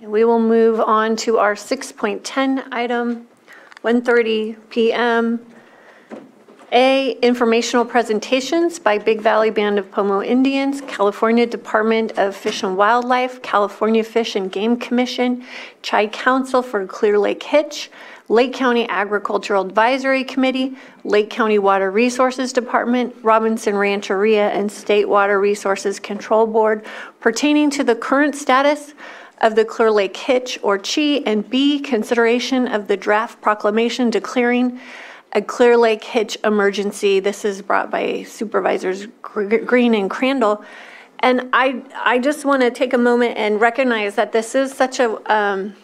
We will move on to our 6.10 item, 1:30 PM. A, informational presentations by Big Valley Band of Pomo Indians, California Department of Fish and Wildlife, California Fish and Game Commission, Chi Council for Clear Lake Hitch, Lake County Agricultural Advisory Committee, Lake County Water Resources Department, Robinson Rancheria, and State Water Resources Control Board pertaining to the current status of the Clear Lake Hitch or Chi, and B, consideration of the draft proclamation declaring a Clear Lake Hitch emergency. This is brought by Supervisors Green and Crandell. And I, I just want to take a moment and recognize that this is such a, um,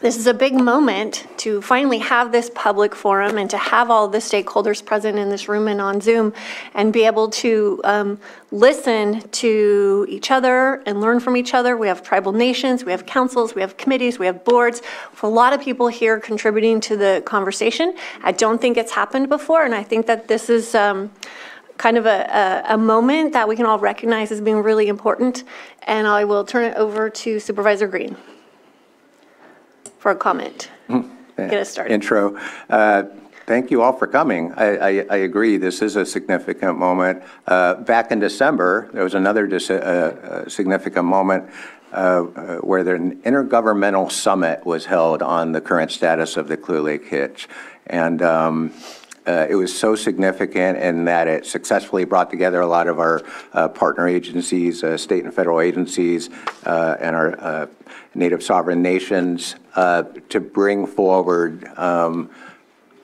this is a big moment to finally have this public forum and to have all the stakeholders present in this room and on Zoom and be able to um, listen to each other and learn from each other. We have tribal nations, we have councils, we have committees, we have boards. For a lot of people here contributing to the conversation. I don't think it's happened before, and I think that this is. Um, kind of a, a, a moment that we can all recognize as being really important. And I will turn it over to Supervisor Green for a comment. Get us started. Intro. Uh, Thank you all for coming. I, I, I agree, this is a significant moment. Uh, Back in December, there was another dis- uh, uh, significant moment uh, uh, where the intergovernmental summit was held on the current status of the Clear Lake Hitch. And um, uh, it was so significant in that it successfully brought together a lot of our uh, partner agencies, uh, state and federal agencies, uh, and our uh, native sovereign nations uh, to bring forward um,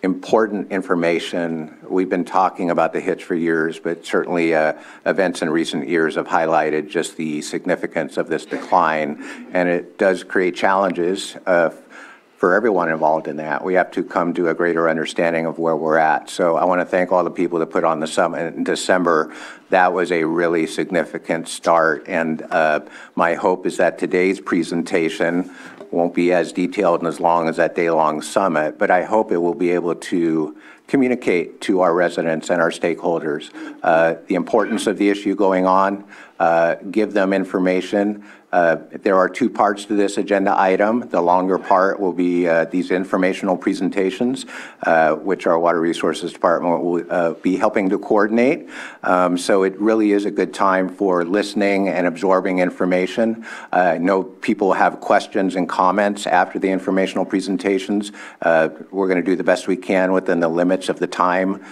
important information. We've been talking about the hitch for years, but certainly uh, events in recent years have highlighted just the significance of this decline. And it does create challenges uh, for everyone involved in that. We have to come to a greater understanding of where we're at. So I want to thank all the people that put on the summit in December. That was a really significant start. And uh, my hope is that today's presentation won't be as detailed and as long as that day-long summit, but I hope it will be able to communicate to our residents and our stakeholders uh, the importance of the issue going on, uh, give them information. Uh, There are two parts to this agenda item. The longer part will be uh, these informational presentations, uh, which our Water Resources Department will uh, be helping to coordinate. Um, So it really is a good time for listening and absorbing information. Uh, I know people have questions and comments after the informational presentations. Uh, We're going to do the best we can within the limits of the time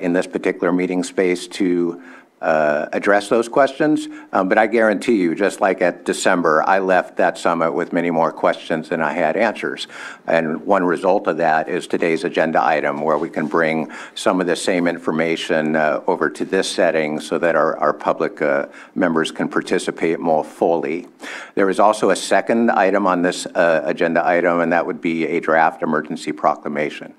in this particular meeting space to uh, address those questions. Um, But I guarantee you, just like at December, I left that summit with many more questions than I had answers. And one result of that is today's agenda item, where we can bring some of the same information uh, over to this setting so that our, our public uh, members can participate more fully. There is also a second item on this uh, agenda item, and that would be a draft emergency proclamation.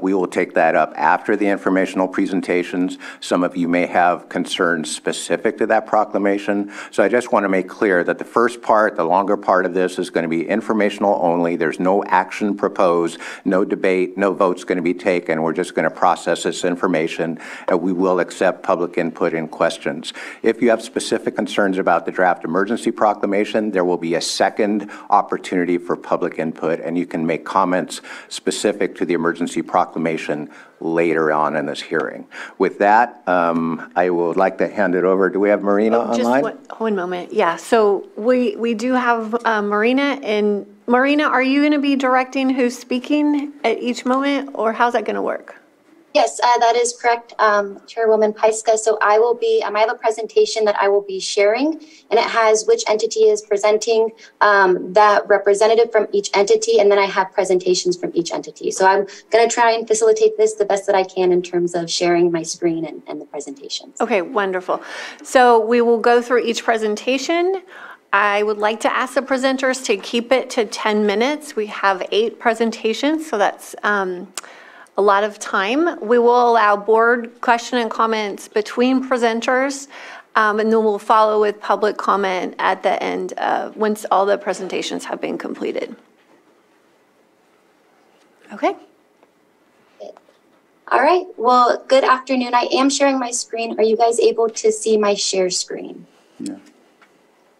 We will take that up after the informational presentations. Some of you may have concerns specific to that proclamation. So I just want to make clear that the first part, the longer part of this is going to be informational only. There's no action proposed, no debate, no votes going to be taken. We're just going to process this information, and we will accept public input and questions. If you have specific concerns about the draft emergency proclamation, there will be a second opportunity for public input, and you can make comments specific to the emergency proclamation later on in this hearing. With that, um, I would like to hand it over. Do we have Marina Just online? one, one moment, yeah, so we, we do have uh, Marina, and Marina, are you going to be directing who's speaking at each moment, or how's that going to work? Yes, uh, that is correct, um, Chairwoman Pyska. So I will be, um, I have a presentation that I will be sharing, and it has which entity is presenting, um, that representative from each entity, and then I have presentations from each entity. So I'm going to try and facilitate this the best that I can in terms of sharing my screen and, and the presentations. Okay, wonderful. So we will go through each presentation. I would like to ask the presenters to keep it to 10 minutes. We have eight presentations, so that's um, a lot of time. We will allow board question and comments between presenters, um, and then we'll follow with public comment at the end, uh, once all the presentations have been completed. Okay? All right. Well, good afternoon. I am sharing my screen. Are you guys able to see my share screen? Yeah.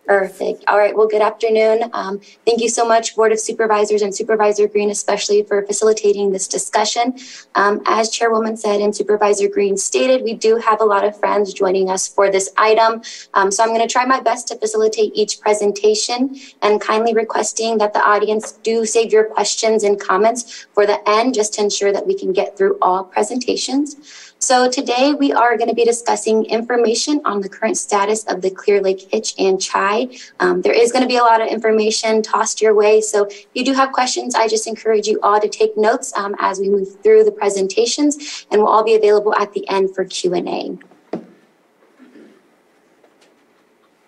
Perfect. All right. Well, good afternoon. Um, thank you so much, Board of Supervisors and Supervisor Green, especially for facilitating this discussion. Um, as Chairwoman said and Supervisor Green stated, we do have a lot of friends joining us for this item. Um, so I'm going to try my best to facilitate each presentation and kindly requesting that the audience do save your questions and comments for the end just to ensure that we can get through all presentations. So today we are going to be discussing information on the current status of the Clear Lake Hitch and Chi. Um, there is going to be a lot of information tossed your way. So if you do have questions, I just encourage you all to take notes um, as we move through the presentations and we'll all be available at the end for Q&A.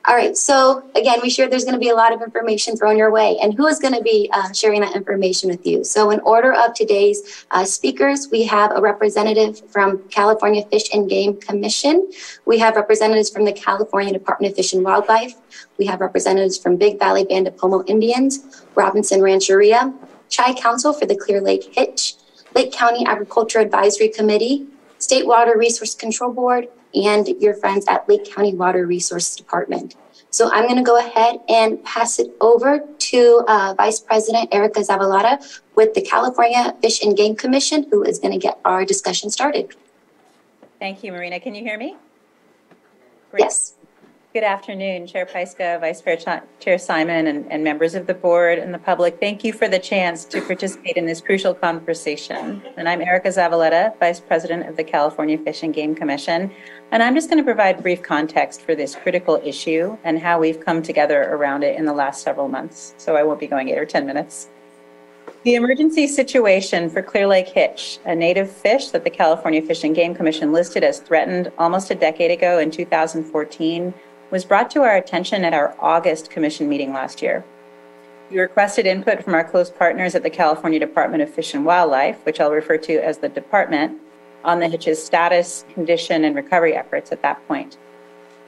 All right, so again, we shared there's going to be a lot of information thrown your way, and who is going to be uh, sharing that information with you? So, in order of today's uh, speakers, we have a representative from California Fish and Game Commission. We have representatives from the California Department of Fish and Wildlife. We have representatives from Big Valley Band of Pomo Indians, Robinson Rancheria, Chi Council for the Clear Lake Hitch, Lake County Agriculture Advisory Committee, State Water Resource Control Board, and your friends at Lake County Water Resources Department. So I'm going to go ahead and pass it over to uh, Vice President Erica Zavaleta with the California Fish and Game Commission, who is going to get our discussion started. Thank you, Marina. Can you hear me? Great. Yes. Good afternoon, Chair Pyska, Vice Chair Chair Simon, and, and members of the board and the public. Thank you for the chance to participate in this crucial conversation. And I'm Erica Zavaleta, Vice President of the California Fish and Game Commission. And I'm just going to provide brief context for this critical issue and how we've come together around it in the last several months. So I won't be going eight or 10 minutes. The emergency situation for Clear Lake Hitch, a native fish that the California Fish and Game Commission listed as threatened almost a decade ago in 2014, was brought to our attention at our August commission meeting last year. We requested input from our close partners at the California Department of Fish and Wildlife, which I'll refer to as the department, on the hitch's status, condition, and recovery efforts at that point.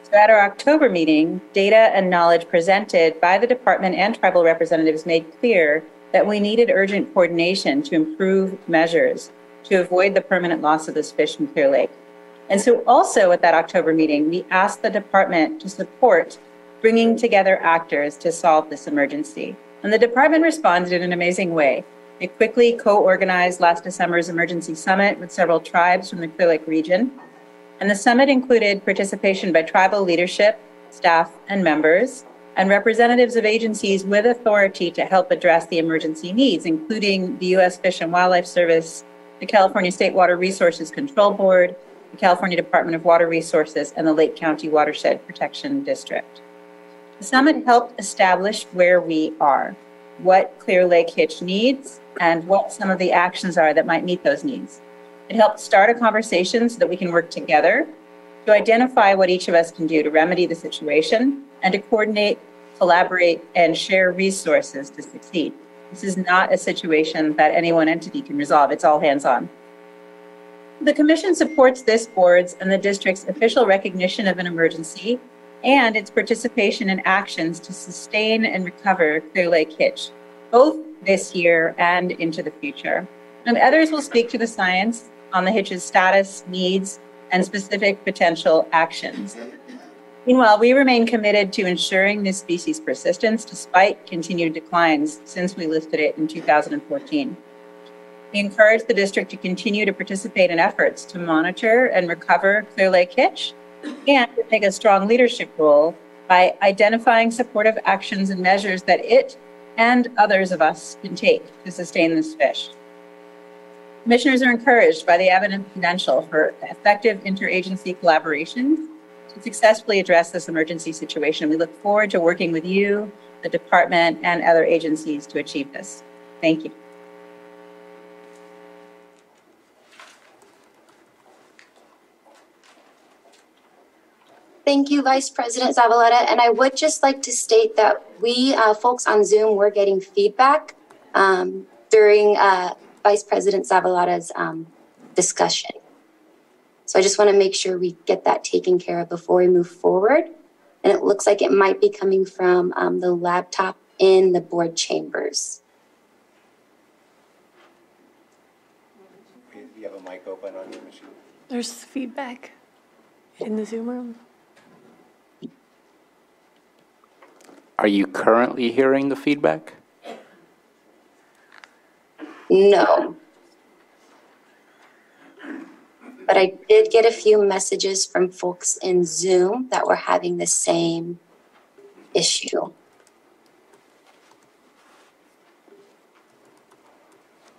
So at our October meeting, data and knowledge presented by the department and tribal representatives made clear that we needed urgent coordination to improve measures to avoid the permanent loss of this fish in Clear Lake. And so also at that October meeting, we asked the department to support bringing together actors to solve this emergency. And the department responded in an amazing way. It quickly co-organized last December's emergency summit with several tribes from the Clear Lake region. And the summit included participation by tribal leadership, staff, and members, and representatives of agencies with authority to help address the emergency needs, including the U.S. Fish and Wildlife Service, the California State Water Resources Control Board, the California Department of Water Resources, and the Lake County Watershed Protection District. The summit helped establish where we are, what Clear Lake Hitch needs, and what some of the actions are that might meet those needs. It helps start a conversation so that we can work together to identify what each of us can do to remedy the situation and to coordinate, collaborate, and share resources to succeed. This is not a situation that any one entity can resolve. It's all hands on. The Commission supports this board's and the district's official recognition of an emergency and its participation in actions to sustain and recover Clear Lake Hitch, both this year and into the future. And others will speak to the science on the Hitch's status, needs, and specific potential actions. Meanwhile, we remain committed to ensuring this species' persistence despite continued declines since we listed it in 2014. We encourage the district to continue to participate in efforts to monitor and recover Clear Lake Hitch and to take a strong leadership role by identifying supportive actions and measures that it and others of us can take to sustain this fish. Commissioners are encouraged by the evident potential for effective interagency collaboration to successfully address this emergency situation. We look forward to working with you, the department, and other agencies to achieve this. Thank you. Thank you, Vice President Zavaleta. And I would just like to state that we, uh, folks on Zoom, were getting feedback um, during uh, Vice President Zavaleta's um, discussion. So I just want to make sure we get that taken care of before we move forward. And it looks like it might be coming from um, the laptop in the board chambers. Do you have a mic open on your machine? There's feedback in the Zoom room. Are you currently hearing the feedback? No. But I did get a few messages from folks in Zoom that were having the same issue.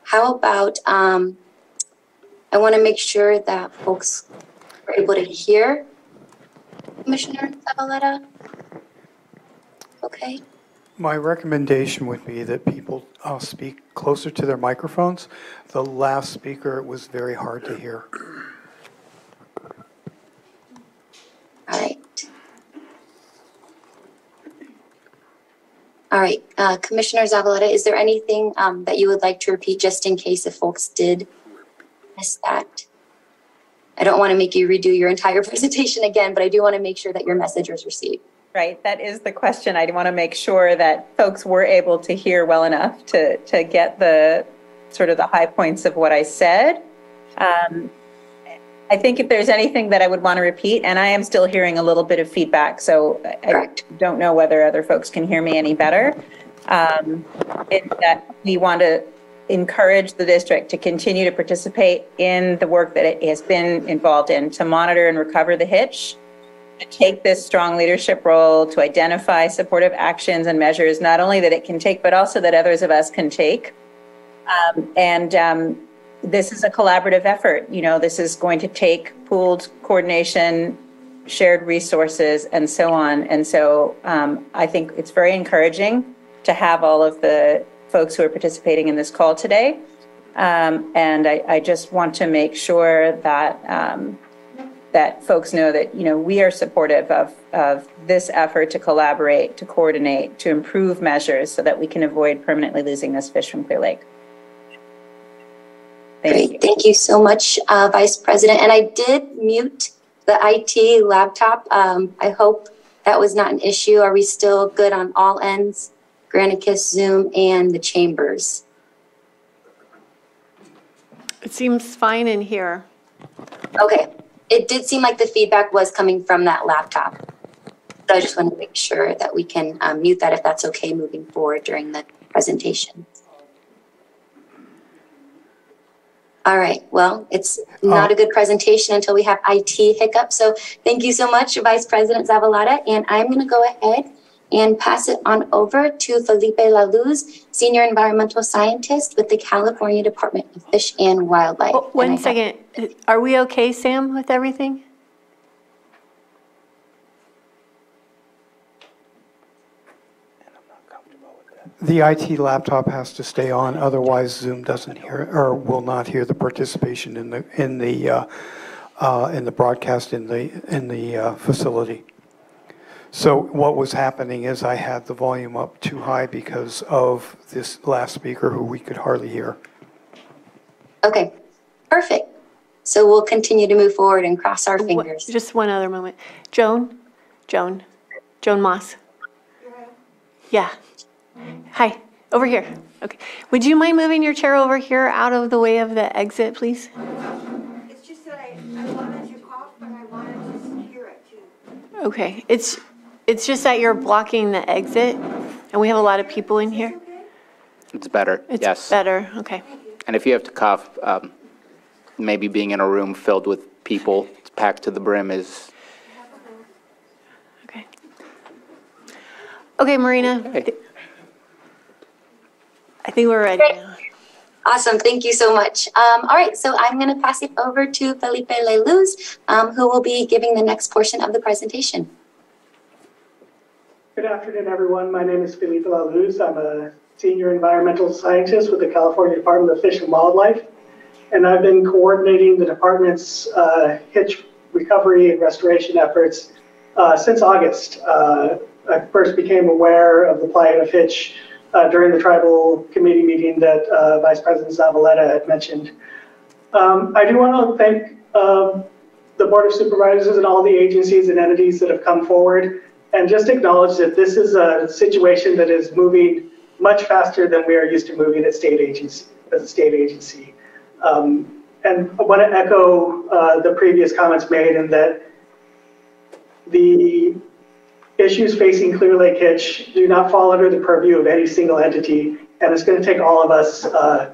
How about, um, I want to make sure that folks are able to hear Commissioner Zavaleta. Okay, My recommendation would be that people uh, speak closer to their microphones. The last speaker was very hard to hear. all right. All right, uh, Commissioner Zavaleta, is there anything um, that you would like to repeat just in case if folks did miss that? I don't want to make you redo your entire presentation again, but I do want to make sure that your message was received. Right, that is the question. I want to make sure that folks were able to hear well enough to, to get the, sort of the high points of what I said. Um, I think if there's anything that I would want to repeat, and I am still hearing a little bit of feedback, so I- don't know whether other folks can hear me any better. Um, is that we want to encourage the district to continue to participate in the work that it has been involved in, to monitor and recover the hitch, take this strong leadership role, to identify supportive actions and measures, not only that it can take, but also that others of us can take. Um, and um, this is a collaborative effort. You know, this is going to take pooled coordination, shared resources, and so on. And so um, I think it's very encouraging to have all of the folks who are participating in this call today. Um, and I, I just want to make sure that um, that folks know that you know we are supportive of of this effort to collaborate, to coordinate, to improve measures so that we can avoid permanently losing this fish from Clear Lake. Thank you. Great, thank you so much, uh, Vice President. And I did mute the IT laptop. Um, I hope that was not an issue. Are we still good on all ends? Granicus, Zoom, and the chambers? It seems fine in here. Okay, it did seem like the feedback was coming from that laptop. So I just want to make sure that we can um, mute that if that's okay moving forward during the presentation. All right, well, it's not a good presentation until we have IT hiccup. So thank you so much, Vice President Zavaleta. And I'm going to go ahead and pass it on over to Felipe La Luz, Senior Environmental Scientist with the California Department of Fish and Wildlife. Oh, And I One have- Are we okay, Sam, with everything? The IT laptop has to stay on, otherwise Zoom doesn't hear, or will not hear the participation in the, in the, uh, uh, in the broadcast in the, in the uh, facility. So what was happening is I had the volume up too high because of this last speaker who we could hardly hear. Okay, perfect. So we'll continue to move forward and cross our fingers. Just one other moment. Joan? Joan? Joan Moss? Yeah. Hi, over here. Okay. Would you mind moving your chair over here out of the way of the exit, please? It's just that I, I wanted to cough, but I wanted to hear it too. Okay. It's, it's just that you're blocking the exit, and we have a lot of people in here. It's better, It's yes. better, okay. And if you have to cough, um, maybe being in a room filled with people packed to the brim is, Okay. Okay, Marina. Okay. I think we're ready now. Awesome, thank you so much. Um, all right, so I'm going to pass it over to Felipe La Luz, um, who will be giving the next portion of the presentation. Good afternoon, everyone. My name is Felipe La Luz. I'm a senior environmental scientist with the California Department of Fish and Wildlife. And I've been coordinating the department's uh, hitch recovery and restoration efforts uh, since August. Uh, I first became aware of the plight of hitch uh, during the tribal committee meeting that uh, Vice President Zavaleta had mentioned. Um, I do want to thank um, the Board of Supervisors and all the agencies and entities that have come forward and just acknowledge that this is a situation that is moving much faster than we are used to moving at state agency, as a state agency. Um, and I want to echo uh, the previous comments made in that the issues facing Clear Lake Hitch do not fall under the purview of any single entity, and it's going to take all of us uh,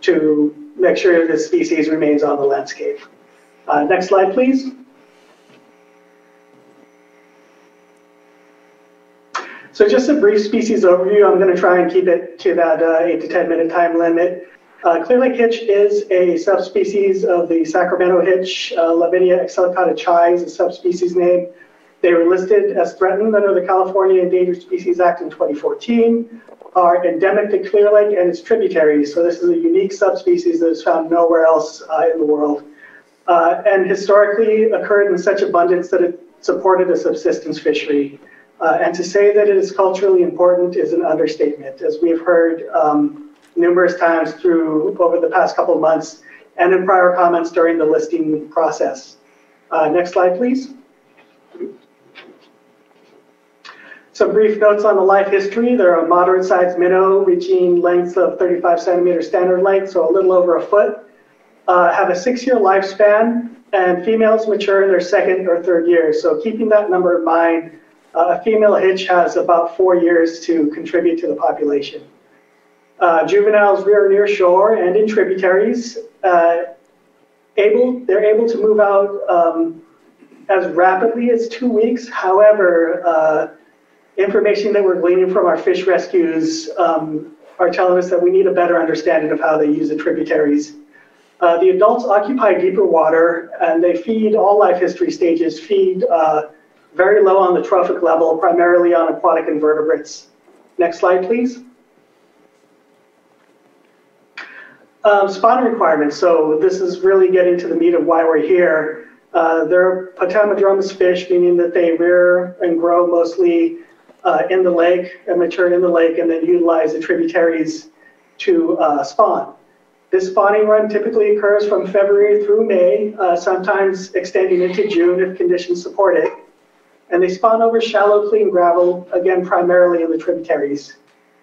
to make sure this species remains on the landscape. Uh, Next slide, please. So just a brief species overview. I'm going to try and keep it to that uh, eight to 10 minute time limit. Uh, Clear Lake hitch is a subspecies of the Sacramento hitch. Uh, Lavinia exilicauda chi is a subspecies name. They were listed as threatened under the California Endangered Species Act in 2014, are endemic to Clear Lake and its tributaries. So this is a unique subspecies that is found nowhere else uh, in the world. Uh, and historically occurred in such abundance that it supported a subsistence fishery. Uh, and to say that it is culturally important is an understatement, as we've heard um, numerous times through over the past couple months and in prior comments during the listing process. Uh, next slide, please. Some brief notes on the life history. They're a moderate sized minnow reaching lengths of 35 centimeter standard length, so a little over a foot. Uh, have a six year lifespan, and females mature in their second or third year. So, keeping that number in mind, a female hitch has about four years to contribute to the population. Uh, juveniles rear near shore and in tributaries. Uh, able, they're able to move out um, as rapidly as two weeks. However, uh, information that we're gleaning from our fish rescues um, are telling us that we need a better understanding of how they use the tributaries. Uh, the adults occupy deeper water and they feed all life history stages, feed uh, very low on the trophic level, primarily on aquatic invertebrates. Next slide, please. Um, spawning requirements. So this is really getting to the meat of why we're here. Uh, they're potamodromous fish, meaning that they rear and grow mostly uh, in the lake and mature in the lake and then utilize the tributaries to uh, spawn. This spawning run typically occurs from February through May, uh, sometimes extending into June if conditions support it. And they spawn over shallow, clean gravel, again, primarily in the tributaries.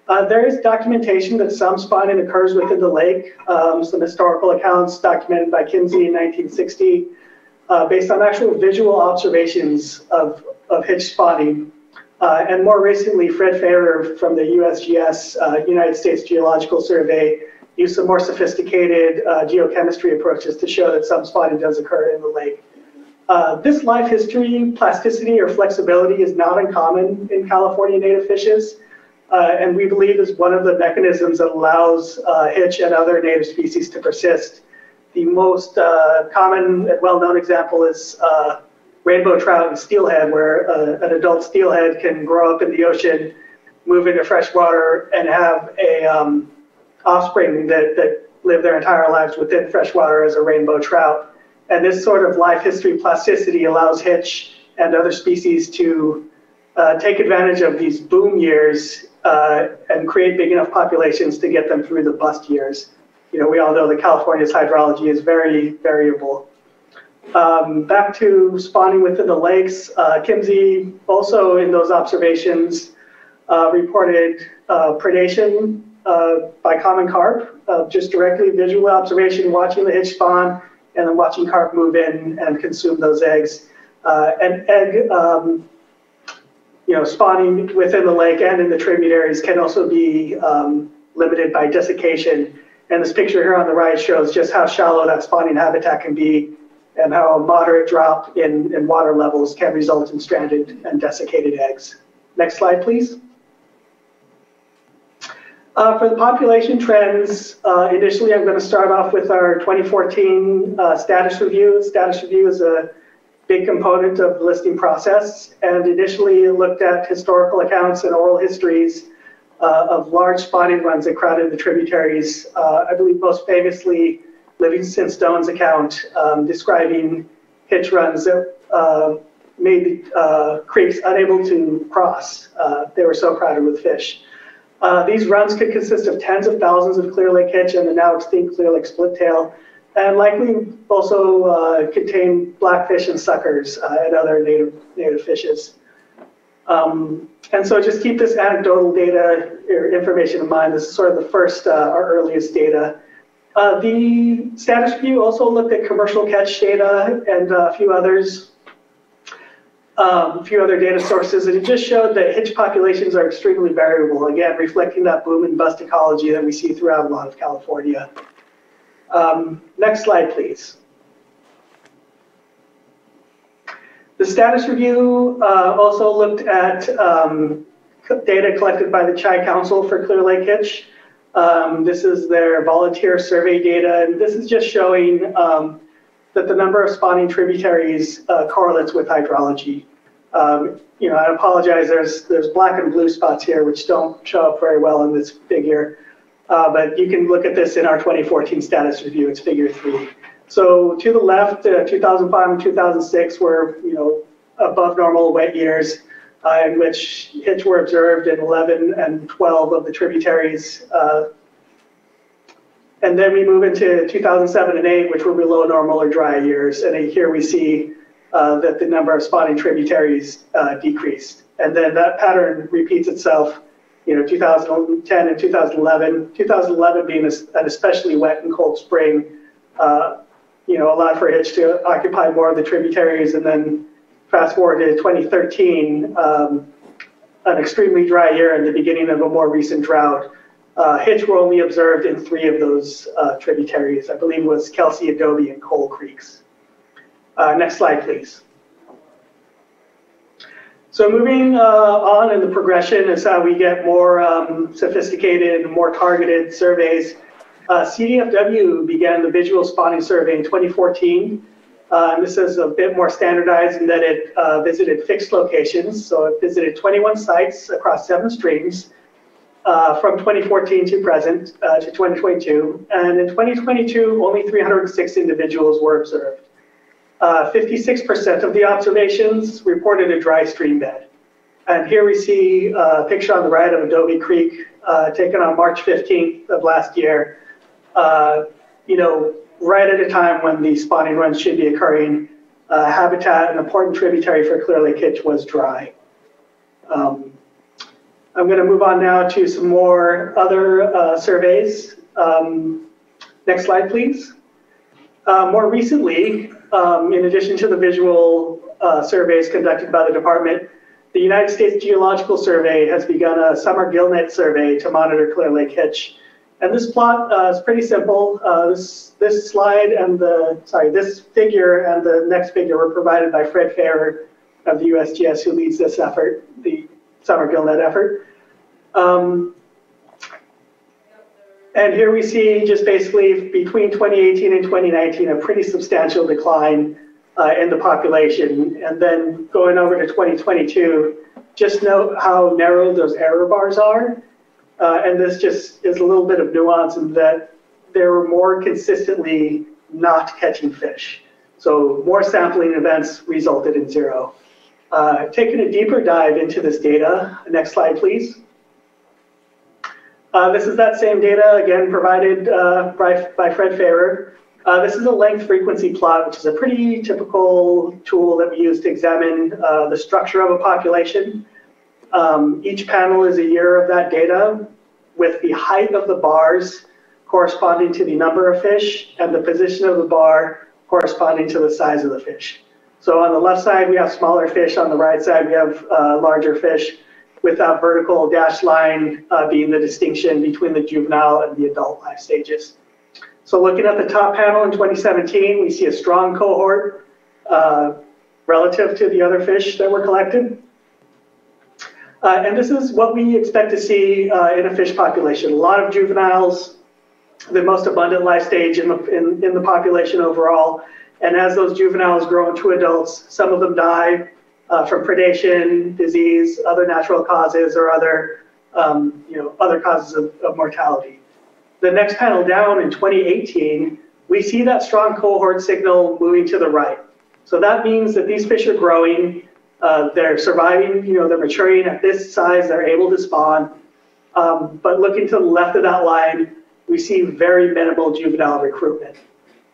Uh, there is documentation that some spawning occurs within the lake. Um, some historical accounts documented by Kimsey in 1960, uh, based on actual visual observations of, of hitch spawning. Uh, and more recently, Fred Feyrer from the USGS, uh, United States Geological Survey, used some more sophisticated uh, geochemistry approaches to show that some spawning does occur in the lake. Uh, this life history, plasticity, or flexibility is not uncommon in California native fishes. Uh, and we believe is one of the mechanisms that allows uh, hitch and other native species to persist. The most uh, common and well-known example is uh, rainbow trout and steelhead, where an adult steelhead can grow up in the ocean, move into freshwater, and have a um, offspring that, that live their entire lives within freshwater as a rainbow trout. And this sort of life history plasticity allows hitch and other species to uh, take advantage of these boom years uh, and create big enough populations to get them through the bust years. You know, we all know that California's hydrology is very variable. Um, back to spawning within the lakes, uh, Kimsey also in those observations uh, reported uh, predation uh, by common carp, uh, just directly visual observation, watching the hitch spawn, and then watching carp move in and consume those eggs. Uh, and egg um, you know, spawning within the lake and in the tributaries can also be um, limited by desiccation. And this picture here on the right shows just how shallow that spawning habitat can be and how a moderate drop in, in water levels can result in stranded and desiccated eggs. Next slide, please. Uh, for the population trends, uh, initially I'm going to start off with our 2014 uh, status review. Status review is a big component of the listing process. And initially looked at historical accounts and oral histories uh, of large spawning runs that crowded the tributaries. Uh, I believe most famously Livingston Stone's account um, describing hitch runs that uh, made the creeks unable to cross. They were so crowded with fish. Uh, these runs could consist of tens of thousands of Clear Lake hitch and the now extinct Clear Lake splittail, and likely also uh, contain blackfish and suckers uh, and other native, native fishes. Um, and so just keep this anecdotal data or information in mind. This is sort of the first, uh, our earliest data. Uh, the status review also looked at commercial catch data and a few others. Um, a few other data sources, and it just showed that hitch populations are extremely variable, again, reflecting that boom and bust ecology that we see throughout a lot of California. Um, next slide, please. The status review uh, also looked at um, data collected by the Chi Council for Clear Lake Hitch. Um, this is their volunteer survey data, and this is just showing um, that the number of spawning tributaries uh, correlates with hydrology. Um, you know, I apologize, there's, there's black and blue spots here which don't show up very well in this figure. Uh, but you can look at this in our 2014 status review, it's figure three. So to the left, uh, 2005 and 2006 were, you know, above normal wet years uh, in which hitch were observed in 11 and 12 of the tributaries. And then we move into 2007 and 8, which were below normal or dry years. And here we see uh, that the number of spawning tributaries uh, decreased. And then that pattern repeats itself, you know, 2010 and 2011. 2011 being an especially wet and cold spring, uh, you know, allowed for hitch to occupy more of the tributaries. And then fast forward to 2013, um, an extremely dry year and the beginning of a more recent drought. Uh, hitch were only observed in three of those uh, tributaries. I believe was Kelsey, Adobe, and Cole Creeks. Uh, next slide, please. So moving uh, on in the progression is how we get more um, sophisticated and more targeted surveys. Uh, CDFW began the visual spawning survey in 2014. Uh, and this is a bit more standardized in that it visited fixed locations. So it visited 21 sites across seven streams uh, from 2014 to present uh, to 2022. And in 2022, only 306 individuals were observed. 56% uh, of the observations reported a dry stream bed. And here we see a picture on the right of Adobe Creek uh, taken on March 15th of last year. Uh, you know, right at a time when the spawning runs should be occurring, uh, habitat, an important tributary for Clear Lake Hitch was dry. Um, I'm going to move on now to some more other uh, surveys. Um, next slide, please. Uh, more recently, um, in addition to the visual uh, surveys conducted by the department, the United States Geological Survey has begun a summer gillnet survey to monitor Clear Lake Hitch. And this plot uh, is pretty simple. Uh, this, this slide and the, sorry, this figure and the next figure were provided by Fred Feyrer of the USGS who leads this effort, summer gillnet effort. Um, and here we see just basically between 2018 and 2019, a pretty substantial decline uh, in the population. And then going over to 2022, just note how narrow those error bars are. Uh, and this just is a little bit of nuance in that they were more consistently not catching fish. So more sampling events resulted in zero. Uh, taking a deeper dive into this data, next slide please. Uh, this is that same data, again, provided uh, by, by Fred Feyrer. Uh, this is a length frequency plot, which is a pretty typical tool that we use to examine uh, the structure of a population. Um, each panel is a year of that data with the height of the bars corresponding to the number of fish and the position of the bar corresponding to the size of the fish. So on the left side, we have smaller fish. On the right side, we have uh, larger fish with that vertical dashed line uh, being the distinction between the juvenile and the adult life stages. So looking at the top panel in 2017, we see a strong cohort uh, relative to the other fish that were collected. Uh, and this is what we expect to see uh, in a fish population. A lot of juveniles, the most abundant life stage in the, in, in the population overall. And as those juveniles grow into adults, some of them die uh, from predation, disease, other natural causes, or other, um, you know, other causes of, of mortality. The next panel down in 2018, we see that strong cohort signal moving to the right. So that means that these fish are growing, uh, they're surviving, you know, they're maturing at this size, they're able to spawn. Um, but looking to the left of that line, we see very minimal juvenile recruitment.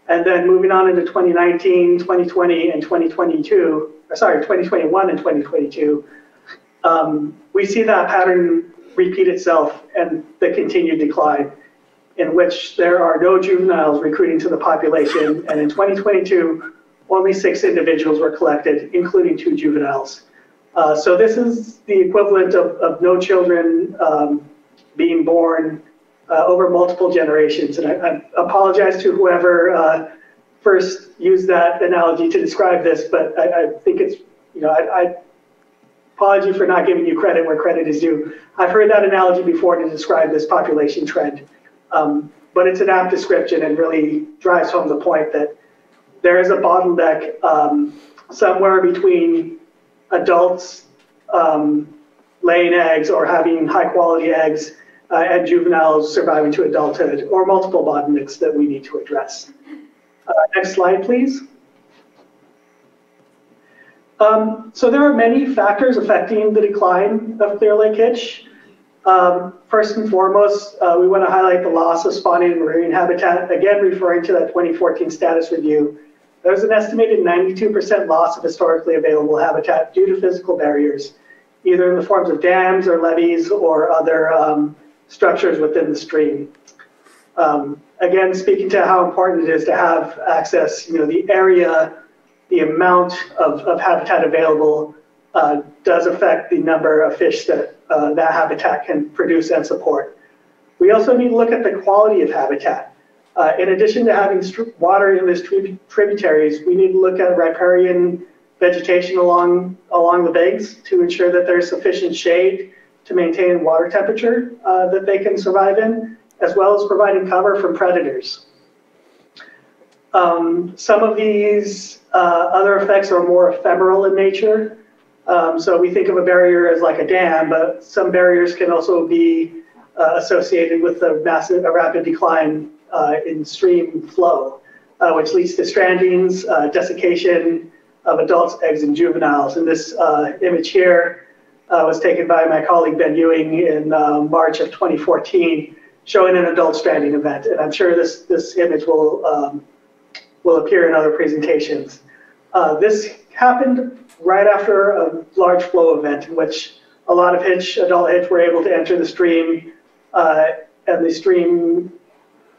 And then moving on into 2019, 2020, and 2022, sorry, 2021 and 2022, um, we see that pattern repeat itself and the continued decline in which there are no juveniles recruiting to the population. And in 2022, only six individuals were collected, including two juveniles. Uh, So this is the equivalent of, of no children um, being born uh, over multiple generations. And I, I apologize to whoever uh, first used that analogy to describe this, but I, I think it's, you know, I, I apology for not giving you credit where credit is due. I've heard that analogy before to describe this population trend. Um, but it's an apt description and really drives home the point that there is a bottleneck um, somewhere between adults um, laying eggs or having high quality eggs uh, and juveniles surviving to adulthood or multiple bottlenecks that we need to address. Uh, next slide, please. Um, so there are many factors affecting the decline of Clear Lake Hitch. Um, first and foremost, uh, we want to highlight the loss of spawning marine habitat, again referring to that 2014 status review. There's an estimated 92% loss of historically available habitat due to physical barriers, either in the forms of dams or levees or other um, structures within the stream. Um, again, speaking to how important it is to have access, you know, the area, the amount of, of habitat available uh, does affect the number of fish that uh, that habitat can produce and support. We also need to look at the quality of habitat. Uh, in addition to having water in these tributaries, we need to look at riparian vegetation along, along the banks to ensure that there's sufficient shade to maintain water temperature uh, that they can survive in, as well as providing cover from predators. Um, some of these uh, other effects are more ephemeral in nature. Um, so we think of a barrier as like a dam, but some barriers can also be uh, associated with a massive, a rapid decline uh, in stream flow, uh, which leads to strandings, uh, desiccation of adults, eggs, and juveniles. And this image here uh, was taken by my colleague Ben Ewing in March of 2014, showing an adult stranding event. And I'm sure this, this image will, um, will appear in other presentations. this happened right after a large flow event in which a lot of hitch, adult hitch were able to enter the stream uh, and the stream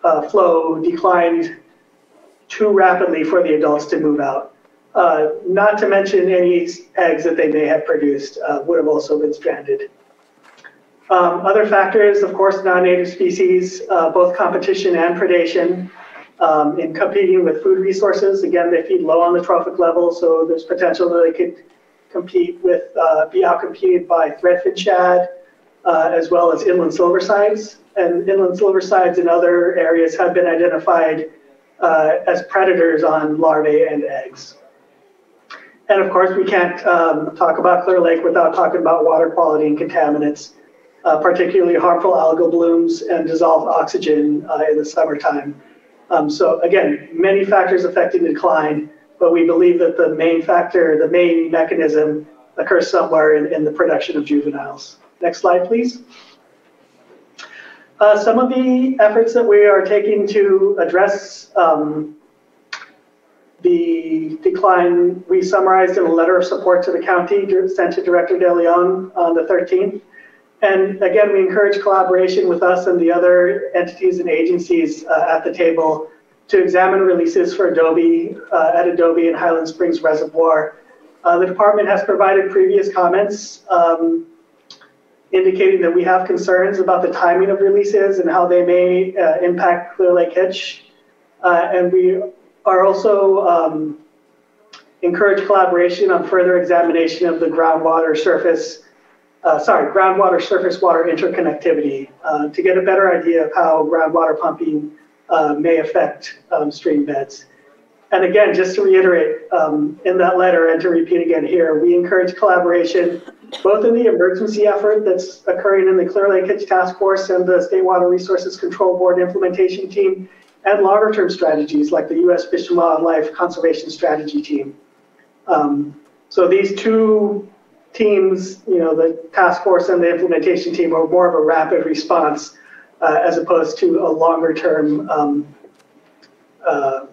uh, flow declined too rapidly for the adults to move out. Uh, not to mention any eggs that they may have produced uh, would have also been stranded. Um, other factors, of course, non-native species, uh, both competition and predation um, in competing with food resources. Again, they feed low on the trophic level, so there's potential that they could compete with, uh, be outcompeted by threadfin shad, uh, as well as inland silversides. And inland silversides in other areas have been identified uh, as predators on larvae and eggs. And of course, we can't um, talk about Clear Lake without talking about water quality and contaminants, uh, particularly harmful algal blooms and dissolved oxygen uh, in the summertime. Um, so again, many factors affecting decline, but we believe that the main factor, the main mechanism occurs somewhere in, in the production of juveniles. Next slide, please. Uh, some of the efforts that we are taking to address um, the decline, we summarized in a letter of support to the county sent to Director De Leon on the 13th. And again, we encourage collaboration with us and the other entities and agencies uh, at the table to examine releases for Adobe uh, at Adobe and Highland Springs Reservoir. Uh, the department has provided previous comments um, indicating that we have concerns about the timing of releases and how they may uh, impact Clear Lake Hitch. Uh, and we are also um, encourage collaboration on further examination of the groundwater surface uh, sorry, groundwater surface water interconnectivity uh, to get a better idea of how groundwater pumping uh, may affect um, stream beds. And again, just to reiterate um, in that letter and to repeat again here, we encourage collaboration both in the emergency effort that's occurring in the Clear Lake Hitch Task Force and the State Water Resources Control Board implementation team and longer term strategies like the U.S. Fish and Wildlife Conservation Strategy Team. Um, so these two teams, you know, the task force and the implementation team are more of a rapid response uh, as opposed to a longer term um, uh,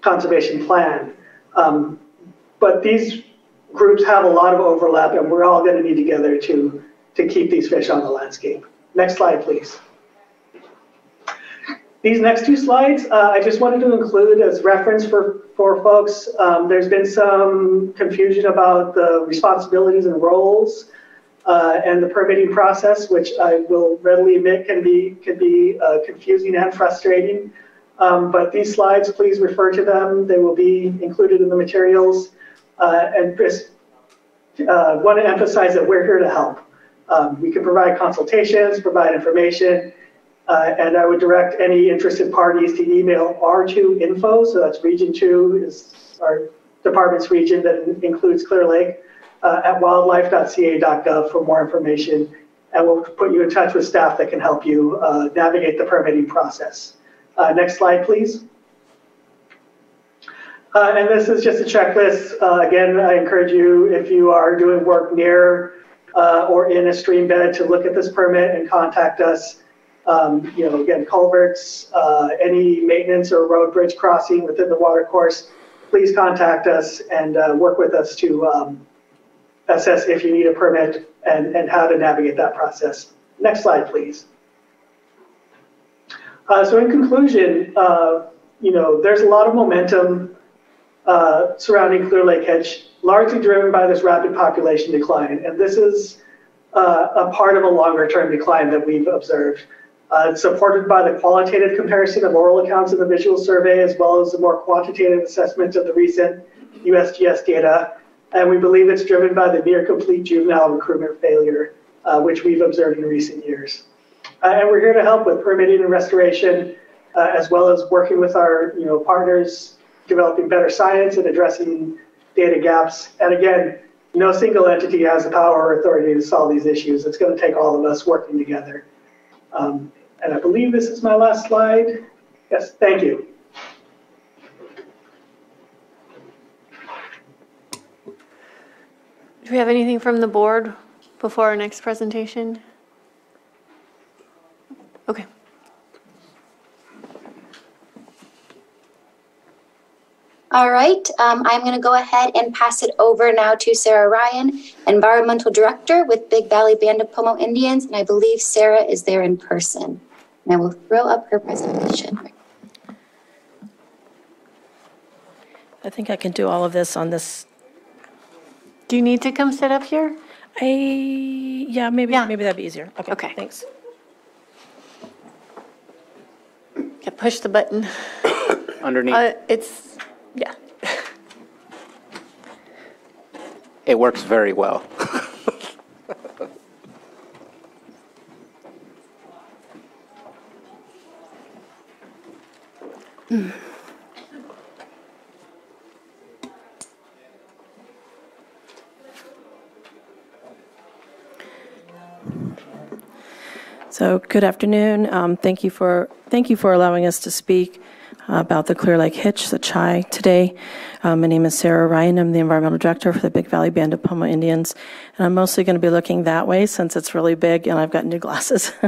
conservation plan. Um, but these groups have a lot of overlap and we're all going to need together to, to keep these fish on the landscape. Next slide, please. These next two slides, uh, I just wanted to include as reference for for folks. Um, there's been some confusion about the responsibilities and roles uh, and the permitting process, which I will readily admit can be can be uh, confusing and frustrating. Um, but these slides, please refer to them. They will be included in the materials. Uh, and just uh, want to emphasize that we're here to help. Um, we can provide consultations, provide information, uh, and I would direct any interested parties to email R2 info. So that's Region 2 is our department's region that includes Clear Lake uh, at wildlife.ca.gov for more information. And we'll put you in touch with staff that can help you uh, navigate the permitting process. Uh, next slide, please. Uh, and this is just a checklist. Uh, again, I encourage you, if you are doing work near or in a stream bed, to look at this permit and contact us. Um, you know, again, culverts, uh, any maintenance or road bridge crossing within the water course, please contact us and uh, work with us to um, assess if you need a permit and, and how to navigate that process. Next slide, please. Uh, so in conclusion, you know, there's a lot of momentum uh, surrounding Clear Lake Hitch, largely driven by this rapid population decline. And this is uh, a part of a longer term decline that we've observed. Uh, it's supported by the qualitative comparison of oral accounts in the visual survey, as well as the more quantitative assessment of the recent USGS data. And we believe it's driven by the near complete juvenile recruitment failure, uh, which we've observed in recent years. Uh, and we're here to help with permitting and restoration, uh, as well as working with our you know, partners developing better science and addressing data gaps. And again, no single entity has the power or authority to solve these issues. It's going to take all of us working together. Um, and I believe this is my last slide. Yes, thank you. Do we have anything from the board before our next presentation? Okay. All right, um, I'm going to go ahead and pass it over now to Sarah Ryan, Environmental Director with Big Valley Band of Pomo Indians, and I believe Sarah is there in person. And I will throw up her presentation. I think I can do all of this on this. Do you need to come sit up here? I, yeah, maybe, Yeah. maybe that'd be easier. Okay, Okay. thanks. Yeah, push the button. Underneath, Uh, it's, yeah. it works very well. So, good afternoon. Um, Thank you for, thank you for allowing us to speak uh, about the Clear Lake Hitch, the CHI, today. Uh, My name is Sarah Ryan. I'm the Environmental Director for the Big Valley Band of Pomo Indians. And I'm mostly going to be looking that way since it's really big and I've got new glasses.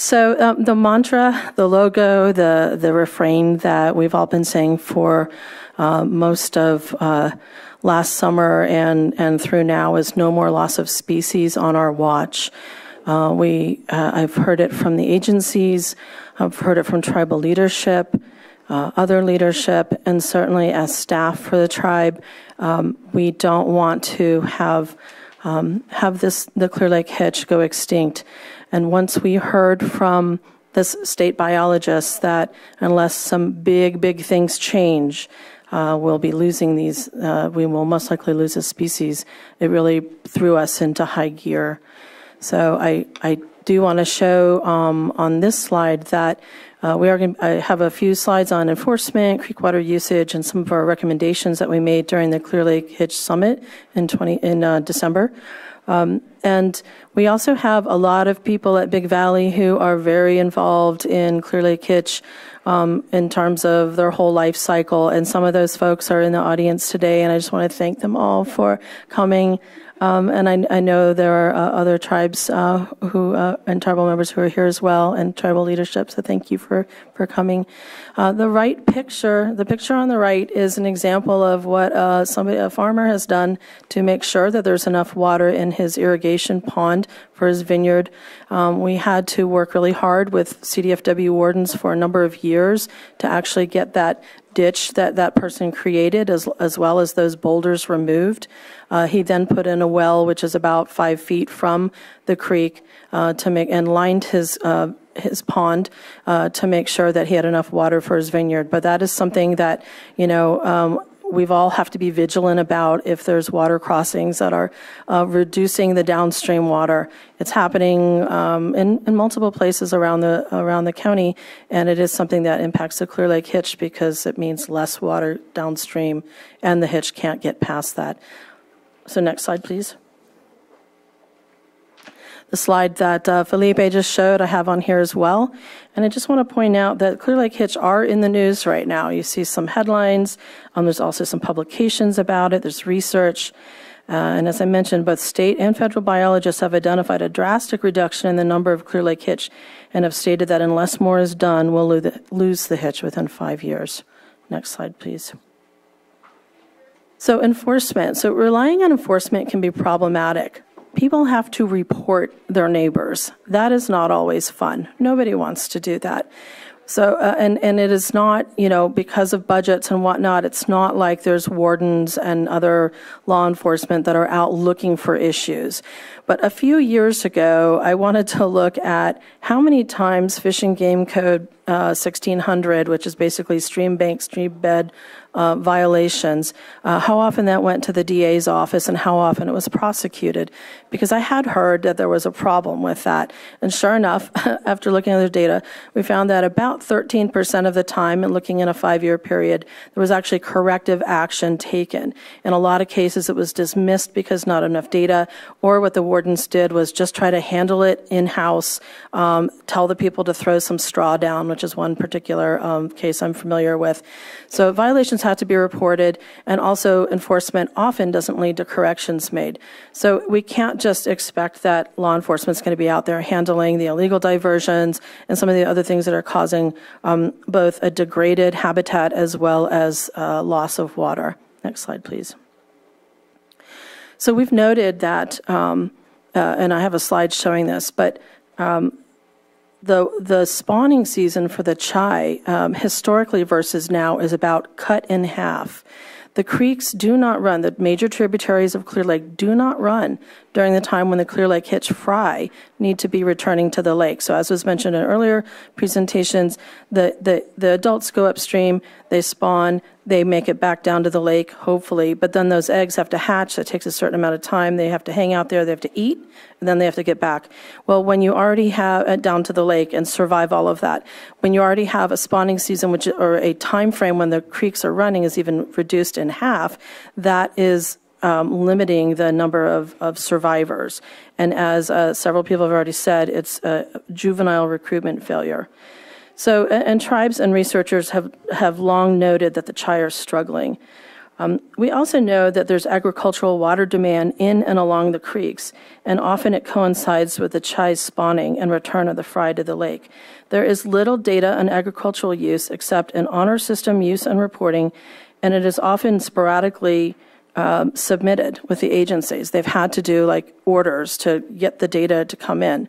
So um, the mantra, the logo, the the refrain that we've all been saying for uh, most of uh, last summer and and through now is no more loss of species on our watch. Uh, we uh, I've heard it from the agencies, I've heard it from tribal leadership, uh, other leadership, and certainly as staff for the tribe, um, we don't want to have um, have this the Clear Lake hitch go extinct. And once we heard from this state biologist that unless some big, big things change, uh, we'll be losing these, uh, we will most likely lose a species, it really threw us into high gear. So I, I do want to show um, on this slide that uh, we are going to have a few slides on enforcement, creek water usage, and some of our recommendations that we made during the Clear Lake Hitch Summit in 20 in uh, December. Um, and we also have a lot of people at Big Valley who are very involved in Clear Lake Hitch um, in terms of their whole life cycle. And some of those folks are in the audience today, and I just want to thank them all for coming. Um, and I, I, know there are uh, other tribes uh, who uh, and tribal members who are here as well, and tribal leadership. So thank you for for coming. Uh, the right picture, the picture on the right, is an example of what uh, somebody, a farmer, has done to make sure that there's enough water in his irrigation pond for his vineyard. Um, we had to work really hard with CDFW wardens for a number of years to actually get that ditch that that person created, as, as well as those boulders removed. Uh, he then put in a well, which is about five feet from the creek, uh, to make and lined his uh, his pond uh, to make sure that he had enough water for his vineyard. But that is something that you know. Um, we've all have to be vigilant about if there's water crossings that are uh, reducing the downstream water. It's happening um, in, in multiple places around the around the county, and it is something that impacts the Clear Lake Hitch because it means less water downstream, and the hitch can't get past that. So next slide, please. The slide that uh, Felipe just showed, I have on here as well. And I just want to point out that Clear Lake Hitch are in the news right now. You see some headlines. Um, there's also some publications about it. There's research. Uh, and as I mentioned, both state and federal biologists have identified a drastic reduction in the number of Clear Lake Hitch and have stated that unless more is done, we'll lose the hitch within five years. Next slide, please. So enforcement. So relying on enforcement can be problematic people have to report their neighbors. That is not always fun. Nobody wants to do that. So, uh, and, and it is not, you know, because of budgets and whatnot, it's not like there's wardens and other law enforcement that are out looking for issues. But a few years ago, I wanted to look at how many times Fish and Game Code uh, 1600, which is basically stream bank, stream bed uh, violations, uh, how often that went to the DA's office and how often it was prosecuted. Because I had heard that there was a problem with that. And sure enough, after looking at the data, we found that about 13% of the time, and looking in a five year period, there was actually corrective action taken. In a lot of cases, it was dismissed because not enough data, or what the wardens did was just try to handle it in house, um, tell the people to throw some straw down, which is one particular um, case I'm familiar with. So violations have to be reported, and also enforcement often doesn't lead to corrections made. So we can't just expect that law enforcement is going to be out there handling the illegal diversions and some of the other things that are causing um, both a degraded habitat as well as uh, loss of water. Next slide, please. So we've noted that, um, uh, and I have a slide showing this, but um, the the spawning season for the Chi um, historically versus now is about cut in half. The creeks do not run, the major tributaries of Clear Lake do not run during the time when the Clear Lake hitch fry need to be returning to the lake. So as was mentioned in earlier presentations, the, the, the adults go upstream, they spawn, they make it back down to the lake, hopefully, but then those eggs have to hatch. That takes a certain amount of time. They have to hang out there, they have to eat, and then they have to get back. Well, when you already have it uh, down to the lake and survive all of that, when you already have a spawning season, which or a time frame when the creeks are running is even reduced in half, that is um, limiting the number of, of survivors. And as uh, several people have already said, it's a juvenile recruitment failure. So, and, tribes and researchers have, have long noted that the Chi are struggling. Um, we also know that there's agricultural water demand in and along the creeks, and often it coincides with the Chi spawning and return of the fry to the lake. There is little data on agricultural use except in honor system use and reporting, and it is often sporadically um, submitted with the agencies. They've had to do like orders to get the data to come in.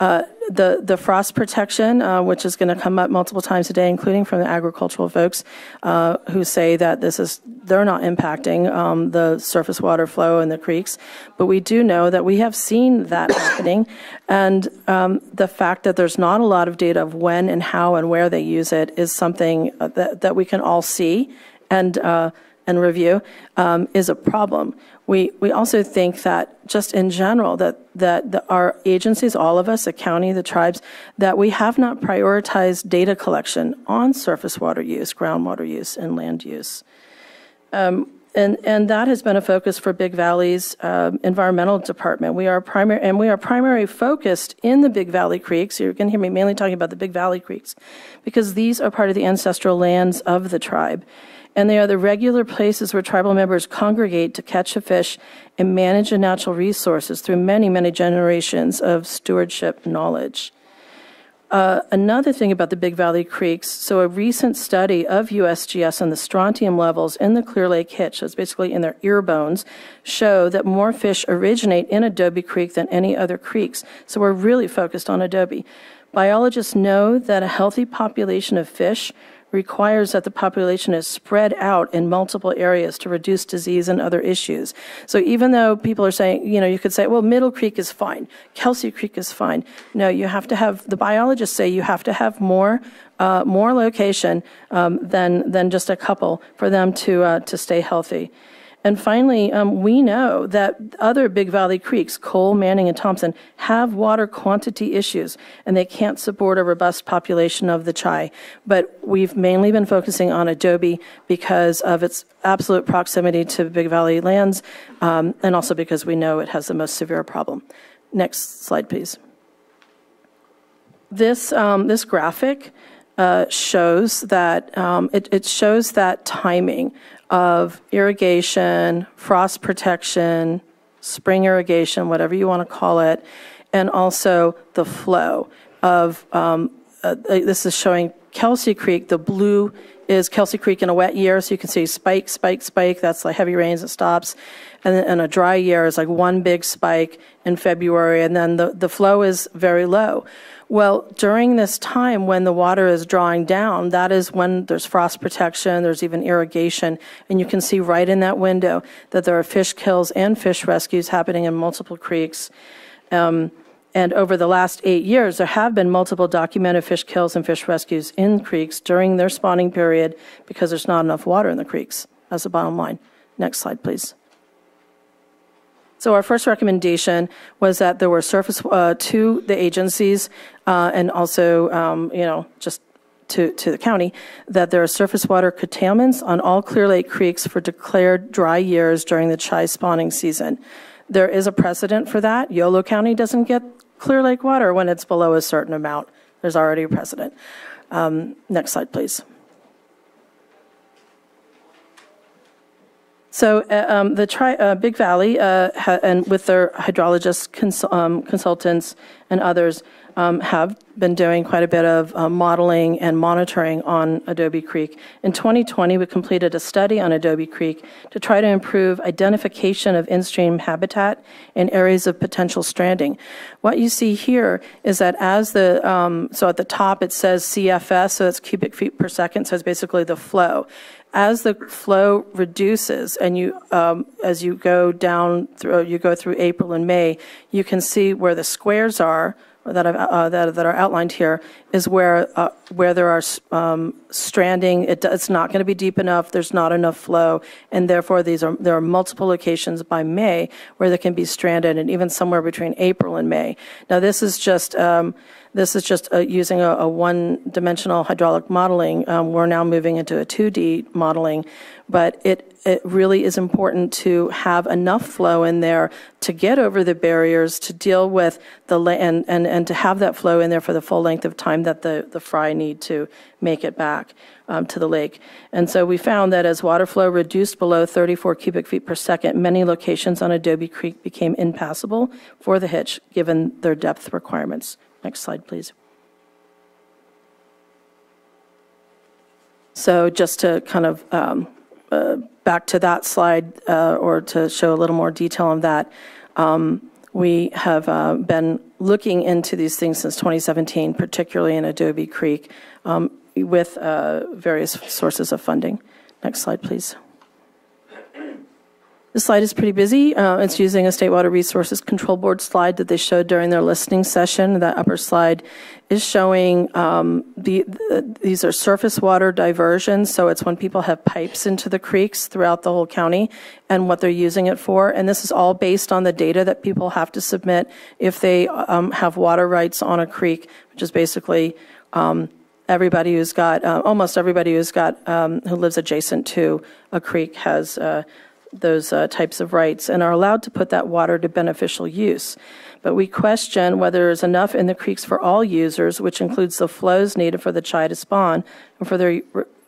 Uh, the the frost protection, uh, which is going to come up multiple times today, including from the agricultural folks uh, who say that this is they're not impacting um, the surface water flow in the creeks, but we do know that we have seen that happening, and um, the fact that there's not a lot of data of when and how and where they use it is something uh, that that we can all see. And uh, and review um, is a problem. We, we also think that just in general that, that the, our agencies, all of us, the county, the tribes, that we have not prioritized data collection on surface water use, groundwater use, and land use. Um, and, and that has been a focus for Big Valley's uh, environmental department. We are primary, and we are primary focused in the Big Valley Creeks. You're going to hear me mainly talking about the Big Valley Creeks, because these are part of the ancestral lands of the tribe and they are the regular places where tribal members congregate to catch a fish and manage the natural resources through many, many generations of stewardship knowledge. Uh, another thing about the Big Valley Creeks, so a recent study of USGS and the strontium levels in the Clear Lake Hitch, that's basically in their ear bones, show that more fish originate in Adobe Creek than any other creeks. So we're really focused on Adobe. Biologists know that a healthy population of fish requires that the population is spread out in multiple areas to reduce disease and other issues. So even though people are saying, you know, you could say, well, Middle Creek is fine, Kelsey Creek is fine. No, you have to have, the biologists say you have to have more uh, more location um, than than just a couple for them to uh, to stay healthy. And finally, um, we know that other Big Valley creeks, Cole, Manning, and Thompson, have water quantity issues, and they can't support a robust population of the Chi. But we've mainly been focusing on Adobe because of its absolute proximity to Big Valley lands, um, and also because we know it has the most severe problem. Next slide, please. This, um, this graphic uh, shows that um, it, it shows that timing of irrigation, frost protection, spring irrigation, whatever you want to call it, and also the flow of, um, uh, this is showing Kelsey Creek, the blue is Kelsey Creek in a wet year, so you can see spike, spike, spike, that's like heavy rains, it stops. And then in a dry year, it's like one big spike in February, and then the, the flow is very low. Well, during this time when the water is drawing down, that is when there's frost protection, there's even irrigation, and you can see right in that window that there are fish kills and fish rescues happening in multiple creeks. Um, and over the last eight years, there have been multiple documented fish kills and fish rescues in creeks during their spawning period because there's not enough water in the creeks. That's the bottom line. Next slide, please. So our first recommendation was that there were surface uh, to the agencies uh, and also, um, you know, just to, to the county, that there are surface water curtailments on all Clear Lake creeks for declared dry years during the Chi spawning season. There is a precedent for that. Yolo County doesn't get Clear Lake water when it's below a certain amount. There's already a precedent. Um, next slide, please. So uh, um, the tri- uh, Big Valley, uh, ha- and with their hydrologists, cons- um, consultants, and others, um, have been doing quite a bit of uh, modeling and monitoring on Adobe Creek. In 2020, we completed a study on Adobe Creek to try to improve identification of in-stream habitat in areas of potential stranding. What you see here is that as the, um, so at the top it says CFS, so that's cubic feet per second, so it's basically the flow as the flow reduces and you um, as you go down through you go through April and May, you can see where the squares are that, uh, that, that are outlined here is where uh, where there are um, stranding. It, it's not going to be deep enough. There's not enough flow, and therefore these are there are multiple locations by May where there can be stranded, and even somewhere between April and May. Now this is just. Um, this is just uh, using a, a one-dimensional hydraulic modeling. Um, we're now moving into a 2D modeling, but it it really is important to have enough flow in there to get over the barriers, to deal with the, and, and, and to have that flow in there for the full length of time that the, the fry need to make it back um, to the lake. And so we found that as water flow reduced below 34 cubic feet per second, many locations on Adobe Creek became impassable for the hitch, given their depth requirements. Next slide, please. So just to kind of um, uh, back to that slide, uh, or to show a little more detail on that, um, we have uh, been looking into these things since 2017, particularly in Adobe Creek, um, with uh, various sources of funding. Next slide, please. This slide is pretty busy. Uh, it's using a State Water Resources Control Board slide that they showed during their listening session. That upper slide is showing um, the, the, these are surface water diversions. So it's when people have pipes into the creeks throughout the whole county and what they're using it for. And this is all based on the data that people have to submit if they um, have water rights on a creek, which is basically um, everybody who's got uh, almost everybody who's got um, who lives adjacent to a creek has. Uh, those uh, types of rights and are allowed to put that water to beneficial use. But we question whether there's enough in the creeks for all users, which includes the flows needed for the Chi to spawn and for their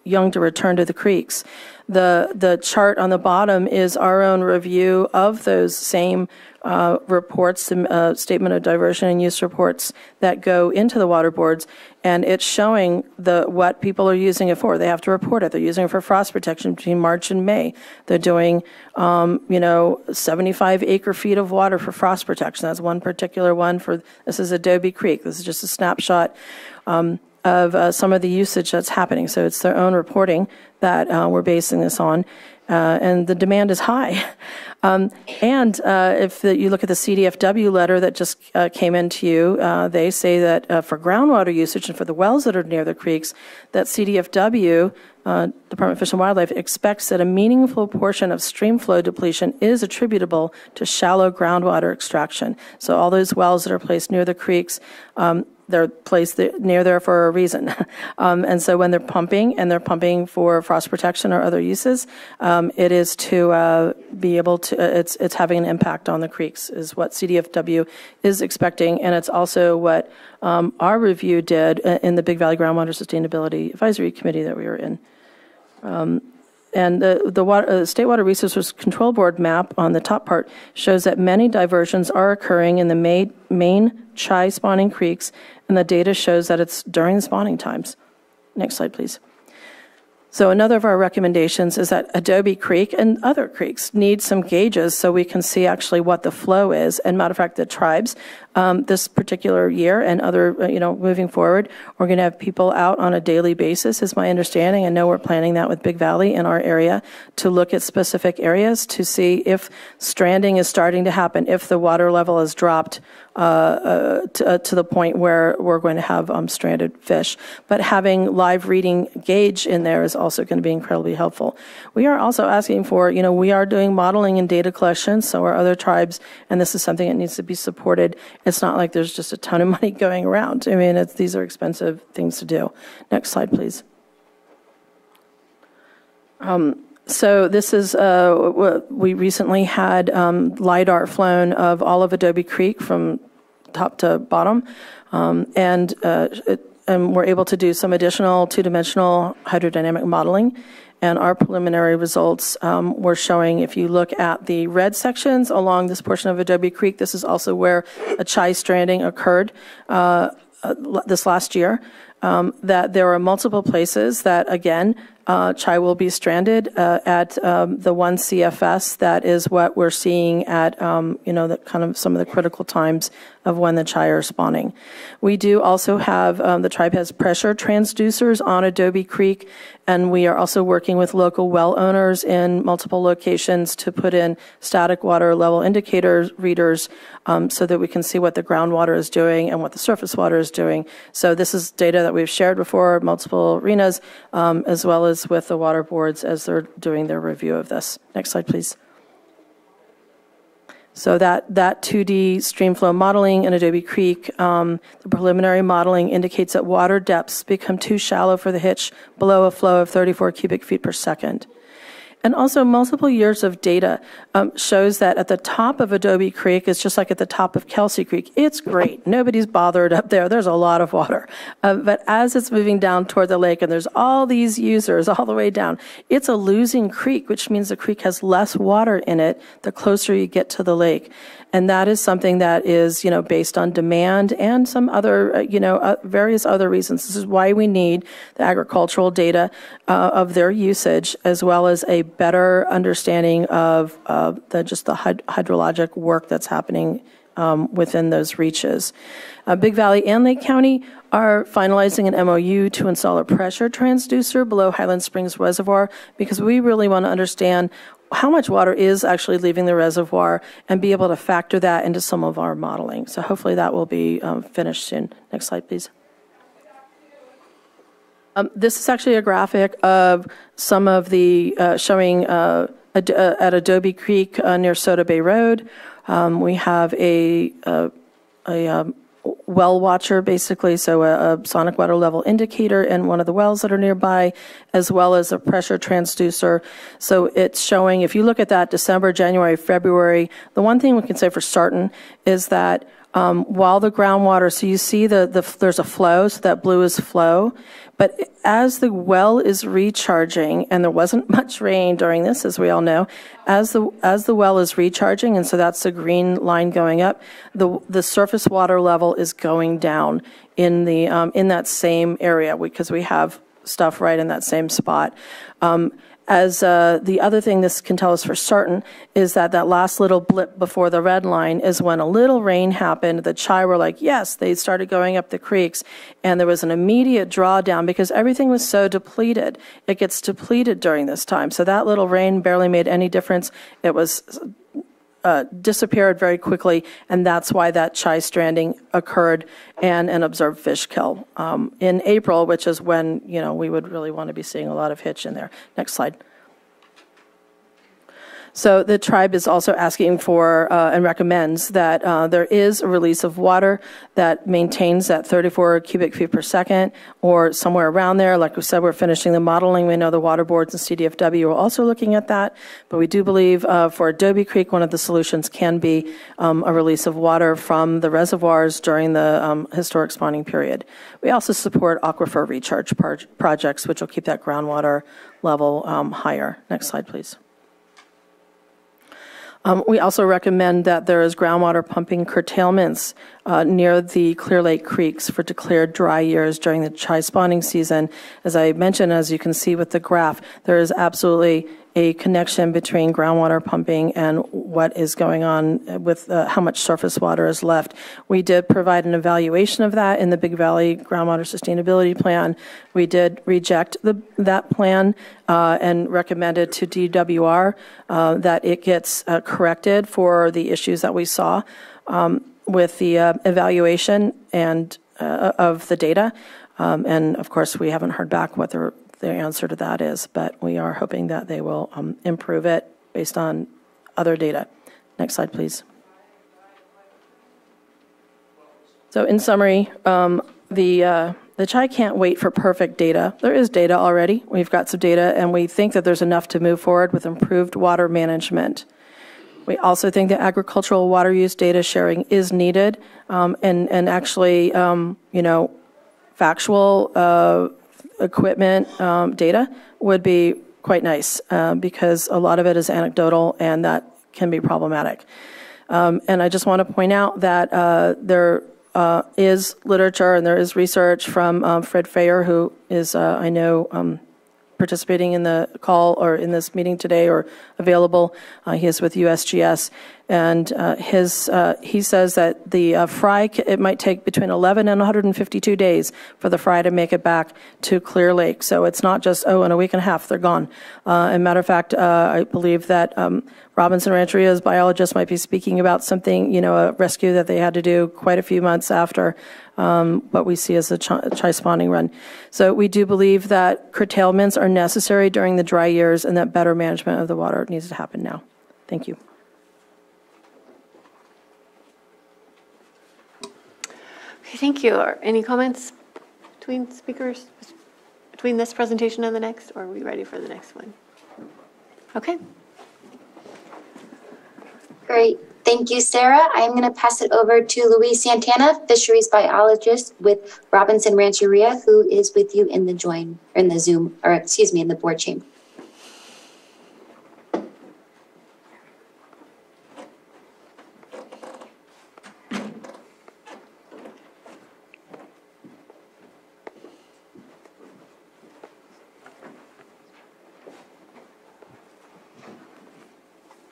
young to return to the creeks. The, the chart on the bottom is our own review of those same uh, reports, uh, statement of diversion and use reports that go into the water boards, and it's showing the what people are using it for. They have to report it. They're using it for frost protection between March and May. They're doing, um, you know, 75 acre feet of water for frost protection. That's one particular one for. This is Adobe Creek. This is just a snapshot. Um, of uh, some of the usage that's happening. So it's their own reporting that uh, we're basing this on, uh, and the demand is high. Um, and uh, if the, you look at the CDFW letter that just uh, came into you, uh, they say that for groundwater usage and for the wells that are near the creeks, that CDFW, Department of Fish and Wildlife, expects that a meaningful portion of stream flow depletion is attributable to shallow groundwater extraction. So all those wells that are placed near the creeks, um, they're placed near there for a reason. um, and so when they're pumping and they're pumping for frost protection or other uses, um, it is to uh, be able to, uh, it's, it's having an impact on the creeks, is what CDFW is expecting. And it's also what um, our review did uh, in the Big Valley Groundwater Sustainability Advisory Committee that we were in. And the, the water, uh, State Water Resources Control Board map on the top part shows that many diversions are occurring in the main, main Chi spawning creeks, and the data shows that it's during the spawning times. Next slide, please. So another of our recommendations is that Adobe Creek and other creeks need some gauges so we can see actually what the flow is. And matter of fact, the tribes um, this particular year and other, uh, you know, moving forward, we're going to have people out on a daily basis, is my understanding. I know we're planning that with Big Valley in our area to look at specific areas to see if stranding is starting to happen, if the water level has dropped uh, uh, to, uh, to, the point where we're going to have um, stranded fish. But having live reading gauge in there is also going to be incredibly helpful. We are also asking for, you know, we are doing modeling and data collection, so are other tribes, and this is something that needs to be supported. It's not like there's just a ton of money going around. I mean, these are expensive things to do. Next slide, please. Um, so this is, uh, we recently had um, LIDAR flown of all of Adobe Creek from top to bottom. Um, and, uh, it, and we're able to do some additional two-dimensional hydrodynamic modeling. And our preliminary results um, were showing, if you look at the red sections along this portion of Adobe Creek, this is also where a Chi stranding occurred uh, uh, this last year, um, that there are multiple places that, again, uh, Chi will be stranded uh, at um, the one CFS. That is what we're seeing at, um, you know, the kind of some of the critical times of when the Chi are spawning. We do also have, um, the tribe has pressure transducers on Adobe Creek, and we are also working with local well owners in multiple locations to put in static water level indicator readers um, so that we can see what the groundwater is doing and what the surface water is doing. So this is data that we've shared before, multiple arenas, um, as well as with the water boards as they're doing their review of this. Next slide, please. So that, that 2D streamflow modeling in Adobe Creek, um, the preliminary modeling indicates that water depths become too shallow for the hitch below a flow of 34 cubic feet per second. And also, multiple years of data um, shows that at the top of Adobe Creek is just like at the top of Kelsey Creek. It's great. Nobody's bothered up there. There's a lot of water. Uh, but as it's moving down toward the lake and there's all these users all the way down, it's a losing creek, which means the creek has less water in it the closer you get to the lake. And that is something that is, you know, based on demand and some other, uh, you know, uh, various other reasons. This is why we need the agricultural data uh, of their usage as well as a better understanding of uh, the, just the hyd- hydrologic work that's happening um, within those reaches. Uh, Big Valley and Lake County are finalizing an MOU to install a pressure transducer below Highland Springs Reservoir because we really want to understand how much water is actually leaving the reservoir and be able to factor that into some of our modeling. So hopefully that will be um, finished soon. Next slide, please. Um, this is actually a graphic of some of the uh, showing uh, ad- uh, at Adobe Creek uh, near Soda Bay Road. Um, we have a, a, a um, well watcher, basically, so a, a, sonic water level indicator in one of the wells that are nearby, as well as a pressure transducer. So it's showing, if you look at that December, January, February, the one thing we can say for certain is that um, while the groundwater, so you see the, the there's a flow, so that blue is flow, but as the well is recharging, and there wasn't much rain during this, as we all know, as the as the well is recharging, and so that's the green line going up, the the surface water level is going down in the um, in that same area because we have stuff right in that same spot. Um, as uh, the other thing this can tell us for certain is that that last little blip before the red line is when a little rain happened. The Chi were like, yes, they started going up the creeks, and there was an immediate drawdown because everything was so depleted. It gets depleted during this time. So that little rain barely made any difference. It was uh, disappeared very quickly, and that's why that Chi stranding occurred and an observed fish kill um, in April, which is when you know we would really want to be seeing a lot of hitch in there. Next slide. So the tribe is also asking for uh, and recommends that uh, there is a release of water that maintains that 34 cubic feet per second or somewhere around there. Like we said, we're finishing the modeling. We know the water boards and CDFW are also looking at that. But we do believe uh, for Adobe Creek, one of the solutions can be um, a release of water from the reservoirs during the um, historic spawning period. We also support aquifer recharge projects, which will keep that groundwater level um, higher. Next slide, please. Um, we also recommend that there is groundwater pumping curtailments uh, near the Clear Lake creeks for declared dry years during the Chi spawning season. As I mentioned, as you can see with the graph, there is absolutely a connection between groundwater pumping and what is going on with uh, how much surface water is left. We did provide an evaluation of that in the Big Valley Groundwater Sustainability Plan. We did reject the, that plan uh, and recommended to DWR uh, that it gets uh, corrected for the issues that we saw um, with the uh, evaluation and uh, of the data. Um, and of course, we haven't heard back what the the answer to that is, but we are hoping that they will um, improve it based on other data. Next slide, please. So, in summary, um, the uh, the CHI can't wait for perfect data. There is data already. We've got some data, and we think that there's enough to move forward with improved water management. We also think that agricultural water use data sharing is needed, um, and and actually, um, you know, factual uh, equipment um, data would be quite nice uh, because a lot of it is anecdotal and that can be problematic. Um, and I just want to point out that uh, there uh, is literature and there is research from um, Fred Feyrer, who is, uh, I know, um, participating in the call or in this meeting today or available. Uh, he is with USGS, and uh, his uh, he says that the uh, fry it might take between 11 and 152 days for the fry to make it back to Clear Lake. So it's not just oh in a week and a half they're gone. Uh, and matter of fact, uh, I believe that um, Robinson Rancheria's biologist might be speaking about something you know a rescue that they had to do quite a few months after um, what we see as a Chi spawning run. So we do believe that curtailments are necessary during the dry years and that better management of the water needs to happen now. Thank you. Okay, thank you. Any comments between speakers, between this presentation and the next, or are we ready for the next one? Okay, Great. Thank you, Sarah. I'm going to pass it over to Louise Santana, fisheries biologist with Robinson Rancheria, who is with you in the join, or in the Zoom, or excuse me, in the board chamber.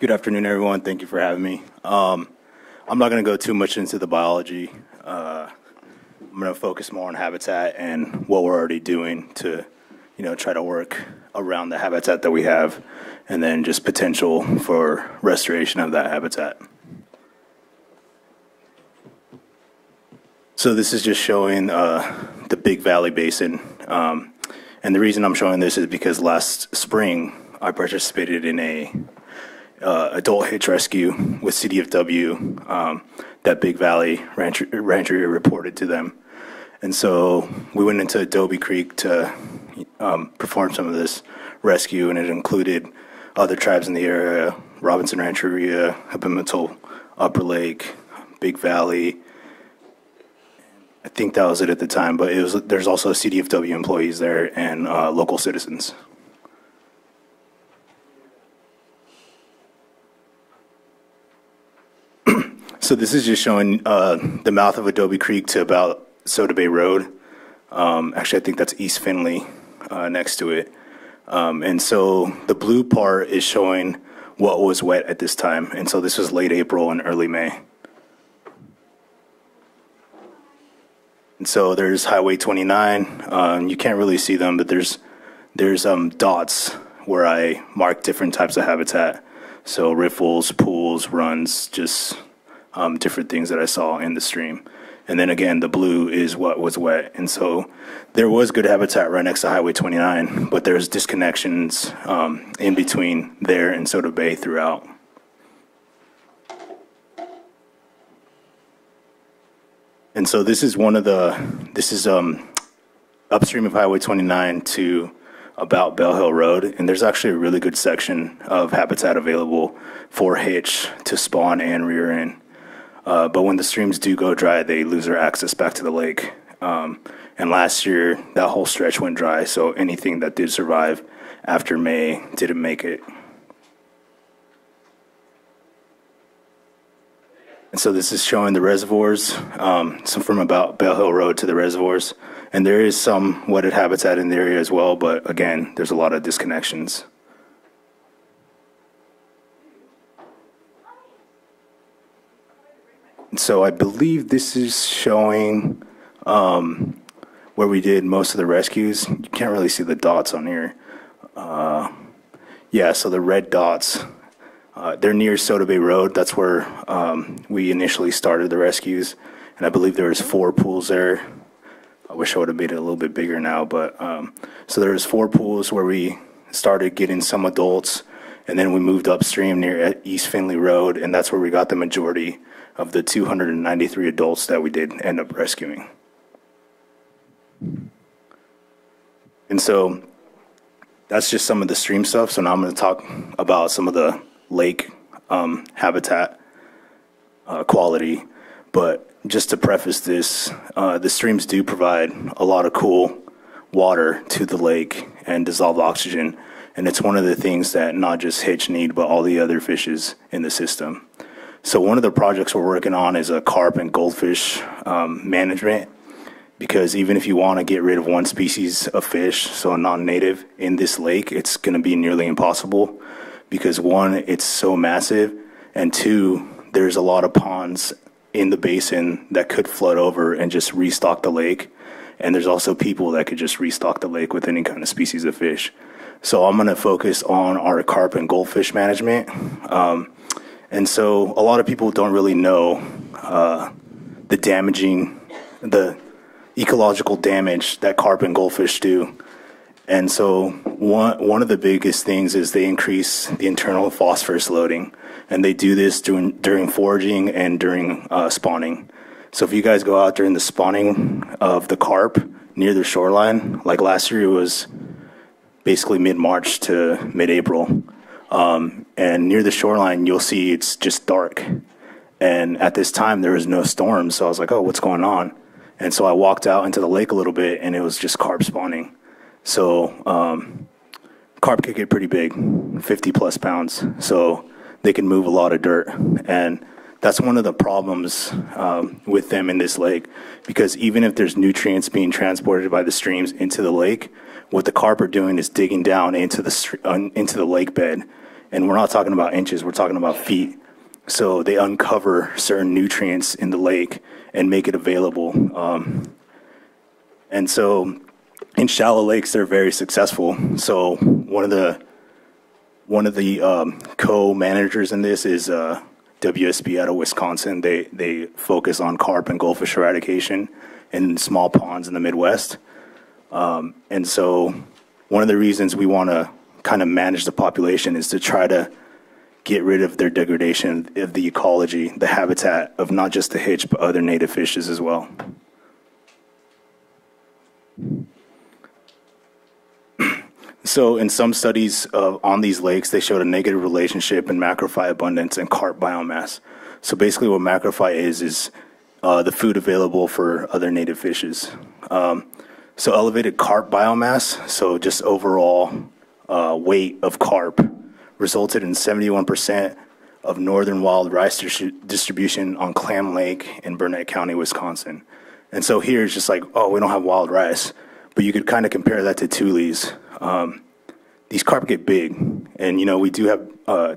Good afternoon, everyone. Thank you for having me. Um, I'm not going to go too much into the biology. Uh, I'm going to focus more on habitat and what we're already doing to, you know, try to work around the habitat that we have, and then just potential for restoration of that habitat. So this is just showing uh, the Big Valley Basin, um, and the reason I'm showing this is because last spring I participated in a uh, adult hitch rescue with CDFW um, that Big Valley Rancher, Rancheria reported to them. And so we went into Adobe Creek to um, perform some of this rescue, and it included other tribes in the area Robinson Rancheria, Habematolel, Upper Lake, Big Valley. I think that was it at the time, but it was there's also CDFW employees there and uh, local citizens. So this is just showing uh, the mouth of Adobe Creek to about Soda Bay Road. Um, actually, I think that's East Finley uh, next to it. Um, and so the blue part is showing what was wet at this time. And so this was late April and early May. And so there's Highway 29. Um, you can't really see them, but there's there's um, dots where I mark different types of habitat. So riffles, pools, runs, just um, different things that I saw in the stream. And then again, the blue is what was wet. And so there was good habitat right next to Highway 29, but there's disconnections um, in between there and Soda Bay throughout. And so this is one of the, this is um, upstream of Highway 29 to about Bell Hill Road. And there's actually a really good section of habitat available for hitch to spawn and rear in. Uh, but when the streams do go dry, they lose their access back to the lake. Um, and last year, that whole stretch went dry, so anything that did survive after May didn't make it. And so this is showing the reservoirs, um, from about Bell Hill Road to the reservoirs. And there is some wetted habitat in the area as well, but again, there's a lot of disconnections. So I believe this is showing um, where we did most of the rescues. You can't really see the dots on here. Uh, yeah, so the red dots, uh, they're near Soda Bay Road. That's where um, we initially started the rescues. And I believe there was four pools there. I wish I would have made it a little bit bigger now, but um, so there was four pools where we started getting some adults, and then we moved upstream near East Finley Road, and that's where we got the majority of the 293 adults that we did end up rescuing. And so that's just some of the stream stuff. So now I'm going to talk about some of the lake um, habitat uh, quality. But just to preface this, uh, the streams do provide a lot of cool water to the lake and dissolved oxygen. And it's one of the things that not just Hitch need, but all the other fishes in the system. So one of the projects we're working on is a carp and goldfish um, management because even if you want to get rid of one species of fish, so a non-native in this lake, it's going to be nearly impossible because one, it's so massive, and two, there's a lot of ponds in the basin that could flood over and just restock the lake. And there's also people that could just restock the lake with any kind of species of fish. So I'm going to focus on our carp and goldfish management. Um, and so a lot of people don't really know uh, the damaging, the ecological damage that carp and goldfish do. And so one one of the biggest things is they increase the internal phosphorus loading, and they do this during during foraging and during uh, spawning. So if you guys go out during the spawning of the carp near the shoreline, like last year it was basically mid March to mid April, um, and near the shoreline you'll see it's just dark. And at this time there was no storm, so I was like, oh, what's going on? And so I walked out into the lake a little bit, and it was just carp spawning. So um, carp could get pretty big, 50 plus pounds. So they can move a lot of dirt. And that's one of the problems um, with them in this lake, because even if there's nutrients being transported by the streams into the lake, what the carp are doing is digging down into the into the lake bed, and we're not talking about inches; we're talking about feet. So they uncover certain nutrients in the lake and make it available. Um, and so in shallow lakes, they're very successful. So one of the one of the um, co-managers in this is uh, WSB out of Wisconsin. They they focus on carp and goldfish eradication in small ponds in the Midwest. Um, and so one of the reasons we want to kind of manage the population is to try to get rid of their degradation of the ecology, the habitat of not just the hitch, but other native fishes as well. So, in some studies uh, on these lakes, they showed a negative relationship in macrophyte abundance and carp biomass. So, basically, what macrophyte is is uh, the food available for other native fishes. Um, so, elevated carp biomass, so just overall uh, weight of carp, resulted in 71% of northern wild rice distribution on Clam Lake in Burnett County, Wisconsin. And so here it's just like, oh, we don't have wild rice. But you could kind of compare that to Tule's. Um, these carp get big, and you know we do have uh,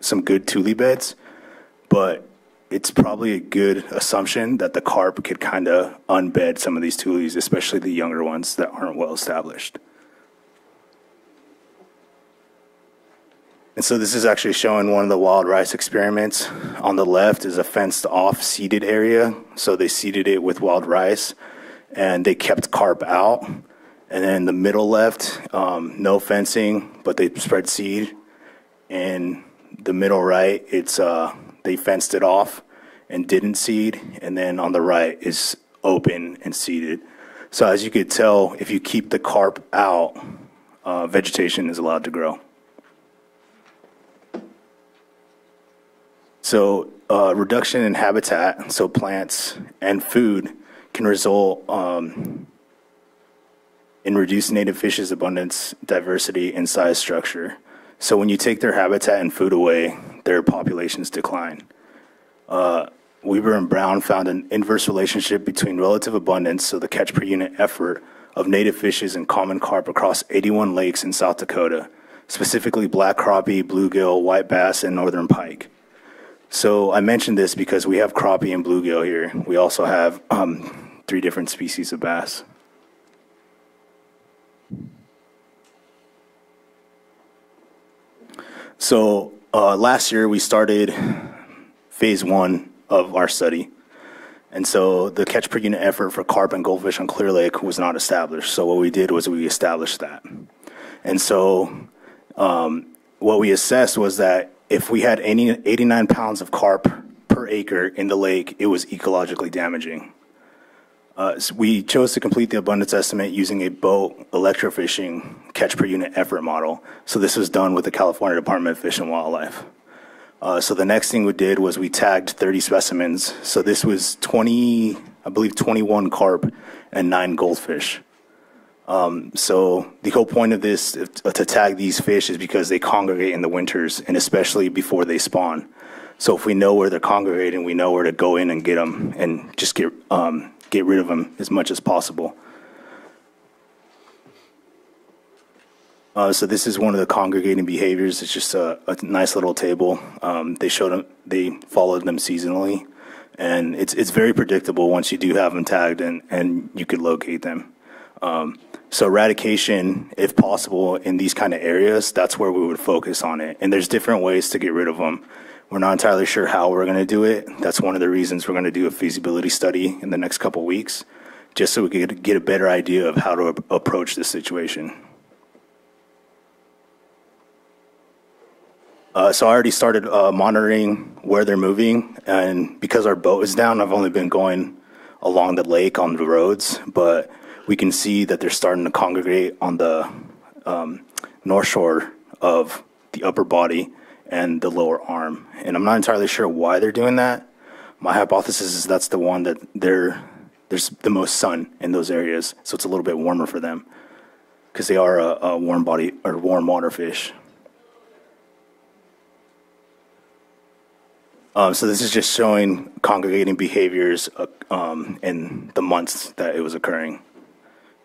some good tule beds, but it's probably a good assumption that the carp could kind of unbed some of these tules, especially the younger ones that aren't well established. And so this is actually showing one of the wild rice experiments. On the left is a fenced off seeded area. So they seeded it with wild rice and they kept carp out. And then the middle left, um, no fencing, but they spread seed. And the middle right, it's uh, they fenced it off and didn't seed. And then on the right is open and seeded. So as you could tell, if you keep the carp out, uh, vegetation is allowed to grow. So, uh, reduction in habitat, so plants and food, can result um, in reduced native fishes abundance, diversity, and size structure. So, when you take their habitat and food away, their populations decline. Uh, Weber and Brown found an inverse relationship between relative abundance, so the catch per unit effort of native fishes and common carp across 81 lakes in South Dakota, specifically black crappie, bluegill, white bass, and northern pike. So I mentioned this because we have crappie and bluegill here. We also have um, three different species of bass. So uh, last year we started phase one of our study. And so the catch per unit effort for carp and goldfish on Clear Lake was not established. So what we did was we established that. And so um, what we assessed was that if we had 80, 89 pounds of carp per acre in the lake, it was ecologically damaging. Uh, so we chose to complete the abundance estimate using a boat electrofishing catch per unit effort model. So this was done with the California Department of Fish and Wildlife. Uh, so the next thing we did was we tagged 30 specimens. So this was 20, I believe 21 carp and nine goldfish. Um, so the whole point of this uh, to tag these fish is because they congregate in the winters and especially before they spawn. So if we know where they're congregating, we know where to go in and get them and just get um, get rid of them as much as possible. Uh, so this is one of the congregating behaviors. It's just a, a nice little table. Um, they showed them, they followed them seasonally, and it's it's very predictable once you do have them tagged and and you could locate them. Um, so eradication, if possible, in these kind of areas, that's where we would focus on it. And there's different ways to get rid of them. We're not entirely sure how we're going to do it. That's one of the reasons we're going to do a feasibility study in the next couple weeks, just so we could get a better idea of how to approach this situation. Uh, so I already started uh, monitoring where they're moving, and because our boat is down, I've only been going along the lake on the roads, but we can see that they're starting to congregate on the um, north shore of the upper body and the lower arm. And I'm not entirely sure why they're doing that. My hypothesis is that's the one that they're, there's the most sun in those areas, so it's a little bit warmer for them because they are a, a warm body or warm water fish. Um, so this is just showing congregating behaviors uh, um, in the months that it was occurring.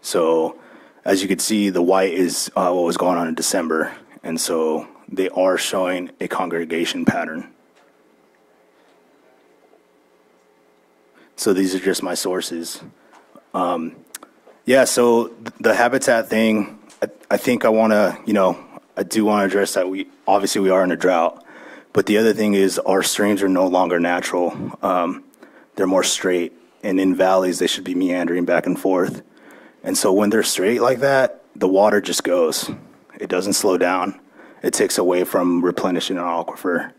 So as you can see, the white is uh, what was going on in December, and so they are showing a congregation pattern. So these are just my sources. Um, yeah, so the habitat thing, I, I think I want to, you know, I do want to address that. We obviously we are in a drought, but the other thing is our streams are no longer natural. Um, they're more straight, and in valleys they should be meandering back and forth. And so when they're straight like that, the water just goes. It doesn't slow down. It takes away from replenishing an aquifer.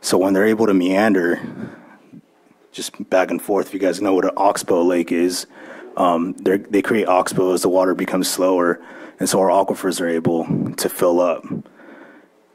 So when they're able to meander, just back and forth, if you guys know what an oxbow lake is, um, they create oxbows, the water becomes slower, and so our aquifers are able to fill up.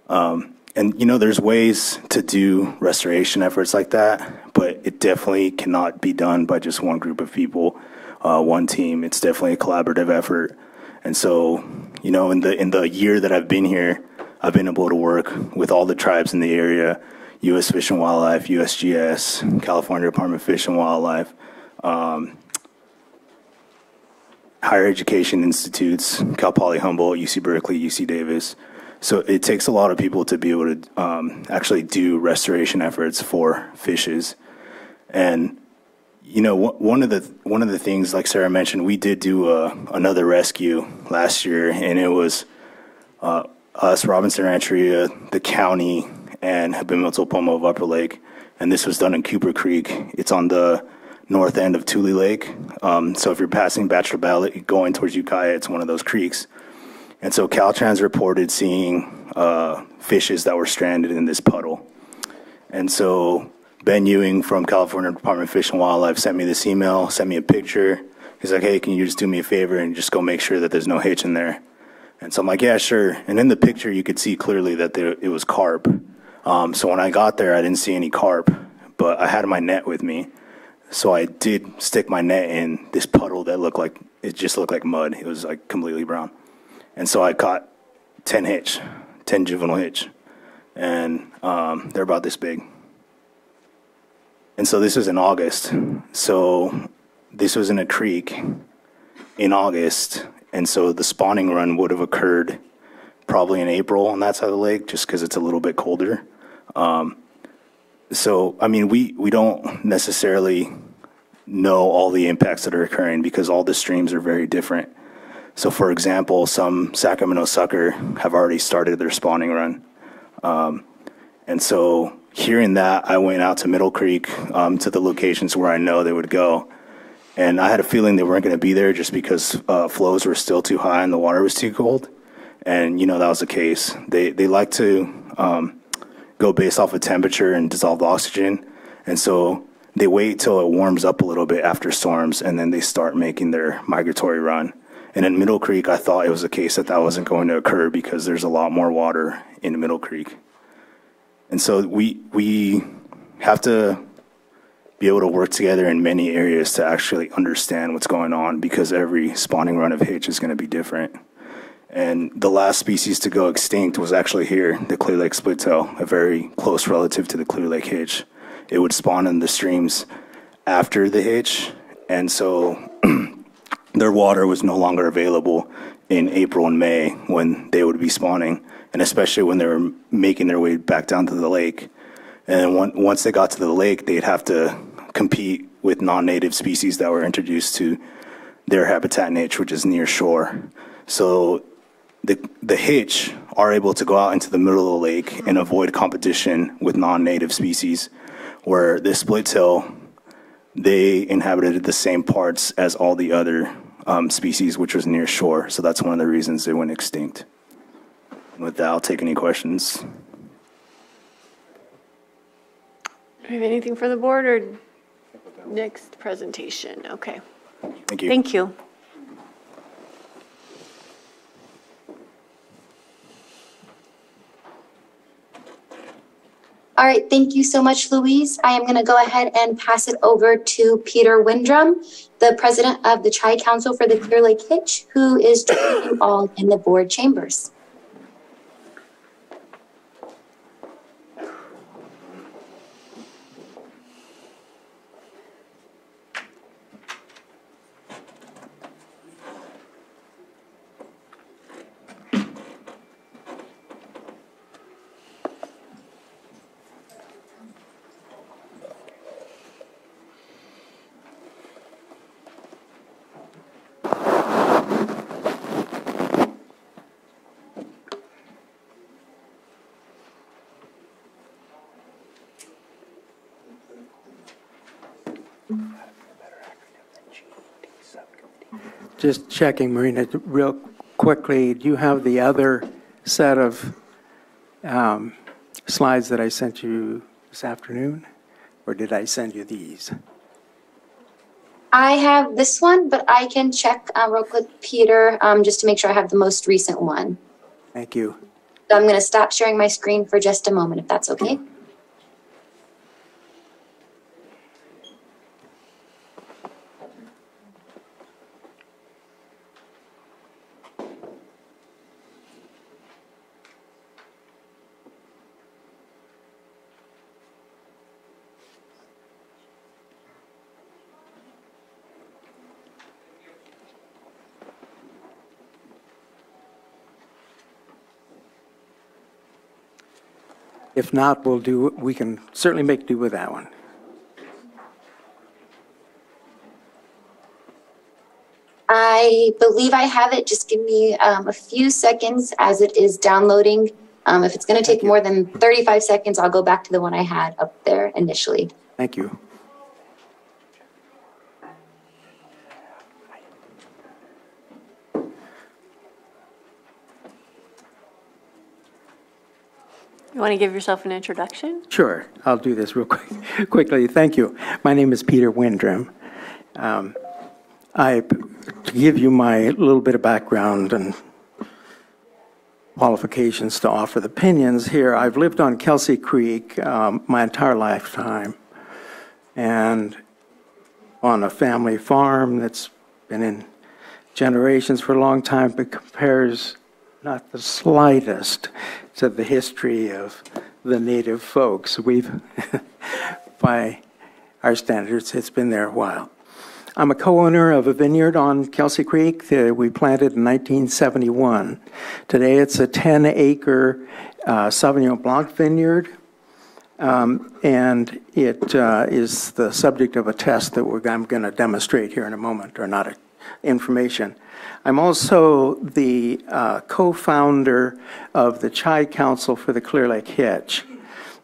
Um, and you know, there's ways to do restoration efforts like that, but it definitely cannot be done by just one group of people uh, one team. It's definitely a collaborative effort. And so, you know, in the in the year that I've been here, I've been able to work with all the tribes in the area, U.S. Fish and Wildlife, USGS, California Department of Fish and Wildlife, um, higher education institutes, Cal Poly Humboldt, UC Berkeley, UC Davis. So it takes a lot of people to be able to um, actually do restoration efforts for fishes. And you know, one of the one of the things, like Sarah mentioned, we did do a, another rescue last year, and it was uh, us, Robinson Rancheria, the county, and Habematolel Pomo of Upper Lake. And this was done in Cooper Creek. It's on the north end of Tule Lake. Um, so if you're passing Bachelor Valley going towards Ukiah, it's one of those creeks. And so Caltrans reported seeing uh, fishes that were stranded in this puddle. And so Ben Ewing from California Department of Fish and Wildlife sent me this email, sent me a picture. He's like, hey, can you just do me a favor and just go make sure that there's no hitch in there? And so I'm like, yeah, sure. And in the picture, you could see clearly that there, it was carp. Um, so when I got there, I didn't see any carp, but I had my net with me. So I did stick my net in this puddle that looked like, it just looked like mud. It was like completely brown. And so I caught 10 hitch, 10 juvenile hitch. And um, they're about this big. And so this was in August. So this was in a creek in August. And so the spawning run would have occurred probably in April on that side of the lake, just because it's a little bit colder. Um, so, I mean, we, we don't necessarily know all the impacts that are occurring because all the streams are very different. So, for example, some Sacramento sucker have already started their spawning run. Um, and so, hearing that, I went out to Middle Creek um, to the locations where I know they would go. And I had a feeling they weren't going to be there just because uh, flows were still too high and the water was too cold. And, you know, that was the case. They, they like to um, go based off of temperature and dissolved oxygen. And so they wait till it warms up a little bit after storms and then they start making their migratory run. And in Middle Creek, I thought it was a case that that wasn't going to occur because there's a lot more water in Middle Creek. And so we, we have to be able to work together in many areas to actually understand what's going on because every spawning run of hitch is going to be different. And the last species to go extinct was actually here, the Clear Lake splittail, a very close relative to the Clear Lake hitch. It would spawn in the streams after the hitch, and so their water was no longer available in April and May when they would be spawning, and especially when they were making their way back down to the lake. And one, once they got to the lake, they'd have to compete with non-native species that were introduced to their habitat niche, which is near shore. So the, the hitch are able to go out into the middle of the lake and avoid competition with non-native species, where the split tail, they inhabited the same parts as all the other um, species, which was near shore. So that's one of the reasons they went extinct. With that, I'll take any questions. Do we have anything for the board or next presentation? Okay, Thank you. thank you. All right, thank you so much, Louise. I am going to go ahead and pass it over to Peter Windrem, the president of the Chi Council for the Clear Lake Hitch, who is joining you all in the board chambers. Just checking, Marina, real quickly, do you have the other set of um, slides that I sent you this afternoon? Or did I send you these? I have this one, but I can check uh, real quick, Peter, um, just to make sure I have the most recent one. Thank you. So I'm going to stop sharing my screen for just a moment, if that's okay. If not, we'll do, we can certainly make do with that one. I believe I have it. Just give me um, a few seconds as it is downloading. Um, if it's going to take more than 35 seconds, I'll go back to the one I had up there initially. Thank you. You want to give yourself an introduction? Sure, I'll do this real quick, quickly. Thank you. My name is Peter Windrem. Um, I, to give you my little bit of background and qualifications to offer the opinions here, I've lived on Kelsey Creek um, my entire lifetime, and on a family farm that's been in generations for a long time, but compares not the slightest to the history of the native folks. We've, by our standards, it's been there a while. I'm a co-owner of a vineyard on Kelsey Creek that we planted in 1971. Today it's a 10-acre uh, Sauvignon Blanc vineyard, um, and it uh, is the subject of a test that we're, I'm going to demonstrate here in a moment, or not a, information. I'm also the uh, co-founder of the Chi Council for the Clear Lake Hitch.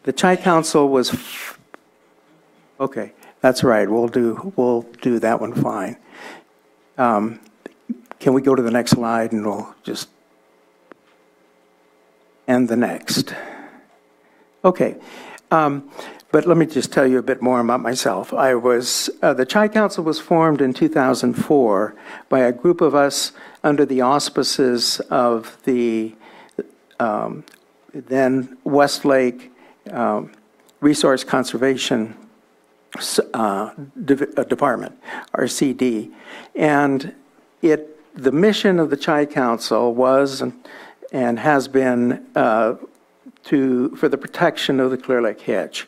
The Chi Council was, okay, that's right, we'll do, we'll do that one fine. Um, Can we go to the next slide and we'll just, and the next. Okay, um, but let me just tell you a bit more about myself. I was, uh, the Chi Council was formed in 2004 by a group of us under the auspices of the um, then Westlake um, Resource Conservation uh, Div- uh, Department, RCD. And it, the mission of the Chi Council was and, and has been uh, to, for the protection of the Clear Lake Hitch.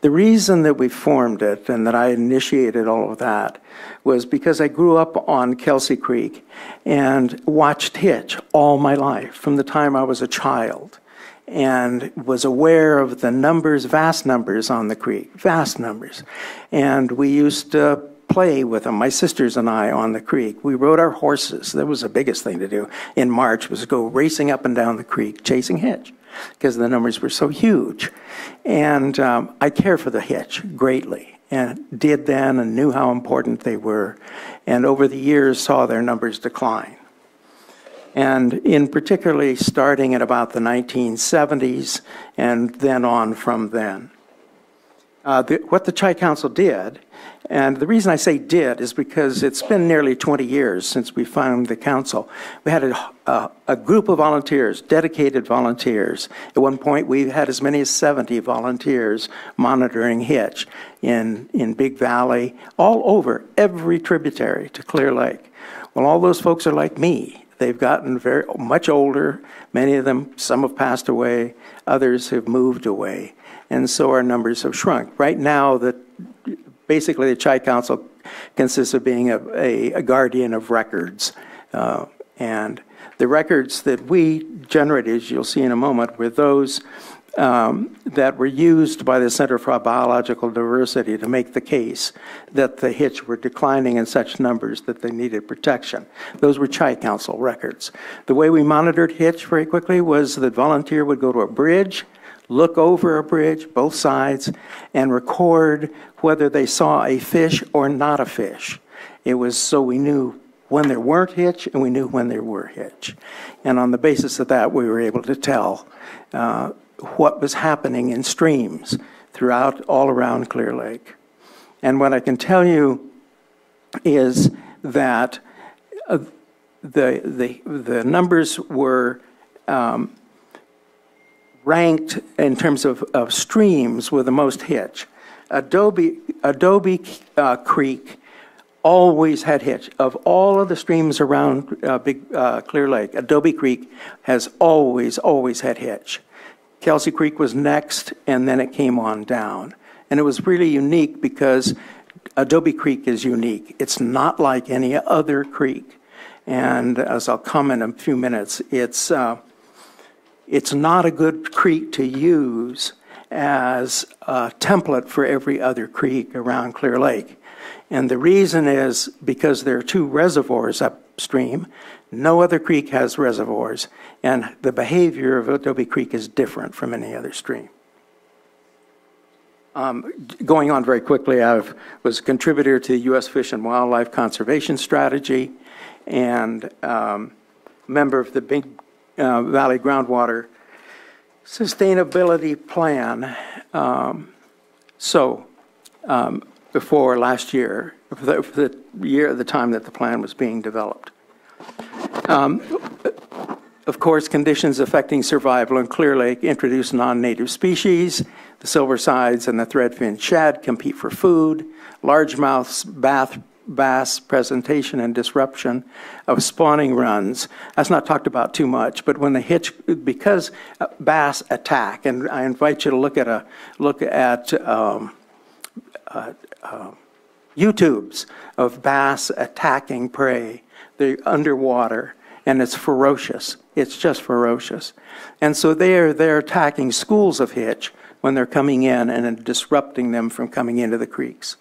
The reason that we formed it and that I initiated all of that was because I grew up on Kelsey Creek and watched hitch all my life from the time I was a child and was aware of the numbers, vast numbers on the creek, vast numbers. And we used to play with them, my sisters and I, on the creek. We rode our horses. That was the biggest thing to do in March was go racing up and down the creek, chasing hitch because the numbers were so huge. And um, I care for the hitch greatly and did then and knew how important they were. And over the years saw their numbers decline. And in particularly starting at about the 1970s and then on from then. Uh, the, what the Chi Council did, and the reason I say did is because it's been nearly 20 years since we found the council. We had a, a, a, group of volunteers, dedicated volunteers. At one point, we had as many as 70 volunteers monitoring hitch in, in Big Valley, all over every tributary to Clear Lake. Well, all those folks are like me. They've gotten very much older. Many of them, some have passed away, others have moved away and so our numbers have shrunk. Right now, the, basically the Chi Council consists of being a, a, a guardian of records. Uh, and the records that we generated, as you'll see in a moment, were those um, that were used by the Center for Biological Diversity to make the case that the hitch were declining in such numbers that they needed protection. Those were Chi Council records. The way we monitored hitch very quickly was that volunteer would go to a bridge look over a bridge, both sides, and record whether they saw a fish or not a fish. It was so we knew when there weren't hitch and we knew when there were hitch. And on the basis of that, we were able to tell uh, what was happening in streams throughout all around Clear Lake. And what I can tell you is that uh, the, the, the numbers were um, ranked in terms of, of streams with the most hitch. Adobe, Adobe uh, Creek always had hitch. Of all of the streams around uh, Big uh, Clear Lake, Adobe Creek has always, always had hitch. Kelsey Creek was next, and then it came on down. And it was really unique because Adobe Creek is unique. It's not like any other creek. And as I'll come in a few minutes, it's uh, it's not a good creek to use as a template for every other creek around Clear Lake. And the reason is because there are two reservoirs upstream. No other creek has reservoirs, and the behavior of Adobe Creek is different from any other stream. Um, going on very quickly, I was a contributor to the U.S. Fish and Wildlife Conservation Strategy and um, member of the Big uh, Valley Groundwater Sustainability Plan. Um, so, um, before last year, for the, for the year, the time that the plan was being developed. Um, of course, conditions affecting survival in Clear Lake introduce non-native species. The silver sides and the threadfin shad compete for food. Largemouths, bath, bass presentation and disruption of spawning runs. That's not talked about too much, but when the hitch, because bass attack, and I invite you to look at a look at um, uh, uh, YouTubes of bass attacking prey. They're underwater, and it's ferocious. It's just ferocious. And so they're, they're attacking schools of hitch when they're coming in and disrupting them from coming into the creeks.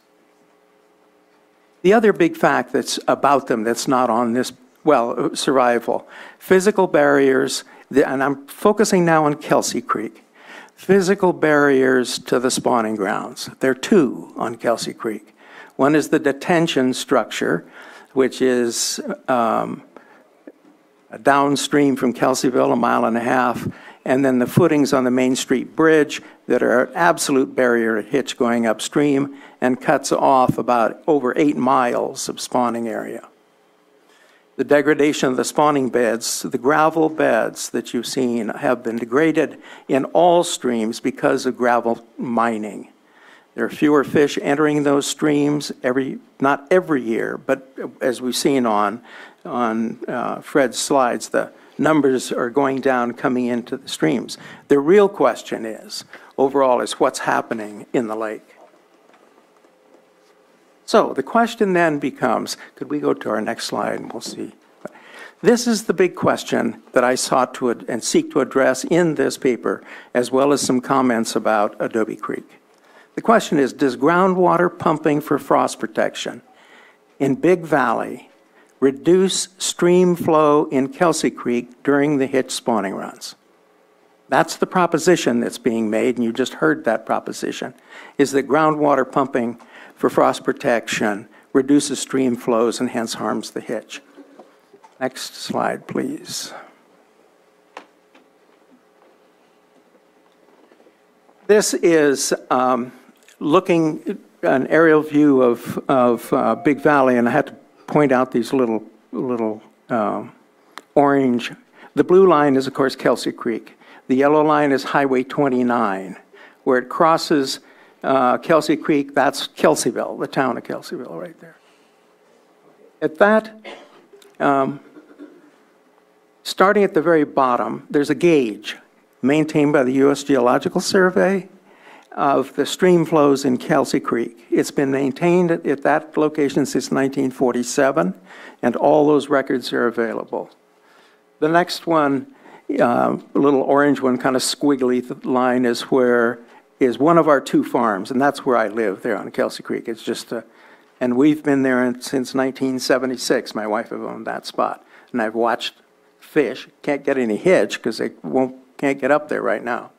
The other big fact that's about them that's not on this, well, survival, physical barriers, and I'm focusing now on Kelsey Creek. Physical barriers to the spawning grounds. There are two on Kelsey Creek. One is the detention structure, which is um, downstream from Kelseyville, a mile and a half, and then the footings on the Main Street Bridge that are an absolute barrier to hitch going upstream and cuts off about over eight miles of spawning area. The degradation of the spawning beds, the gravel beds that you've seen have been degraded in all streams because of gravel mining. There are fewer fish entering those streams every, not every year, but as we've seen on, on uh, Fred's slides, the numbers are going down coming into the streams. The real question is, overall, is what's happening in the lake. So the question then becomes, could we go to our next slide and we'll see. This is the big question that I sought to and seek to address in this paper, as well as some comments about Adobe Creek. The question is, does groundwater pumping for frost protection in Big Valley reduce stream flow in Kelsey Creek during the hitch spawning runs? That's the proposition that's being made, and you just heard that proposition, is that groundwater pumping for frost protection reduces stream flows and hence harms the hitch. Next slide, please. This is um, looking an aerial view of, of uh, Big Valley, and I had to point out these little, little uh, orange. The blue line is, of course, Kelsey Creek. The yellow line is Highway 29, where it crosses uh, Kelsey Creek. That's Kelseyville, the town of Kelseyville, right there. At that, um, starting at the very bottom, there's a gauge maintained by the U.S. Geological Survey of the stream flows in Kelsey Creek. It's been maintained at, at that location since 1947, and all those records are available. The next one, uh, a little orange one, kind of squiggly line, is where is one of our two farms, and that's where I live there on Kelsey Creek. It's just a, and we've been there since 1976. My wife has owned that spot, and I've watched fish. Can't get any hitch because they won't can't get up there right now.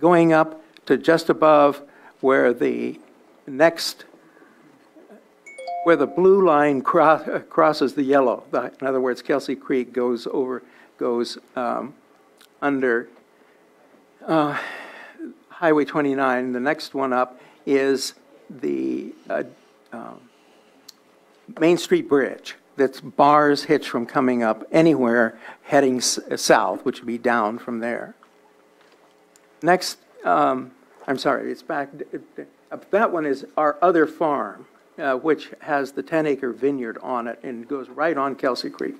Going up to just above where the next, where the blue line cross, crosses the yellow. In other words, Kelsey Creek goes over, goes um, under uh, Highway 29. The next one up is the uh, um, Main Street Bridge that bars Hitch from coming up anywhere heading south, which would be down from there. Next um, I'm sorry, it's back, that one is our other farm, uh, which has the 10-acre vineyard on it and goes right on Kelsey Creek.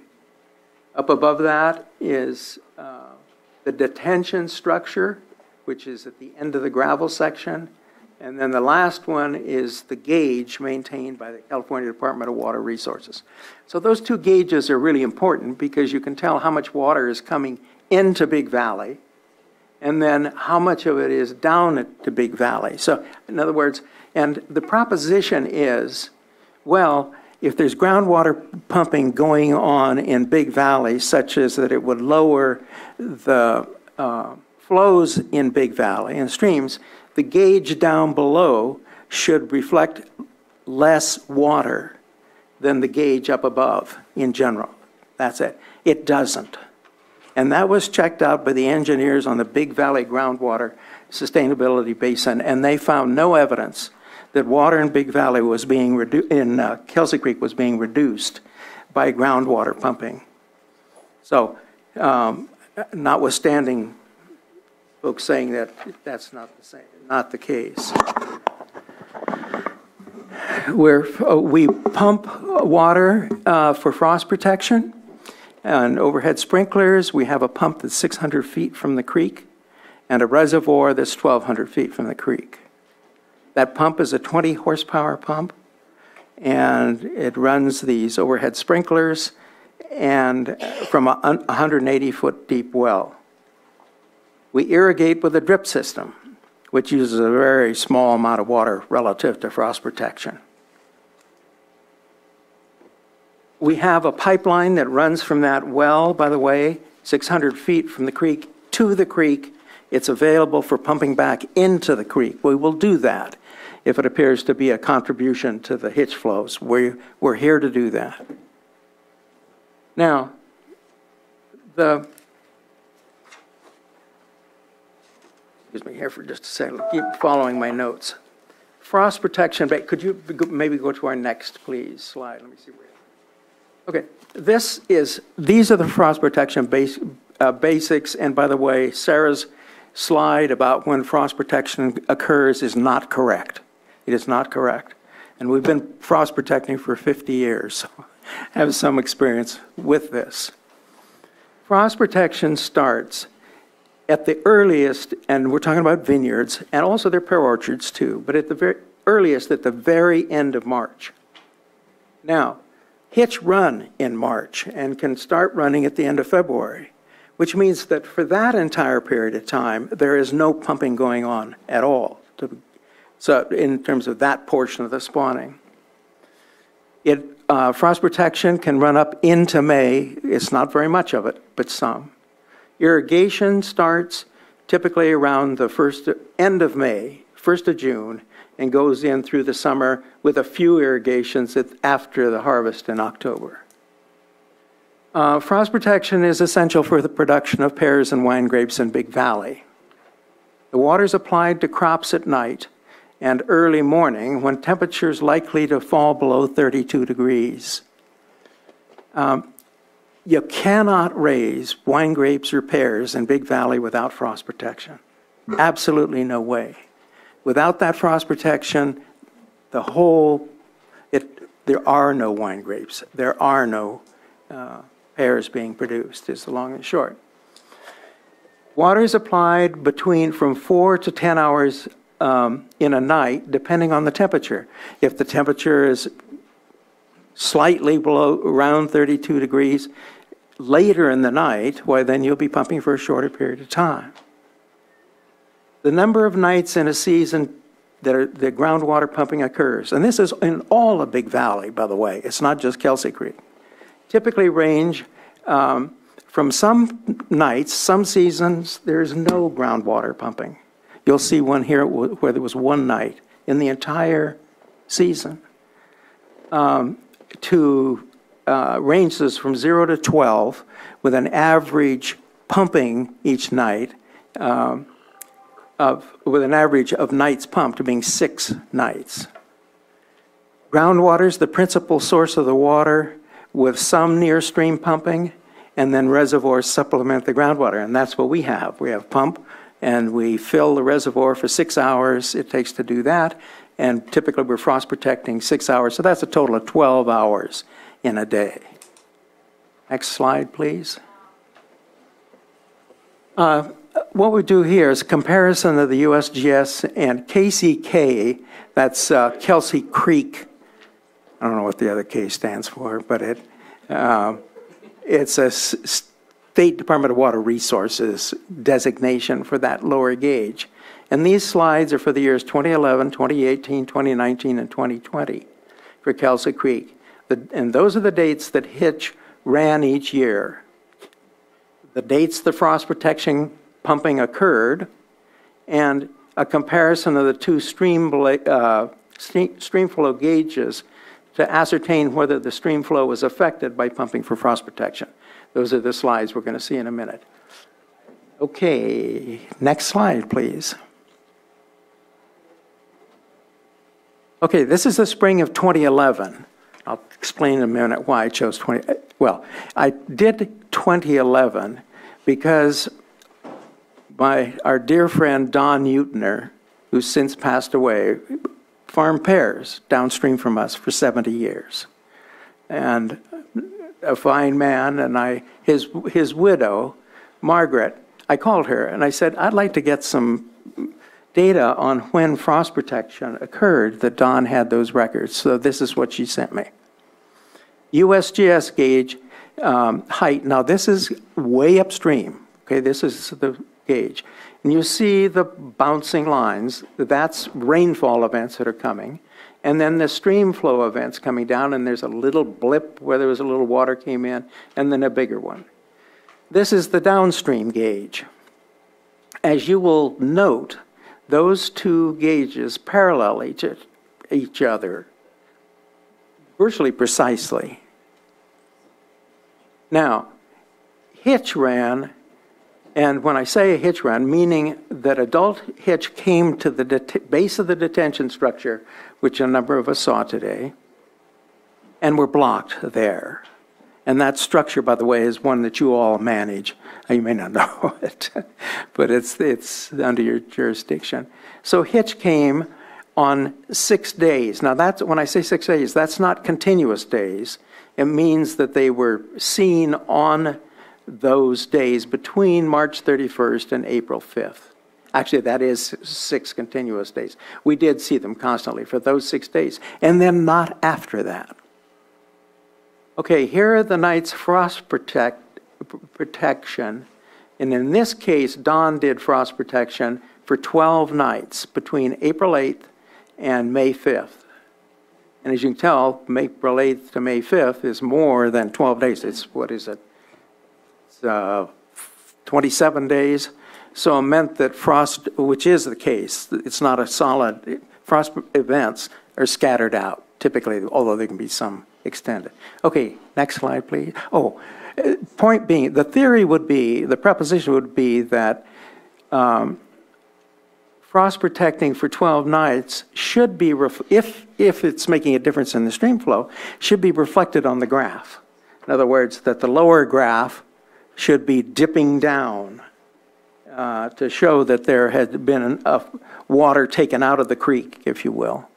Up above that is uh, the detention structure, which is at the end of the gravel section. And then the last one is the gauge maintained by the California Department of Water Resources. So those two gauges are really important because you can tell how much water is coming into Big Valley, and then how much of it is down at- to Big Valley. So, in other words, and the proposition is, well, if there's groundwater pumping going on in Big Valley such as that it would lower the uh, flows in Big Valley and streams, the gauge down below should reflect less water than the gauge up above in general. That's it. It doesn't. And that was checked out by the engineers on the Big Valley Groundwater Sustainability Basin, and they found no evidence that water in Big Valley was being reduced, in uh, Kelsey Creek was being reduced by groundwater pumping. So, um, notwithstanding folks saying that that's not the same, not the case. We're, uh, we pump water uh, for frost protection and overhead sprinklers. We have a pump that's 600 feet from the creek and a reservoir that's 1,200 feet from the creek. That pump is a 20 horsepower pump, and it runs these overhead sprinklers and uh, from a 180 foot deep well. We irrigate with a drip system, which uses a very small amount of water relative to frost protection. We have a pipeline that runs from that well, by the way, 600 feet from the creek to the creek. It's available for pumping back into the creek. We will do that if it appears to be a contribution to the hitch flows. We're, we're here to do that. Now, the, excuse me here for just a second, keep following my notes. Frost protection, ba- could you maybe go to our next, please, slide? Let me see. Okay, this is, these are the frost protection base, uh, basics, and by the way, Sarah's slide about when frost protection occurs is not correct. It is not correct. And we've been frost protecting for 50 years, so have some experience with this. Frost protection starts at the earliest, and we're talking about vineyards, and also their pear orchards too, but at the very earliest, at the very end of March. Now, hitch run in March and can start running at the end of February, which means that for that entire period of time, there is no pumping going on at all. to- So, in terms of that portion of the spawning. It, uh, frost protection can run up into May. It's not very much of it, but some. Irrigation starts typically around the first, end of May, 1st of June, and goes in through the summer with a few irrigations after the harvest in October. Uh, Frost protection is essential for the production of pears and wine grapes in Big Valley. The water is applied to crops at night and early morning when temperatures likely to fall below 32 degrees. Um, You cannot raise wine grapes or pears in Big Valley without frost protection. Absolutely no way. Without that frost protection, the whole, it, there are no wine grapes. There are no uh, pears being produced, is the long and short. Water is applied between, from four to 10 hours um, in a night, depending on the temperature. If the temperature is slightly below, around 32 degrees, later in the night, why, then you'll be pumping for a shorter period of time. The number of nights in a season that are, the groundwater pumping occurs, and this is in all of Big Valley, by the way, it's not just Kelsey Creek, typically range um, from some nights, some seasons, there's no groundwater pumping. You'll see one here where there was one night in the entire season. Um, to uh, ranges from 0 to 12, with an average pumping each night um, of, with an average of nights pumped being six nights. Groundwater is the principal source of the water, with some near stream pumping, and then reservoirs supplement the groundwater, and that's what we have. We have pump, and we fill the reservoir for six hours it takes to do that, and typically we're frost protecting six hours, so that's a total of 12 hours in a day. Next slide, please. Uh, What we do here is a comparison of the USGS and KCK, that's uh, Kelsey Creek. I don't know what the other K stands for, but it, uh, it's a s- State Department of Water Resources designation for that lower gauge. And these slides are for the years 2011, 2018, 2019, and 2020 for Kelsey Creek. The- And those are the dates that Hitch ran each year. The dates the frost protection pumping occurred, and a comparison of the two stream, uh, stream flow gauges to ascertain whether the stream flow was affected by pumping for frost protection. Those are the slides we're going to see in a minute. Okay, next slide, please. Okay, this is the spring of 2011. I'll explain in a minute why I chose 20. Well, I did 2011 because our dear friend Don Newtoner, who's since passed away, farmed pears downstream from us for 70 years, and a fine man. And I his his widow, Margaret. I called her and I said I'd like to get some data on when frost protection occurred that Don had those records. So this is what she sent me. USGS gauge um, height. Now this is way upstream. Okay, this is the gauge. And you see the bouncing lines. That's rainfall events that are coming. And then the stream flow events coming down, and there's a little blip where there was a little water came in, and then a bigger one. This is the downstream gauge. As you will note, those two gauges parallel each, each other virtually precisely. Now, Hitch ran, and when I say a hitch run, meaning that adult hitch came to the det- base of the detention structure, which a number of us saw today, and were blocked there. And that structure, by the way, is one that you all manage. You may not know it, but it's, it's under your jurisdiction. So Hitch came on six days. Now, that's, when I say six days, that's not continuous days. It means that they were seen on those days between March 31st and April 5th. Actually, that is six continuous days. We did see them constantly for those six days, and then not after that. Okay, here are the night's frost protect, protection. And in this case, Don did frost protection for 12 nights between April 8th and May 5th. And as you can tell, April 8th to May 5th is more than 12 days. It's, what is it? Uh, 27 days. So it meant that frost, which is the case, it's not a solid, frost events are scattered out typically, although there can be some extended. Okay, next slide, please. Oh, point being, the theory would be, the proposition would be that um, frost protecting for 12 nights should be, if, if it's making a difference in the stream flow, should be reflected on the graph. In other words, that the lower graph should be dipping down uh, to show that there had been enough water taken out of the creek, if you will,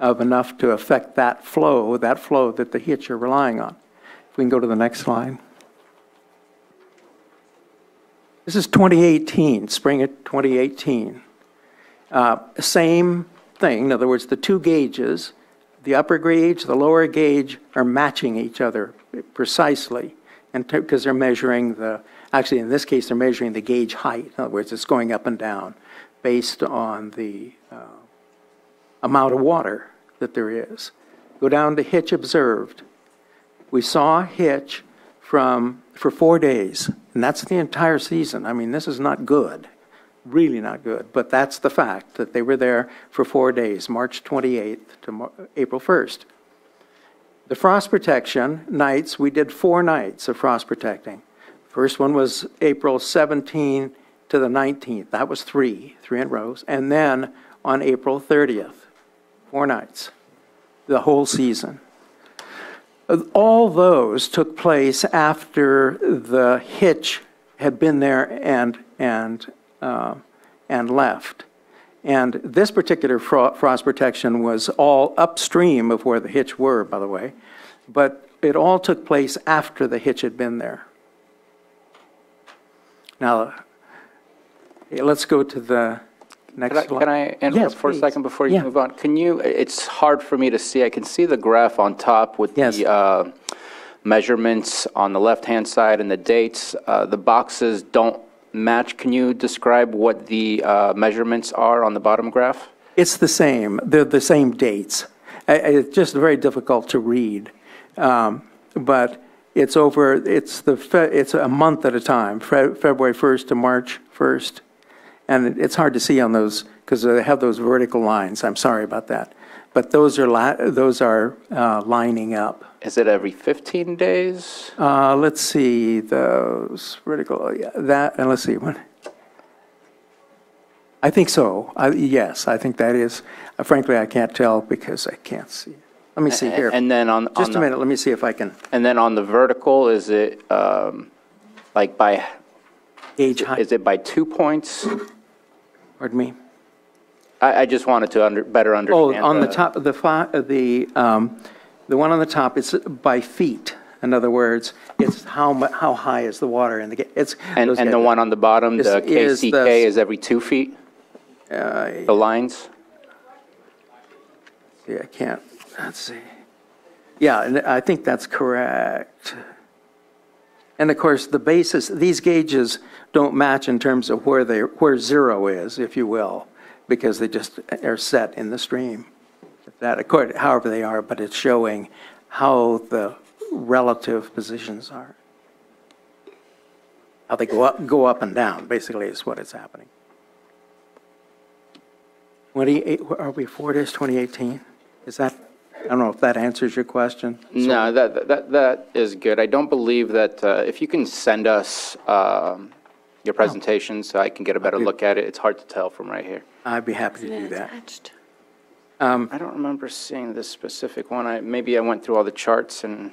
of enough to affect that flow, that flow that the hitch are relying on. If we can go to the next slide. This is 2018, spring of 2018. Uh, Same thing, in other words, the two gauges, the upper gauge, the lower gauge, are matching each other precisely, and because they're measuring the, actually, in this case, they're measuring the gauge height. In other words, it's going up and down based on the uh, amount of water that there is. Go down to Hitch observed. We saw Hitch from, for four days, and that's the entire season. I mean, this is not good, really not good, but that's the fact, that they were there for four days, March 28th to Mar- April 1st. The frost protection nights, we did four nights of frost protecting. First one was April 17 to the 19th. That was three, three in rows. And then on April 30th, four nights, the whole season. All those took place after the hitch had been there and, and, uh, and left. And this particular fro- frost protection was all upstream of where the hitch were, by the way, but it all took place after the hitch had been there. Now, let's go to the next Can I, slide. can I interrupt Yes, for a second before you Yeah. move on? Can you, it's hard for me to see, I can see the graph on top with Yes. the, uh, measurements on the left-hand side and the dates. Uh, The boxes don't match. Can you describe what the uh, measurements are on the bottom graph? It's the same. They're the same dates. I- It's just very difficult to read. Um, But it's over, it's the, fe- it's a month at a time, Fe- February 1st to March 1st. And it- it's hard to see on those, because they have those vertical lines. I'm sorry about that. But those are, la- those are uh, lining up. Is it every 15 days? Uh, Let's see, those vertical, yeah, that, and let's see, one. I think so. I- Yes, I think that is. Uh, Frankly, I can't tell because I can't see. Let me see here. And then on. on Just a the- minute, let me see if I can And then on the vertical, is it um, like by, gauge height. is it by two points? Pardon me? I, I just wanted to under, better Oh, understand. on the top, of the, fi- uh, the, um, the one on the top, is by feet. In other words, it's how mu, how high is the water in the, ga- it's. And, those and the guys- one on the bottom, the Is- is the- KCK is every two feet? Uh, The lines? Yeah, I can't, let's see. Yeah, and I think that's correct. And of course, the basis, these gauges don't match in terms of where they, where zero is, if you will, because they just are set in the stream. That, according, however they are, but it's showing how the relative positions are. How they go up, go up and down, basically, is what is happening. 28, are we four days, 2018? Is that, I don't know if that answers your question? No, that, that, that is good. I don't believe that, uh, if you can send us um, your presentation so I can get a better look at it, it's hard to tell from right here. I'd be happy to do that. Attached. Um, I don't remember seeing this specific one. I, maybe I went through all the charts and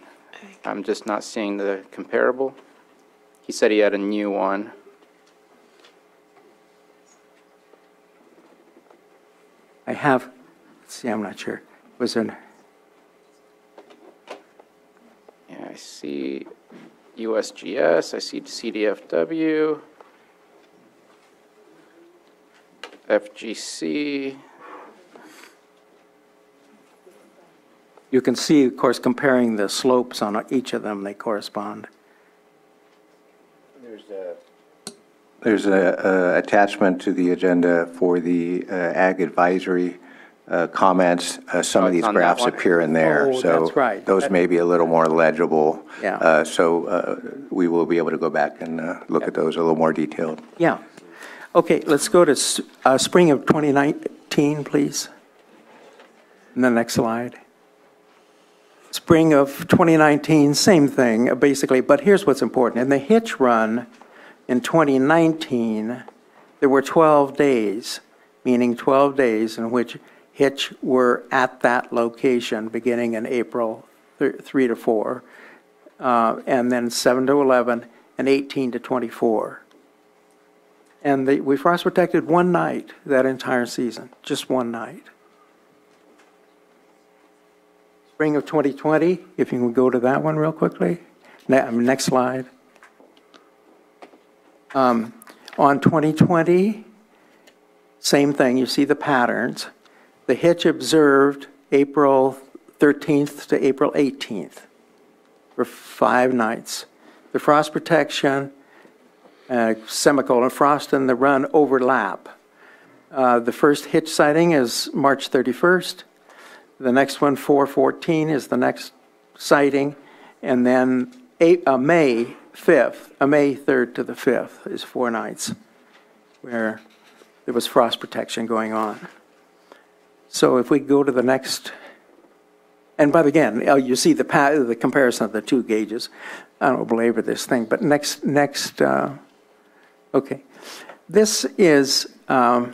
I'm just not seeing the comparable. He said he had a new one. I have, let's see, I'm not sure. Was there, Yeah, I see USGS, I see CDFW, FGC. You can see, of course, comparing the slopes on each of them, they correspond. There's a, a attachment to the agenda for the uh, Ag Advisory uh, comments. Uh, Some Oh, of these graphs appear in there. Oh, so right. Those That- may be a little more legible. Yeah. Uh, So uh, we will be able to go back and uh, look at those a little more detailed. Yeah. Okay, let's go to uh, spring of 2019, please. And the next slide. Spring of 2019, same thing, basically, but here's what's important. In the hitch run in 2019, there were 12 days, meaning 12 days in which hitch were at that location, beginning in April thir- 3 to 4, uh, and then 7 to 11, and 18 to 24. And the, we frost protected one night that entire season, just one night. Spring of 2020, if you can go to that one real quickly. Um, Next slide. Um, On 2020, same thing, you see the patterns. The hitch observed April 13th to April 18th for five nights. The frost protection uh, semicolon, frost and the run overlap. Uh, The first hitch sighting is March 31st. The next one, 4/14, is the next sighting. And then A- uh, May 5th, uh, May 3rd to the 5th is four nights where there was frost protection going on. So if we go to the next, and but again, uh, you see the the comparison of the two gauges. I don't belabor this thing, but next, next, uh, Okay. This is um,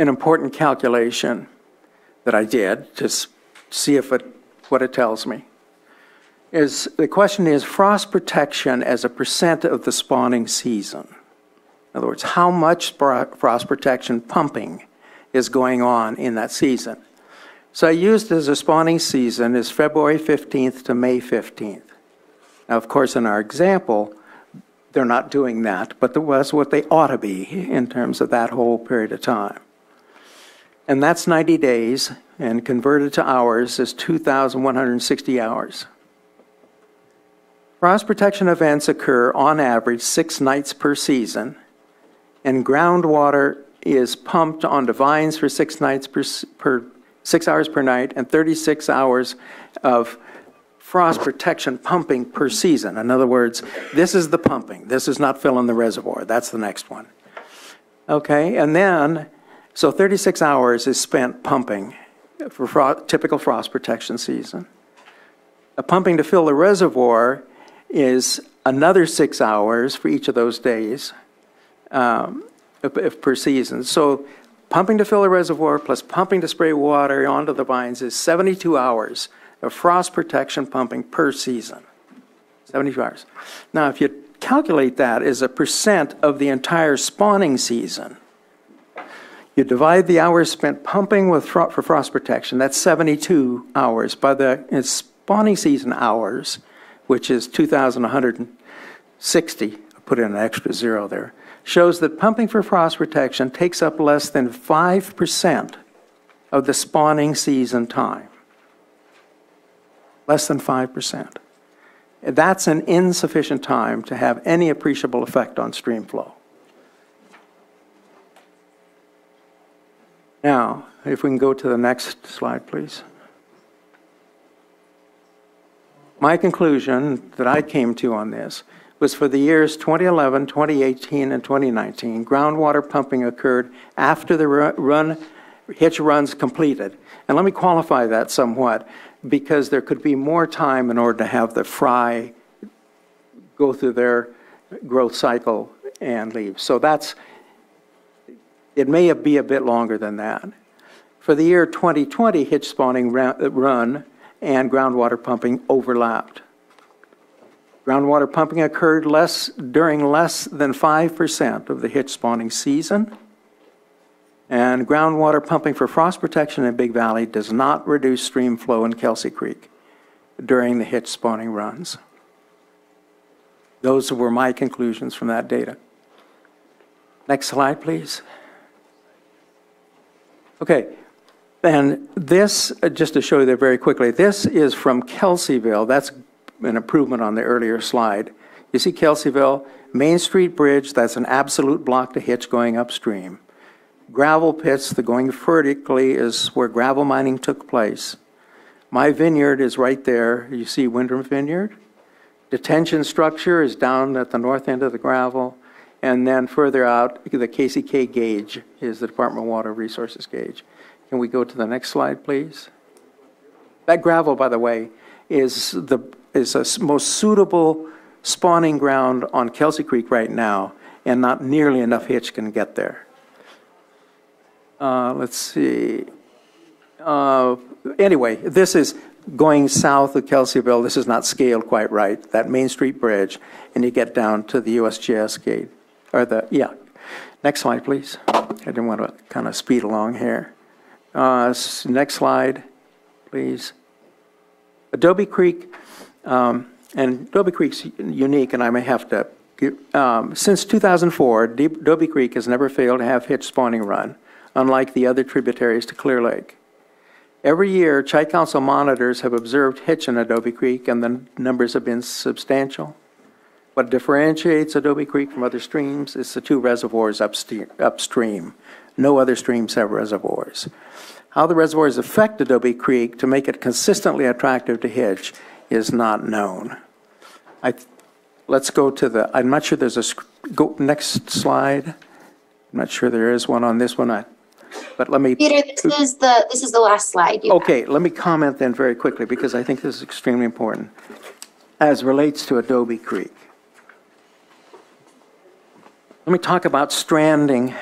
an important calculation that I did to see if it, what it tells me. Is, the question is frost protection as a percent of the spawning season. In other words, how much frost protection pumping is going on in that season. So I used as a spawning season is February 15th to May 15th. Now, of course, in our example, they're not doing that, but that's what they ought to be in terms of that whole period of time. And that's 90 days, and converted to hours is 2,160 hours. Frost protection events occur on average six nights per season, and groundwater is pumped onto vines for six nights per, per six hours per night, and 36 hours of frost protection pumping per season. In other words, this is the pumping. This is not filling the reservoir. That's the next one. Okay, and then, so 36 hours is spent pumping for typical frost protection season. A pumping to fill the reservoir is another six hours for each of those days um, per season. So pumping to fill the reservoir plus pumping to spray water onto the vines is 72 hours of frost protection pumping per season. 72 hours. Now, if you calculate that as a percent of the entire spawning season, you divide the hours spent pumping with fro- for frost protection, that's 72 hours. By the spawning season hours, which is 2,160, I put in an extra zero there, shows that pumping for frost protection takes up less than 5% of the spawning season time. Less than 5%. That's an insufficient time to have any appreciable effect on stream flow. Now, if we can go to the next slide, please. My conclusion that I came to on this was for the years 2011, 2018, and 2019, groundwater pumping occurred after the run, hitch runs completed. And let me qualify that somewhat, because there could be more time in order to have the fry go through their growth cycle and leave. So that's, it may be a bit longer than that. For the year 2020, hitch spawning run and groundwater pumping overlapped. Groundwater pumping occurred less, during less than 5% of the hitch spawning season. And groundwater pumping for frost protection in Big Valley does not reduce stream flow in Kelsey Creek during the hitch spawning runs. Those were my conclusions from that data. Next slide, please. Okay, and this, uh, just to show you that very quickly, this is from Kelseyville. That's an improvement on the earlier slide. You see Kelseyville, Main Street Bridge, that's an absolute block to hitch going upstream. Gravel pits, the going vertically is where gravel mining took place. My vineyard is right there. You see Windrem Vineyard. Detention structure is down at the north end of the gravel. And then further out, the KCK gauge is the Department of Water Resources gauge. Can we go to the next slide, please? That gravel, by the way, is the, is a most suitable spawning ground on Kelsey Creek right now, and not nearly enough hitch can get there. Uh, let's see. Uh, anyway, this is going south of Kelseyville. This is not scaled quite right. That Main Street Bridge, and you get down to the USGS gate, or the yeah. Next slide, please. I didn't want to kind of speed along here. Uh, next slide, please. Adobe Creek, um, and Adobe Creek's unique, and I may have to. Um, since 2004, Adobe Creek has never failed to have hitch spawning run, unlike the other tributaries to Clear Lake. Every year, Chi Council monitors have observed hitch in Adobe Creek, and the numbers have been substantial. What differentiates Adobe Creek from other streams is the two reservoirs upstream. No other streams have reservoirs. How the reservoirs affect Adobe Creek to make it consistently attractive to hitch is not known. I, let's go to the, I'm not sure there's a, go, next slide. I'm not sure there is one on this one, I- but let me. Peter, this is the, this is the last slide. you have. Okay, let me comment then very quickly, because I think this is extremely important, as relates to Adobe Creek. Let me talk about stranding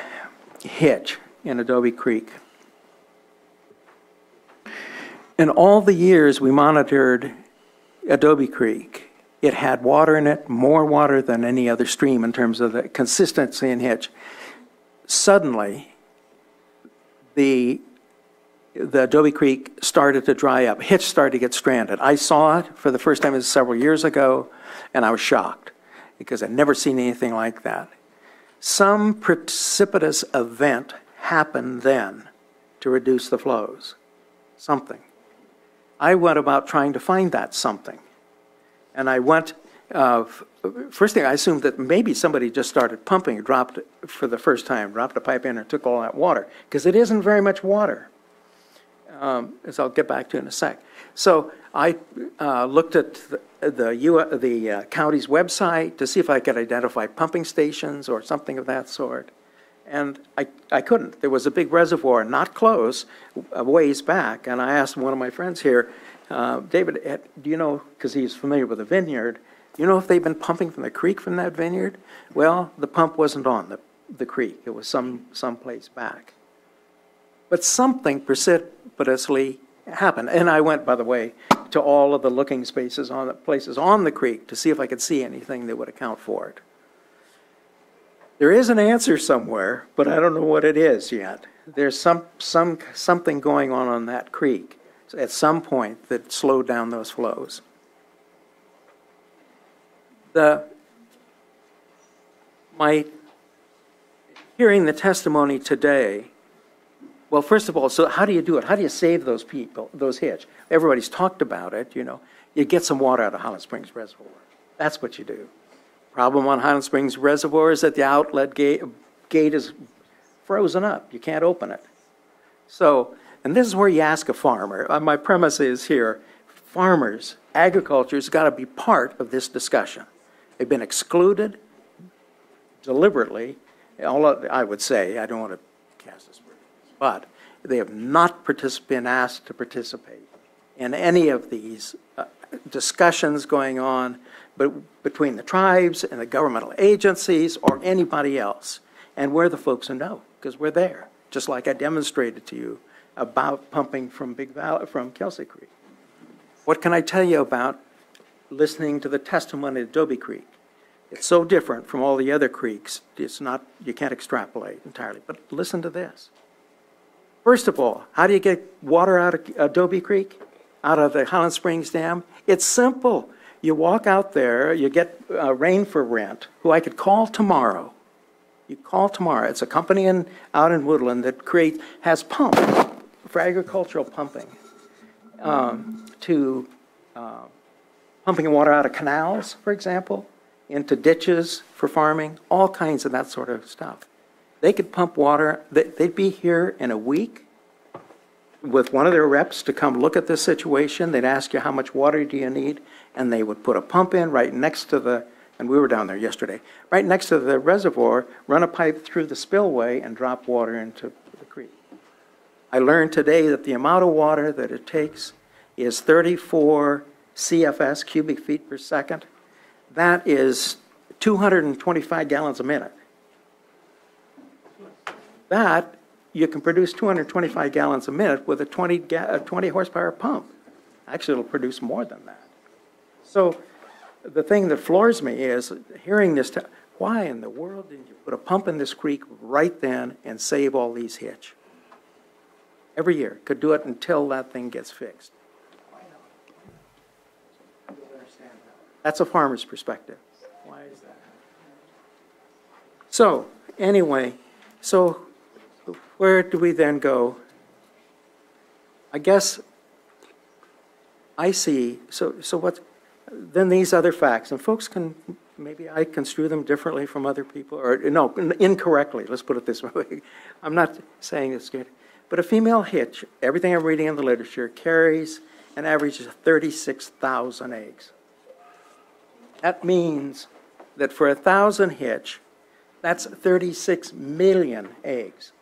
hitch in Adobe Creek. In all the years we monitored Adobe Creek, it had water in it, more water than any other stream in terms of the consistency in hitch. Suddenly, the the Adobe Creek started to dry up. Hitch started to get stranded. I saw it for the first time several years ago, and I was shocked because I'd never seen anything like that. Some precipitous event happened then to reduce the flows? Something. I went about trying to find that something. And I went, uh, first thing, I assumed that maybe somebody just started pumping, dropped for the first time, dropped a pipe in and took all that water, because it isn't very much water, um, as I'll get back to in a sec. So I uh, looked at the- the, U- the uh, county's website to see if I could identify pumping stations or something of that sort. And I, I couldn't. There was a big reservoir not close, a ways back, and I asked one of my friends here, uh, David, eh, do you know, because he's familiar with the vineyard, you know if they've been pumping from the creek from that vineyard? Well, the pump wasn't on the, the creek. It was some, someplace back. But something precipitously happened. And I went, by the way, to all of the looking spaces on the places on the creek to see if I could see anything that would account for it. There is an answer somewhere, but I don't know what it is yet. There's some, some, something going on on that creek at some point that slowed down those flows. The, my hearing the testimony today, well, first of all, so how do you do it? How do you save those people, those hitch? Everybody's talked about it, you know. You get some water out of Highland Springs Reservoir. That's what you do. Problem on Highland Springs Reservoir is that the outlet gate, gate is frozen up. You can't open it. So, and this is where you ask a farmer. Uh, My premise is here, farmers, agriculture's got to be part of this discussion. They've been excluded deliberately, all of- I would say, I don't want to cast this, but they have not been asked to participate in any of these uh, discussions going on but between the tribes and the governmental agencies or anybody else. And we're the folks who know, because we're there, just like I demonstrated to you about pumping from Big Valley, from Kelsey Creek. What can I tell you about listening to the testimony of Adobe Creek? It's so different from all the other creeks, it's not, you can't extrapolate entirely, but listen to this. First of all, how do you get water out of Adobe Creek, out of the Holland Springs Dam? It's simple. You walk out there, you get uh, Rain for Rent, who I could call tomorrow. You call tomorrow. It's a company in, out in Woodland that creates, has pumps for agricultural pumping, um, to uh, pumping water out of canals, for example, into ditches for farming, all kinds of that sort of stuff. They could pump water, they- they'd be here in a week with one of their reps to come look at this situation. They'd ask you, how much water do you need? And they would put a pump in right next to the, and we were down there yesterday, right next to the reservoir, run a pipe through the spillway and drop water into the creek. I learned today that the amount of water that it takes is 34 CFS, cubic feet per second. That is 225 gallons a minute. That, you can produce 225 gallons a minute with a 20, ga- a 20 horsepower pump. Actually, it'll produce more than that. So the thing that floors me is hearing this, te- why in the world didn't you put a pump in this creek right then and save all these hitch? Every year, could do it until that thing gets fixed. That's a farmer's perspective. Why is that? So, anyway, so where do we then go? I guess I see, so, so what, then these other facts, and folks can, maybe I construe them differently from other people, or, no, incorrectly, let's put it this way. I'm not saying it's good, but a female hitch, everything I'm reading in the literature, carries an average of 36,000 eggs. That means that for a thousand hitch, that's 36 million eggs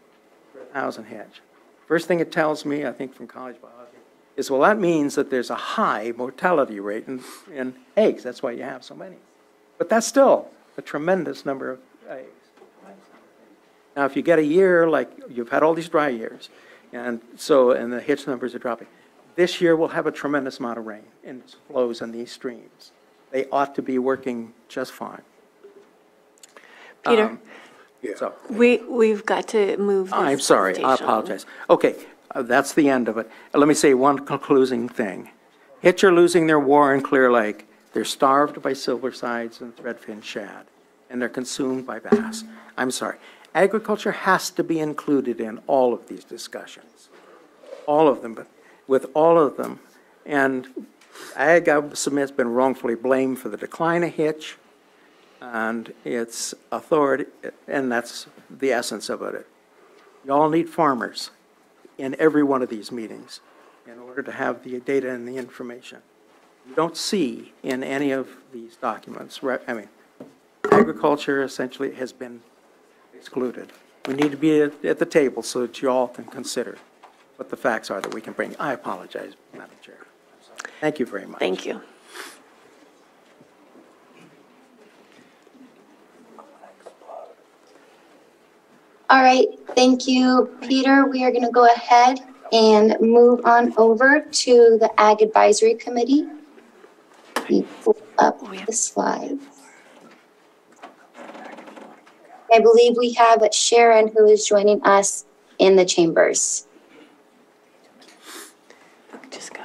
for a thousand hitch. First thing it tells me, I think from college biology, is well, that means that there's a high mortality rate in, in eggs. That's why you have so many. But that's still a tremendous number of eggs. Now, if you get a year like you've had all these dry years, and so and the hitch numbers are dropping, this year we'll have a tremendous amount of rain and flows in these streams. They ought to be working just fine. Peter, Um, So, we, we've got to move this I'm sorry, I presentation. apologize. Okay, uh, that's the end of it. Uh, Let me say one concluding thing. Hitch are losing their war in Clear Lake. They're starved by silver sides and threadfin shad, and they're consumed by bass. I'm sorry. Agriculture has to be included in all of these discussions, all of them, but with all of them. And ag, I submit, has been wrongfully blamed for the decline of hitch and its authority, and that's the essence of it. You all need farmers in every one of these meetings in order to have the data and the information. You don't see in any of these documents, I mean, agriculture essentially has been excluded. We need to be at, at the table so that you all can consider what the facts are that we can bring. I apologize, Madam Chair. Thank you very much. Thank you. All right, thank you, Peter. We are going to go ahead and move on over to the Ag Advisory Committee. Let me pull up the slides. I believe we have Sharon who is joining us in the chambers. Just go.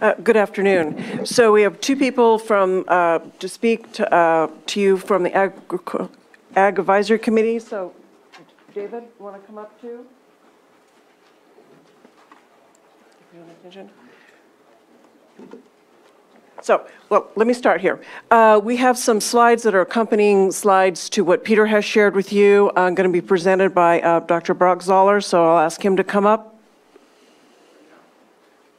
Uh, Good afternoon. So we have two people from, uh, to speak to uh, to you from the Agric- Ag Advisory Committee. So David, want to come up too? If you want attention. So, well, let me start here. Uh, We have some slides that are accompanying slides to what Peter has shared with you. I'm going to be presented by uh, Dr. Brock Zoller, so I'll ask him to come up.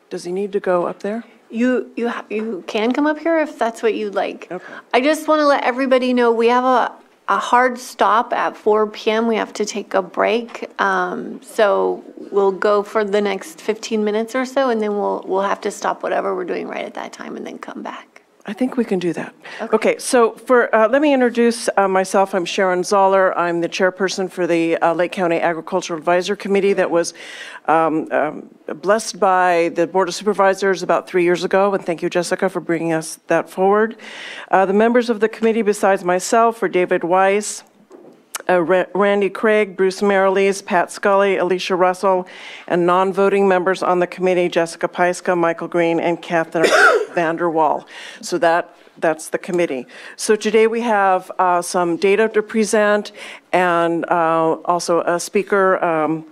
Does he need to go up there? You, you, you can come up here if that's what you'd like. Okay. I just want to let everybody know, we have a, a hard stop at 4 PM. We have to take a break. Um, So we'll go for the next 15 minutes or so, and then we'll, we'll have to stop whatever we're doing right at that time and then come back. I think we can do that. Okay, so for, uh, let me introduce uh, myself. I'm Sharon Zoller. I'm the chairperson for the uh, Lake County Agricultural Advisor Committee that was um, um, blessed by the Board of Supervisors about three years ago, and thank you, Jessica, for bringing us that forward. Uh, The members of the committee besides myself are David Weiss, uh, Randy Craig, Bruce Mariles, Pat Scully, Alicia Russell, and non-voting members on the committee, Jessica Pyska, Michael Green, and Catherine Vanderwall. So that, that's the committee. So today we have uh, some data to present and uh, also a speaker, um,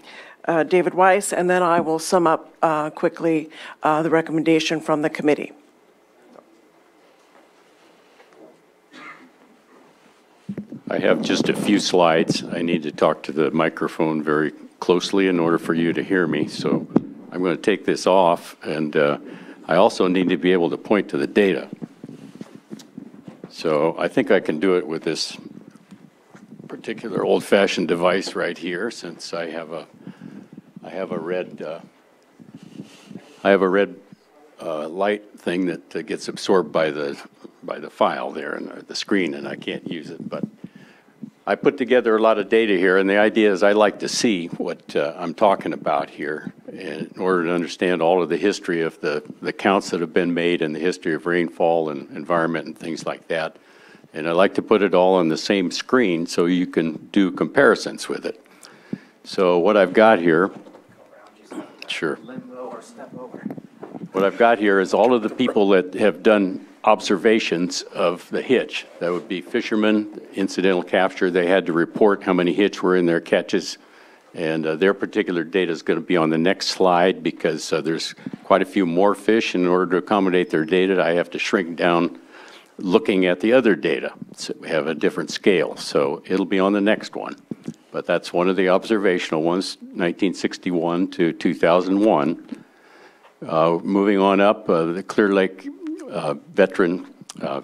uh, David Weiss, and then I will sum up uh, quickly uh, the recommendation from the committee. I have just a few slides. I need to talk to the microphone very closely in order for you to hear me, so I'm going to take this off, and uh, I also need to be able to point to the data. So I think I can do it with this particular old-fashioned device right here, since I have a, I have a red, uh, I have a red uh, light thing that uh, gets absorbed by the, by the file there and the screen, and I can't use it, but I put together a lot of data here, and the idea is I like to see what uh, I'm talking about here in order to understand all of the history of the, the counts that have been made and the history of rainfall and environment and things like that. And I like to put it all on the same screen so you can do comparisons with it. So what I've got here, sure. What I've got here is all of the people that have done observations of the hitch. That would be fishermen, incidental capture. They had to report how many hitch were in their catches. And uh, their particular data is going to be on the next slide because uh, there's quite a few more fish. In order to accommodate their data, I have to shrink down looking at the other data. So we have a different scale. So it'll be on the next one. But that's one of the observational ones, 1961 to 2001. Uh, Moving on up, uh, the Clear Lake Veteran, uh,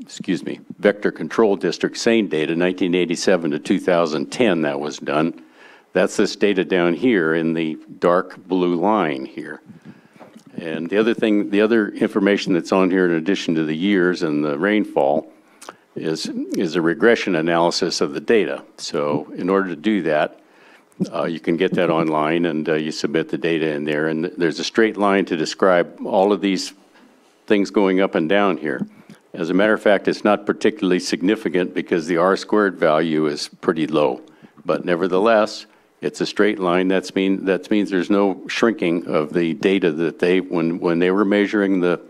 excuse me, Vector Control District same data, 1987 to 2010, that was done. That's this data down here in the dark blue line here. And the other thing, the other information that's on here in addition to the years and the rainfall is, is a regression analysis of the data. So in order to do that, uh, you can get that online and uh, you submit the data in there. And there's a straight line to describe all of these things going up and down here. As a matter of fact, it's not particularly significant because the R squared value is pretty low. But nevertheless, it's a straight line. That's mean, that means there's no shrinking of the data that they, when, when they were measuring the,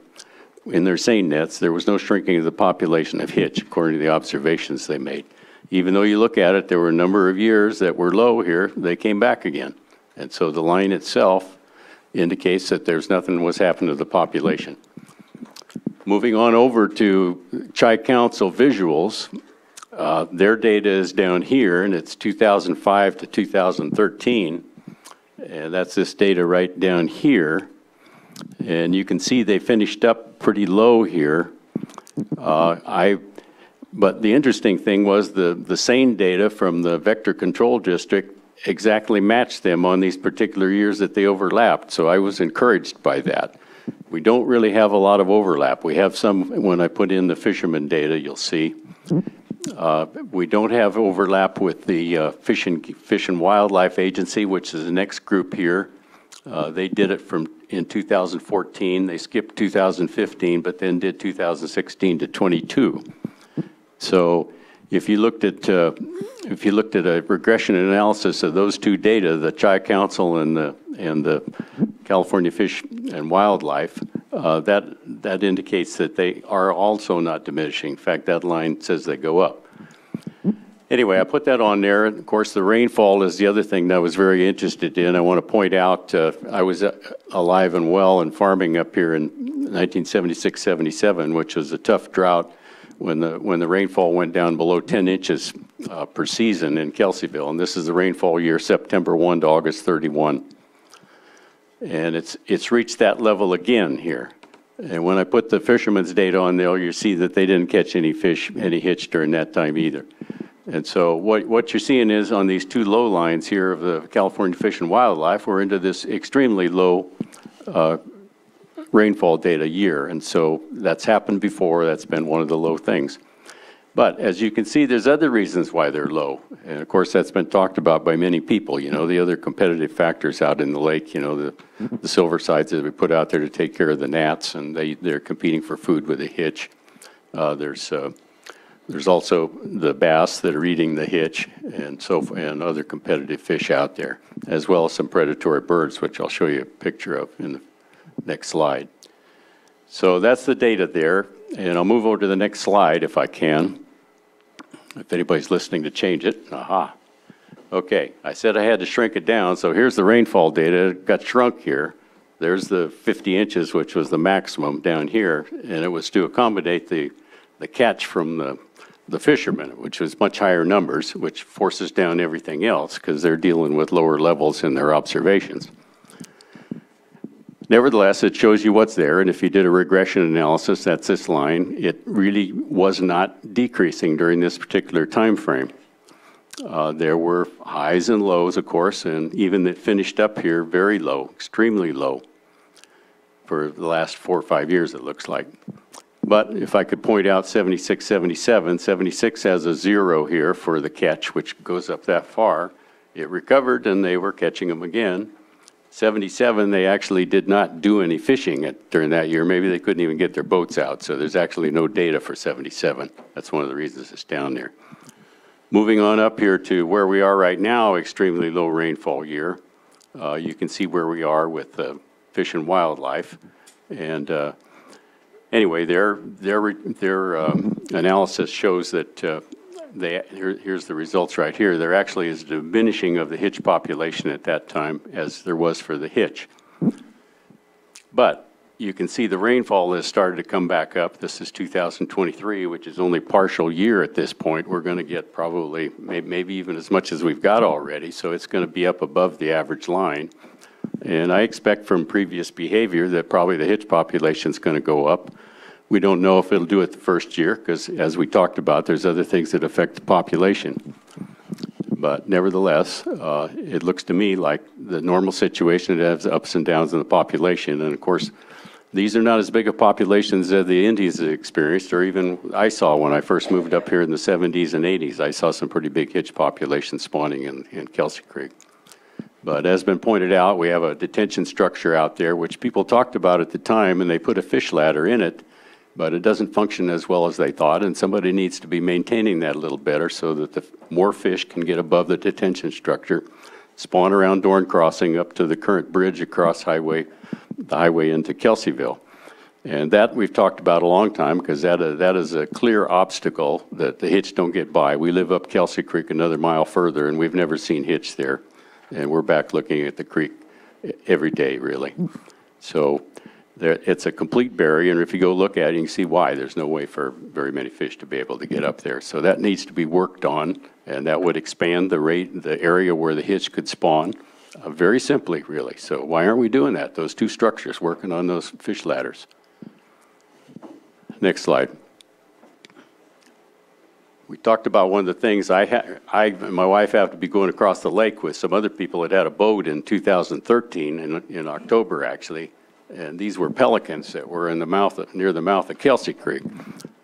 in their seine nets, there was no shrinking of the population of hitch according to the observations they made. even though you look at it, there were a number of years that were low here, they came back again. And so the line itself indicates that there's nothing was happening to the population. Moving on over to Chi Council visuals, uh, their data is down here, and it's 2005 to 2013. And that's this data right down here. And you can see they finished up pretty low here. Uh, I, but the interesting thing was the, the seine data from the Vector Control District exactly matched them on these particular years that they overlapped. So I was encouraged by that. We don't really have a lot of overlap. We have some, when I put in the fisherman data, you'll see. Uh, We don't have overlap with the uh, Fish and, Fish and Wildlife Agency, which is the next group here. Uh, They did it from, in 2014. They skipped 2015, but then did 2016 to 22. So if you looked at, uh, if you looked at a regression analysis of those two data, the Chi Council and the, and the California Fish and Wildlife, uh, that, that indicates that they are also not diminishing. In fact, that line says they go up. Anyway, I put that on there. Of course, the rainfall is the other thing that I was very interested in. I want to point out, uh, I was uh, alive and well and farming up here in 1976, 77, which was a tough drought when the, when the rainfall went down below 10 inches uh, per season in Kelseyville. And this is the rainfall year, September 1 to August 31. And it's, it's reached that level again here. And when I put the fishermen's data on there, you see that they didn't catch any fish, any hitch during that time either. And so what, what you're seeing is on these two low lines here of the California Fish and Wildlife, we're into this extremely low uh, rainfall data year. And so that's happened before. That's been one of the low things. But as you can see, there's other reasons why they're low. And of course, that's been talked about by many people. You know, the other competitive factors out in the lake, you know, the, the silver sides that we put out there to take care of the gnats, and they, they're competing for food with a hitch. Uh, there's, uh, there's also the bass that are eating the hitch and so, and other competitive fish out there, as well as some predatory birds, which I'll show you a picture of in the next slide. So that's the data there, and I'll move over to the next slide if I can. If anybody's listening to change it, aha. Okay, I said I had to shrink it down, so here's the rainfall data. It got shrunk here. There's the 50 inches, which was the maximum down here, and it was to accommodate the, the catch from the, the fishermen, which was much higher numbers, which forces down everything else because they're dealing with lower levels in their observations. Nevertheless, it shows you what's there, and if you did a regression analysis, that's this line, it really was not decreasing during this particular time frame. Uh, there were highs and lows, of course, and even it finished up here very low, extremely low for the last four or five years, it looks like. But if I could point out 76, 77, 76 has a zero here for the catch, which goes up that far. It recovered and they were catching them again. 77, they actually did not do any fishing at, during that year. Maybe they couldn't even get their boats out, so there's actually no data for 77. That's one of the reasons it's down there. Moving on up here to where we are right now, extremely low rainfall year. Uh, you can see where we are with uh, fish and wildlife. And uh, anyway, their, their, their um, analysis shows that uh, they, here, here's the results right here. There actually is a diminishing of the hitch population at that time as there was for the hitch. But you can see the rainfall has started to come back up. This is 2023, which is only partial year at this point. We're going to get probably may, maybe even as much as we've got already. So it's going to be up above the average line. And I expect from previous behavior that probably the hitch population is going to go up. We don't know if it'll do it the first year because, as we talked about, there's other things that affect the population. But nevertheless, uh, it looks to me like the normal situation, it has ups and downs in the population. And of course, these are not as big of populations as the Indians experienced, or even I saw when I first moved up here in the 70s and 80s. I saw some pretty big hitch populations spawning in, in Kelsey Creek. But as been pointed out, we have a detention structure out there, which people talked about at the time, and they put a fish ladder in it, but it doesn't function as well as they thought, and somebody needs to be maintaining that a little better so that the more fish can get above the detention structure, spawn around Dorn Crossing up to the current bridge across highway, the highway into Kelseyville. And that we've talked about a long time because that, is- that is a clear obstacle that the hitch don't get by. We live up Kelsey Creek another mile further and we've never seen hitch there. And we're back looking at the creek every day, really. So there, it's a complete barrier, and if you go look at it, you can see why. There's no way for very many fish to be able to get up there. So that needs to be worked on, and that would expand the rate, the area where the hitch could spawn, uh, very simply, really. So why aren't we doing that? Those two structures, working on those fish ladders. Next slide. We talked about one of the things I had, I and my wife have to be going across the lake with some other people that had a boat in 2013, in, in October, actually. And these were pelicans that were in the mouth, of- near the mouth of Kelsey Creek.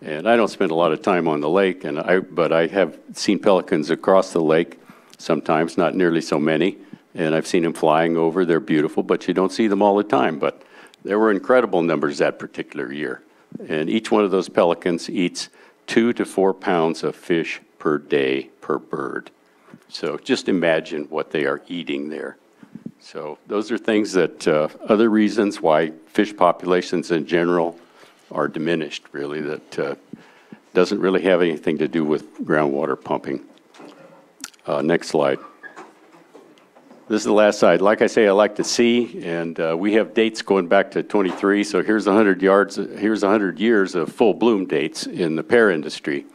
And I don't spend a lot of time on the lake, and I, but I have seen pelicans across the lake sometimes, not nearly so many. And I've seen them flying over. They're beautiful, but you don't see them all the time. But there were incredible numbers that particular year. And each one of those pelicans eats two to four pounds of fish per day per bird. So just imagine what they are eating there. So those are things that, uh, other reasons why fish populations in general are diminished, really, that uh, doesn't really have anything to do with groundwater pumping. Uh, Next slide. This is the last slide. Like I say, I like to see, and uh, we have dates going back to 23, so here's 100 yards, here's 100 years of full bloom dates in the pear industry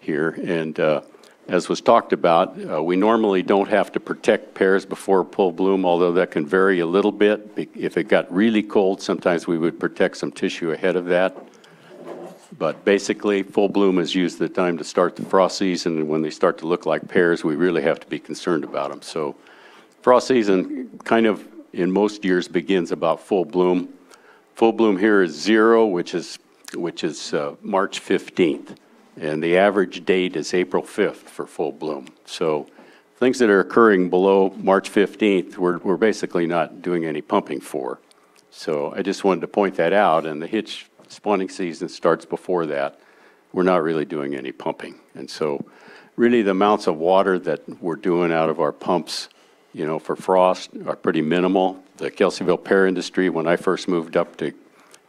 here. And uh, as was talked about, uh, we normally don't have to protect pears before full bloom, although that can vary a little bit. If it got really cold, sometimes we would protect some tissue ahead of that. But basically, full bloom is used the time to start the frost season, and when they start to look like pears, we really have to be concerned about them. So frost season kind of in most years begins about full bloom. Full bloom here is zero, which is, which is uh, March 15th. And the average date is April 5th for full bloom. So things that are occurring below March 15th, we're, we're basically not doing any pumping for. So I just wanted to point that out, and the hitch spawning season starts before that. We're not really doing any pumping. And so really the amounts of water that we're doing out of our pumps, you know, for frost are pretty minimal. The Kelseyville pear industry, when I first moved up to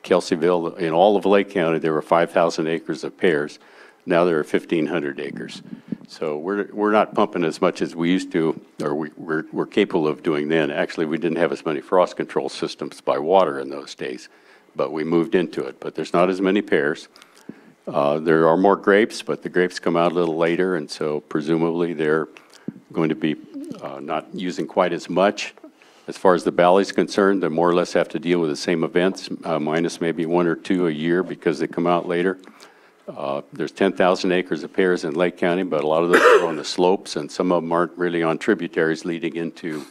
Kelseyville, in all of Lake County, there were 5,000 acres of pears. Now there are 1,500 acres. So we're, we're not pumping as much as we used to, or we, we're, we're capable of doing then. Actually, we didn't have as many frost control systems by water in those days, but we moved into it. But there's not as many pears. Uh, there are more grapes, but the grapes come out a little later, and so presumably they're going to be uh, not using quite as much. As far as the valley's concerned, they more or less have to deal with the same events, uh, minus maybe one or two a year because they come out later. Uh, There's 10,000 acres of pears in Lake County, but a lot of those are on the slopes, and some of them aren't really on tributaries leading into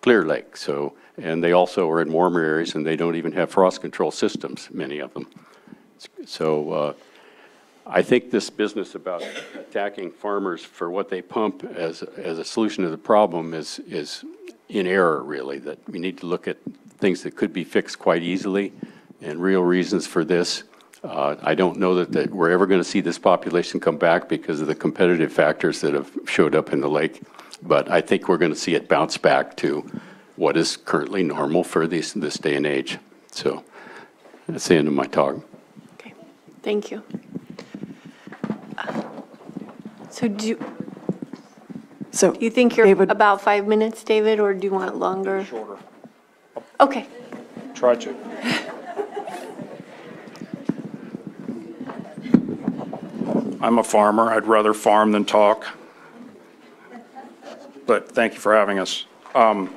Clear Lake. So, and they also are in warmer areas, and they don't even have frost control systems, many of them. So uh, I think this business about attacking farmers for what they pump as, as a solution to the problem is, is in error, really, that we need to look at things that could be fixed quite easily and real reasons for this. Uh, I don't know that, that we're ever going to see this population come back because of the competitive factors that have showed up in the lake, but I think we're going to see it bounce back to what is currently normal for this, this day and age. So that's the end of my talk. Okay, thank you. So do, you- So you think you're David- about five minutes, David, or do you want longer? Shorter. Okay. Try to. I'm a farmer. I'd rather farm than talk. But thank you for having us. Um,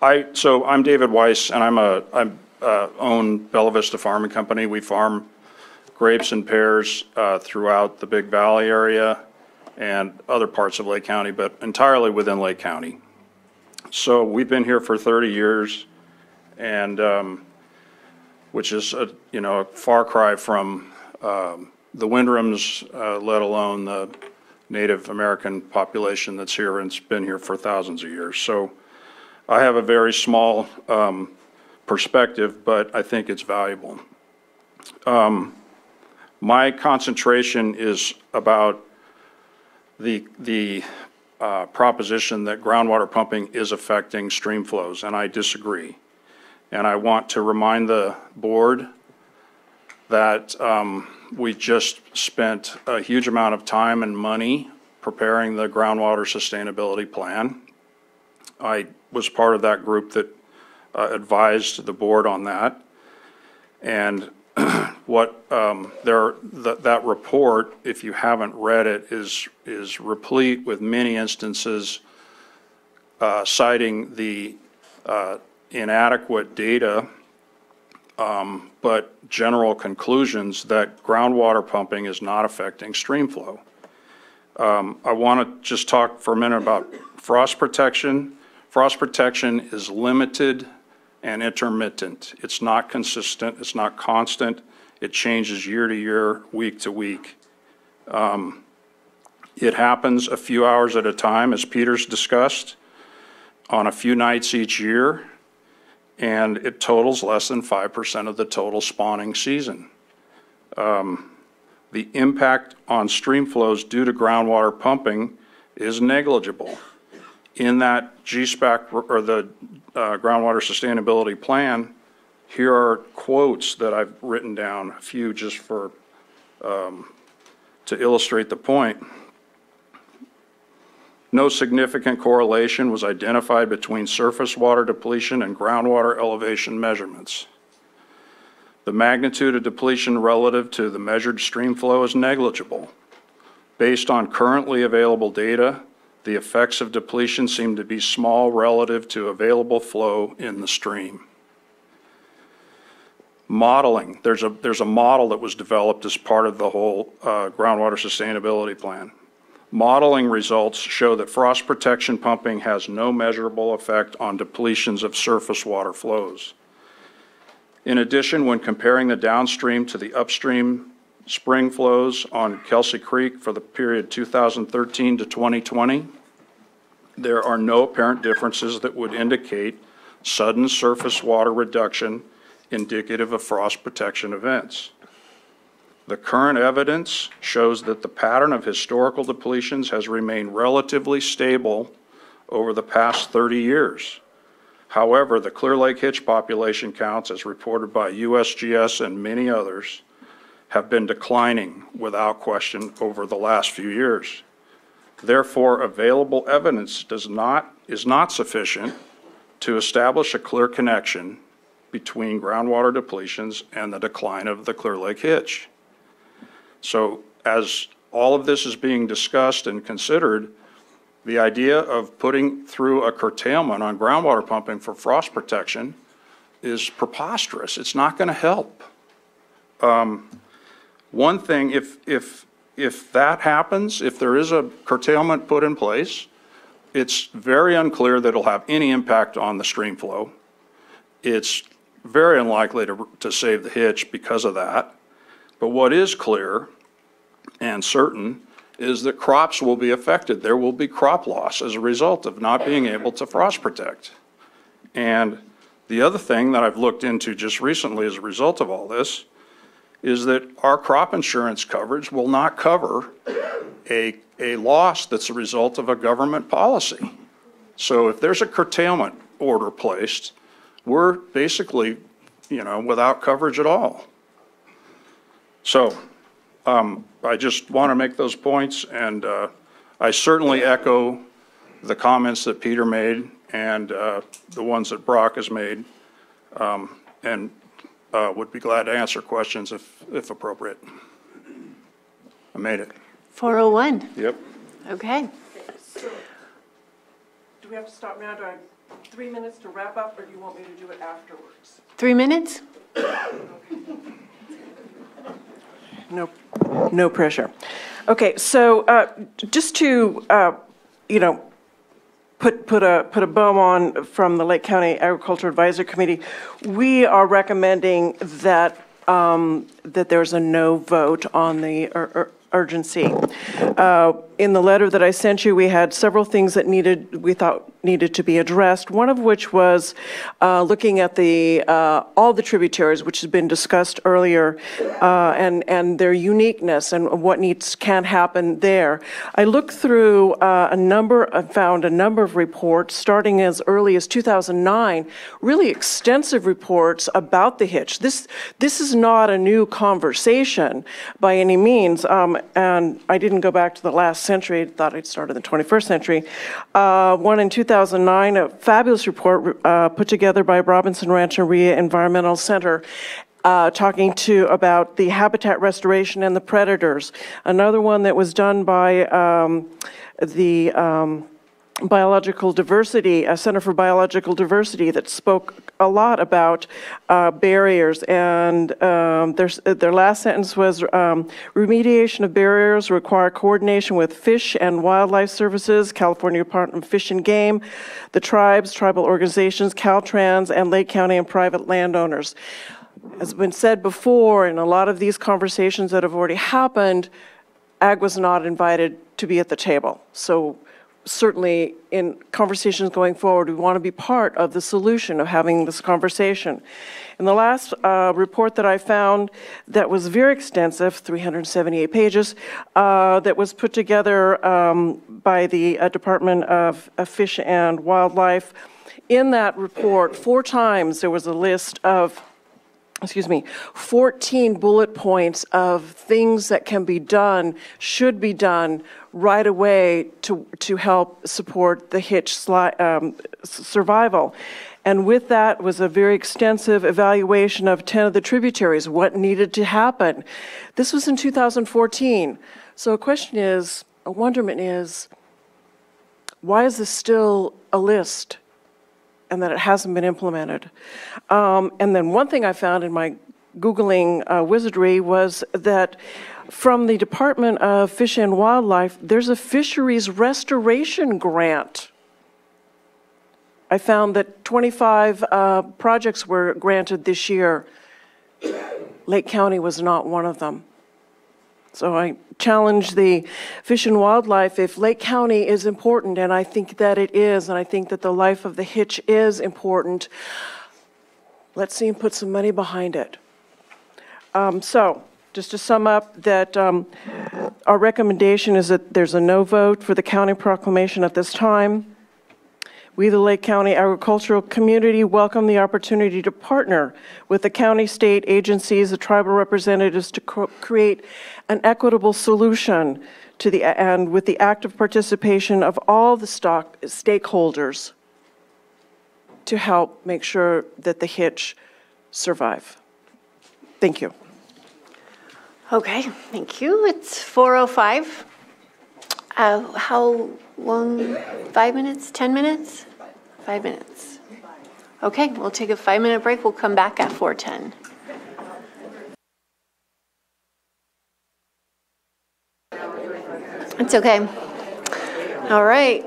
I, so I'm David Weiss, and I'm a, I uh, own Bella Vista Farming Company. We farm grapes and pears uh, throughout the Big Valley area and other parts of Lake County, but entirely within Lake County. So we've been here for 30 years, and, um, which is, a you know, a far cry from um, the Windrems, uh, let alone the Native American population that's here and's been here for thousands of years. So I have a very small um, perspective, but I think it's valuable. Um, My concentration is about the, the uh, proposition that groundwater pumping is affecting stream flows, and I disagree. And I want to remind the board that um, we just spent a huge amount of time and money preparing the groundwater sustainability plan. I was part of that group that uh, advised the board on that. And what, um, there, that, that report, if you haven't read it, is, is replete with many instances uh, citing the uh, inadequate data, um, but general conclusions that groundwater pumping is not affecting stream flow. Um, I want to just talk for a minute about frost protection. Frost protection is limited and intermittent. It's not consistent, it's not constant. It changes year to year, week to week. Um, It happens a few hours at a time, as Peter's discussed, on a few nights each year, and it totals less than 5% of the total spawning season. Um, The impact on stream flows due to groundwater pumping is negligible. In that GSPAC, or the uh, Groundwater Sustainability Plan, here are quotes that I've written down, a few just for, um, to illustrate the point. No significant correlation was identified between surface water depletion and groundwater elevation measurements. The magnitude of depletion relative to the measured stream flow is negligible. Based on currently available data, the effects of depletion seem to be small relative to available flow in the stream. Modeling, there's a, there's a model that was developed as part of the whole uh, groundwater sustainability plan. Modeling results show that frost protection pumping has no measurable effect on depletions of surface water flows. In addition, when comparing the downstream to the upstream spring flows on Kelsey Creek for the period 2013 to 2020, there are no apparent differences that would indicate sudden surface water reduction indicative of frost protection events. The current evidence shows that the pattern of historical depletions has remained relatively stable over the past 30 years. However, the Clear Lake hitch population counts, as reported by USGS and many others, have been declining without question over the last few years. Therefore, available evidence does not, is not sufficient to establish a clear connection between groundwater depletions and the decline of the Clear Lake hitch. So as all of this is being discussed and considered, the idea of putting through a curtailment on groundwater pumping for frost protection is preposterous. It's not going to help. Um, one thing, if, if, if that happens, if there is a curtailment put in place, it's very unclear that it'll have any impact on the stream flow. It's very unlikely to, to save the hitch because of that. But what is clear and certain is that crops will be affected. There will be crop loss as a result of not being able to frost protect. And the other thing that I've looked into just recently as a result of all this is that our crop insurance coverage will not cover a, a loss that's a result of a government policy. So if there's a curtailment order placed, we're basically, you know, without coverage at all. So um, I just want to make those points, and uh, I certainly echo the comments that Peter made and uh, the ones that Brock has made, um, and uh, would be glad to answer questions if, if appropriate. I made it. 401, Yep. okay. Do we have to stop now? Do I, have three minutes to wrap up, or do you want me to do it afterwards? Three minutes? No, no pressure. Okay, so uh, just to, uh, you know, put, put a, put a bow on from the Lake County Agriculture Advisory Committee, we are recommending that, um, that there's a no vote on the, or, or urgency. Uh, In the letter that I sent you, we had several things that needed, we thought needed to be addressed, one of which was uh, looking at the, uh, all the tributaries, which has been discussed earlier, uh, and, and their uniqueness and what needs, can happen there. I looked through uh, a number, I found a number of reports, starting as early as 2009, really extensive reports about the hitch. This, this is not a new conversation by any means, um, and I didn't go back to the last century, I thought I'd start in the 21st century. Uh, One in 2009, a fabulous report uh, put together by Robinson Rancheria Environmental Center, uh, talking to about the habitat restoration and the predators. Another one that was done by um, the um, Biological Diversity, a Center for Biological Diversity, that spoke a lot about uh, barriers. And um, their, their last sentence was um, remediation of barriers require coordination with Fish and Wildlife Services, California Department of Fish and Game, the tribes, tribal organizations, Caltrans, and Lake County and private landowners. As been said before, in a lot of these conversations that have already happened, ag was not invited to be at the table. So certainly in conversations going forward, we want to be part of the solution of having this conversation. In the last uh, report that I found that was very extensive, 378 pages, uh, that was put together um, by the uh, Department of of Fish and Wildlife, in that report, four times there was a list of excuse me, 14 bullet points of things that can be done, should be done right away to, to help support the hitch sli- um, survival. And with that was a very extensive evaluation of 10 of the tributaries, what needed to happen. This was in 2014. So a question is, a wonderment is, why is this still a list? And that it hasn't been implemented. Um, and then one thing I found in my Googling uh, wizardry was that from the Department of Fish and Wildlife, there's a fisheries restoration grant. I found that 25 uh, projects were granted this year. Lake County was not one of them. So I challenge the Fish and Wildlife, if Lake County is important, and I think that it is, and I think that the life of the hitch is important, let's see him put some money behind it. Um, So, just to sum up, that um, our recommendation is that there's a no vote for the county proclamation at this time. We, the Lake County agricultural community, welcome the opportunity to partner with the county, state agencies, the tribal representatives to co- create an equitable solution to the, and with the active participation of all the stock stakeholders to help make sure that the hitch survive. Thank you. Okay, thank you. It's 4:05. Uh, How long? Five minutes, 10 minutes? Five minutes. Okay, we'll take a five-minute break. We'll come back at 4:10. It's okay. All right.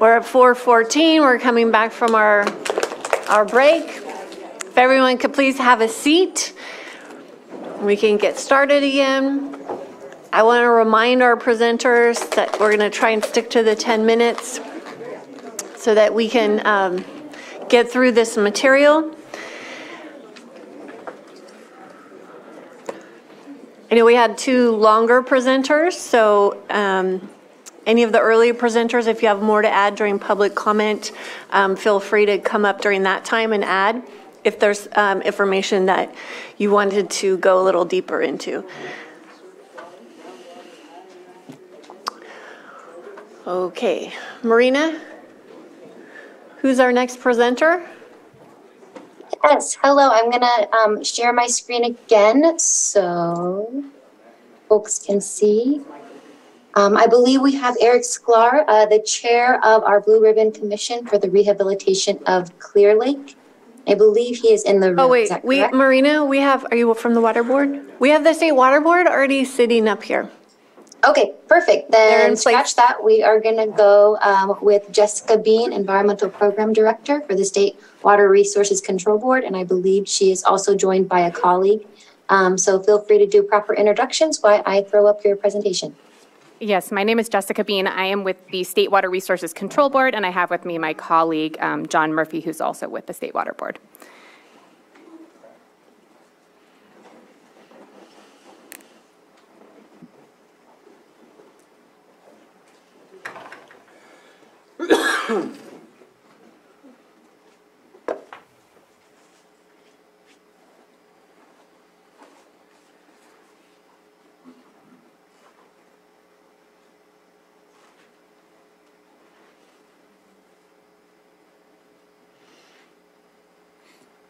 We're at 4:14. We're coming back from our, our break. If everyone could please have a seat, we can get started again. I want to remind our presenters that we're going to try and stick to the 10 minutes so that we can um, get through this material. I know we had two longer presenters, so um, any of the early presenters, if you have more to add during public comment, um, feel free to come up during that time and add if there's um, information that you wanted to go a little deeper into. Okay, Marina, who's our next presenter? Yes, hello. I'm gonna um, share my screen again so folks can see. Um, I believe we have Eric Sklar, uh, the chair of our Blue Ribbon Commission for the Rehabilitation of Clear Lake. I believe he is in the room. Oh, wait, we. Marina, we have, are you from the water board? We have the state water board already sitting up here. Okay, perfect. Then scratch that. We are going to go um, with Jessica Bean, Environmental Program Director for the State Water Resources Control Board, and I believe she is also joined by a colleague Um, so feel free to do proper introductions while I throw up your presentation. Yes, my name is Jessica Bean. I am with the State Water Resources Control Board, and I have with me my colleague, um, John Murphy, who's also with the State Water Board.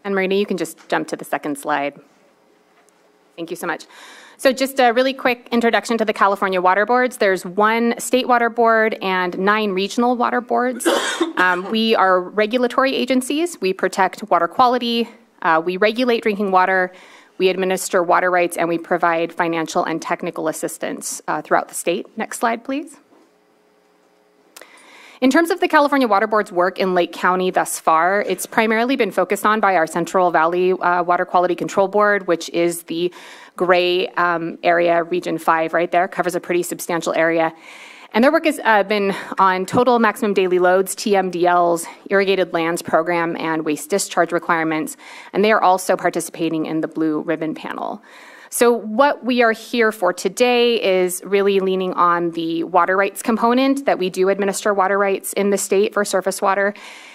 And Marina, you can just jump to the second slide. Thank you so much. So just a really quick introduction to the California Water Boards. There's one state water board and nine regional water boards. Um, we are regulatory agencies. We protect water quality. Uh, we regulate drinking water. We administer water rights, and we provide financial and technical assistance uh, throughout the state. Next slide, please. In terms of the California Water Board's work in Lake County thus far, it's primarily been focused on by our Central Valley uh, Water Quality Control Board, which is the gray um, area, Region 5 right there, covers a pretty substantial area. And their work has uh, been on total maximum daily loads, TMDLs, irrigated lands program, and waste discharge requirements. And they are also participating in the Blue Ribbon Panel. So, what we are here for today is really leaning on the water rights component that we do administer water rights in the state for surface water.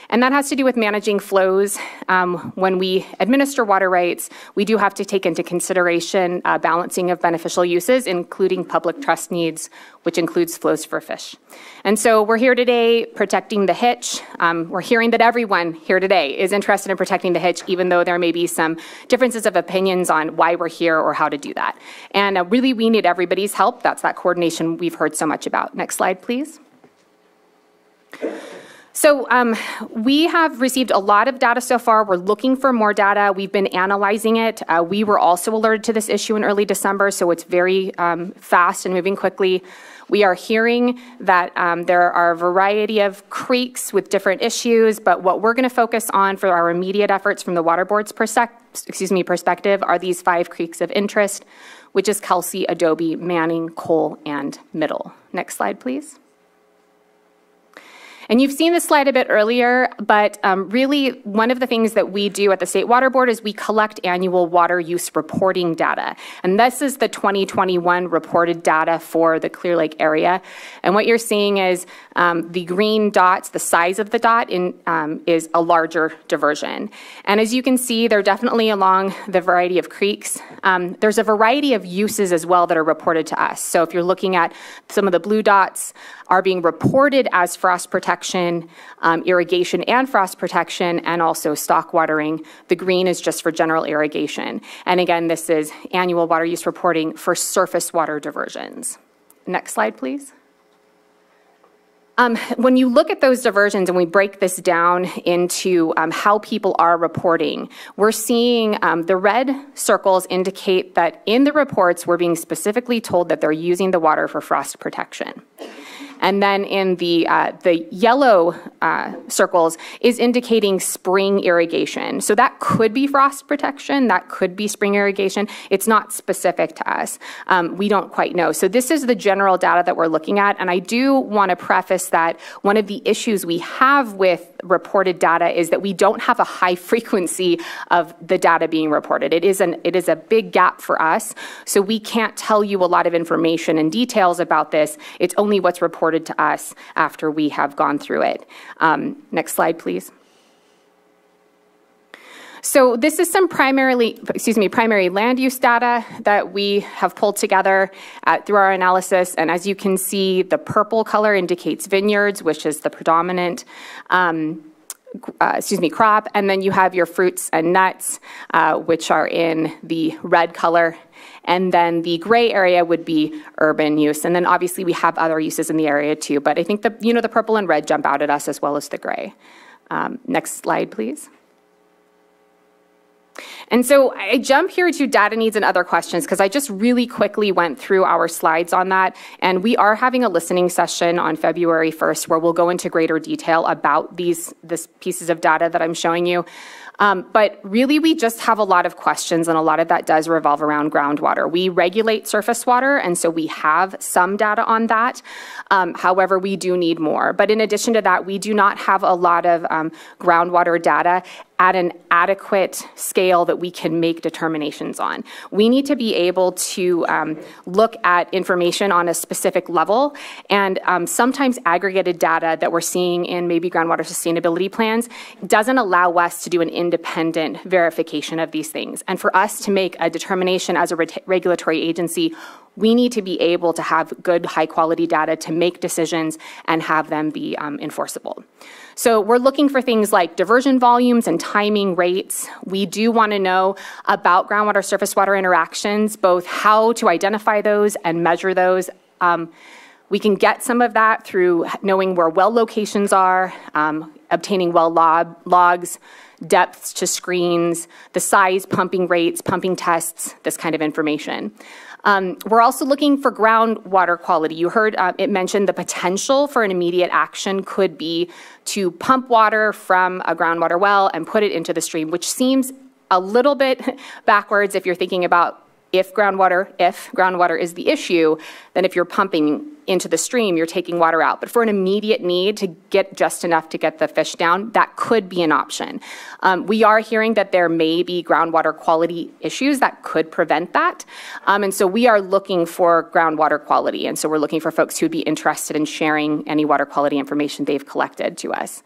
And that has to do with managing flows. Um, when we administer water rights, we do have to take into consideration uh, balancing of beneficial uses, including public trust needs, which includes flows for fish. And so we're here today protecting the hitch. Um, we're hearing that everyone here today is interested in protecting the hitch, even though there may be some differences of opinions on why we're here or how to do that. And uh, really, we need everybody's help. That's that coordination we've heard so much about. Next slide, please. So um, we have received a lot of data so far. We're looking for more data. We've been analyzing it. Uh, we were also alerted to this issue in early December, so it's very um, fast and moving quickly. We are hearing that um, there are a variety of creeks with different issues, but what we're going to focus on for our immediate efforts from the Water Board's excuse me, perspective are these five creeks of interest, which is Kelsey, Adobe, Manning, Cole, and Middle. Next slide, please. And you've seen this slide a bit earlier, but um, really one of the things that we do at the State Water Board is we collect annual water use reporting data. And this is the 2021 reported data for the Clear Lake area. And what you're seeing is um, the green dots, the size of the dot in, um, is a larger diversion. And as you can see, they're definitely along the variety of creeks. Um, there's a variety of uses as well that are reported to us. So if you're looking at some of the blue dots are being reported as frost protection, um, irrigation and frost protection, and also stock watering. The green is just for general irrigation. And again, this is annual water use reporting for surface water diversions. Next slide, please. Um, when you look at those diversions and we break this down into um, how people are reporting, we're seeing um, the red circles indicate that in the reports we're being specifically told that they're using the water for frost protection. And then in the, uh, the yellow uh, circles is indicating spring irrigation. So that could be frost protection, that could be spring irrigation. It's not specific to us. Um, we don't quite know. So this is the general data that we're looking at. And I do want to preface that one of the issues we have with reported data is that we don't have a high frequency of the data being reported. It is, an, it is a big gap for us. So we can't tell you a lot of information and details about this. It's only what's reported to us after we have gone through it. Um, next slide, please. So this is some primarily, excuse me, primary land use data that we have pulled together uh, through our analysis. And as you can see, the purple color indicates vineyards, which is the predominant um, uh, excuse me, crop, and then you have your fruits and nuts, uh, which are in the red color. And then the gray area would be urban use. And then obviously we have other uses in the area too, but I think the, you know, the purple and red jump out at us as well as the gray. Um, next slide, please. And so I jump here to data needs and other questions because I just really quickly went through our slides on that. And we are having a listening session on February 1st where we'll go into greater detail about these this pieces of data that I'm showing you. Um, but really, we just have a lot of questions, and a lot of that does revolve around groundwater. We regulate surface water, and so we have some data on that. Um, however, we do need more. But in addition to that, we do not have a lot of um, groundwater data at an adequate scale that we can make determinations on. We need to be able to um, look at information on a specific level, and um, sometimes aggregated data that we're seeing in maybe groundwater sustainability plans doesn't allow us to do an independent verification of these things. And for us to make a determination as a re- regulatory agency, we need to be able to have good, high quality data to make decisions and have them be um, enforceable. So we're looking for things like diversion volumes and timing rates. We do want to know about groundwater surface water interactions, both how to identify those and measure those. Um, we can get some of that through knowing where well locations are, um, obtaining well log, logs, depths to screens, the size, pumping rates, pumping tests, this kind of information. Um, we're also looking for groundwater quality. You heard uh, it mentioned the potential for an immediate action could be to pump water from a groundwater well and put it into the stream, which seems a little bit backwards if you're thinking about if groundwater, if groundwater is the issue, then if you're pumping into the stream, you're taking water out. But for an immediate need to get just enough to get the fish down, that could be an option. Um, we are hearing that there may be groundwater quality issues that could prevent that. Um, and so we are looking for groundwater quality. And so we're looking for folks who'd be interested in sharing any water quality information they've collected to us.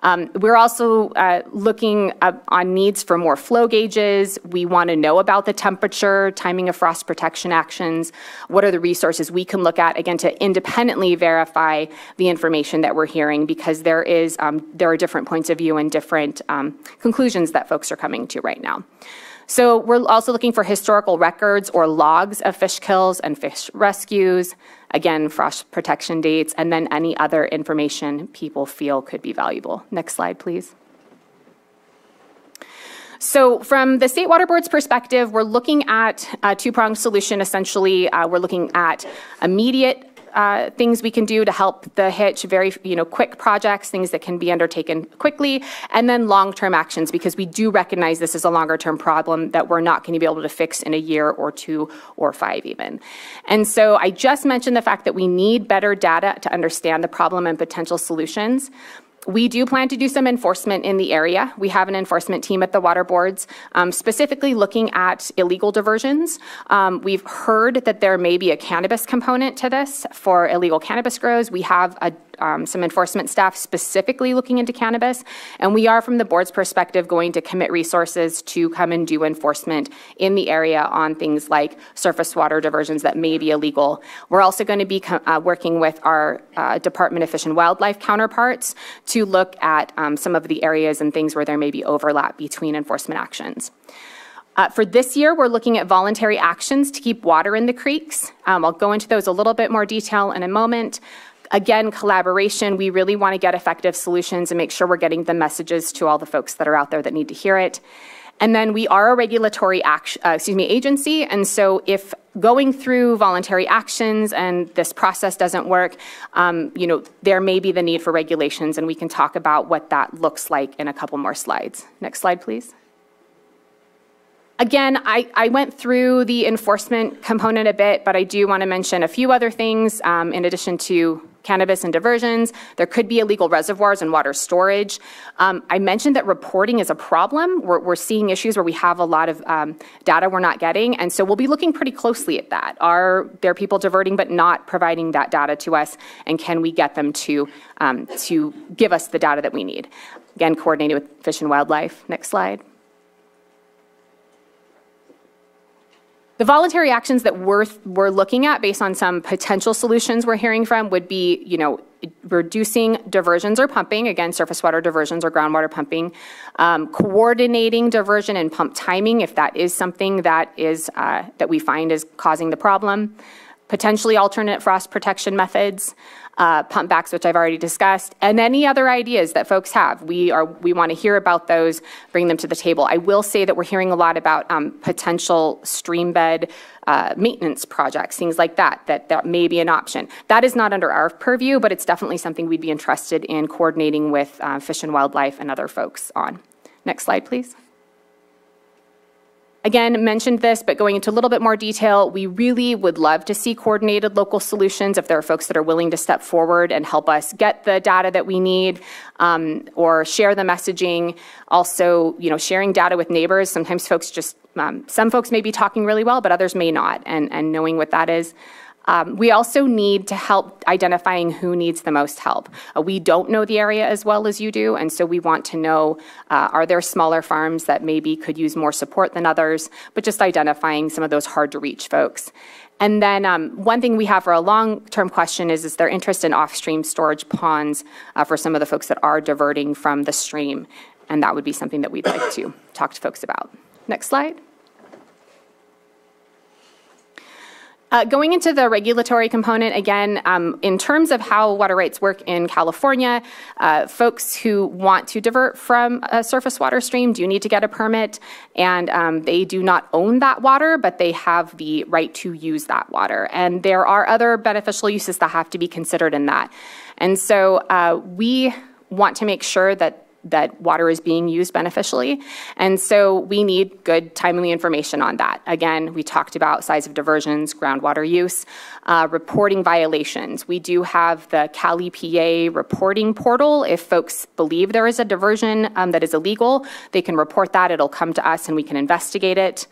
Um, we're also uh, looking uh, on needs for more flow gauges. We want to know about the temperature, timing of frost protection actions. What are the resources we can look at, again, to independently verify the information that we're hearing because there is um, there are different points of view and different um, conclusions that folks are coming to right now. So we're also looking for historical records or logs of fish kills and fish rescues, again, frost protection dates, and then any other information people feel could be valuable. Next slide, please. So, from the State Water Board's perspective, we're looking at a two pronged solution essentially. Uh, we're looking at immediate uh, things we can do to help the hitch, very you know quick projects, things that can be undertaken quickly, and then long-term actions because we do recognize this is a longer-term problem that we're not going to be able to fix in a year or two or five even. And so I just mentioned the fact that we need better data to understand the problem and potential solutions. We do plan to do some enforcement in the area. We have an enforcement team at the water boards, um, specifically looking at illegal diversions. Um, we've heard that there may be a cannabis component to this for illegal cannabis grows. We have a um, some enforcement staff specifically looking into cannabis. And we are, from the board's perspective, going to commit resources to come and do enforcement in the area on things like surface water diversions that may be illegal. We're also going to be uh, working with our uh, Department of Fish and Wildlife counterparts to look at um, some of the areas and things where there may be overlap between enforcement actions. Uh, for this year, we're looking at voluntary actions to keep water in the creeks. Um, I'll go into those a little bit more detail in a moment. Again, collaboration, we really want to get effective solutions and make sure we're getting the messages to all the folks that are out there that need to hear it. And then we are a regulatory action, uh, excuse me, agency. And so if going through voluntary actions and this process doesn't work, um, you know, there may be the need for regulations, and we can talk about what that looks like in a couple more slides. Next slide, please. Again, I, I, went through the enforcement component a bit, but I do want to mention a few other things um, in addition to cannabis and diversions. There could be illegal reservoirs and water storage. Um, I mentioned that reporting is a problem. We're, we're, seeing issues where we have a lot of um, data we're not getting, and so we'll be looking pretty closely at that. Are there people diverting but not providing that data to us, and can we get them to, um, to give us the data that we need? Again, coordinated with Fish and Wildlife. Next slide. The voluntary actions that we're, we're looking at based on some potential solutions we're hearing from would be, you know, reducing diversions or pumping, again, surface water diversions or groundwater pumping, um, coordinating diversion and pump timing if that is something that is uh, that we find is causing the problem, potentially alternate frost protection methods, uh, pump backs, which I've already discussed, and any other ideas that folks have. We are we want to hear about those, bring them to the table. I will say that we're hearing a lot about um, potential stream bed uh, maintenance projects, things like that, that that may be an option. That is not under our purview, but it's definitely something we'd be interested in coordinating with uh, Fish and Wildlife and other folks on. Next slide, please. Again, mentioned this, but going into a little bit more detail, we really would love to see coordinated local solutions if there are folks that are willing to step forward and help us get the data that we need um, or share the messaging. Also, you know, sharing data with neighbors. Sometimes folks just, um, some folks may be talking really well, but others may not, and, and knowing what that is. Um, we also need to help identifying who needs the most help. Uh, we don't know the area as well as you do, and so we want to know uh, are there smaller farms that maybe could use more support than others, but just identifying some of those hard to reach folks. And then um, one thing we have for a long-term question is, is there interest in off-stream storage ponds uh, for some of the folks that are diverting from the stream? And that would be something that we'd like to talk to folks about. Next slide. Uh, going into the regulatory component, again, um, in terms of how water rights work in California, uh, folks who want to divert from a surface water stream do need to get a permit, and um, they do not own that water, but they have the right to use that water. And there are other beneficial uses that have to be considered in that. And so uh, we want to make sure that that water is being used beneficially. And so we need good, timely information on that. Again, we talked about size of diversions, groundwater use, uh, reporting violations. We do have the CalEPA reporting portal. If folks believe there is a diversion um, that is illegal, they can report that. It'll come to us and we can investigate it.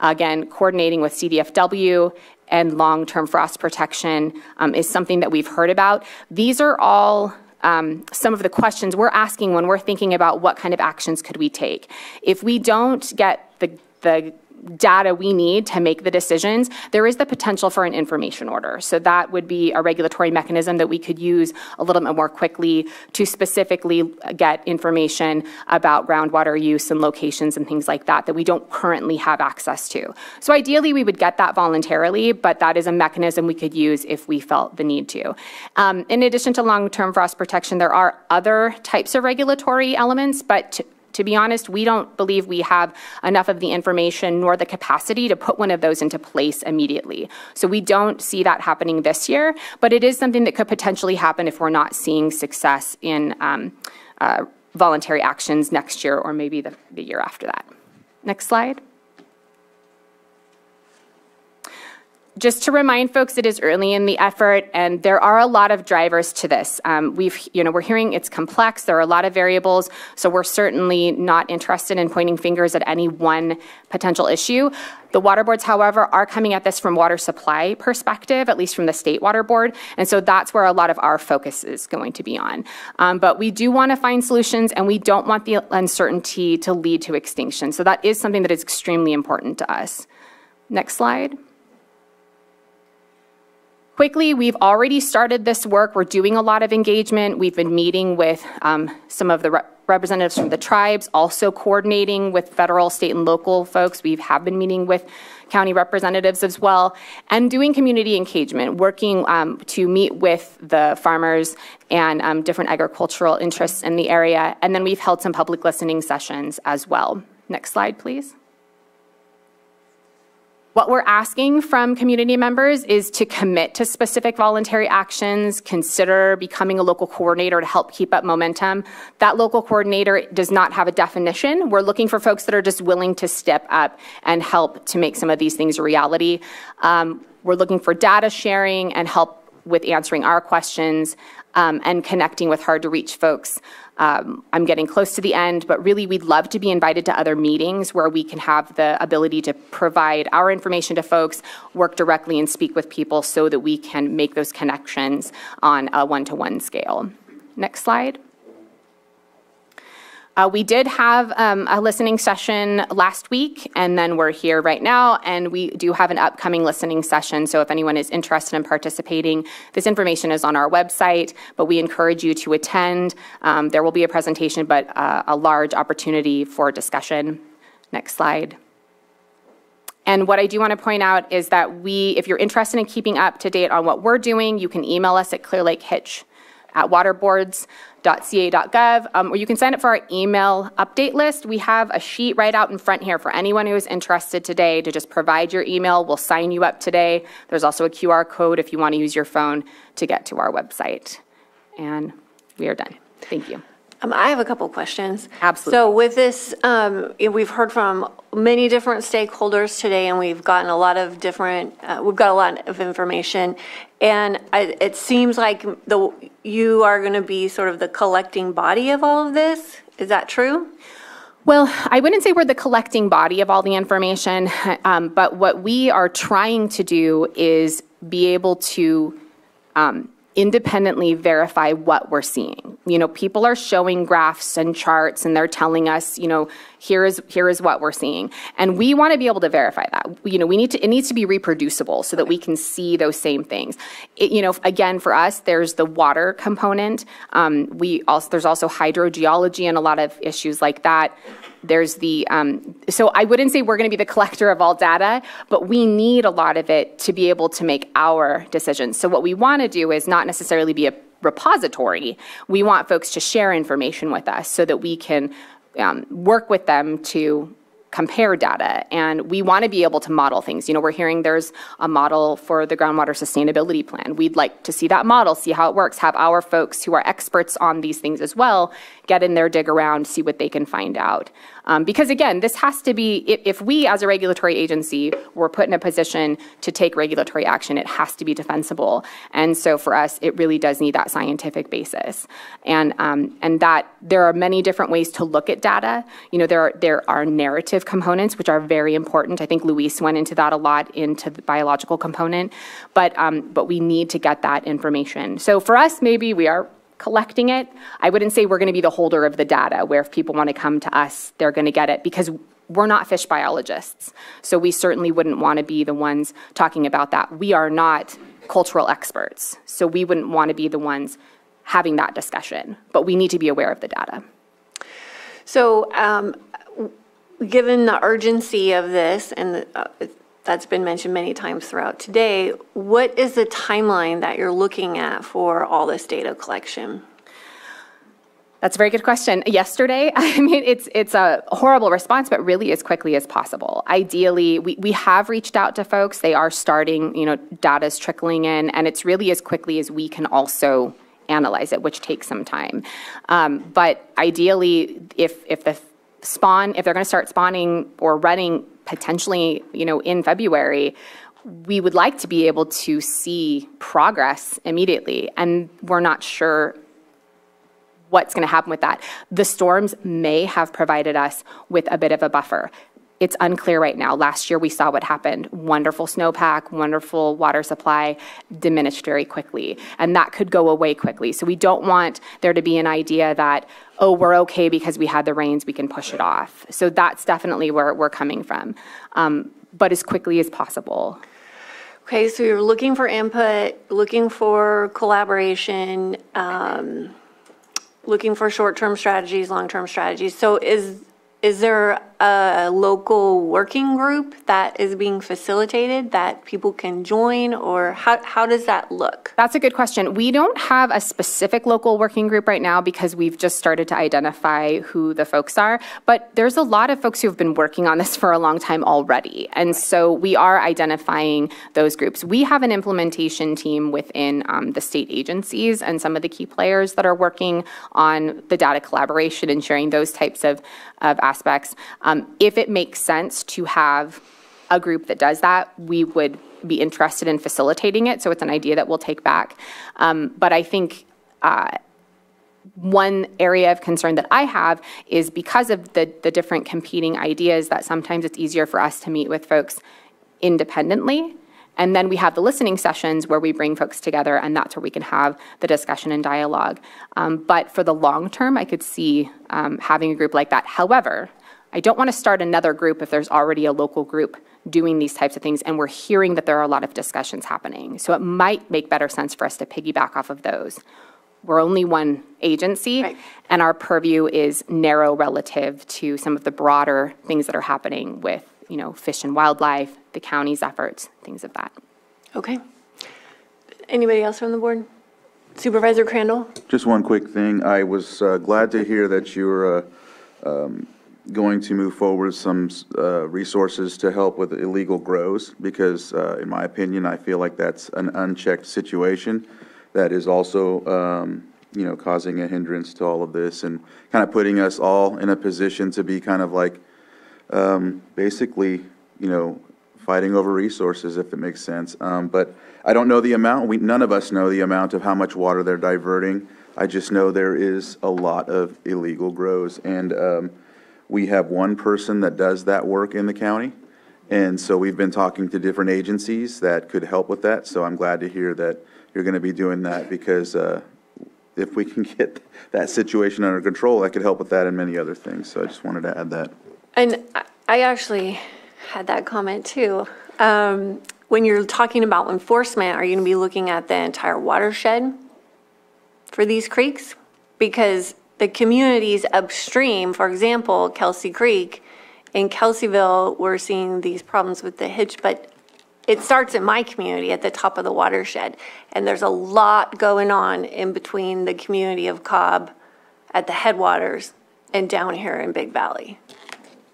Again, coordinating with CDFW and long-term frost protection um, is something that we've heard about. These are all um, some of the questions we're asking when we're thinking about what kind of actions could we take. If we don't get the, the data we need to make the decisions, there is the potential for an information order. So that would be a regulatory mechanism that we could use a little bit more quickly to specifically get information about groundwater use and locations and things like that that we don't currently have access to. So ideally, we would get that voluntarily, but that is a mechanism we could use if we felt the need to. Um, in addition to long-term frost protection, there are other types of regulatory elements, but to be honest, we don't believe we have enough of the information nor the capacity to put one of those into place immediately. So we don't see that happening this year, but it is something that could potentially happen if we're not seeing success in um, uh, voluntary actions next year or maybe the, the year after that. Next slide. Just to remind folks, it is early in the effort, and there are a lot of drivers to this. Um, we've, you know, we're hearing it's complex. There are a lot of variables, so we're certainly not interested in pointing fingers at any one potential issue. The water boards, however, are coming at this from water supply perspective, at least from the state water board, and so that's where a lot of our focus is going to be on. Um, but we do want to find solutions, and we don't want the uncertainty to lead to extinction. So that is something that is extremely important to us. Next slide. Quickly, we've already started this work. We're doing a lot of engagement. We've been meeting with um, some of the re representatives from the tribes, also coordinating with federal, state, and local folks. We have been meeting with county representatives as well, and doing community engagement, working um, to meet with the farmers and um, different agricultural interests in the area. And then we've held some public listening sessions as well. Next slide, please. What we're asking from community members is to commit to specific voluntary actions, consider becoming a local coordinator to help keep up momentum. That local coordinator does not have a definition. We're looking for folks that are just willing to step up and help to make some of these things a reality. Um, we're looking for data sharing and help with answering our questions um, and connecting with hard to reach folks. Um, I'm getting close to the end, but really we'd love to be invited to other meetings where we can have the ability to provide our information to folks, work directly and speak with people so that we can make those connections on a one-to-one -one scale. Next slide. Uh, we did have um, a listening session last week, and then we're here right now, and we do have an upcoming listening session. So if anyone is interested in participating, this information is on our website, but we encourage you to attend. Um, there will be a presentation, but uh, a large opportunity for discussion. Next slide. And what I do want to point out is that we, if you're interested in keeping up to date on what we're doing, you can email us at clearlakehitch at waterboards.ca.gov, um, or you can sign up for our email update list. We have a sheet right out in front here for anyone who is interested today to just provide your email. We'll sign you up today. There's also a QR code if you want to use your phone to get to our website. And we are done. Thank you. Um, I have a couple questions. Absolutely. So with this, um, we've heard from many different stakeholders today, and we've gotten a lot of different, uh, we've got a lot of information. And I, it seems like the, you are going to be sort of the collecting body of all of this. Is that true? Well, I wouldn't say we're the collecting body of all the information, um, but what we are trying to do is be able to um, independently verify what we're seeing. You know, people are showing graphs and charts and they're telling us, you know, here is here is what we're seeing. And we want to be able to verify that. You know, we need to it needs to be reproducible so that we can see those same things. It, you know, again for us there's the water component. Um, we also there's also hydrogeology and a lot of issues like that. There's the, um, so I wouldn't say we're going to be the collector of all data, but we need a lot of it to be able to make our decisions. So what we want to do is not necessarily be a repository. We want folks to share information with us so that we can um, work with them to compare data and we want to be able to model things. You know, we're hearing there's a model for the groundwater sustainability plan. We'd like to see that model, see how it works, have our folks who are experts on these things as well get in there, dig around, see what they can find out. Um, because again, this has to be, if, if we as a regulatory agency were put in a position to take regulatory action, it has to be defensible. And so for us, it really does need that scientific basis. And, um, and that there are many different ways to look at data. You know, there are, there are narrative components, which are very important. I think Luis went into that a lot into the biological component, but, um, but we need to get that information. So for us, maybe we are collecting it. I wouldn't say we're going to be the holder of the data, where if people want to come to us, they're going to get it because we're not fish biologists. So we certainly wouldn't want to be the ones talking about that. We are not cultural experts. So we wouldn't want to be the ones having that discussion, but we need to be aware of the data. So, um, given the urgency of this, and uh, that's been mentioned many times throughout today, what is the timeline that you're looking at for all this data collection? That's a very good question. Yesterday, I mean, it's it's a horrible response, but really as quickly as possible. Ideally, we, we have reached out to folks. They are starting, you know, data's trickling in, and it's really as quickly as we can also analyze it, which takes some time. Um, but ideally, if if the spawn, if they're going to start spawning or running potentially, you know, in February, we would like to be able to see progress immediately, and we're not sure what's going to happen with that. The storms may have provided us with a bit of a buffer. It's unclear right now. Last year we saw what happened. Wonderful snowpack, wonderful water supply diminished very quickly. And that could go away quickly. So we don't want there to be an idea that, oh, we're okay because we had the rains, we can push it off. So that's definitely where we're coming from. Um, but as quickly as possible. Okay, so you're looking for input, looking for collaboration, um, looking for short-term strategies, long-term strategies. So is is there a local working group that is being facilitated that people can join, or how, how does that look? That's a good question. We don't have a specific local working group right now because we've just started to identify who the folks are, but there's a lot of folks who have been working on this for a long time already. And so we are identifying those groups. We have an implementation team within um, the state agencies and some of the key players that are working on the data collaboration and sharing those types of, of aspects. Um, if it makes sense to have a group that does that, we would be interested in facilitating it. So it's an idea that we'll take back. Um, but I think uh, one area of concern that I have is because of the, the different competing ideas that sometimes it's easier for us to meet with folks independently. And then we have the listening sessions where we bring folks together, and that's where we can have the discussion and dialogue. Um, but for the long term, I could see um, having a group like that. However, I don't want to start another group if there's already a local group doing these types of things and we're hearing that there are a lot of discussions happening. So it might make better sense for us to piggyback off of those. We're only one agency, right. and our purview is narrow relative to some of the broader things that are happening with, you know, fish and wildlife, the county's efforts, things of that. Okay. Anybody else from the board? Supervisor Crandell? Just one quick thing. I was uh, glad to hear that you're uh, um, going to move forward some uh, resources to help with illegal grows because, uh, in my opinion, I feel like that's an unchecked situation that is also um, you know, causing a hindrance to all of this and kind of putting us all in a position to be kind of like, um, basically, you know, fighting over resources, if it makes sense. Um, but I don't know the amount, we, none of us know the amount of how much water they're diverting. I just know there is a lot of illegal grows, and, um, we have one person that does that work in the county. And so we've been talking to different agencies that could help with that, so I'm glad to hear that you're gonna be doing that, because, uh, if we can get that situation under control, that could help with that and many other things, so I just wanted to add that. And I- I actually had that comment too. Um, When you're talking about enforcement, are you going to be looking at the entire watershed for these creeks? Because the communities upstream, for example, Kelsey Creek, in Kelseyville, we're seeing these problems with the hitch, but it starts in my community at the top of the watershed. And there's a lot going on in between the community of Cobb at the headwaters and down here in Big Valley.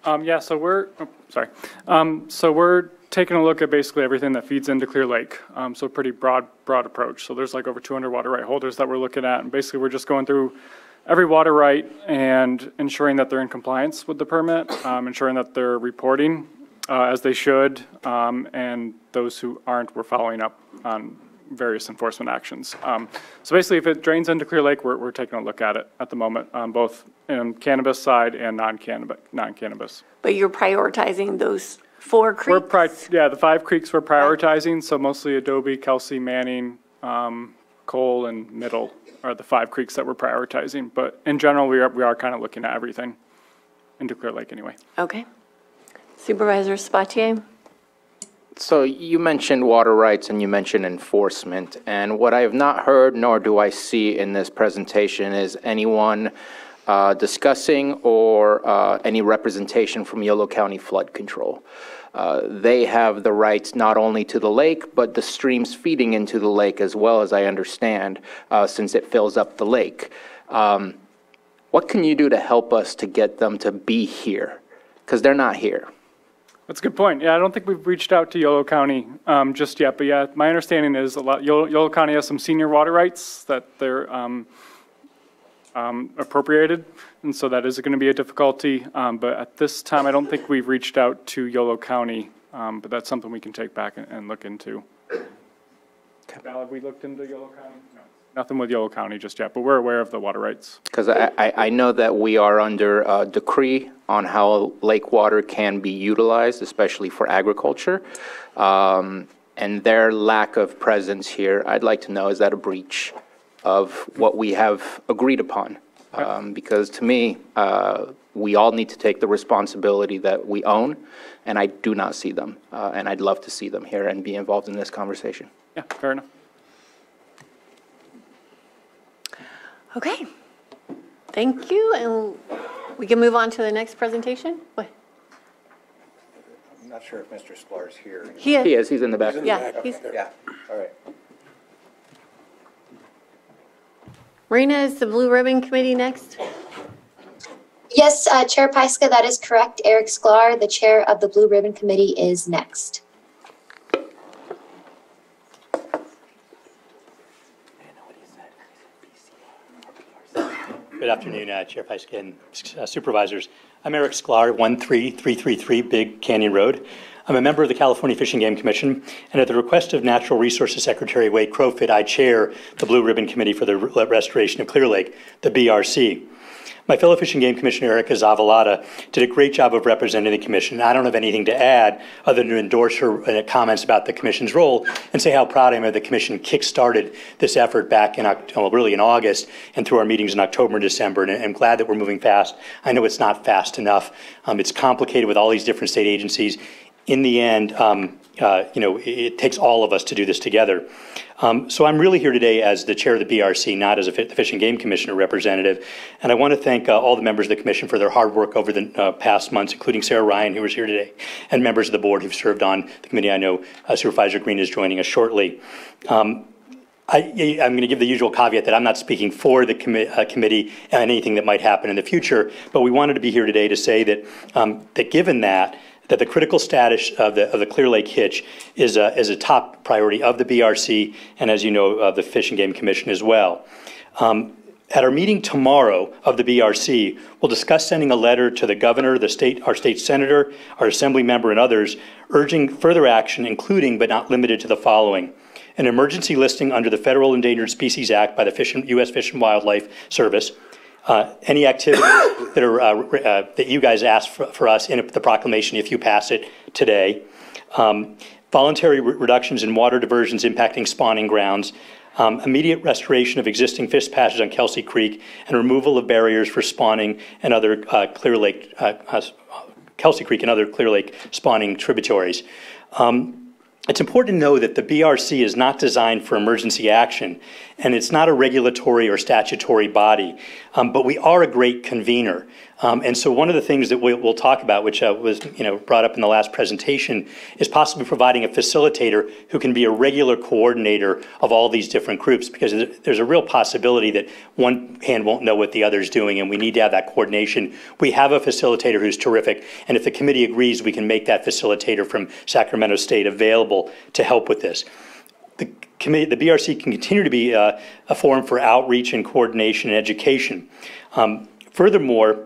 Um, yeah, so we're, oh, sorry. Um, so we're taking a look at basically everything that feeds into Clear Lake. Um, so pretty broad, broad approach. So there's like over 200 water right holders that we're looking at. And basically, we're just going through every water right and ensuring that they're in compliance with the permit, um, ensuring that they're reporting uh, as they should. Um, and those who aren't, we're following up on various enforcement actions. Um, so basically, if it drains into Clear Lake, we're, we're taking a look at it at the moment, um, both in cannabis side and non-cannabis, non-cannabis. But you're prioritizing those four We're creeks? pri, yeah, the five creeks we're prioritizing, so mostly Adobe, Kelsey, Manning, um, Cole, and Middle are the five creeks that we're prioritizing. But in general, we are, we are kind of looking at everything into Clear Lake anyway. Okay. Supervisor Sabatier? So you mentioned water rights and you mentioned enforcement, and what I have not heard nor do I see in this presentation is anyone uh, discussing or uh, any representation from Yolo County Flood Control. Uh, They have the rights not only to the lake, but the streams feeding into the lake as well, as I understand, uh, since it fills up the lake. Um, What can you do to help us to get them to be here? Because they're not here. That's a good point. Yeah, I don't think we've reached out to Yolo County um, just yet, but yeah, my understanding is a lot, Yolo, Yolo County has some senior water rights that they're um, um, appropriated, and so that is going to be a difficulty. Um, But at this time, I don't think we've reached out to Yolo County, um, but that's something we can take back and, and look into. Val, have we looked into Yolo County? No. Nothing with Yolo County just yet, but we're aware of the water rights. Because I, I, I know that we are under a decree on how lake water can be utilized, especially for agriculture. Um, and their lack of presence here, I'd like to know, is that a breach of what we have agreed upon? Um, because to me, uh, we all need to take the responsibility that we own, and I do not see them. Uh, and I'd love to see them here and be involved in this conversation. Yeah, fair enough. Okay. Thank you, and we can move on to the next presentation? What? I'm not sure if Mr. Sklar's here. He is. He is, he's in the back. Yeah, he's, Yeah, all right. Marina, is the Blue Ribbon Committee next? Yes, uh, Chair Pyska, that is correct. Eric Sklar, the chair of the Blue Ribbon Committee, is next. Good afternoon, uh, Chair Pyska and uh, Supervisors. I'm Eric Sklar, 13333 Big Canyon Road. I'm a member of the California Fish and Game Commission, and at the request of Natural Resources Secretary Wade Crowfoot, I chair the Blue Ribbon Committee for the Restoration of Clear Lake, the BRC. My fellow Fish and Game Commissioner, Erika Zavaleta, did a great job of representing the Commission. I don't have anything to add other than to endorse her uh, comments about the Commission's role and say how proud I am of the Commission kick-started this effort back in, well, really in August and through our meetings in October and December, and I'm glad that we're moving fast. I know it's not fast enough. Um, It's complicated with all these different state agencies. In the end, um, uh, you know, it, takes all of us to do this together. Um, so I'm really here today as the chair of the BRC, not as a Fish and Game Commissioner representative. And I want to thank uh, all the members of the commission for their hard work over the uh, past months, including Sarah Ryan, who was here today, and members of the board who've served on the committee. I know uh, Supervisor Green is joining us shortly. Um, I, I'm going to give the usual caveat that I'm not speaking for the uh, committee and anything that might happen in the future, but we wanted to be here today to say that, um, that given that, that the critical status of the, of the Clear Lake hitch is a, is a top priority of the BRC and, as you know, of the Fish and Game Commission as well. Um, At our meeting tomorrow of the BRC, we'll discuss sending a letter to the governor, the state, our state senator, our assembly member, and others, urging further action, including but not limited to the following. An emergency listing under the Federal Endangered Species Act by the Fish and, U.S. Fish and Wildlife Service. Uh, any activities that are uh, uh, that you guys ask for, for, us in the proclamation, if you pass it today. Um, voluntary re reductions in water diversions impacting spawning grounds um, immediate restoration of existing fish patches on Kelsey Creek, and removal of barriers for spawning and other uh, Clear Lake, uh, uh, Kelsey Creek and other Clear Lake spawning tributaries. Um, it's important to know that the BRC is not designed for emergency action, and it's not a regulatory or statutory body, um, but we are a great convener. Um, and so one of the things that we, will talk about, which uh, was you know brought up in the last presentation, is possibly providing a facilitator who can be a regular coordinator of all these different groups, because there's a real possibility that one hand won't know what the other's doing, and we need to have that coordination. We have a facilitator who's terrific, and if the committee agrees, we can make that facilitator from Sacramento State available to help with this. Committee, the BRC can continue to be uh, a forum for outreach and coordination and education. Um, furthermore,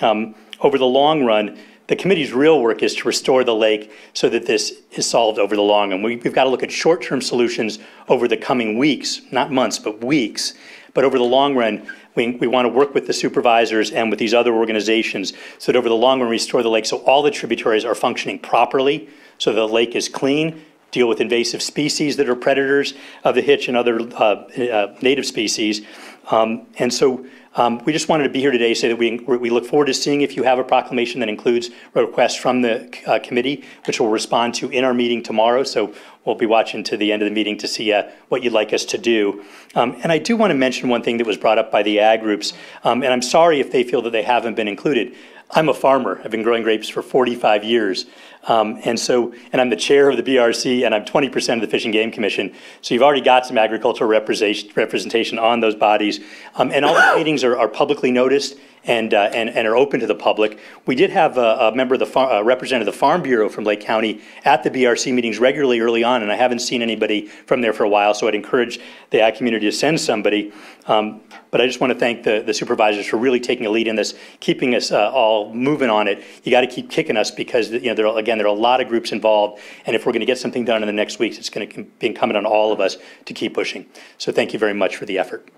um, over the long run, the committee's real work is to restore the lake so that this is solved over the long run. We, have got to look at short-term solutions over the coming weeks, not months, but weeks. But over the long run, we, we want to work with the supervisors and with these other organizations so that over the long run, we restore the lake so all the tributaries are functioning properly, so the lake is clean, deal with invasive species that are predators of the hitch and other uh, uh, native species. Um, and so um, we just wanted to be here today, say that we, we look forward to seeing if you have a proclamation that includes a request from the uh, committee, which we'll respond to in our meeting tomorrow. So we'll be watching to the end of the meeting to see uh, what you'd like us to do. Um, and I do want to mention one thing that was brought up by the ag groups, um, and I'm sorry if they feel that they haven't been included. I'm a farmer. I've been growing grapes for 45 years. Um, and so, and I'm the chair of the BRC and I'm 20% of the Fish and Game Commission. So you've already got some agricultural representation, representation on those bodies. Um, and all the meetings are, are publicly noticed and, uh, and, and are open to the public. We did have a, a member of the far, uh, representative of the Farm Bureau from Lake County at the BRC meetings regularly early on, and I haven't seen anybody from there for a while, so I'd encourage the ag community to send somebody. Um, but I just want to thank the, the supervisors for really taking a lead in this, keeping us uh, all moving on it. You got to keep kicking us because, you know, there are, again, there are a lot of groups involved, and if we're going to get something done in the next weeks, it's going to be incumbent on all of us to keep pushing. So thank you very much for the effort.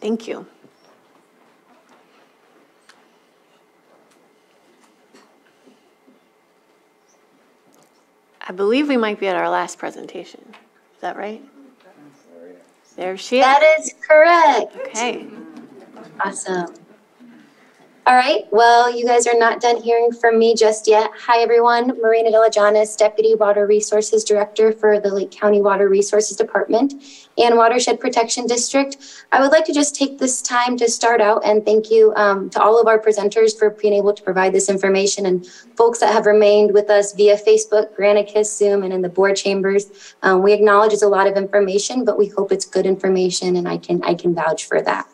Thank you. I believe we might be at our last presentation. Is that right? There she is. That is correct. Okay. Awesome. All right, well, you guys are not done hearing from me just yet. Hi, everyone. Marina Deligiannis, Deputy Water Resources Director for the Lake County Water Resources Department and Watershed Protection District. I would like to just take this time to start out and thank you um, to all of our presenters for being able to provide this information and folks that have remained with us via Facebook, Granicus, Zoom, and in the board chambers. Um, we acknowledge it's a lot of information, but we hope it's good information and I can, I can vouch for that.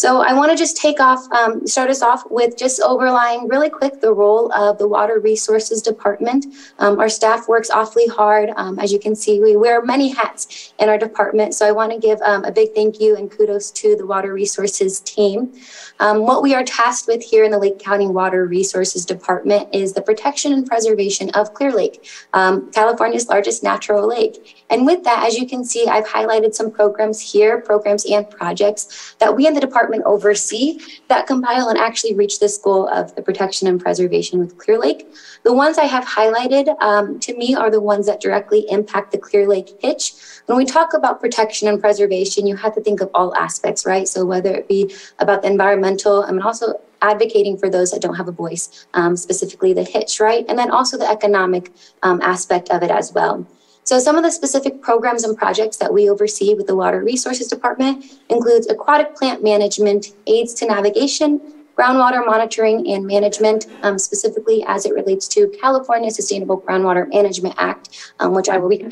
So I want to just take off, um, start us off with just overlying really quick the role of the Water Resources Department. Um, our staff works awfully hard. Um, as you can see, we wear many hats in our department. So I want to give um, a big thank you and kudos to the Water Resources team. Um, what we are tasked with here in the Lake County Water Resources Department is the protection and preservation of Clear Lake, um, California's largest natural lake. And with that, as you can see, I've highlighted some programs here, programs and projects that we in the department oversee that compile and actually reach this goal of the protection and preservation with Clear Lake. The ones I have highlighted um, to me are the ones that directly impact the Clear Lake hitch. When we talk about protection and preservation, you have to think of all aspects, right? So whether it be about the environmental, I mean, also advocating for those that don't have a voice, um, specifically the hitch, right? And then also the economic um, aspect of it as well. So some of the specific programs and projects that we oversee with the Water Resources Department includes aquatic plant management, aids to navigation, groundwater monitoring and management, um, specifically as it relates to California Sustainable Groundwater Management Act, um, which I will be,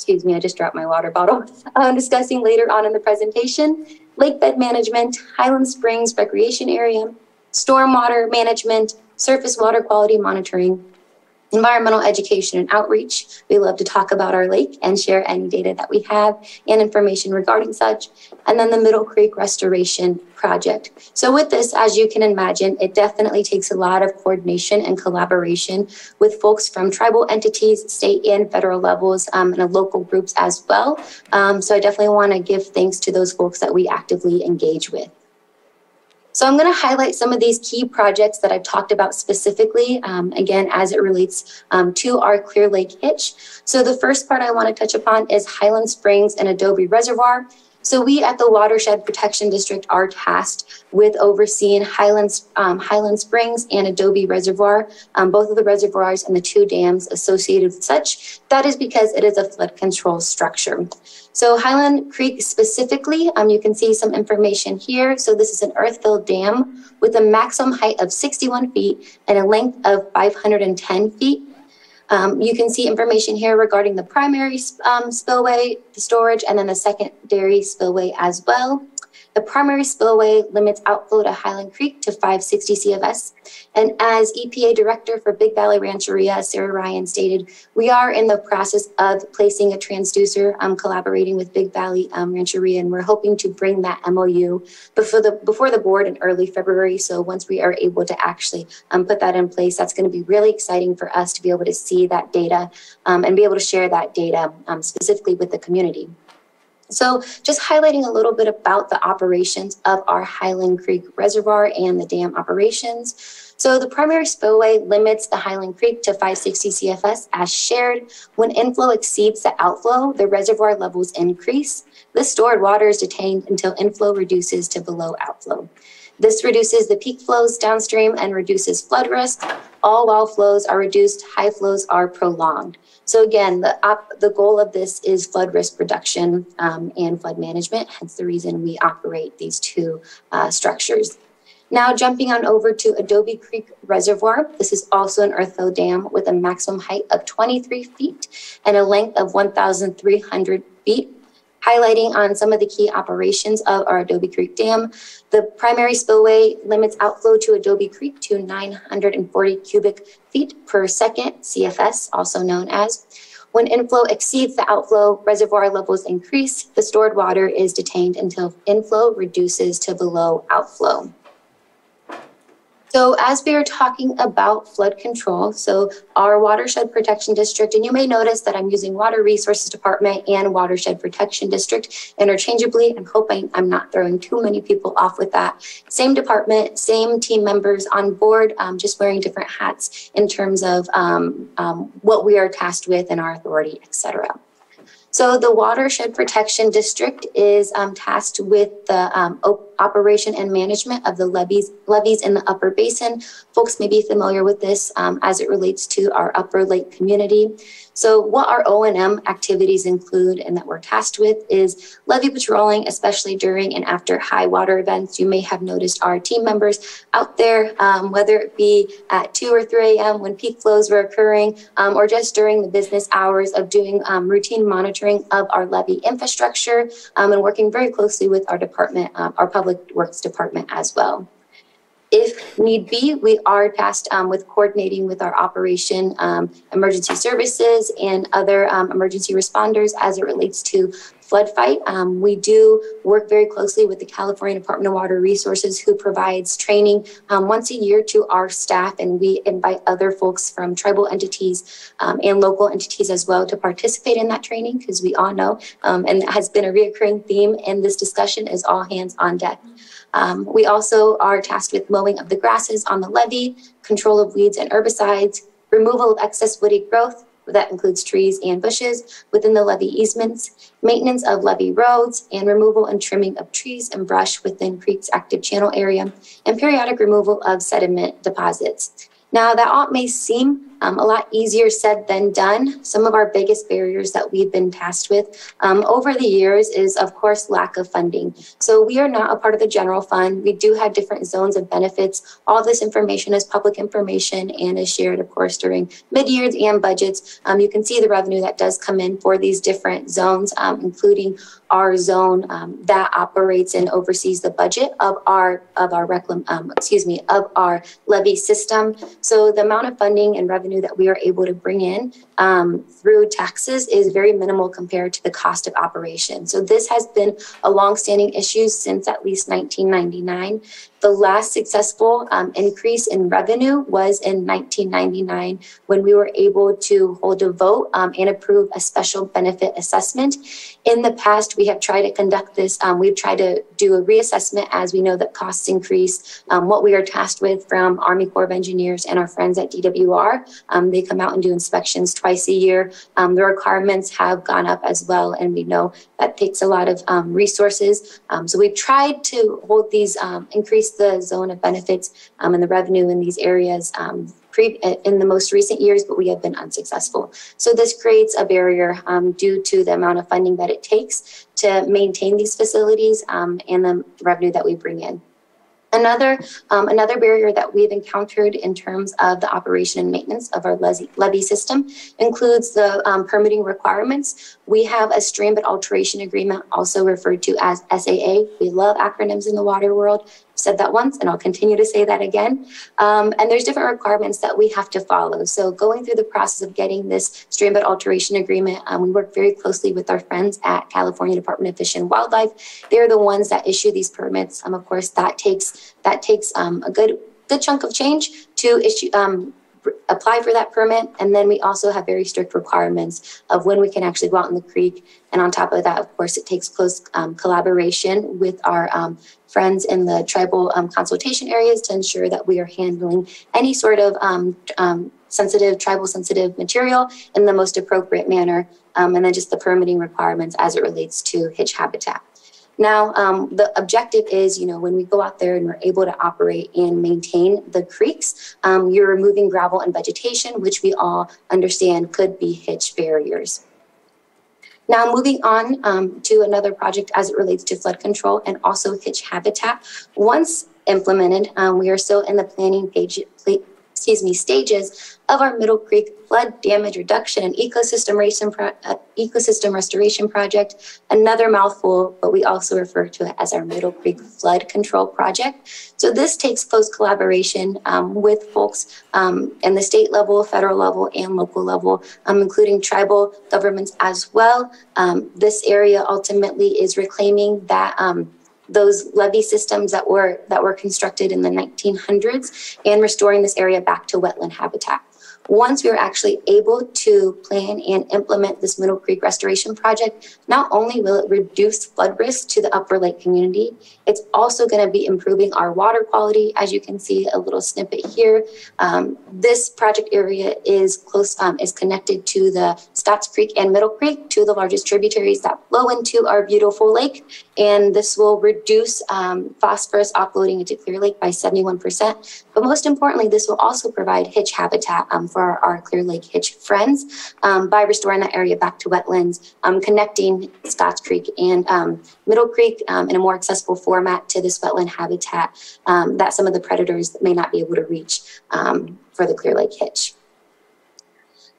excuse me, I just dropped my water bottle, um, discussing later on in the presentation, lake bed management, Highland Springs Recreation Area, stormwater management, surface water quality monitoring, environmental education and outreach. We love to talk about our lake and share any data that we have and information regarding such. And then the Middle Creek Restoration Project. So with this, as you can imagine, it definitely takes a lot of coordination and collaboration with folks from tribal entities, state and federal levels, um, and local groups as well. Um, so I definitely want to give thanks to those folks that we actively engage with. So I'm going to highlight some of these key projects that I've talked about specifically, um, again, as it relates um, to our Clear Lake Hitch. So the first part I want to touch upon is Highland Springs and Adobe Reservoir. So we at the Watershed Protection District are tasked with overseeing Highlands, um, Highland Springs and Adobe Reservoir, um, both of the reservoirs and the two dams associated with such. That is because it is a flood control structure. So Highland Creek specifically, um, you can see some information here. So this is an earth-filled dam with a maximum height of 61 feet and a length of 510 feet. Um, you can see information here regarding the primary um, spillway, the storage, and then the secondary spillway as well. The primary spillway limits outflow to Highland Creek to 560 CFS. And as EPA Director for Big Valley Rancheria, Sarah Ryan stated, we are in the process of placing a transducer, um, collaborating with Big Valley um, Rancheria, and we're hoping to bring that MOU before the before the board in early February. So once we are able to actually um, put that in place, that's going to be really exciting for us to be able to see that data um, and be able to share that data um, specifically with the community. So just highlighting a little bit about the operations of our Highland Creek Reservoir and the dam operations. So the primary spillway limits the Highland Creek to 560 CFS as shared. When inflow exceeds the outflow, the reservoir levels increase. The stored water is detained until inflow reduces to below outflow. This reduces the peak flows downstream and reduces flood risk. All while flows are reduced, high flows are prolonged. So again, the, op- the goal of this is flood risk reduction um, and flood management, hence the reason we operate these two uh, structures. Now jumping on over to Adobe Creek Reservoir. This is also an earth-filled dam with a maximum height of 23 feet and a length of 1,300 feet highlighting on some of the key operations of our Adobe Creek Dam. The primary spillway limits outflow to Adobe Creek to 940 cubic feet per second, CFS, also known as. When inflow exceeds the outflow, reservoir levels increase. The stored water is detained until inflow reduces to below outflow. So as we are talking about flood control, so our watershed protection district, and you may notice that I'm using water resources department and watershed protection district interchangeably I'm hoping I'm not throwing too many people off with that. Same department, same team members on board, um, just wearing different hats in terms of um, um, what we are tasked with and our authority, et cetera. So the Watershed Protection District is um, tasked with the um, operation and management of the levees, levees in the Upper Basin. Folks may be familiar with this um, as it relates to our Upper Lake community. So what our O&M activities include and that we're tasked with is levee patrolling, especially during and after high water events. You may have noticed our team members out there, um, whether it be at 2 or 3 a.m. when peak flows were occurring, um, or just during the business hours of doing um, routine monitoring of our levee infrastructure um, and working very closely with our department, uh, our public works department as well. If need be, we are tasked um, with coordinating with our operation, um, emergency services, and other um, emergency responders as it relates to flood fight. Um, we do work very closely with the California Department of Water Resources, who provides training um, once a year to our staff, and we invite other folks from tribal entities um, and local entities as well to participate in that training, because we all know, and that has been a reoccurring theme in this discussion, is all hands on deck. Um, we also are tasked with mowing of the grasses on the levee, control of weeds and herbicides, removal of excess woody growth, that includes trees and bushes within the levee easements, maintenance of levee roads, and removal and trimming of trees and brush within creek's active channel area, and periodic removal of sediment deposits. Now, that all may seem um, a lot easier said than done. Some of our biggest barriers that we've been tasked with um, over the years is, of course, lack of funding. So we are not a part of the general fund. We do have different zones of benefits. All this information is public information and is shared, of course, during mid-years and budgets. Um, you can see the revenue that does come in for these different zones, um, including our zone um, that operates and oversees the budget of our of our reclam, um, excuse me of our levee system. So the amount of funding and revenue that we are able to bring in um, through taxes is very minimal compared to the cost of operation. So this has been a longstanding issue since at least 1999. The last successful um, increase in revenue was in 1999 when we were able to hold a vote um, and approve a special benefit assessment. In the past, we have tried to conduct this. Um, we've tried to do a reassessment as we know that costs increase. Um, what we are tasked with from Army Corps of Engineers and our friends at DWR, um, they come out and do inspections twice a year. Um, the requirements have gone up as well, and we know that takes a lot of resources. so we've tried to hold these increase the zone of benefits um, and the revenue in these areas um, in the most recent years, but we have been unsuccessful. So this creates a barrier um, due to the amount of funding that it takes to maintain these facilities um, and the revenue that we bring in. Another, um, another barrier that we've encountered in terms of the operation and maintenance of our levee, system includes the um, permitting requirements. We have a stream bed alteration agreement, also referred to as SAA. We love acronyms in the water world said that once and I'll continue to say that again. Um, and there's different requirements that we have to follow. So going through the process of getting this stream bed alteration agreement, um, we work very closely with our friends at California Department of Fish and Wildlife. They're the ones that issue these permits. Um, of course, that takes that takes um, a good good chunk of change to issue um, apply for that permit. And then we also have very strict requirements of when we can actually go out in the creek. And on top of that, of course, it takes close um, collaboration with our um, friends in the tribal um, consultation areas to ensure that we are handling any sort of um, um, sensitive, tribal sensitive material in the most appropriate manner. Um, and then just the permitting requirements as it relates to hitch habitat. Now, um, the objective is, you know, when we go out there and we're able to operate and maintain the creeks, um, you're removing gravel and vegetation, which we all understand could be hitch barriers. Now, moving on um, to another project as it relates to flood control and also hitch habitat. Once implemented, um, we are still in the planning page, excuse me, stages of our Middle Creek flood damage reduction and ecosystem, pro- uh, ecosystem restoration project. Another mouthful, but we also refer to it as our Middle Creek flood control project. So this takes close collaboration um, with folks um, in the state level, federal level, and local level, um, including tribal governments as well. Um, this area ultimately is reclaiming that um, those levee systems that were that were constructed in the 1900s and restoring this area back to wetland habitat. Once we were actually able to plan and implement this Middle Creek Restoration Project, not only will it reduce flood risk to the Upper Lake community, it's also going to be improving our water quality. As you can see a little snippet here, um, this project area is close, um, is connected to the Scotts Creek and Middle Creek, two of the largest tributaries that flow into our beautiful lake. And this will reduce um, phosphorus offloading into Clear Lake by 71%. But most importantly, this will also provide hitch habitat um, for our, our, Clear Lake hitch friends um, by restoring that area back to wetlands, um, connecting Scotts Creek and um, Middle Creek um, in a more accessible format to this wetland habitat that some of the predators may not be able to reach for the Clear Lake hitch.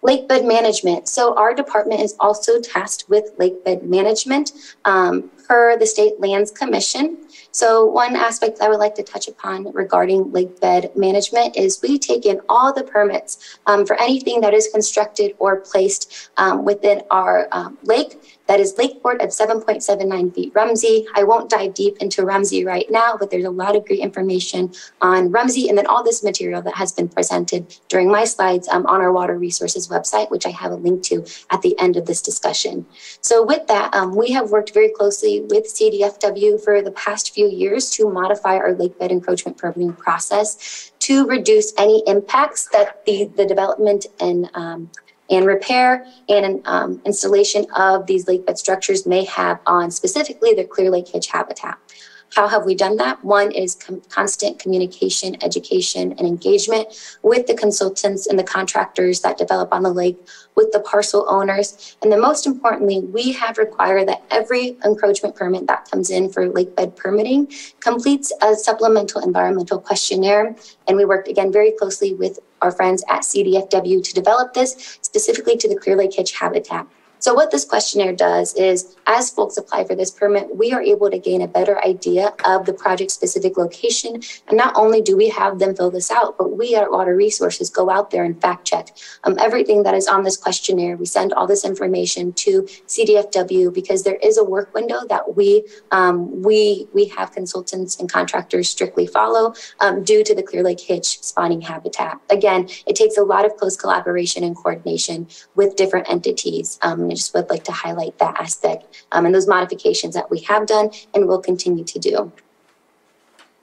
Lake bed management. So our department is also tasked with lake bed management um, per the State Lands Commission. So one aspect I would like to touch upon regarding lake bed management is we take in all the permits um, for anything that is constructed or placed um, within our um, lake that is Lakeport at 7.79 feet Rumsey. I won't dive deep into Rumsey right now, but there's a lot of great information on Rumsey and then all this material that has been presented during my slides um, on our water resources website, which I have a link to at the end of this discussion. So with that, um, we have worked very closely with CDFW for the past few years to modify our lakebed encroachment permitting process to reduce any impacts that the, the development and um, and repair and um, installation of these lakebed structures may have on specifically the Clear Lake Hitch habitat. How have we done that? One is com- constant communication, education, and engagement with the consultants and the contractors that develop on the lake, with the parcel owners. And then, most importantly, we have required that every encroachment permit that comes in for lakebed permitting completes a supplemental environmental questionnaire. And we worked again very closely with our friends at CDFW to develop this specifically to the Clear Lake Hitch habitat. So what this questionnaire does is, as folks apply for this permit, we are able to gain a better idea of the project-specific location. And not only do we have them fill this out, but we at Water Resources go out there and fact check um, everything that is on this questionnaire. We send all this information to CDFW because there is a work window that we um, we we have consultants and contractors strictly follow um, due to the Clear Lake Hitch spawning habitat. Again, it takes a lot of close collaboration and coordination with different entities. Um, I just would like to highlight that aspect um, and those modifications that we have done and will continue to do.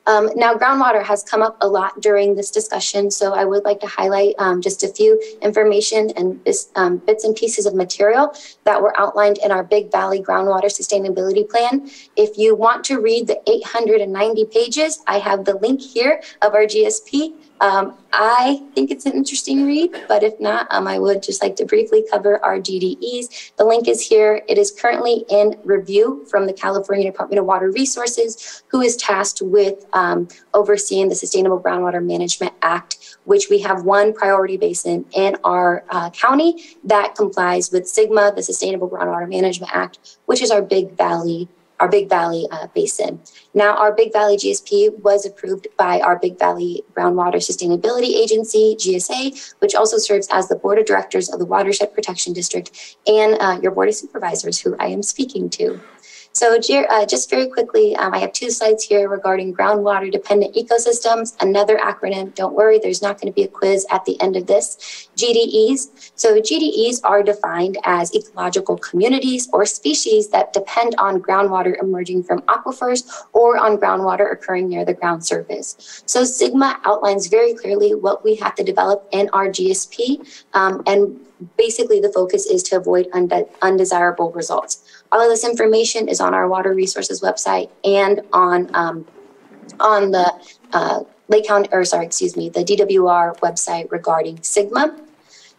Um, now, groundwater has come up a lot during this discussion, so I would like to highlight um, just a few information and bis, um, bits and pieces of material that were outlined in our Big Valley Groundwater Sustainability Plan. If you want to read the 890 pages, I have the link here of our GSP. Um, I think it's an interesting read, but if not, um, I would just like to briefly cover our GDEs. The link is here. It is currently in review from the California Department of Water Resources, who is tasked with um, overseeing the Sustainable Groundwater Management Act, which we have one priority basin in our uh, county that complies with SGMA, the Sustainable Groundwater Management Act, which is our Big Valley our Big Valley uh, Basin. Now, our Big Valley GSP was approved by our Big Valley Groundwater Sustainability Agency, GSA, which also serves as the board of directors of the Watershed Protection District and uh, your board of supervisors, who I am speaking to. So uh, just very quickly, um, I have two slides here regarding groundwater dependent ecosystems, another acronym. Don't worry, there's not going to be a quiz at the end of this. GDEs. So GDEs are defined as ecological communities or species that depend on groundwater emerging from aquifers or on groundwater occurring near the ground surface. So SGMA outlines very clearly what we have to develop in our GSP um, and basically the focus is to avoid undesirable results. All of this information is on our water resources website and on um, on the uh, Lake County, or sorry, excuse me, the DWR website regarding SGMA.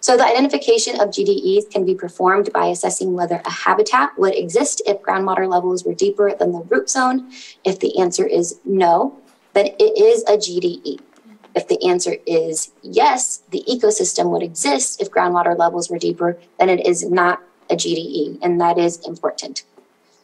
So the identification of GDEs can be performed by assessing whether a habitat would exist if groundwater levels were deeper than the root zone. If the answer is no, then it is a GDE. If the answer is yes, the ecosystem would exist if groundwater levels were deeper, then it is not a GDE, and that is important.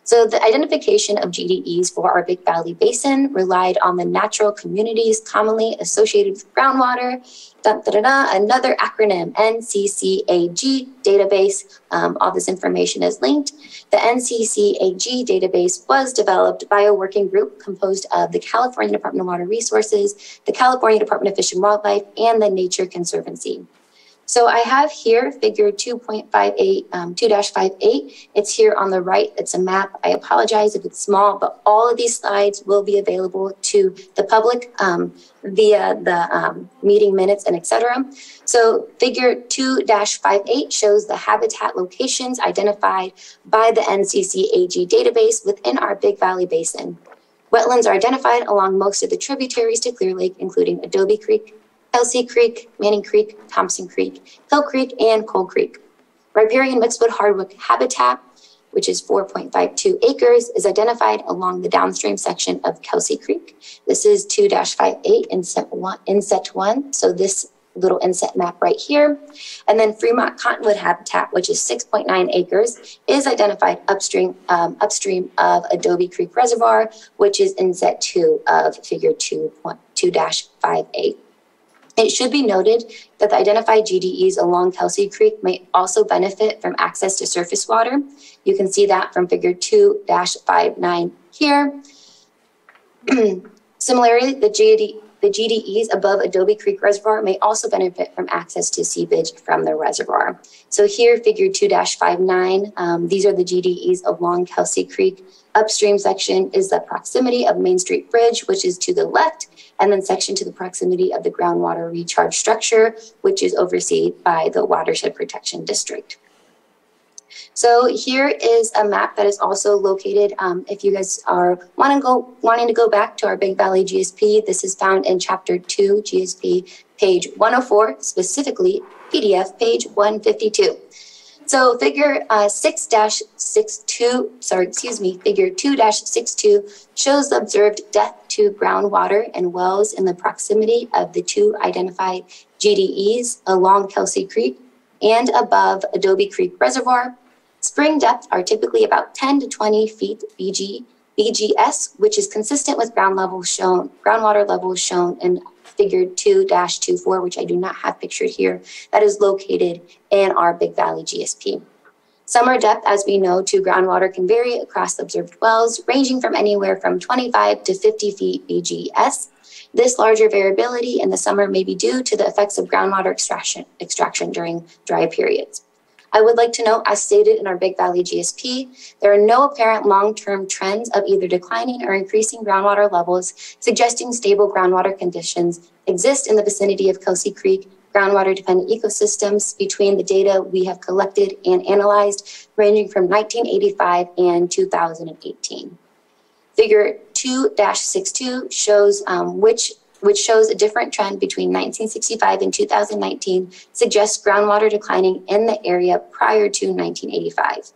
So the identification of GDEs for our Big Valley Basin relied on the natural communities commonly associated with groundwater. Da, da, da, Another acronym, NCCAG database. Um, all this information is linked. The NCCAG database was developed by a working group composed of the California Department of Water Resources, the California Department of Fish and Wildlife, and the Nature Conservancy. So I have here figure 2.58, um, 2-58. It's here on the right. It's a map. I apologize if it's small, but all of these slides will be available to the public um, via the um, meeting minutes and etc. So figure 2-58 shows the habitat locations identified by the NCCAG database within our Big Valley Basin. Wetlands are identified along most of the tributaries to Clear Lake, including Adobe Creek, Kelsey Creek, Manning Creek, Thompson Creek, Hill Creek, and Cole Creek. Riparian mixedwood hardwood habitat, which is 4.52 acres, is identified along the downstream section of Kelsey Creek. This is 2-58 inset one, inset one. So this little inset map right here. And then Fremont cottonwood habitat, which is 6.9 acres, is identified upstream um, upstream of Adobe Creek Reservoir, which is inset two of figure 2.2-58. It should be noted that the identified GDEs along Kelsey Creek may also benefit from access to surface water. You can see that from figure 2-59 here. Similarly, the, GD, the GDEs above Adobe Creek Reservoir may also benefit from access to seepage from the reservoir. So here, figure 2-59, um, these are the GDEs along Kelsey Creek. Upstream section is the proximity of Main Street Bridge, which is to the left, and then section to the proximity of the groundwater recharge structure, which is overseen by the Watershed Protection District. So here is a map that is also located. Um, if you guys are wanting to go wanting to go back to our Big Valley GSP, this is found in Chapter Two GSP, page 104, specifically PDF page 152. So figure uh, 6-62, sorry, excuse me, figure 2-62 shows the observed depth to groundwater and wells in the proximity of the two identified GDEs along Kelsey Creek and above Adobe Creek Reservoir. Spring depths are typically about 10 to 20 feet BG, BGS, which is consistent with ground levels shown, groundwater levels shown in figure 2-24, which I do not have pictured here, that is located in our Big Valley GSP. Summer depth, as we know, to groundwater can vary across observed wells, ranging from anywhere from 25 to 50 feet BGS. This larger variability in the summer may be due to the effects of groundwater extraction, extraction during dry periods. I would like to note, as stated in our Big Valley GSP, there are no apparent long-term trends of either declining or increasing groundwater levels, suggesting stable groundwater conditions exist in the vicinity of Kelsey Creek groundwater dependent ecosystems between the data we have collected and analyzed, ranging from 1985 and 2018. Figure 2-62 shows um, which which shows a different trend between 1965 and 2019, suggests groundwater declining in the area prior to 1985.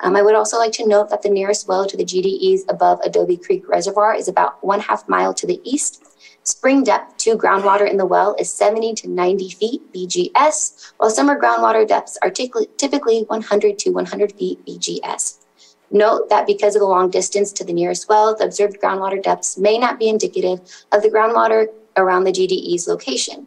Um, I would also like to note that the nearest well to the GDEs above Adobe Creek Reservoir is about one half mile to the east. Spring depth to groundwater in the well is 70 to 90 feet BGS, while summer groundwater depths are typically 100 to 100 feet BGS. Note that because of the long distance to the nearest well, the observed groundwater depths may not be indicative of the groundwater around the GDE's location.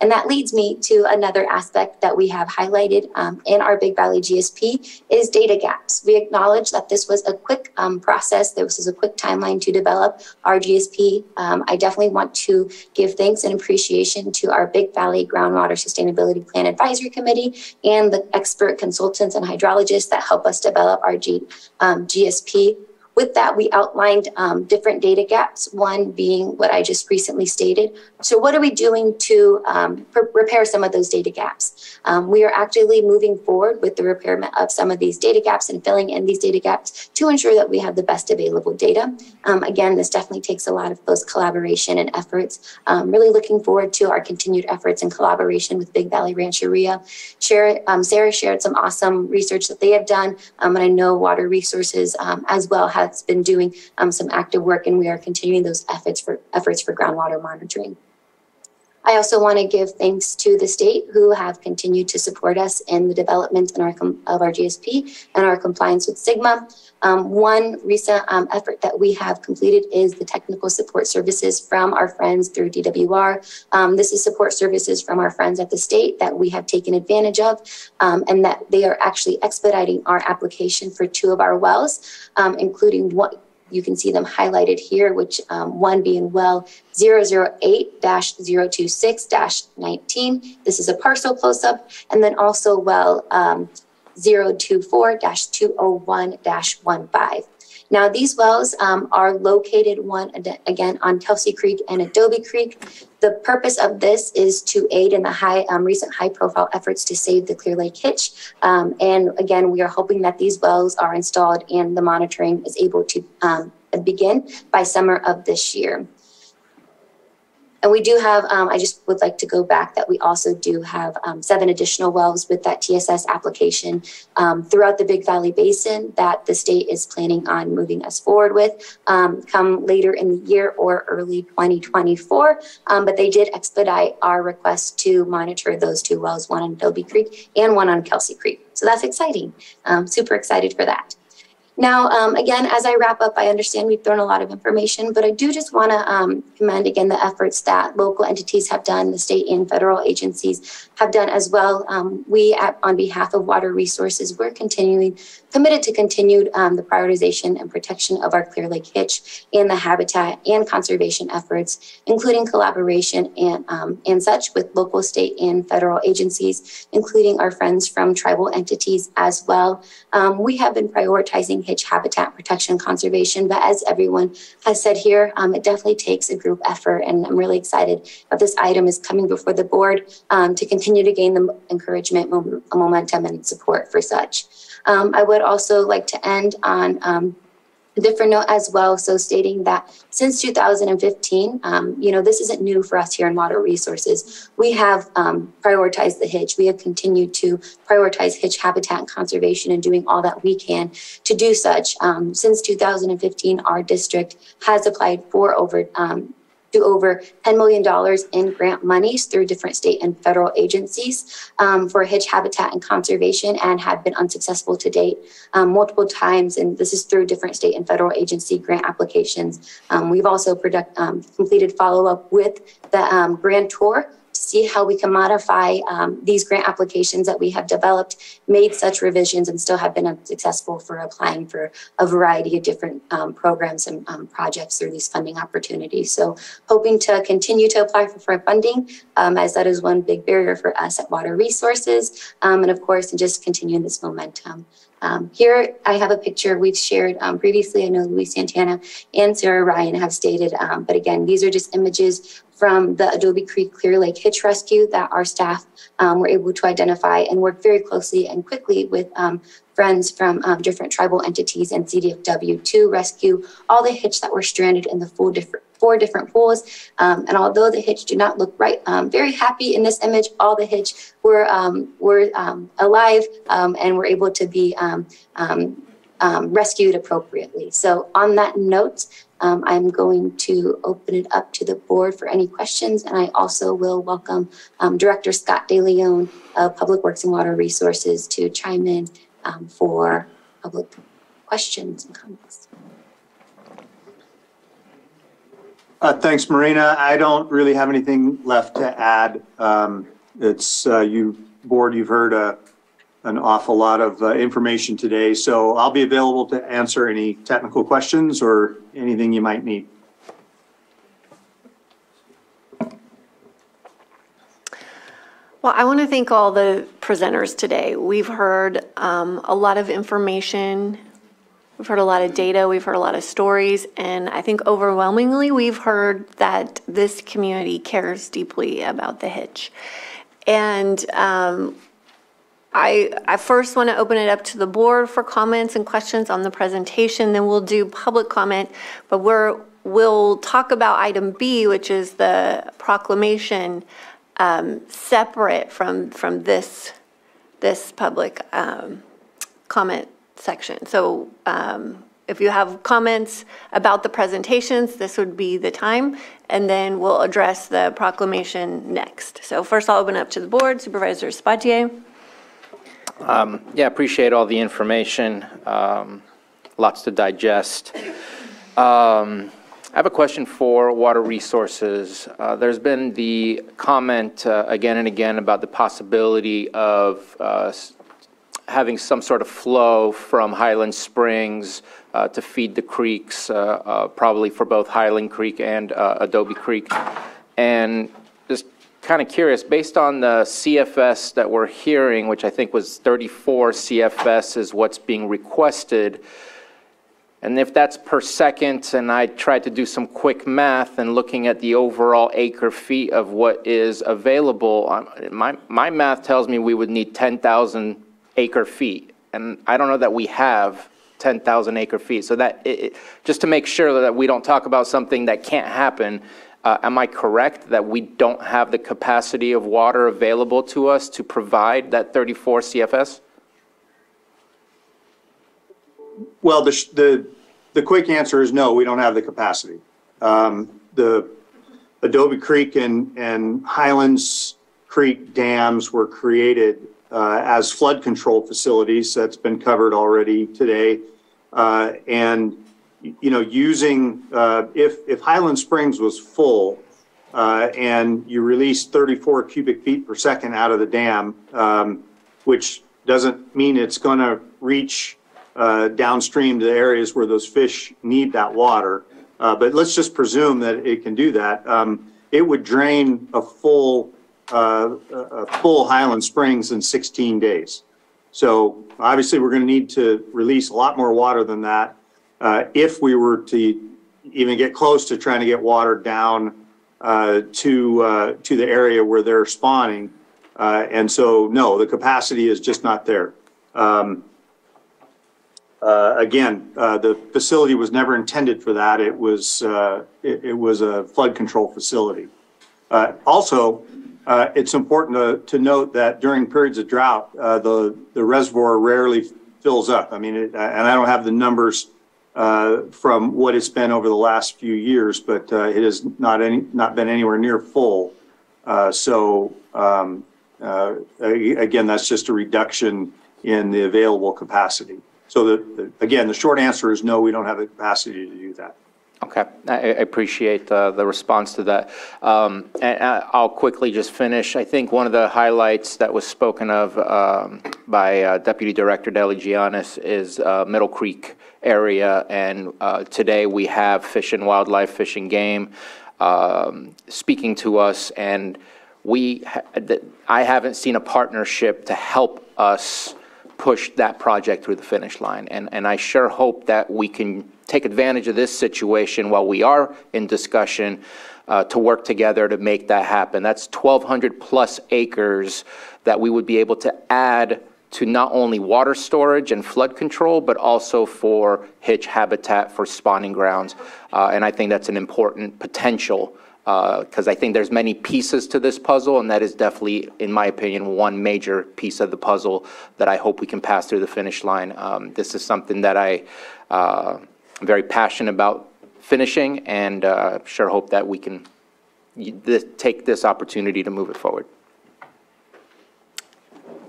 And that leads me to another aspect that we have highlighted um, in our Big Valley GSP is data gaps. We acknowledge that this was a quick um, process. This was a quick timeline to develop our GSP. Um, I definitely want to give thanks and appreciation to our Big Valley Groundwater Sustainability Plan Advisory Committee and the expert consultants and hydrologists that help us develop our G, um, GSP with that, we outlined um, different data gaps, one being what I just recently stated. So, what are we doing to um, repair some of those data gaps? Um, we are actively moving forward with the repairment of some of these data gaps and filling in these data gaps to ensure that we have the best available data. Um, again, this definitely takes a lot of close collaboration and efforts. Um, really looking forward to our continued efforts in collaboration with Big Valley Rancheria. Share, um, Sarah shared some awesome research that they have done, and I know Water Resources as well has been doing um, some active work, and we are continuing those efforts for efforts for groundwater monitoring. I also want to give thanks to the state who have continued to support us in the development our of our GSP and our compliance with SGMA. Um, one recent um, effort that we have completed is the technical support services from our friends through DWR. Um, this is support services from our friends at the state that we have taken advantage of, um, and that they are actually expediting our application for two of our wells, um, including what you can see them highlighted here, which um, one being well 008-026-19. This is a parcel close-up, and then also well um, 024-201-15. Now, these wells um, are located one again on Kelsey Creek and Adobe Creek. The purpose of this is to aid in the high um, recent high profile efforts to save the Clear Lake Hitch. Um, and again, we are hoping that these wells are installed and the monitoring is able to um, begin by summer of this year. And we do have, um, I just would like to go back that we also do have um, seven additional wells with that TSS application um, throughout the Big Valley Basin that the state is planning on moving us forward with um, come later in the year or early 2024. Um, but they did expedite our request to monitor those two wells, one on Adobe Creek and one on Kelsey Creek. So that's exciting. Um, super excited for that. Now, um, again, as I wrap up, I understand we've thrown a lot of information, but I do just want to um, commend again the efforts that local entities have done, the state and federal agencies have done as well. Um, we, at, on behalf of Water Resources, we're continuing committed to continued um, the prioritization and protection of our Clear Lake Hitch and the habitat and conservation efforts, including collaboration and um, and such with local, state, and federal agencies, including our friends from tribal entities as well. Um, we have been prioritizing hitch habitat protection and conservation. But as everyone has said here, um, it definitely takes a group effort. And I'm really excited that this item is coming before the board um, to continue to gain the encouragement, momentum, and support for such. Um, I would also like to end on um, a different note as well. So stating that since 2015, um, you know, this isn't new for us here in Water Resources. We have um, prioritized the hitch. We have continued to prioritize hitch habitat and conservation and doing all that we can to do such. Um, since 2015, our district has applied for over um, to over $10 million in grant monies through different state and federal agencies um, for hitch habitat and conservation and have been unsuccessful to date um, multiple times. And this is through different state and federal agency grant applications. Um, we've also product, um, completed follow up with the um, grantor see how we can modify um, these grant applications that we have developed, made such revisions, and still have been unsuccessful for applying for a variety of different um, programs and um, projects through these funding opportunities. So, hoping to continue to apply for, for funding, um, as that is one big barrier for us at Water Resources, um, and of course, and just continuing this momentum. Um, here I have a picture we've shared um, previously. I know Luis Santana and Sarah Ryan have stated, um, but again, these are just images from the Adobe Creek Clear Lake Hitch Rescue that our staff um, were able to identify and work very closely and quickly with um, friends from um, different tribal entities and CDFW to rescue all the hitch that were stranded in the four different four different pools. Um, and although the hitch do not look right, um, very happy in this image, all the hitch were um, were alive and were able to be rescued appropriately. So on that note, um, I'm going to open it up to the board for any questions, and I also will welcome um, Director Scott DeLeon of Public Works and Water Resources to chime in um, for public questions and comments. Uh, thanks, Marina. I don't really have anything left to add. Um, it's uh, you, board. You've heard a an awful lot of uh, information today. So I'll be available to answer any technical questions or anything you might need. Well, I want to thank all the presenters today. We've heard um, a lot of information. We've heard a lot of data. We've heard a lot of stories. And I think overwhelmingly, we've heard that this community cares deeply about the hitch. And um, I, I first want to open it up to the board for comments and questions on the presentation, then we'll do public comment, but we're, we'll talk about item B, which is the proclamation, um, separate from, from this, this public, um, comment section. So, um, if you have comments about the presentations, this would be the time, and then we'll address the proclamation next. So first I'll open up to the board, Supervisor Sabatier. Um, yeah, appreciate all the information. Um, lots to digest. Um, I have a question for Water Resources. Uh, there's been the comment uh, again and again about the possibility of uh, having some sort of flow from Highland Springs uh, to feed the creeks, uh, uh, probably for both Highland Creek and Adobe Creek. And kind of curious, based on the CFS that we're hearing, which I think was 34 CFS is what's being requested, and if that's per second, and I tried to do some quick math and looking at the overall acre feet of what is available, my, my math tells me we would need 10,000 acre feet. And I don't know that we have 10,000 acre feet. So that, it, just to make sure that we don't talk about something that can't happen, uh, am I correct that we don't have the capacity of water available to us to provide that 34 CFS? Well, the, the, the quick answer is no, we don't have the capacity. Um, the Adobe Creek and, and Highlands Creek dams were created uh, as flood control facilities. That's been covered already today. Uh, and you know, using, uh, if, if Highland Springs was full uh, and you release 34 cubic feet per second out of the dam, um, which doesn't mean it's going to reach uh, downstream to the areas where those fish need that water. Uh, but let's just presume that it can do that. Um, it would drain a full, uh, a full Highland Springs in 16 days. So obviously, we're going to need to release a lot more water than that uh, if we were to even get close to trying to get water down uh, to uh, to the area where they're spawning. Uh, and so, no, the capacity is just not there. Um, uh, again, uh, the facility was never intended for that. It was it, it, was a flood control facility. also, it's important to, to note that during periods of drought, the the reservoir rarely fills up. I mean, it, and I don't have the numbers uh, from what it's been over the last few years, but uh, it has not any, not been anywhere near full. Uh, So um, uh, again, that's just a reduction in the available capacity. So the, the- again, the short answer is no, we don't have the capacity to do that. Okay, I appreciate uh, the response to that. Um, And I- I'll quickly just finish. I think one of the highlights that was spoken of um, by uh, Deputy Director Deligiannis is uh, Middle Creek area, and uh, today we have Fish and Wildlife, Fish and Game um, speaking to us, and we, ha- th- I haven't seen a partnership to help us push that project through the finish line. And, and I sure hope that we can take advantage of this situation while we are in discussion uh, to work together to make that happen. That's 1,200 plus acres that we would be able to add to not only water storage and flood control, but also for hitch habitat for spawning grounds. Uh, and I think that's an important potential because I think there's many pieces to this puzzle, and that is definitely, in my opinion, one major piece of the puzzle that I hope we can pass through the finish line. Um, This is something that I, uh, am very passionate about finishing, and uh, sure hope that we can this- take this opportunity to move it forward.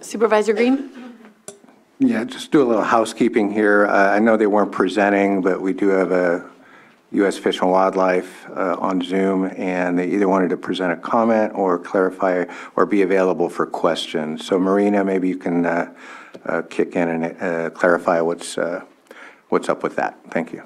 Supervisor Green? Yeah, just do a little housekeeping here. Uh, I know they weren't presenting, but we do have a U.S. Fish and Wildlife uh, on Zoom, and they either wanted to present a comment or clarify or be available for questions. So Marina, maybe you can uh, uh, kick in and uh, clarify what's, uh, what's up with that. Thank you.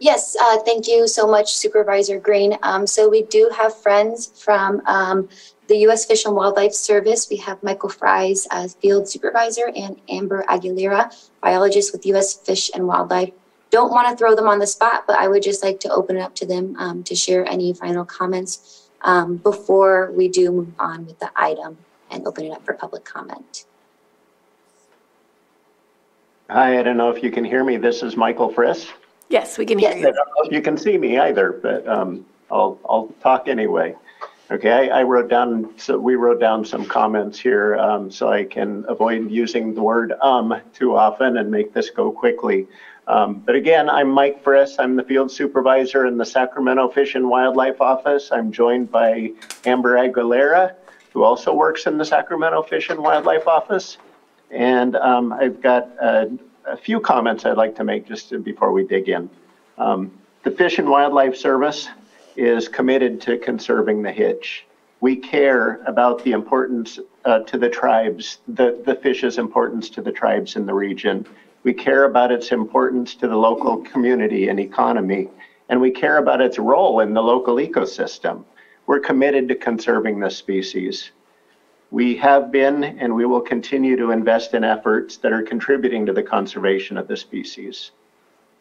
Yes, uh, thank you so much Supervisor Green. Um, so we do have friends from, um, the U.S. Fish and Wildlife Service. We have Michael Fris as field supervisor and Amber Aguilera, biologist with U.S. Fish and Wildlife. Don't want to throw them on the spot, but I would just like to open it up to them, um, to share any final comments, um, before we do move on with the item and open it up for public comment. Hi, I don't know if you can hear me. This is Michael Fris. Yes, we can hear I you. don't know if you can see me either, but um, I'll, I'll talk anyway. Okay, I I wrote down, so we wrote down some comments here um, so I can avoid using the word um too often and make this go quickly. Um, But again, I'm Mike Fris. I'm the field supervisor in the Sacramento Fish and Wildlife Office. I'm joined by Amber Aguilera, who also works in the Sacramento Fish and Wildlife Office. And um, I've got uh, a few comments I'd like to make just before we dig in. Um, The Fish and Wildlife Service is committed to conserving the hitch. We care about the importance uh, to the tribes, the, the fish's importance to the tribes in the region. We care about its importance to the local community and economy, and we care about its role in the local ecosystem. We're committed to conserving this species. We have been and we will continue to invest in efforts that are contributing to the conservation of the species.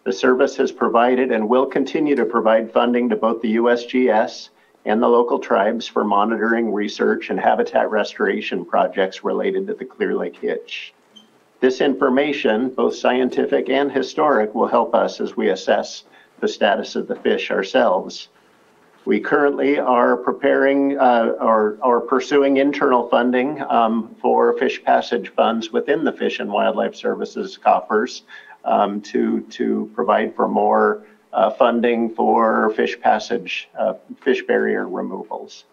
The service has provided and will continue to provide funding to both the USGS and the local tribes for monitoring, research, and habitat restoration projects related to the Clear Lake Hitch. This information, both scientific and historic, will help us as we assess the status of the fish ourselves. We currently are preparing uh, or, or pursuing internal funding um, for fish passage funds within the Fish and Wildlife Services coffers um, to, to provide for more uh, funding for fish passage, uh, fish barrier removals.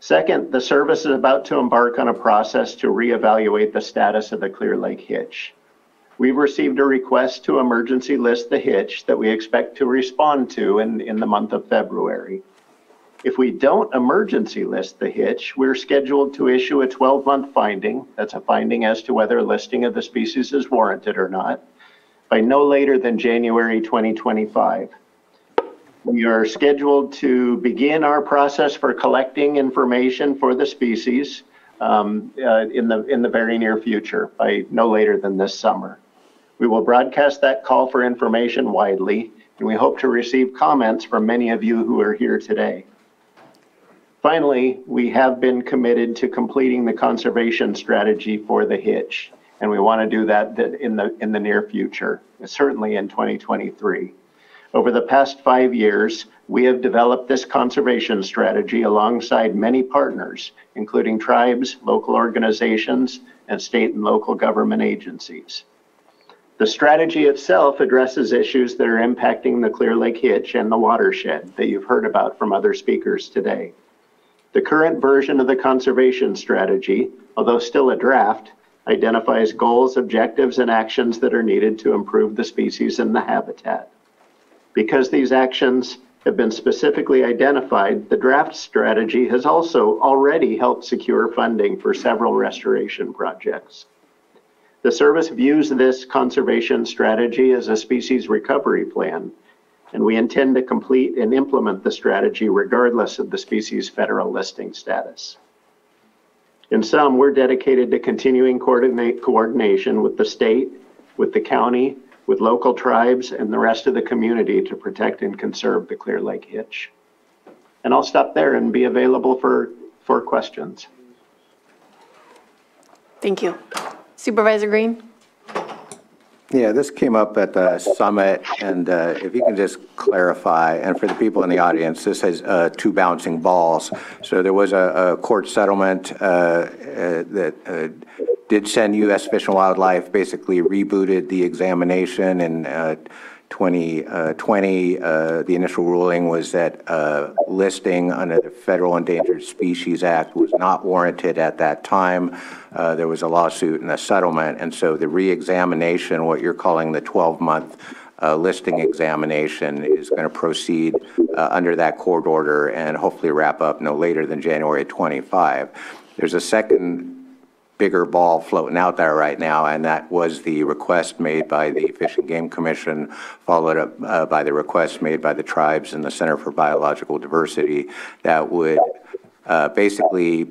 Second, the service is about to embark on a process to reevaluate the status of the Clear Lake Hitch. We've received a request to emergency list the hitch that we expect to respond to in, in the month of February. If we don't emergency list the hitch, we're scheduled to issue a 12-month finding. That's a finding as to whether listing of the species is warranted or not by no later than January 2025. We are scheduled to begin our process for collecting information for the species um, uh, in the in the very near future, by no later than this summer. We will broadcast that call for information widely, and we hope to receive comments from many of you who are here today. Finally, we have been committed to completing the conservation strategy for the hitch, and we want to do that in the in the near future, certainly in 2023. Over the past five years, we have developed this conservation strategy alongside many partners, including tribes, local organizations, and state and local government agencies. The strategy itself addresses issues that are impacting the Clear Lake Hitch and the watershed that you've heard about from other speakers today. The current version of the conservation strategy, although still a draft, identifies goals, objectives, and actions that are needed to improve the species and the habitat. Because these actions have been specifically identified, the draft strategy has also already helped secure funding for several restoration projects. The service views this conservation strategy as a species recovery plan, and we intend to complete and implement the strategy regardless of the species federal listing status. In sum, we're dedicated to continuing coordination with the state, with the county, with local tribes, and the rest of the community to protect and conserve the Clear Lake Hitch. And I'll stop there and be available for, for questions. Thank you. Supervisor Green? Yeah, this came up at the summit, and uh, if you can just clarify, and for the people in the audience, this has uh, two bouncing balls. So there was a, a court settlement uh, uh that uh, did send U.S. Fish and Wildlife, basically rebooted the examination and uh, 2020, uh, uh, the initial ruling was that uh, listing under the Federal Endangered Species Act was not warranted at that time. There was a lawsuit and a settlement, and so the reexamination, what you're calling the 12-month uh, listing examination, is going to proceed uh, under that court order and hopefully wrap up no later than January 25. There's a second bigger ball floating out there right now, and that was the request made by the Fish and Game Commission, followed up uh, by the request made by the tribes and the Center for Biological Diversity that would uh, basically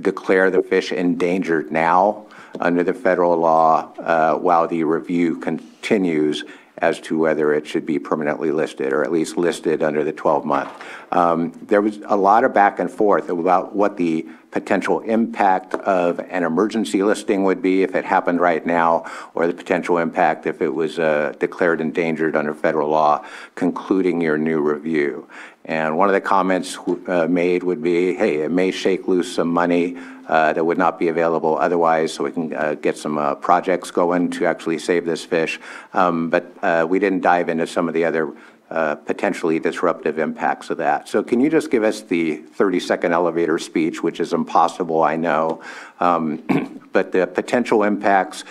declare the fish endangered now under the federal law uh, while the review continues as to whether it should be permanently listed or at least listed under the 12 month. Um, there was a lot of back and forth about what the potential impact of an emergency listing would be if it happened right now, or the potential impact if it was uh, declared endangered under federal law, concluding your new review. And one of the comments uh, made would be, hey, it may shake loose some money uh, that would not be available otherwise, so we can uh, get some uh, projects going to actually save this fish. Um, but uh, we didn't dive into some of the other uh, potentially disruptive impacts of that. So can you just give us the 30-second elevator speech, which is impossible, I know, um, but the potential impacts,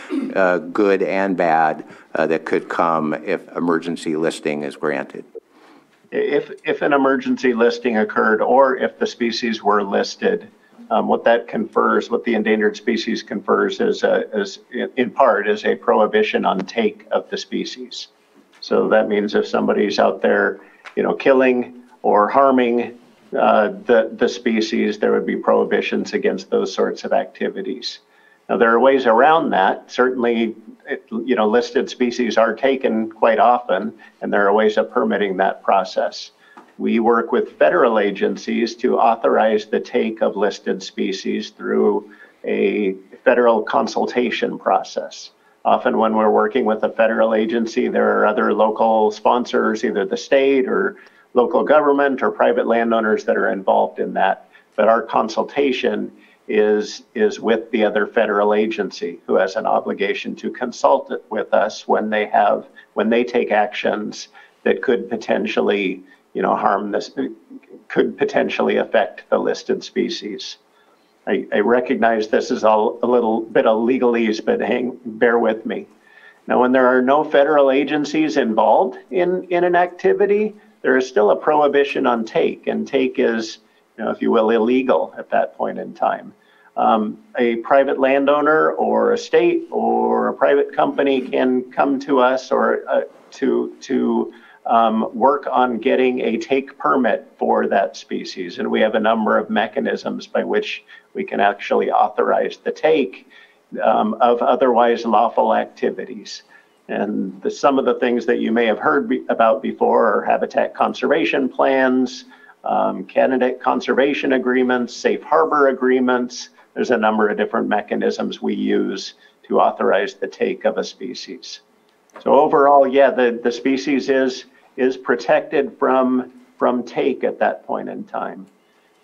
good and bad, that could come if emergency listing is granted? If, if an emergency listing occurred or if the species were listed, um, what that confers, what the endangered species confers is, a, is in part is a prohibition on take of the species. So that means if somebody's out there, you know, killing or harming uh, the, the species, there would be prohibitions against those sorts of activities. Now, there are ways around that. Certainly, it, you know, listed species are taken quite often, and there are ways of permitting that process. We work with federal agencies to authorize the take of listed species through a federal consultation process. Often when we're working with a federal agency, there are other local sponsors, either the state or local government or private landowners that are involved in that. But our consultation is, is with the other federal agency who has an obligation to consult with us when they have, when they take actions that could potentially, you know, harm this, could potentially affect the listed species. I, I recognize this is all a little bit of legalese, but hang, bear with me. Now, when there are no federal agencies involved in, in an activity, there is still a prohibition on take, and take is, you know, if you will, illegal at that point in time. Um, a private landowner or a state or a private company can come to us or uh, to to um, work on getting a take permit for that species. And we have a number of mechanisms by which we can actually authorize the take um, of otherwise lawful activities. And the, some of the things that you may have heard be, about before are habitat conservation plans, um, candidate conservation agreements, safe harbor agreements. There's a number of different mechanisms we use to authorize the take of a species. So overall, yeah, the, the species is is protected from, from take at that point in time.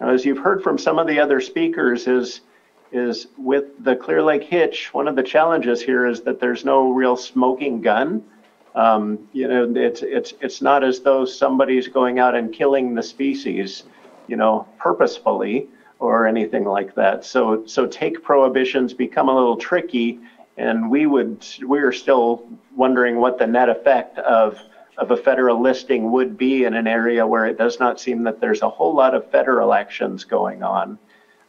Now, as you've heard from some of the other speakers, is is with the Clear Lake hitch, one of the challenges here is that there's no real smoking gun. Um, you know, it's, it's, it's not as though somebody's going out and killing the species, you know, purposefully or anything like that. So, so take prohibitions become a little tricky and we would, we are still wondering what the net effect of, of a federal listing would be in an area where it does not seem that there's a whole lot of federal actions going on.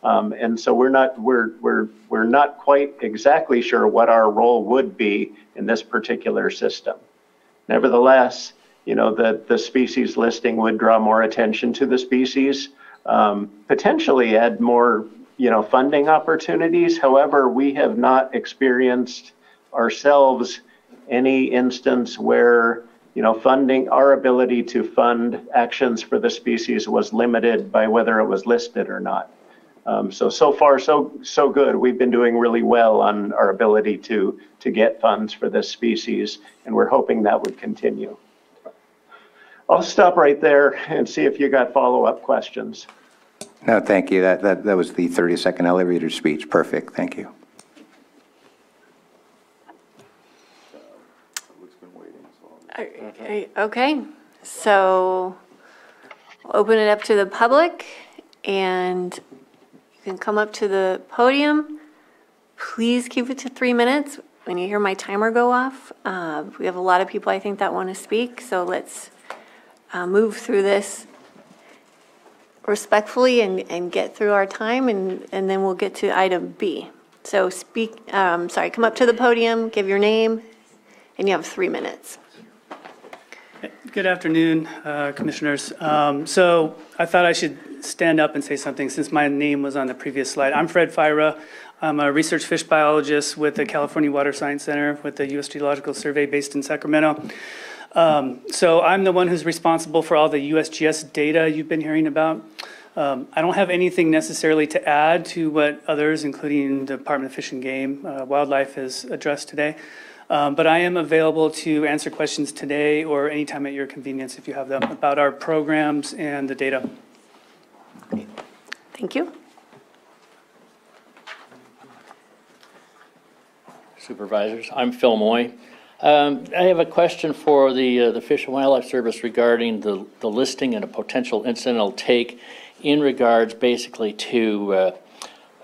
Um, and so we're not, we're, we're, we're not quite exactly sure what our role would be in this particular system. Nevertheless, you know, the, the species listing would draw more attention to the species, um, potentially add more, you know, funding opportunities. However, we have not experienced ourselves any instance where, you know, funding, our ability to fund actions for the species was limited by whether it was listed or not. Um, so, so far, so, so good. We've been doing really well on our ability to, to get funds for this species, and we're hoping that would continue. I'll stop right there and see if you got follow-up questions. No, thank you. That, that, that was the 30-second elevator speech. Perfect. Thank you. Okay, okay. so open it up to the public, and you can come up to the podium. Please keep it to three minutes. When you hear my timer go off, uh, we have a lot of people, I think, that want to speak, so let's uh, move through this respectfully and, and get through our time, and, and then we'll get to item B. So speak, um, sorry, come up to the podium, give your name, and you have three minutes. Good afternoon, uh, Commissioners. Um, So I thought I should stand up and say something since my name was on the previous slide. I'm Fred Feyrer. I'm a research fish biologist with the California Water Science Center with the U.S. Geological Survey based in Sacramento. Um, So I'm the one who's responsible for all the USGS data you've been hearing about. Um, I don't have anything necessarily to add to what others, including the Department of Fish and Game, uh, Wildlife, has addressed today. Um, But I am available to answer questions today or anytime at your convenience if you have them about our programs and the data. Thank you. Supervisors, I'm Phil Moy. Um, I have a question for the, uh, the Fish and Wildlife Service regarding the, the listing and a potential incidental take in regards basically to uh,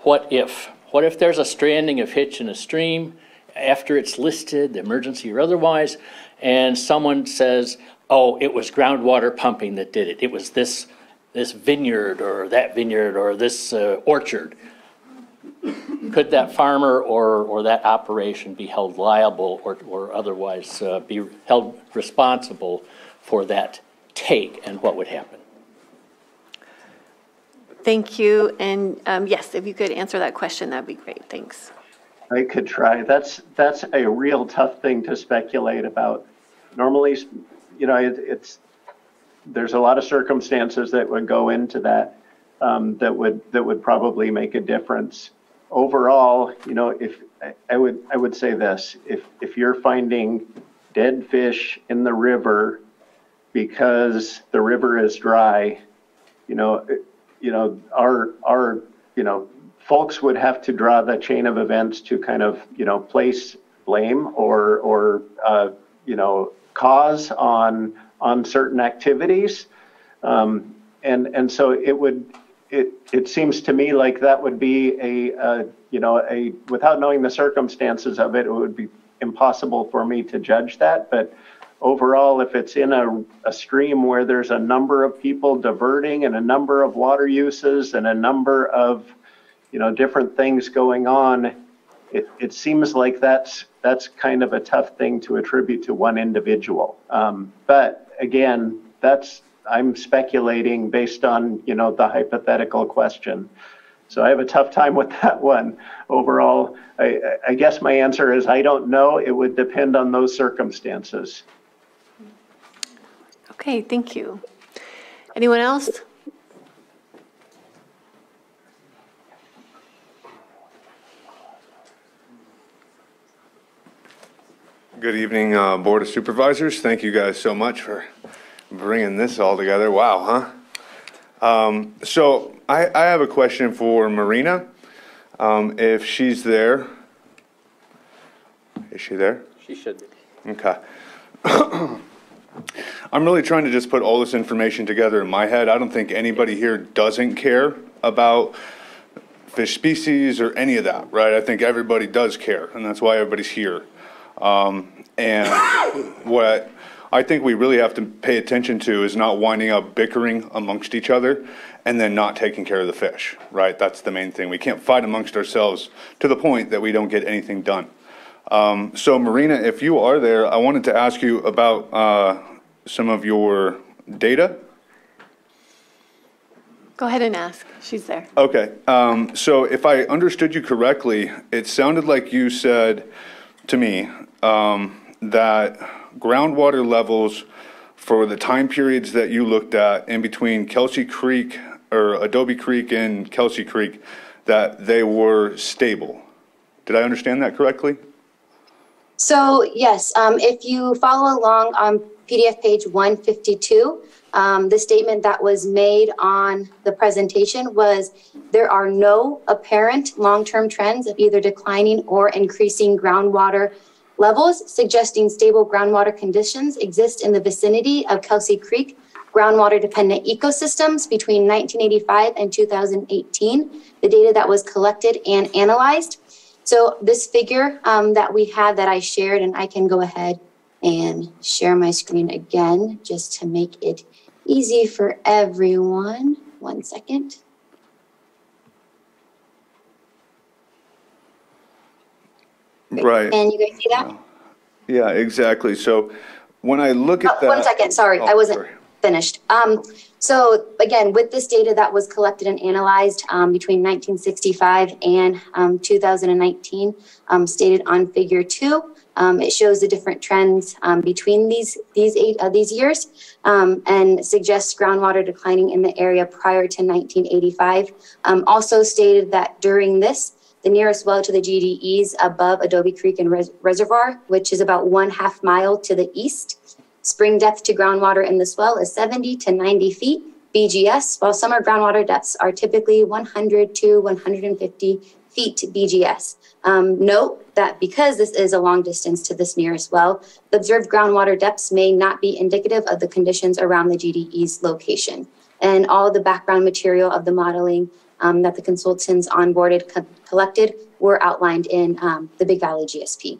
what if? What if there's a stranding of hitch in a stream after it's listed, emergency or otherwise, and someone says, oh, it was groundwater pumping that did it. It was this, this vineyard or that vineyard or this uh, orchard. Could that farmer or, or that operation be held liable or, or otherwise uh, be held responsible for that take and what would happen? Thank you, and um, yes, if you could answer that question, that'd be great, thanks. I could try. That's, that's a real tough thing to speculate about. Normally, you know, it, it's, there's a lot of circumstances that would go into that, um, that would, that would probably make a difference. Overall, you know, if, I- would, I would say this, if, if you're finding dead fish in the river because the river is dry, you know, you know, our, our, you know, folks would have to draw the chain of events to kind of, you know, place blame or, or, uh, you know, cause on, on certain activities. Um, and, and so it would, it, it seems to me like that would be a, you know, a, without knowing the circumstances of it, it would be impossible for me to judge that. But overall, if it's in a, a stream where there's a number of people diverting and a number of water uses and a number of, you know, different things going on, it, it seems like that's, that's kind of a tough thing to attribute to one individual. Um, but again, that's, I'm speculating based on, you know, the hypothetical question. So I have a tough time with that one. Overall, I, I guess my answer is I don't know. It would depend on those circumstances. Okay, thank you. Anyone else? Good evening, uh, Board of Supervisors. Thank you guys so much for bringing this all together. Wow, huh? Um, So I I have a question for Marina. Um, If she's there, is she there? She should be. Okay. I'm really trying to just put all this information together in my head. I don't think anybody here doesn't care about fish species or any of that, right? I think everybody does care, and that's why everybody's here. Um, and what I think we really have to pay attention to is not winding up bickering amongst each other and then not taking care of the fish, right? That's the main thing. We can't fight amongst ourselves to the point that we don't get anything done. Um, so Marina, if you are there, I wanted to ask you about, uh, some of your data. Go ahead and ask. She's there. Okay, um, so if I understood you correctly, it sounded like you said to me, um, that groundwater levels for the time periods that you looked at in between Kelsey Creek, or Adobe Creek and Kelsey Creek, that they were stable. Did I understand that correctly? So yes, um, if you follow along on PDF page 152, um, the statement that was made on the presentation was there are no apparent long-term trends of either declining or increasing groundwater levels, suggesting stable groundwater conditions exist in the vicinity of Kelsey Creek groundwater dependent ecosystems between 1985 and 2018, the data that was collected and analyzed. So this figure um, that we have that I shared, and I can go ahead and share my screen again just to make it easy for everyone. One second. Right. Can you guys see that? Yeah, exactly. So when I look at Oh, that. One second, sorry, Oh, I wasn't sorry. finished. Um, so again, with this data that was collected and analyzed um, between 1965 and um, 2019, um, stated on Figure Two, um, it shows the different trends um, between these these eight uh, these years, um, and suggests groundwater declining in the area prior to 1985. Um, also stated that during this, the nearest well to the GDEs above Adobe Creek and Res- Reservoir, which is about one half mile to the east. Spring depth to groundwater in this well is 70 to 90 feet BGS, while summer groundwater depths are typically 100 to 150 feet BGS. Um, note that because this is a long distance to this nearest well, the observed groundwater depths may not be indicative of the conditions around the GDE's location. And all the background material of the modeling um, that the consultants onboarded co- collected were outlined in um, the Big Valley GSP.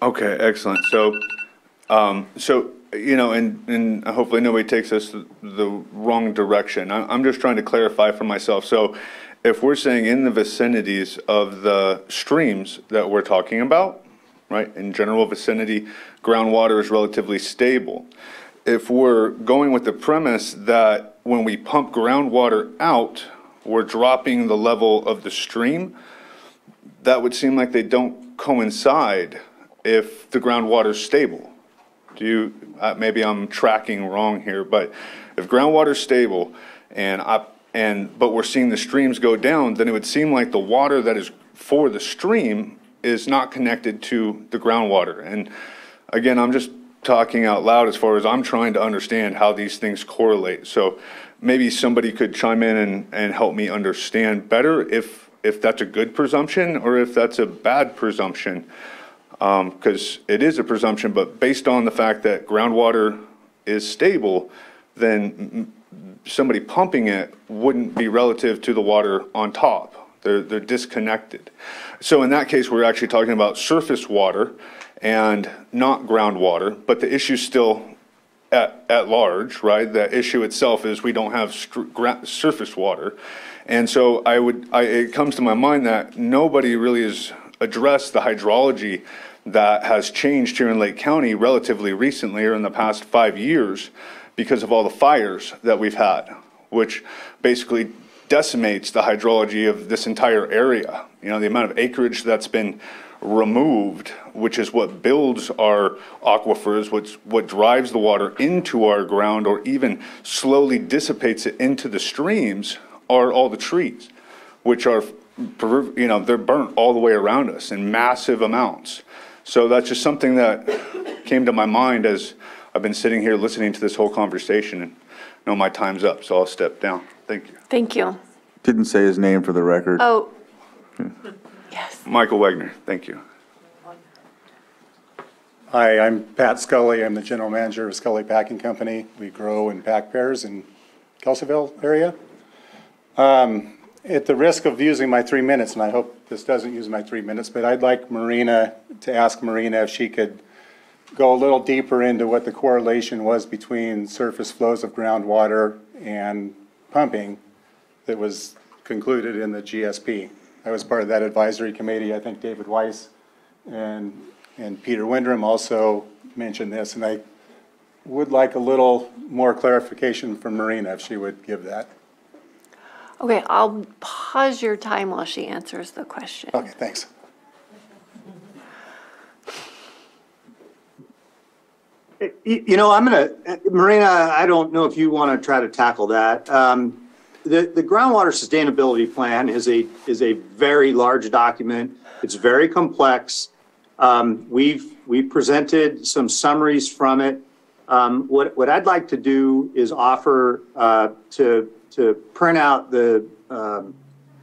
Okay, excellent. So, um, so, you know, and, and hopefully nobody takes us the, wrong direction. I, I'm just trying to clarify for myself. So if we're saying in the vicinities of the streams that we're talking about, right, in general vicinity, groundwater is relatively stable. If we're going with the premise that when we pump groundwater out, we're dropping the level of the stream, that would seem like they don't coincide if the groundwater's stable. Do you, uh, maybe I'm tracking wrong here, but if groundwater's stable and I, and, but we're seeing the streams go down, then it would seem like the water that is for the stream is not connected to the groundwater. And again, I'm just talking out loud as far as I'm trying to understand how these things correlate. So maybe somebody could chime in and, and help me understand better if, if that's a good presumption or if that's a bad presumption. Um, because it is a presumption, but based on the fact that groundwater is stable, then somebody pumping it wouldn't be relative to the water on top. They're, they're disconnected. So in that case, we're actually talking about surface water and not groundwater, but the issue's still at, at large, right? The issue itself is we don't have surface water. And so I would, I, it comes to my mind that nobody really has addressed the hydrology that has changed here in Lake County relatively recently or in the past five years because of all the fires that we've had, which basically decimates the hydrology of this entire area. You know, the amount of acreage that's been removed, which is what builds our aquifers, what's what drives the water into our ground or even slowly dissipates it into the streams, are all the trees, which are, you know, they're burnt all the way around us in massive amounts. So that's just something that came to my mind as I've been sitting here listening to this whole conversation and know my time's up, so I'll step down. Thank you. Thank you. Didn't say his name for the record. Oh, Michael Wagner, thank you. Hi, I'm Pat Scully. I'm the general manager of Scully Packing Company. We grow and pack pears in Kelseyville area. Um, At the risk of using my three minutes, and I hope this doesn't use my three minutes, but I'd like Marina, to ask Marina if she could go a little deeper into what the correlation was between surface flows of groundwater and pumping that was concluded in the GSP. I was part of that advisory committee. I think David Weiss and, and Peter Windrem also mentioned this, and I would like a little more clarification from Marina if she would give that. okay, I'll pause your time while she answers the question. Okay, thanks. You you know, I'm gonna, Marina, I don't know if you want to try to tackle that. Um, The, the groundwater sustainability plan is a, is a very large document. It's very complex. Um, We've, we presented some summaries from it. Um, What, what I'd like to do is offer uh, to, to print out the um,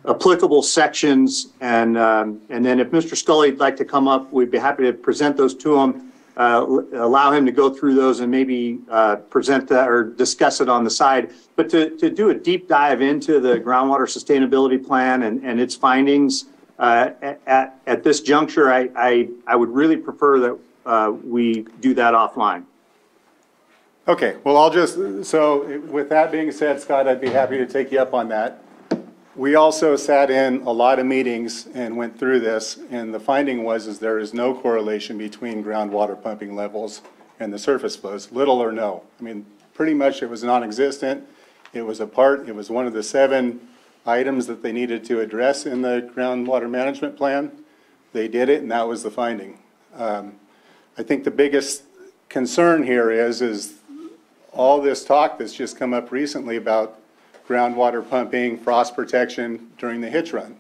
applicable sections and, um, and then if Mr. Scully'd like to come up, we'd be happy to present those to him uh, allow him to go through those and maybe uh, present that or discuss it on the side. But to, to do a deep dive into the groundwater sustainability plan and, and its findings uh, at, at this juncture, I, I, I would really prefer that uh, we do that offline. Okay, well, I'll just, so with that being said, Scott, I'd be happy to take you up on that. We also sat in a lot of meetings and went through this, and the finding was is there is no correlation between groundwater pumping levels and the surface flows, little or no. I mean, pretty much it was non-existent. It was a part, it was one of the seven items that they needed to address in the groundwater management plan. They did it, and that was the finding. Um, I think the biggest concern here is, is all this talk that's just come up recently about groundwater pumping, frost protection during the hitch run.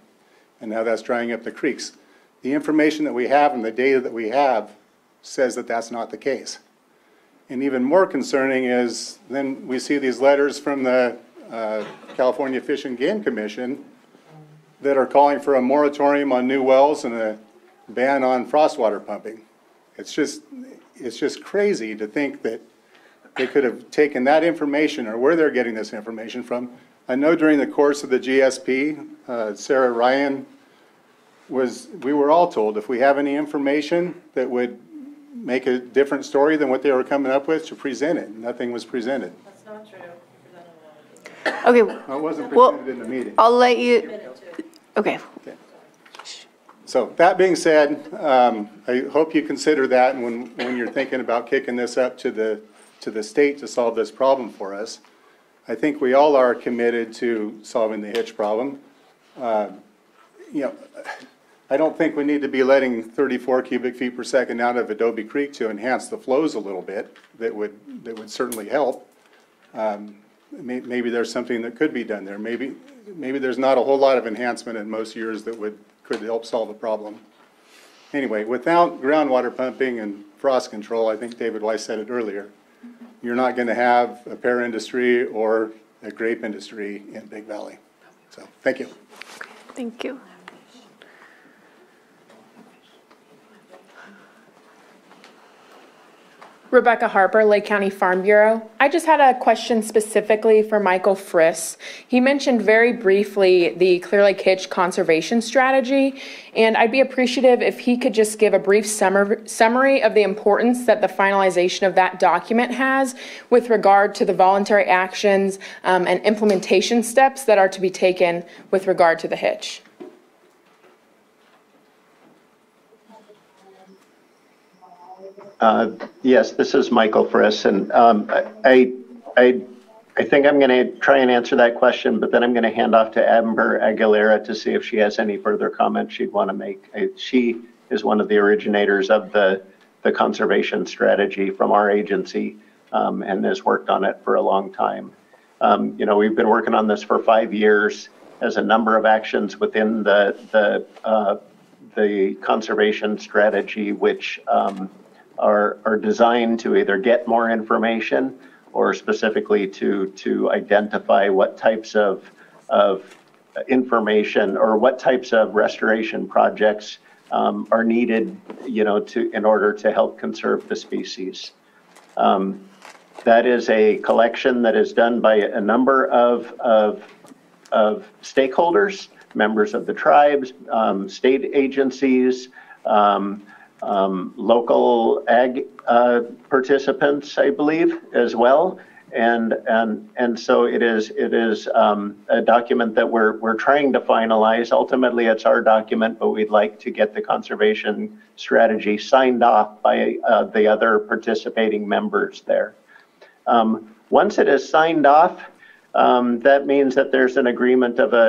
And now that's drying up the creeks. The information that we have and the data that we have says that that's not the case. And even more concerning is then we see these letters from the uh, California Fish and Game Commission that are calling for a moratorium on new wells and a ban on frostwater pumping. It's just, it's just crazy to think that they could have taken that information or where they're getting this information from. I know during the course of the GSP, uh, Sarah Ryan was, we were all told if we have any information that would make a different story than what they were coming up with, to present it. Nothing was presented. That's not true. Okay, Well, It wasn't Well- presented in the meeting. I'll let you, okay. So that being said, um, I hope you consider that when, when you're thinking about kicking this up to the, to the state to solve this problem for us. I think we all are committed to solving the hitch problem. Uh, You know, I don't think we need to be letting 34 cubic feet per second out of Adobe Creek to enhance the flows a little bit. That would, that would certainly help. Um, may- Maybe there's something that could be done there. Maybe, maybe there's not a whole lot of enhancement in most years that would, could help solve the problem. Anyway, without groundwater pumping and frost control, I think David Weiss said it earlier, you're not going to have a pear industry or a grape industry in Big Valley. So, thank you. Thank you. Rebecca Harper, Lake County Farm Bureau. I just had a question specifically for Michael Fris. He mentioned very briefly the Clear Lake Hitch conservation strategy, and I'd be appreciative if he could just give a brief summar- summary of the importance that the finalization of that document has with regard to the voluntary actions um, and implementation steps that are to be taken with regard to the hitch. Uh, Yes, this is Michael Fris, and um, I, I, I think I'm going to try and answer that question, but then I'm going to hand off to Amber Aguilera to see if she has any further comments she'd want to make. Uh, She is one of the originators of the, the conservation strategy from our agency um, and has worked on it for a long time. Um, You know, we've been working on this for five years as a number of actions within the, the, uh, the conservation strategy, which um, are, are designed to either get more information or specifically to, to identify what types of, of information or what types of restoration projects um, are needed, you know, to, in order to help conserve the species. Um, That is a collection that is done by a number of, of, of stakeholders, members of the tribes, um, state agencies, um, um, local ag uh, participants, I believe, as well. And, and, and so it is, it is um, a document that we're, we're trying to finalize. Ultimately, it's our document, but we'd like to get the conservation strategy signed off by uh, the other participating members there. Um, Once it is signed off, um, that means that there's an agreement of a,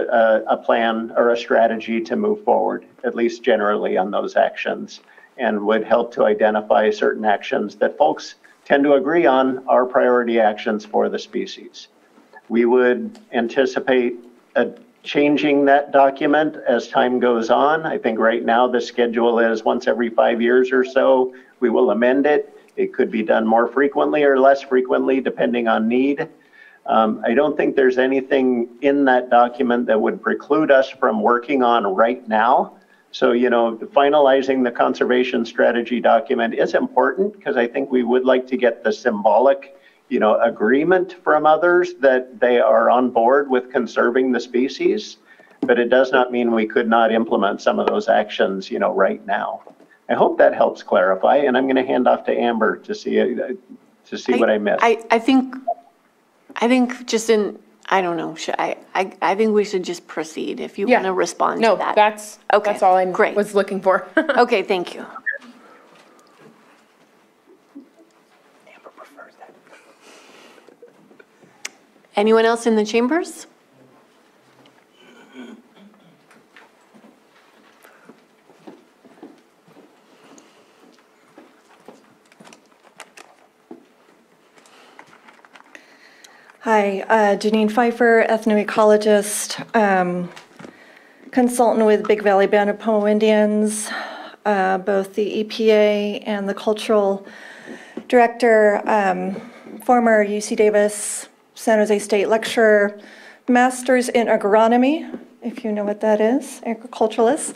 a, a plan or a strategy to move forward, at least generally on those actions, and would help to identify certain actions that folks tend to agree on are priority actions for the species. We would anticipate uh, changing that document as time goes on. I think right now the schedule is once every five years or so, we will amend it. It could be done more frequently or less frequently, depending on need. Um, I don't think there's anything in that document that would preclude us from working on right now. So, you know, finalizing the conservation strategy document is important because I think we would like to get the symbolic, you know, agreement from others that they are on board with conserving the species. But it does not mean we could not implement some of those actions, you know, right now. I hope that helps clarify, and I'm going to hand off to Amber to see, uh, to see what I missed. I, I think, I think just in, I don't know, should I, I, I think we should just proceed if you Yeah. want to respond No, to that. that's, Okay, that's all I great. was looking for. Okay, thank you. Anyone else in the chambers? Hi, uh, Jeanine Pfeiffer, ethnoecologist, um, consultant with Big Valley Band of Pomo Indians, uh, both the EPA and the cultural director, um, former UC Davis, San Jose State lecturer, master's in agronomy, if you know what that is, agriculturalist.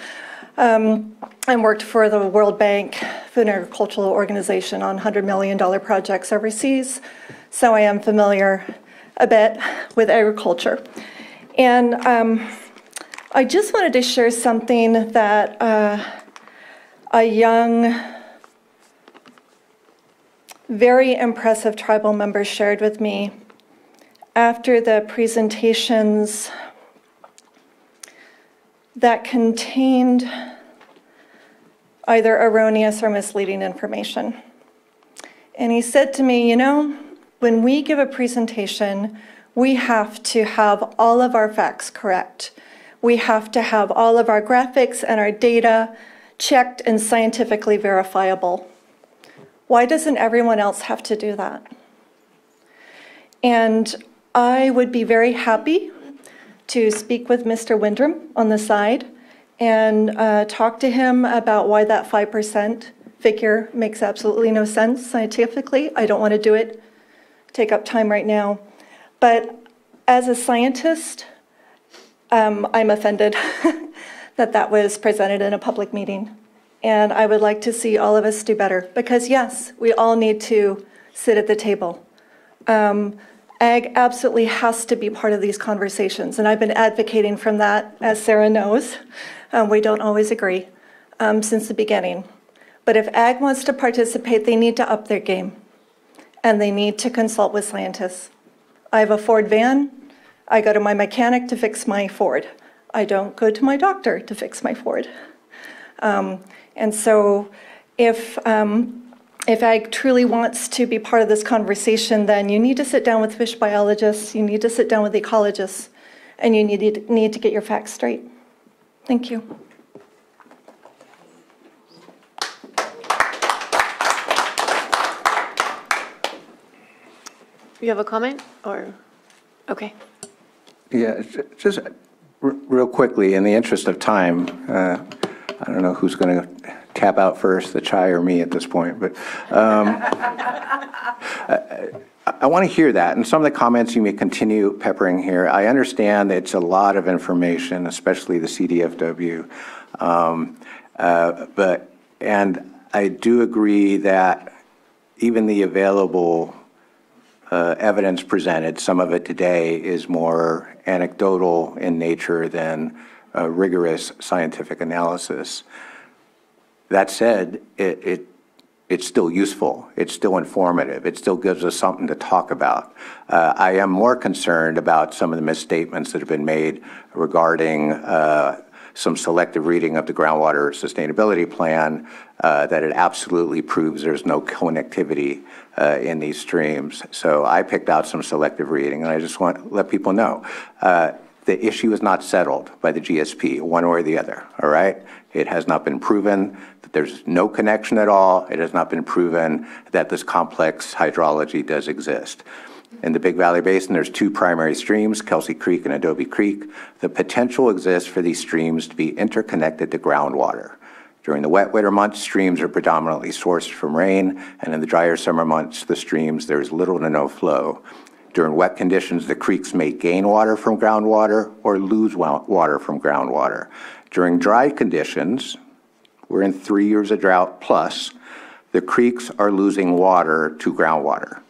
Um, and worked for the World Bank Food and Agricultural Organization on $100 million projects overseas. So I am familiar a bit with agriculture. And um, I just wanted to share something that uh, a young, very impressive tribal member shared with me after the presentations that contained either erroneous or misleading information. And he said to me, You know, when we give a presentation, we have to have all of our facts correct. We have to have all of our graphics and our data checked and scientifically verifiable. Why doesn't everyone else have to do that? And I would be very happy to speak with Mr. Windrem on the side and uh, talk to him about why that 5% figure makes absolutely no sense scientifically. I don't want to do it, take up time right now. But as a scientist, um, I'm offended that that was presented in a public meeting. And I would like to see all of us do better because, yes, we all need to sit at the table. Um, ag absolutely has to be part of these conversations, and I've been advocating from that, as Sarah knows. Um, we don't always agree um, since the beginning. But if ag wants to participate, they need to up their game, and they need to consult with scientists. I have a Ford van. I go to my mechanic to fix my Ford. I don't go to my doctor to fix my Ford. Um, and so, if um, if ag truly wants to be part of this conversation, then you need to sit down with fish biologists, you need to sit down with ecologists, and you need need to get your facts straight. Thank you. You have a comment or, okay. Yeah, just real quickly, in the interest of time, uh, I don't know who's going to tap out first, the Chi or me at this point, but um, I- I want to hear that, and some of the comments you may continue peppering here. I understand it's a lot of information, especially the CDFW. Um, uh, But, and I do agree that even the available uh, evidence presented, some of it today is more anecdotal in nature than uh, rigorous scientific analysis. That said, it, it, it's still useful, it's still informative, it still gives us something to talk about. Uh, I am more concerned about some of the misstatements that have been made regarding uh, some selective reading of the groundwater sustainability plan, uh, that it absolutely proves there's no connectivity uh, in these streams. So I picked out some selective reading, and I just want to let people know. Uh, the issue is not settled by the GSP, one way or the other, all right? It has not been proven that there's no connection at all. It has not been proven that this complex hydrology does exist. In the Big Valley Basin, there's two primary streams, Kelsey Creek and Adobe Creek. The potential exists for these streams to be interconnected to groundwater. During the wet winter months, streams are predominantly sourced from rain, and in the drier summer months, the streams, there's little to no flow. During wet conditions, the creeks may gain water from groundwater or lose water from groundwater. During dry conditions, we're in three years of drought plus, the creeks are losing water to groundwater.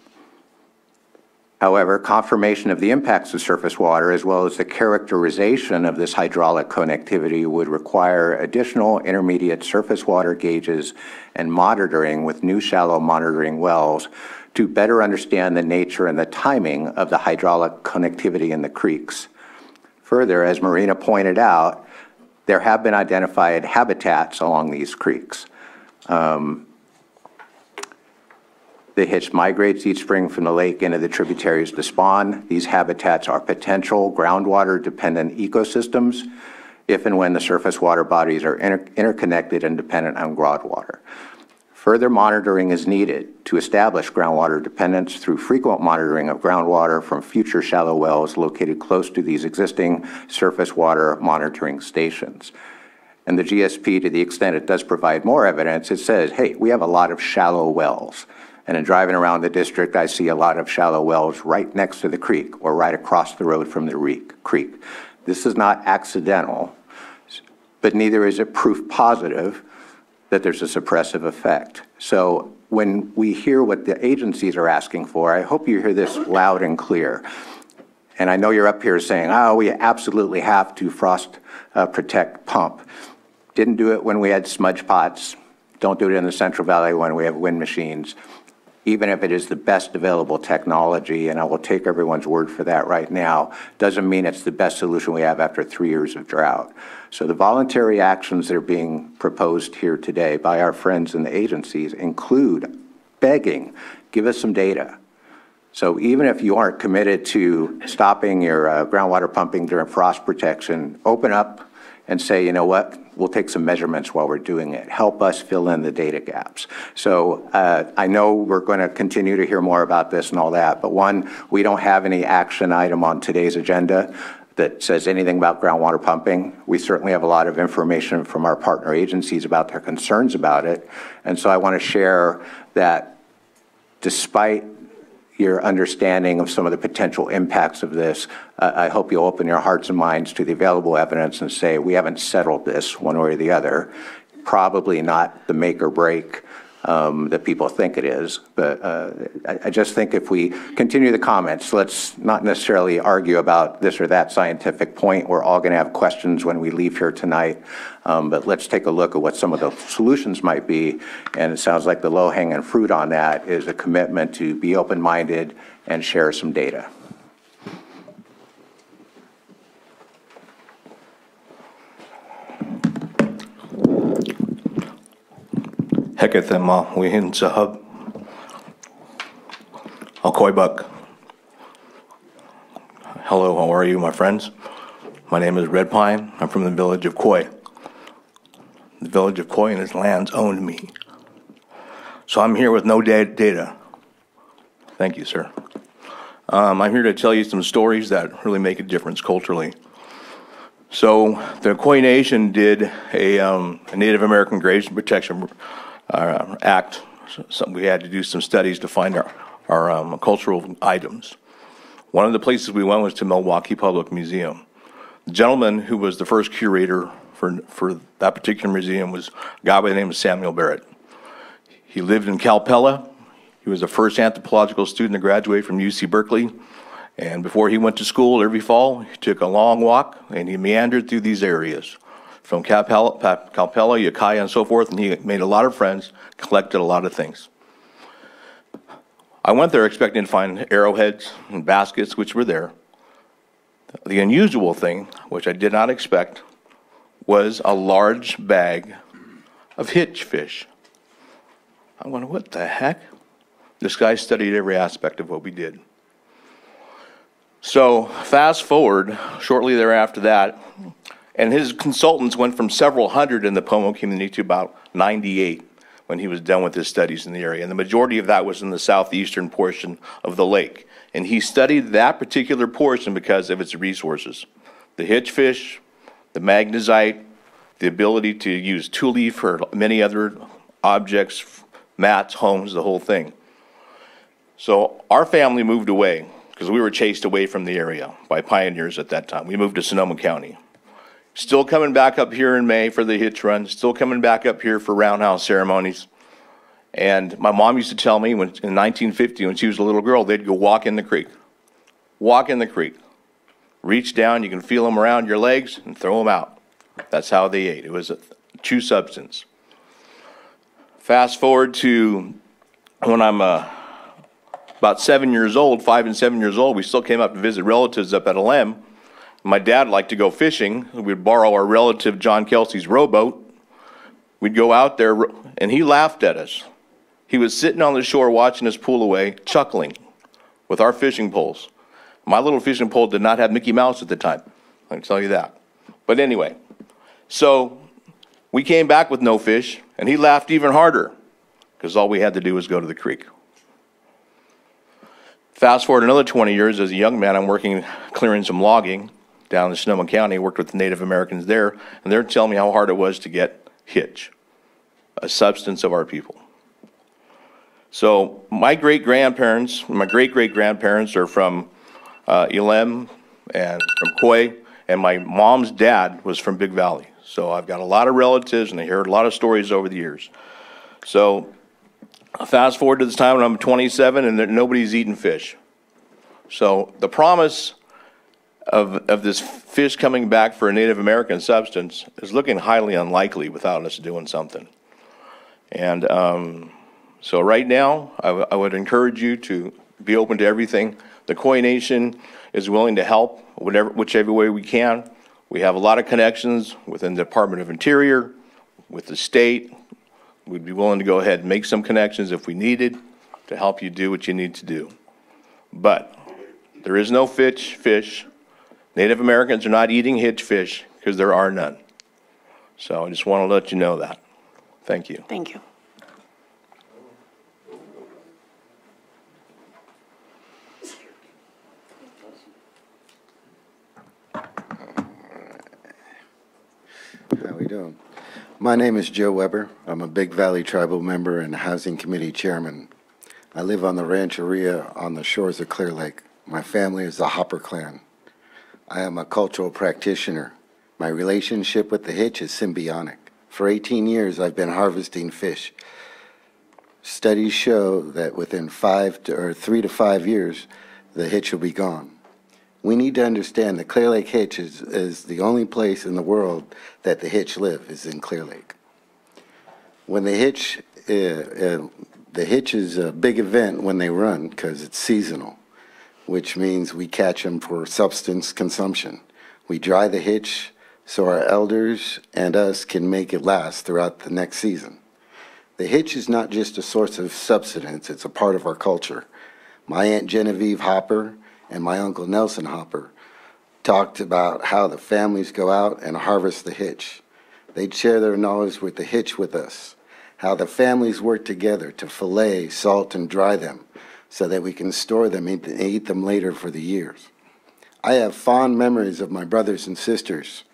However, confirmation of the impacts of surface water as well as the characterization of this hydraulic connectivity would require additional intermediate surface water gauges and monitoring with new shallow monitoring wells to better understand the nature and the timing of the hydraulic connectivity in the creeks. Further, as Marina pointed out, there have been identified habitats along these creeks. Um, the hitch migrates each spring from the lake into the tributaries to spawn. These habitats are potential groundwater-dependent ecosystems if and when the surface water bodies are inter- interconnected and dependent on groundwater. Further monitoring is needed to establish groundwater dependence through frequent monitoring of groundwater from future shallow wells located close to these existing surface water monitoring stations. And the GSP, to the extent it does provide more evidence, it says, hey, we have a lot of shallow wells. And in driving around the district, I see a lot of shallow wells right next to the creek or right across the road from the reek- creek. This is not accidental, but neither is it proof positive that there's a suppressive effect. So when we hear what the agencies are asking for, I hope you hear this loud and clear. And I know you're up here saying, oh, we absolutely have to frost uh, protect pump. Didn't do it when we had smudge pots. Don't do it in the Central Valley when we have wind machines. Even if it is the best available technology, and I will take everyone's word for that right now, doesn't mean it's the best solution we have after three years of drought. So the voluntary actions that are being proposed here today by our friends in the agencies include begging, give us some data. So even if you aren't committed to stopping your uh, groundwater pumping during frost protection, open up and say, you know what, we'll take some measurements while we're doing it. Help us fill in the data gaps. So uh, I know we're going to continue to hear more about this and all that, but one, we don't have any action item on today's agenda that says anything about groundwater pumping. We certainly have a lot of information from our partner agencies about their concerns about it. And so I want to share that despite your understanding of some of the potential impacts of this, uh, I hope you'll open your hearts and minds to the available evidence and say, we haven't settled this one way or the other. Probably not the make or break um, that people think it is. But uh, I, I just think if we continue the comments, let's not necessarily argue about this or that scientific point. We're all going to have questions when we leave here tonight. Um, but let's take a look at what some of the solutions might be. And it sounds like the low hanging fruit on that is a commitment to be open minded and share some data. Hekethema wihin sahab. Alkoibuk. Hello, how are you, my friends? My name is Red Pine. I'm from the village of Koi. The village of Koi and its lands owned me. So I'm here with no da- data. Thank you, sir. Um, I'm here to tell you some stories that really make a difference culturally. So the Koi Nation did a, um, a Native American Graves Protection uh, Act. So, so we had to do some studies to find our, our um, cultural items. One of the places we went was to Milwaukee Public Museum. The gentleman who was the first curator for, for that particular museum was a guy by the name of Samuel Barrett. He lived in Calpella. He was the first anthropological student to graduate from UC Berkeley. And before he went to school every fall, he took a long walk and he meandered through these areas from Calpella, Calpella, and so forth. And he made a lot of friends, collected a lot of things. I went there expecting to find arrowheads and baskets, which were there. The unusual thing, which I did not expect, was a large bag of hitch fish. I went, what the heck? This guy studied every aspect of what we did. So, fast forward shortly thereafter that, and his consultants went from several hundred in the Pomo community to about 98 when he was done with his studies in the area. And the majority of that was in the southeastern portion of the lake. And he studied that particular portion because of its resources the hitchfish, the magnesite, the ability to use tule for many other objects, mats, homes, the whole thing. So our family moved away because we were chased away from the area by pioneers at that time. We moved to Sonoma County. Still coming back up here in May for the hitch run, still coming back up here for roundhouse ceremonies. And my mom used to tell me when, in 1950, when she was a little girl, they'd go walk in the creek. Walk in the creek. Reach down, you can feel them around your legs and throw them out. That's how they ate. It was a chew substance. Fast forward to when I'm uh, about seven years old, five and seven years old, we still came up to visit relatives up at Elem. My dad liked to go fishing. We'd borrow our relative John Kelsey's rowboat. We'd go out there, and he laughed at us. He was sitting on the shore watching us pull away, chuckling with our fishing poles. My little fishing pole did not have Mickey Mouse at the time. I can tell you that. But anyway, so we came back with no fish, and he laughed even harder because all we had to do was go to the creek. Fast forward another 20 years, as a young man, I'm working clearing some logging down in Sonoma County, worked with Native Americans there, and they're telling me how hard it was to get hitch, a substance of our people. So my great grandparents, my great great grandparents are from uh, and from Koi, and my mom's dad was from Big Valley. So I've got a lot of relatives, and I heard a lot of stories over the years. So fast forward to this time when I'm 27, and nobody's eating fish. So the promise of, of this fish coming back for a Native American substance is looking highly unlikely without us doing something. And um, so right now, I, w- I would encourage you to be open to everything. The Koi Nation is willing to help whatever, whichever way we can. We have a lot of connections within the Department of Interior, with the state. We'd be willing to go ahead and make some connections if we needed to help you do what you need to do. But there is no fish, fish. Native Americans are not eating hitch fish because there are none. So I just want to let you know that. Thank you. Thank you. How we doing? My name is Joe Weber. I'm a Big Valley Tribal member and Housing Committee Chairman. I live on the rancheria on the shores of Clear Lake. My family is the Hopper clan. I am a cultural practitioner. My relationship with the hitch is symbiotic. For 18 years, I've been harvesting fish. Studies show that within five to, or three to five years, the hitch will be gone. We need to understand that Clear Lake Hitch is, is the only place in the world that the hitch live is in Clear Lake. When the hitch, uh, uh, the hitch is a big event when they run because it's seasonal, which means we catch them for substance consumption. We dry the hitch so our elders and us can make it last throughout the next season. The hitch is not just a source of subsistence, it's a part of our culture. My Aunt Genevieve Hopper and my Uncle Nelson Hopper talked about how the families go out and harvest the hitch. They'd share their knowledge with the hitch with us, how the families work together to fillet, salt, and dry them so that we can store them and eat them later for the years. I have fond memories of my brothers and sisters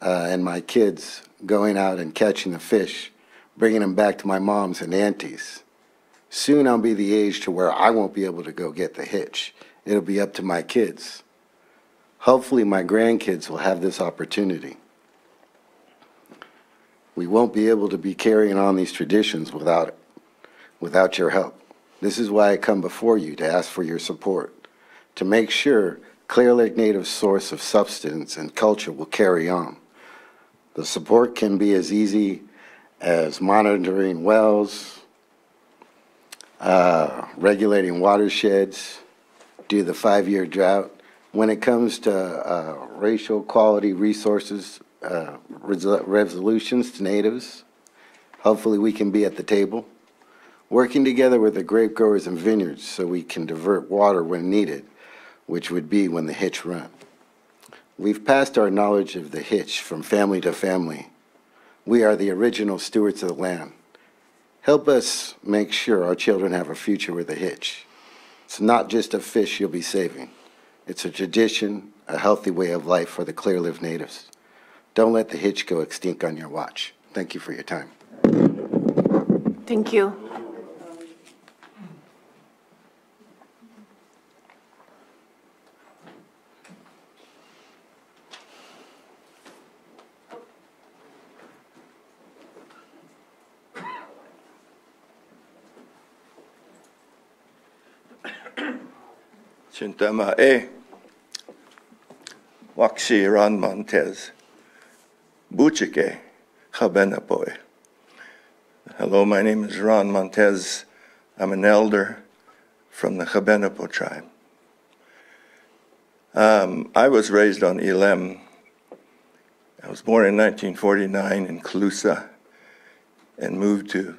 uh, and my kids going out and catching the fish, bringing them back to my mom's and aunties, Soon I'll be the age to where I won't be able to go get the hitch. It'll be up to my kids. Hopefully, my grandkids will have this opportunity. We won't be able to be carrying on these traditions without, without your help. This is why I come before you to ask for your support, to make sure Clear Lake Native's source of substance and culture will carry on. The support can be as easy as monitoring wells, uh, regulating watersheds, do the five-year drought. When it comes to uh, racial quality resources uh, resol- resolutions to natives, hopefully we can be at the table. Working together with the grape growers and vineyards so we can divert water when needed, which would be when the hitch run. We've passed our knowledge of the hitch from family to family. We are the original stewards of the land. Help us make sure our children have a future with a hitch. It's not just a fish you'll be saving. It's a tradition, a healthy way of life for the Clear Lake natives. Don't let the hitch go extinct on your watch. Thank you for your time. Thank you. Chintama E. Wakshi Ran Montez. Buchike Chabenapoe. Hello, my name is Ron Montez. I'm an elder from the Chabenapo tribe. Um, I was raised on Elem. I was born in 1949 in Colusa and moved to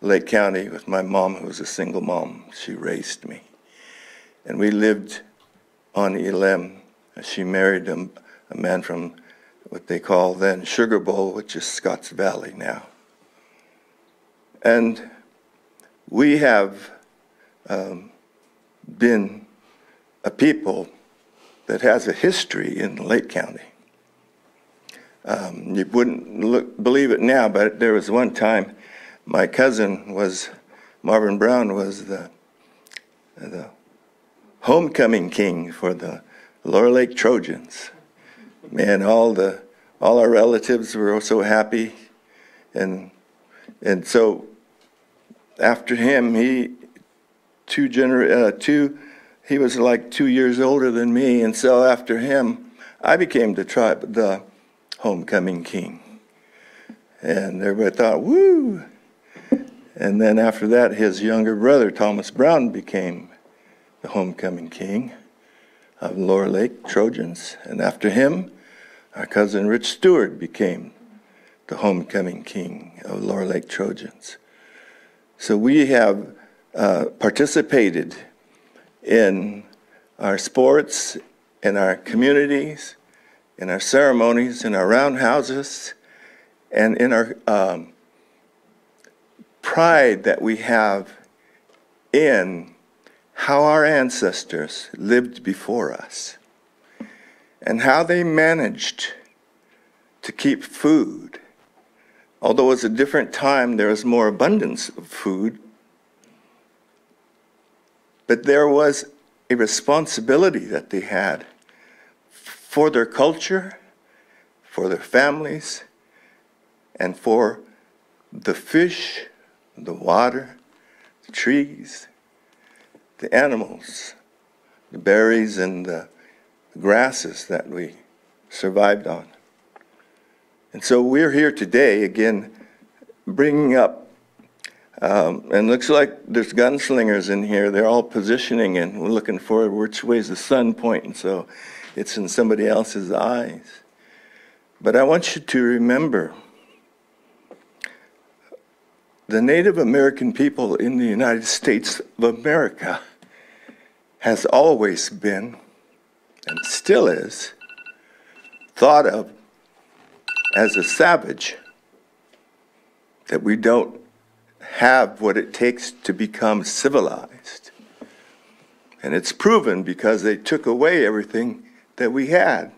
Lake County with my mom, who was a single mom. She raised me. And we lived on Elem. She married a, a man from what they call then Sugar Bowl, which is Scotts Valley now. And we have um, been a people that has a history in Lake County. Um, you wouldn't look, believe it now, but there was one time my cousin was, Marvin Brown was the, the homecoming king for the Lower Lake Trojans. Man, all the all our relatives were so happy, and and so after him, he two gener uh, two he was like two years older than me, and so after him, I became the tribe the homecoming king, and everybody thought, woo. And then after that, his younger brother Thomas Brown became the homecoming king of Lower Lake Trojans. And after him, our cousin Rich Stewart became the homecoming king of Lower Lake Trojans. So we have uh, participated in our sports, in our communities, in our ceremonies, in our roundhouses, and in our um, pride that we have in how our ancestors lived before us and how they managed to keep food. Although it was a different time, there was more abundance of food, but there was a responsibility that they had for their culture, for their families, and for the fish, the water, the trees, the animals, the berries, and the grasses that we survived on. And so we're here today, again, bringing up, um, and looks like there's gunslingers in here. They're all positioning and we're looking for which way's the sun pointing, so it's in somebody else's eyes. But I want you to remember the Native American people in the United States of America has always been, and still is, thought of as a savage, that we don't have what it takes to become civilized. And it's proven because they took away everything that we had.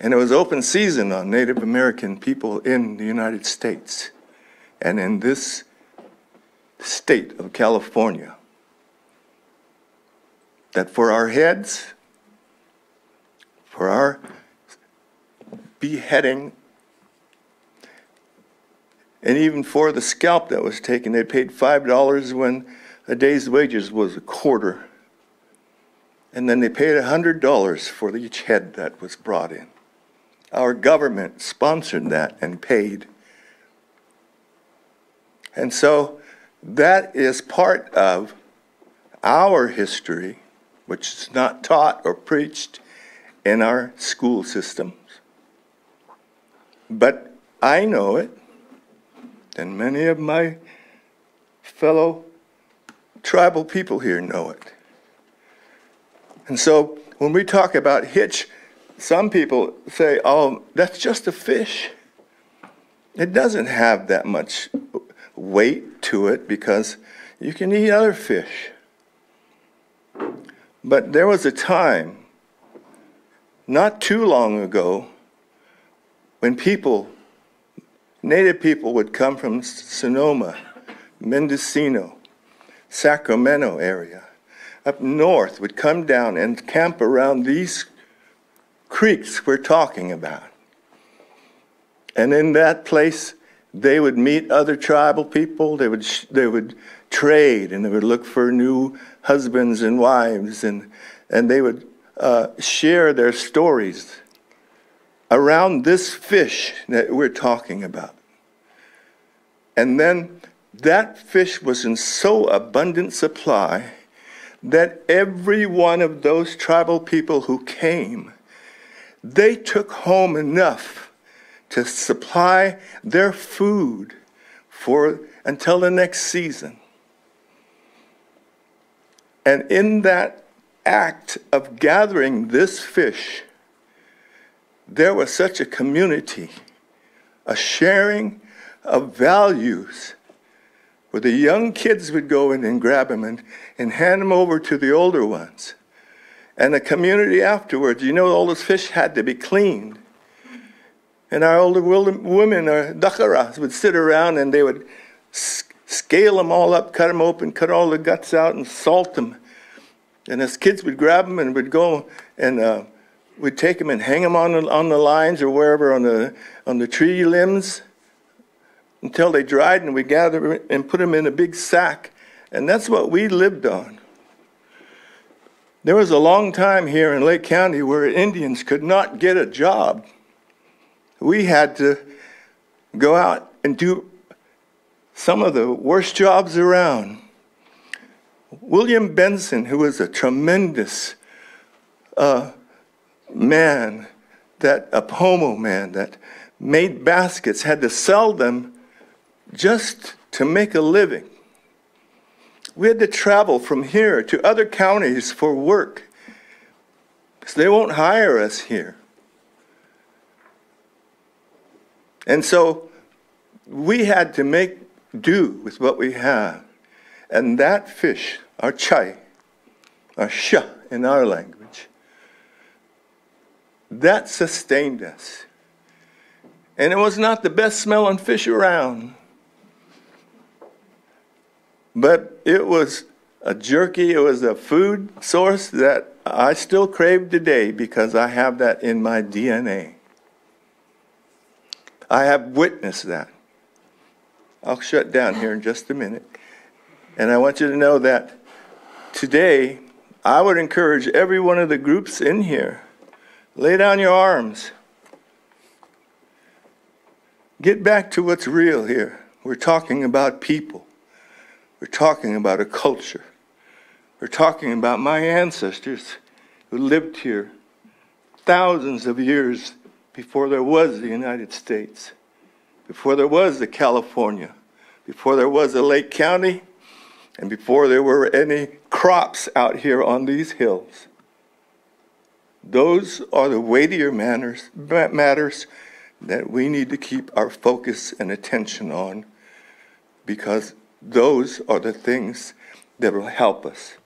And it was open season on Native American people in the United States and in this state of California that for our heads, for our beheading, and even for the scalp that was taken, they paid $5 when a day's wages was a quarter. And then they paid $100 for each head that was brought in. Our government sponsored that and paid. And so that is part of our history, which is not taught or preached in our school systems. But I know it, and many of my fellow tribal people here know it. And so when we talk about hitch, some people say, oh, that's just a fish. It doesn't have that much weight to it because you can eat other fish. But there was a time, not too long ago, when people, native people, would come from Sonoma, Mendocino, Sacramento area, up north, would come down and camp around these creeks we're talking about. And in that place, they would meet other tribal people. They would they would trade, and they would look for new husbands and wives, and and they would uh, share their stories around this fish that we're talking about. And then that fish was in so abundant supply that every one of those tribal people who came, they took home enough to supply their food for until the next season. And in that act of gathering this fish, there was such a community, a sharing of values, where the young kids would go in and grab them and, and hand them over to the older ones. And the community afterwards, you know, all those fish had to be cleaned. And our older women, our dakaras, would sit around and they would scale them all up, cut them open, cut all the guts out, and salt them. And as kids would grab them and would go and uh, we'd take them and hang them on the, on the lines or wherever on the, on the tree limbs until they dried, and we gather and put them in a big sack. And that's what we lived on. There was a long time here in Lake County where Indians could not get a job. We had to go out and do some of the worst jobs around. William Benson, who was a tremendous uh, man, that a pomo man that made baskets, had to sell them just to make a living. We had to travel from here to other counties for work because they won't hire us here. And so we had to make do with what we had. And that fish, our Chi, our sha in our language, that sustained us. And it was not the best smelling fish around, but it was a jerky, it was a food source that I still crave today because I have that in my DNA. I have witnessed that. I'll shut down here in just a minute. And I want you to know that today, I would encourage every one of the groups in here lay down your arms. Get back to what's real here. We're talking about people. We're talking about a culture. We're talking about my ancestors who lived here thousands of years before there was the United States, before there was the California, before there was the Lake County, and before there were any crops out here on these hills. Those are the weightier matters, matters that we need to keep our focus and attention on because those are the things that will help us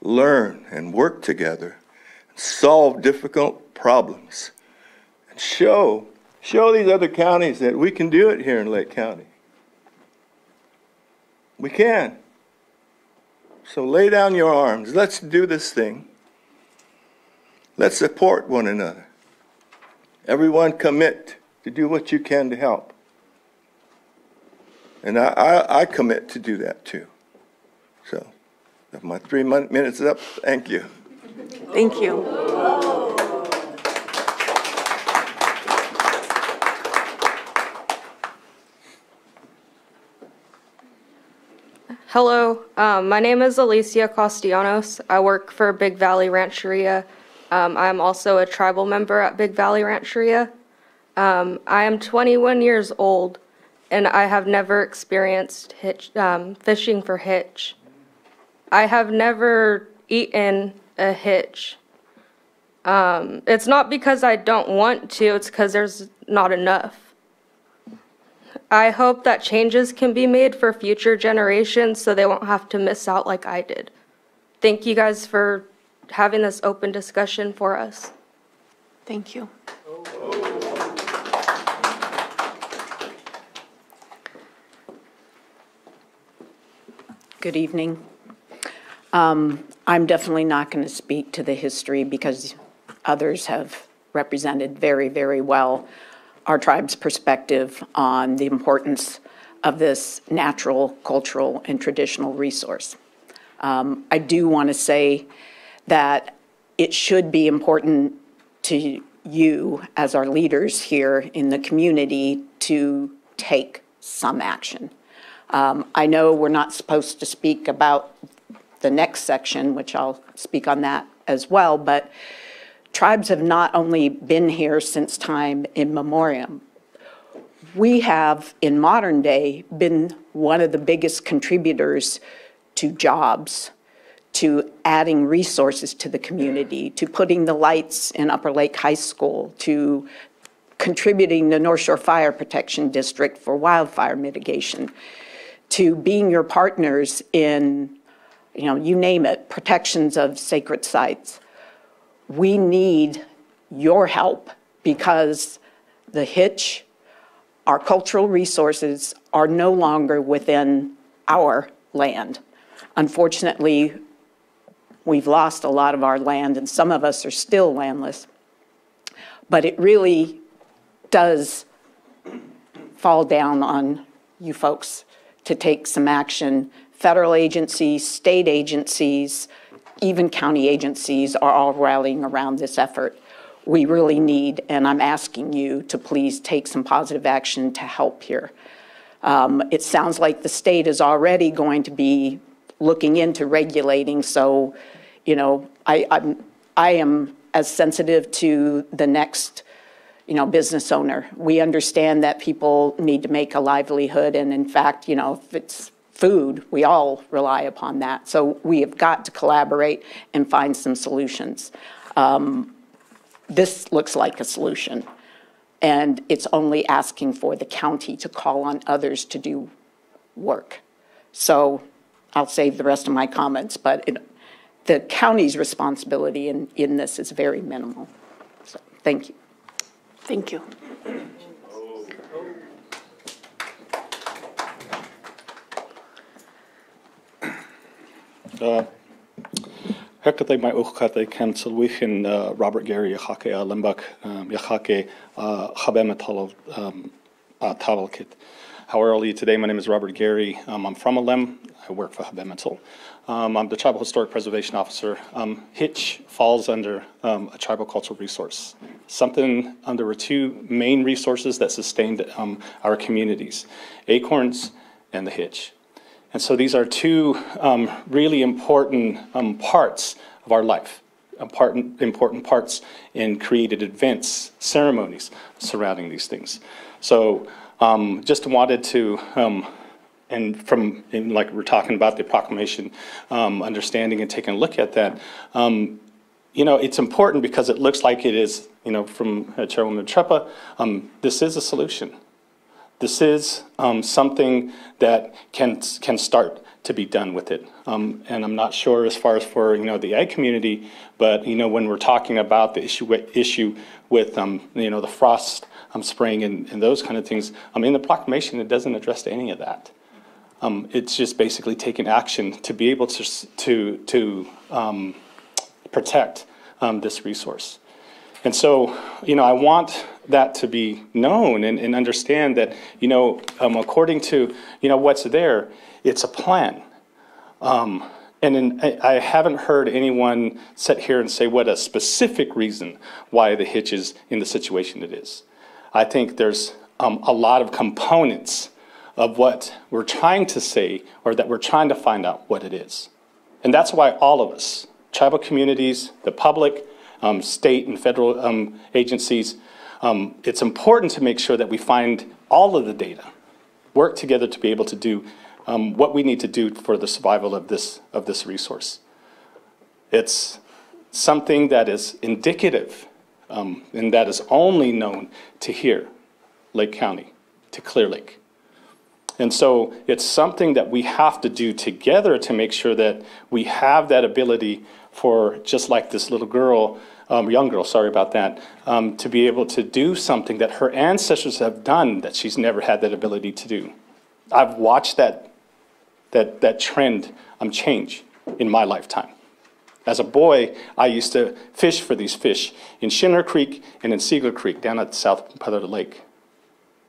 learn and work together, solve difficult problems, and show show these other counties that we can do it here in Lake County. We can. So lay down your arms. Let's do this thing. Let's support one another. Everyone commit to do what you can to help. And I, I, I commit to do that too. So, if my three mon- minutes is up, thank you. Thank you. Hello, um, my name is Alicia Castellanos. I work for Big Valley Rancheria. Um, I'm also a tribal member at Big Valley Rancheria. Um, I am 21 years old and I have never experienced hitch, um, fishing for hitch. I have never eaten a hitch. Um, it's not because I don't want to, it's because there's not enough. I hope that changes can be made for future generations so they won't have to miss out like I did. Thank you guys for having this open discussion for us. Thank you. Good evening. Um, I'm definitely not going to speak to the history because others have represented very, very well our tribe's perspective on the importance of this natural, cultural, and traditional resource. Um, I do want to say that it should be important to you as our leaders here in the community to take some action. Um, I know we're not supposed to speak about the next section, which I'll speak on that as well, but tribes have not only been here since time immemorial. We have, in modern day, been one of the biggest contributors to jobs, to adding resources to the community, to putting the lights in Upper Lake High School, to contributing to North Shore Fire Protection District for wildfire mitigation, to being your partners in, you know, you name it, protections of sacred sites. We need your help because the hitch, our cultural resources are no longer within our land. Unfortunately, we've lost a lot of our land and some of us are still landless. But it really does fall down on you folks to take some action. Federal agencies, state agencies, even county agencies are all rallying around this effort. We really need, and I'm asking you to please take some positive action to help here. Um, it sounds like the state is already going to be looking into regulating, so, you know, I, I'm, I am as sensitive to the next you know, business owner. We understand that people need to make a livelihood, and in fact, you know, if it's food, we all rely upon that. So we have got to collaborate and find some solutions. Um, this looks like a solution, and it's only asking for the county to call on others to do work. So I'll save the rest of my comments, but it, the county's responsibility in, in this is very minimal. So, thank you. Thank you. Uh, Hecate mai uchkate cancel wichin uh, Robert Gary yachake a uh, limbak um, yachake chabemetal um, tabalkit. How are you today? My name is Robert Gary. Um, I'm from Elem. I work for Habematolel. Um, I'm the Tribal Historic Preservation Officer. Um, Hitch falls under um, a tribal cultural resource, something under two main resources that sustained um, our communities, acorns and the hitch. And so these are two um, really important um, parts of our life, important, important parts in created events, ceremonies surrounding these things. So just wanted to and from in, like we're talking about the proclamation, um, understanding and taking a look at that, um, you know, it's important because it looks like it is, you know, from uh, Chairwoman Treppa, um, this is a solution. This is um, something that can can start to be done with it. Um, and I'm not sure as far as for you know the ag community, but you know when we're talking about the issue issue with um, you know the frost spraying and, and, those kind of things, I mean the proclamation it doesn't address any of that. Um, it's just basically taking action to be able to, to, to um, protect um, this resource. And so, you know, I want that to be known and, and understand that, you know, um, according to, you know, what's there, it's a plan. Um, and then I, I haven't heard anyone sit here and say what a specific reason why the hitch is in the situation it is. I think there's um, a lot of components of what we're trying to say or that we're trying to find out what it is. And that's why all of us, tribal communities, the public, um, state and federal um, agencies, um, it's important to make sure that we find all of the data, work together to be able to do um, what we need to do for the survival of this, of this resource. It's something that is indicative um, and that is only known to here, Lake County, to Clear Lake. And so it's something that we have to do together to make sure that we have that ability for, just like this little girl, um, young girl, sorry about that, um, to be able to do something that her ancestors have done that she's never had that ability to do. I've watched that, that, that trend um, change in my lifetime. As a boy, I used to fish for these fish in Schindler Creek and in Siegler Creek down at the south part of the lake.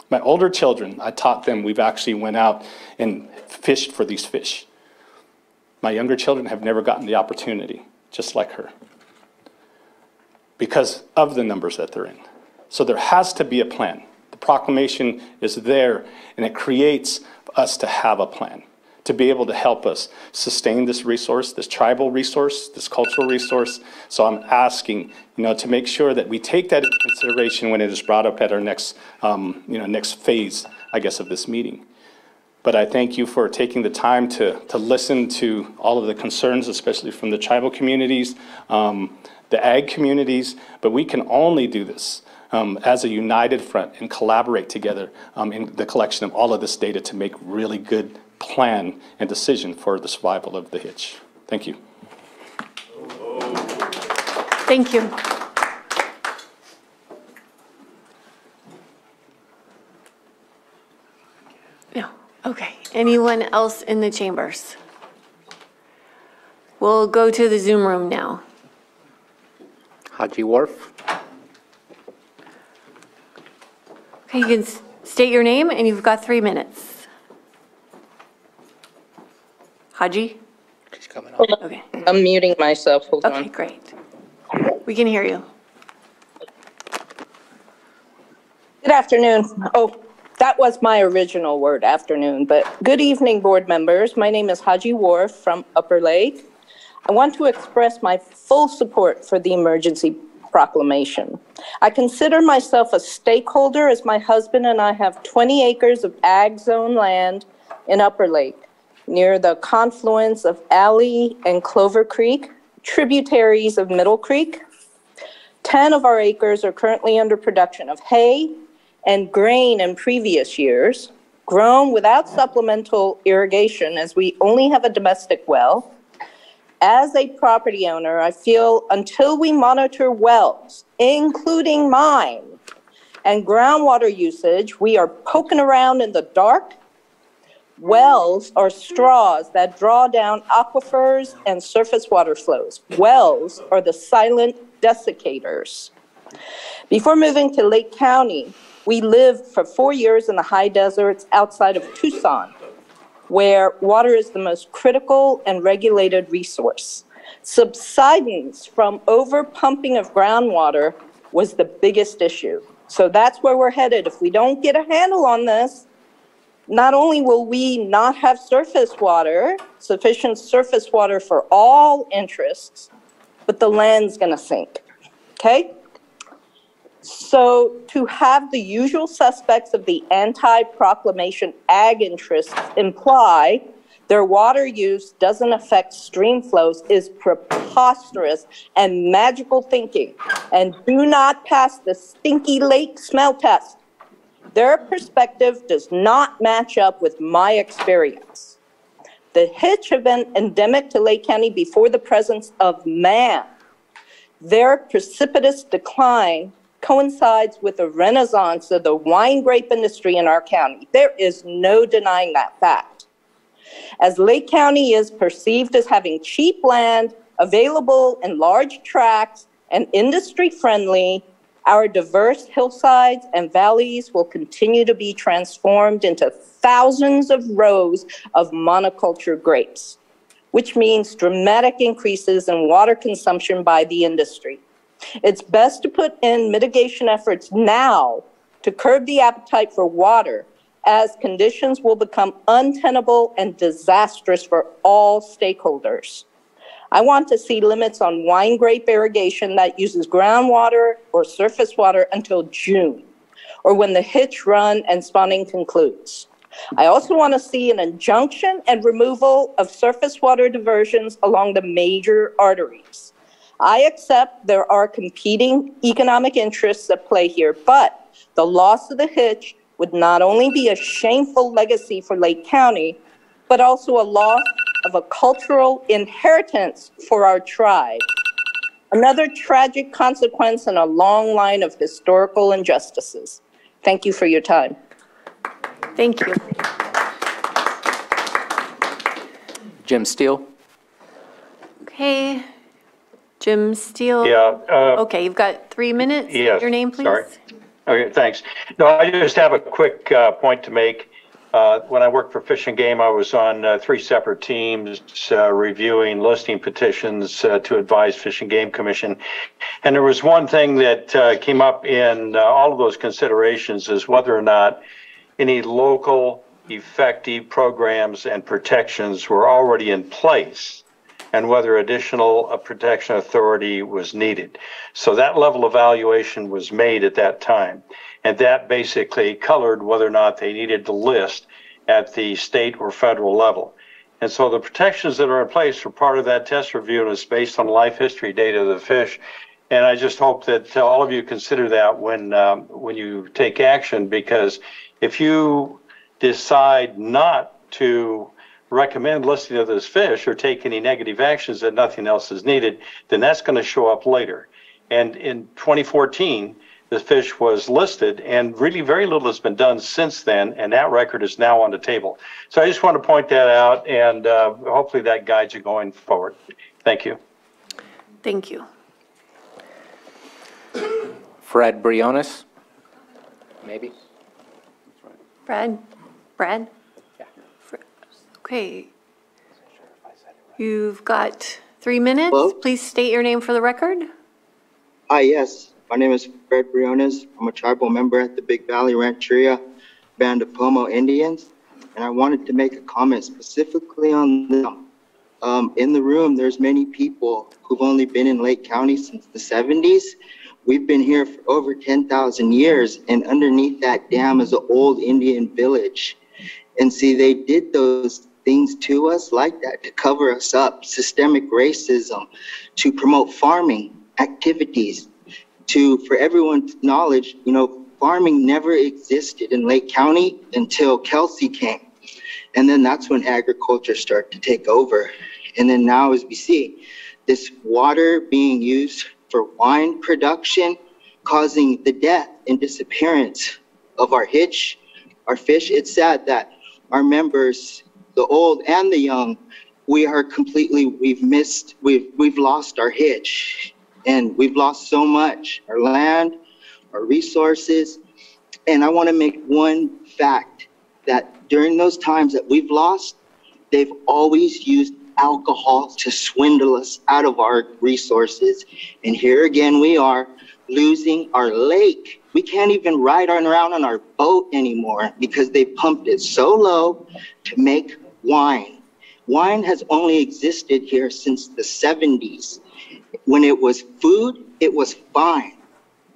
My older children, I taught them, we've actually went out and fished for these fish. My younger children have never gotten the opportunity, just like her, because of the numbers that they're in. So there has to be a plan. The proclamation is there, and it creates us to have a plan, to be able to help us sustain this resource, this tribal resource, this cultural resource. So I'm asking, you know, to make sure that we take that into consideration when it is brought up at our next, um, you know, next phase, I guess, of this meeting. But I thank you for taking the time to, to listen to all of the concerns, especially from the tribal communities, um, the ag communities. But we can only do this um, as a united front and collaborate together um, in the collection of all of this data to make really good plan and decision for the survival of the hitch. Thank you. Thank you. No, okay. Anyone else in the chambers? We'll go to the Zoom room now. Haji Wharf? Okay, you can state your name and you've got three minutes. Haji? Hold on. Okay. I'm muting myself, hold on. Okay, great. We can hear you. Good afternoon. Oh, that was my original word, afternoon, but good evening, board members. My name is Haji Wharf from Upper Lake. I want to express my full support for the emergency proclamation. I consider myself a stakeholder as my husband and I have 20 acres of ag zone land in Upper Lake near the confluence of Alley and Clover Creek, tributaries of Middle Creek. 10 of our acres are currently under production of hay and grain in previous years, grown without supplemental irrigation as we only have a domestic well. As a property owner, I feel until we monitor wells, including mine, and groundwater usage, we are poking around in the dark. Wells are straws that draw down aquifers and surface water flows. Wells are the silent desiccators. Before moving to Lake County, we lived for four years in the high deserts outside of Tucson, where water is the most critical and regulated resource. Subsidence from overpumping of groundwater was the biggest issue. So that's where we're headed. If we don't get a handle on this, not only will we not have surface water, sufficient surface water for all interests, but the land's going to sink. Okay? So to have the usual suspects of the anti-proclamation ag interests imply their water use doesn't affect stream flows is preposterous and magical thinking. And do not pass the stinky lake smell test. Their perspective does not match up with my experience. The hitch have been endemic to Lake County before the presence of man. Their precipitous decline coincides with the renaissance of the wine grape industry in our county. There is no denying that fact. As Lake County is perceived as having cheap land available in large tracts and industry friendly, our diverse hillsides and valleys will continue to be transformed into thousands of rows of monoculture grapes, which means dramatic increases in water consumption by the industry. It's best to put in mitigation efforts now to curb the appetite for water as conditions will become untenable and disastrous for all stakeholders. I want to see limits on wine grape irrigation that uses groundwater or surface water until June, or when the hitch run and spawning concludes. I also want to see an injunction and removal of surface water diversions along the major arteries. I accept there are competing economic interests at play here, but the loss of the hitch would not only be a shameful legacy for Lake County, but also a loss of a cultural inheritance for our tribe. Another tragic consequence in a long line of historical injustices. Thank you for your time. Thank you. Jim Steele? Okay. Jim Steele? Yeah, uh, Okay, you've got three minutes. Yes, Your name, please? sorry. Okay, thanks. No, I just have a quick uh, point to make. Uh, When I worked for Fish and Game, I was on uh, three separate teams uh, reviewing listing petitions uh, to advise Fish and Game Commission. And there was one thing that uh, came up in uh, all of those considerations is whether or not any local effective programs and protections were already in place and whether additional protection authority was needed. So that level of evaluation was made at that time. And that basically colored whether or not they needed to list at the state or federal level. And so the protections that are in place are part of that test review and it's based on life history data of the fish. And I just hope that uh, all of you consider that when um, when you take action, because if you decide not to recommend listing of this fish or take any negative actions that nothing else is needed, then that's going to show up later. And in 2014, the fish was listed, and really very little has been done since then, and that record is now on the table. So I just want to point that out, and uh, hopefully that guides you going forward. Thank you. Thank you. Fred Briones? Maybe? Brad? Brad? Fr- Okay. You've got three minutes. Hello? Please state your name for the record. Hi, yes. My name is Fred Briones. I'm a tribal member at the Big Valley Rancheria Band of Pomo Indians. And I wanted to make a comment specifically on them. Um, in the room, there's many people who've only been in Lake County since the 70s. We've been here for over 10,000 years, and underneath that dam is an old Indian village. And see, they did those things to us like that to cover us up, systemic racism, to promote farming activities, to, for everyone's knowledge, you know, farming never existed in Lake County until Kelsey came. And then that's when agriculture started to take over. And then now, as we see, this water being used for wine production, causing the death and disappearance of our hitch, our fish. It's sad that our members, the old and the young, we are completely, we've missed, we've, we've lost our hitch and we've lost so much, our land, our resources. And I want to make one fact that during those times that we've lost, they've always used alcohol to swindle us out of our resources. And here again, we are losing our lake. We can't even ride on around on our boat anymore because they pumped it so low to make wine. Wine has only existed here since the 70s. When it was food, it was fine.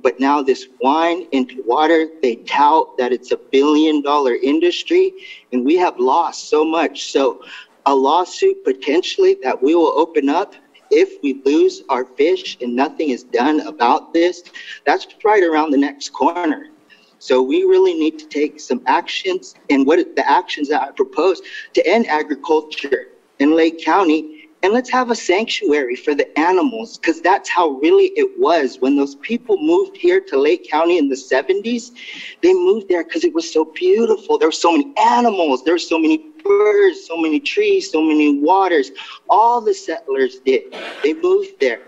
But now this wine and water, they tout that it's a billion dollar industry and we have lost so much. So a lawsuit potentially that we will open up if we lose our fish and nothing is done about this, that's right around the next corner. So we really need to take some actions and what the actions that I propose to end agriculture in Lake County and let's have a sanctuary for the animals because that's how really it was when those people moved here to Lake County in the 70s. They moved there because it was so beautiful. There were so many animals, there were so many birds, so many trees, so many waters. All the settlers did. They moved there.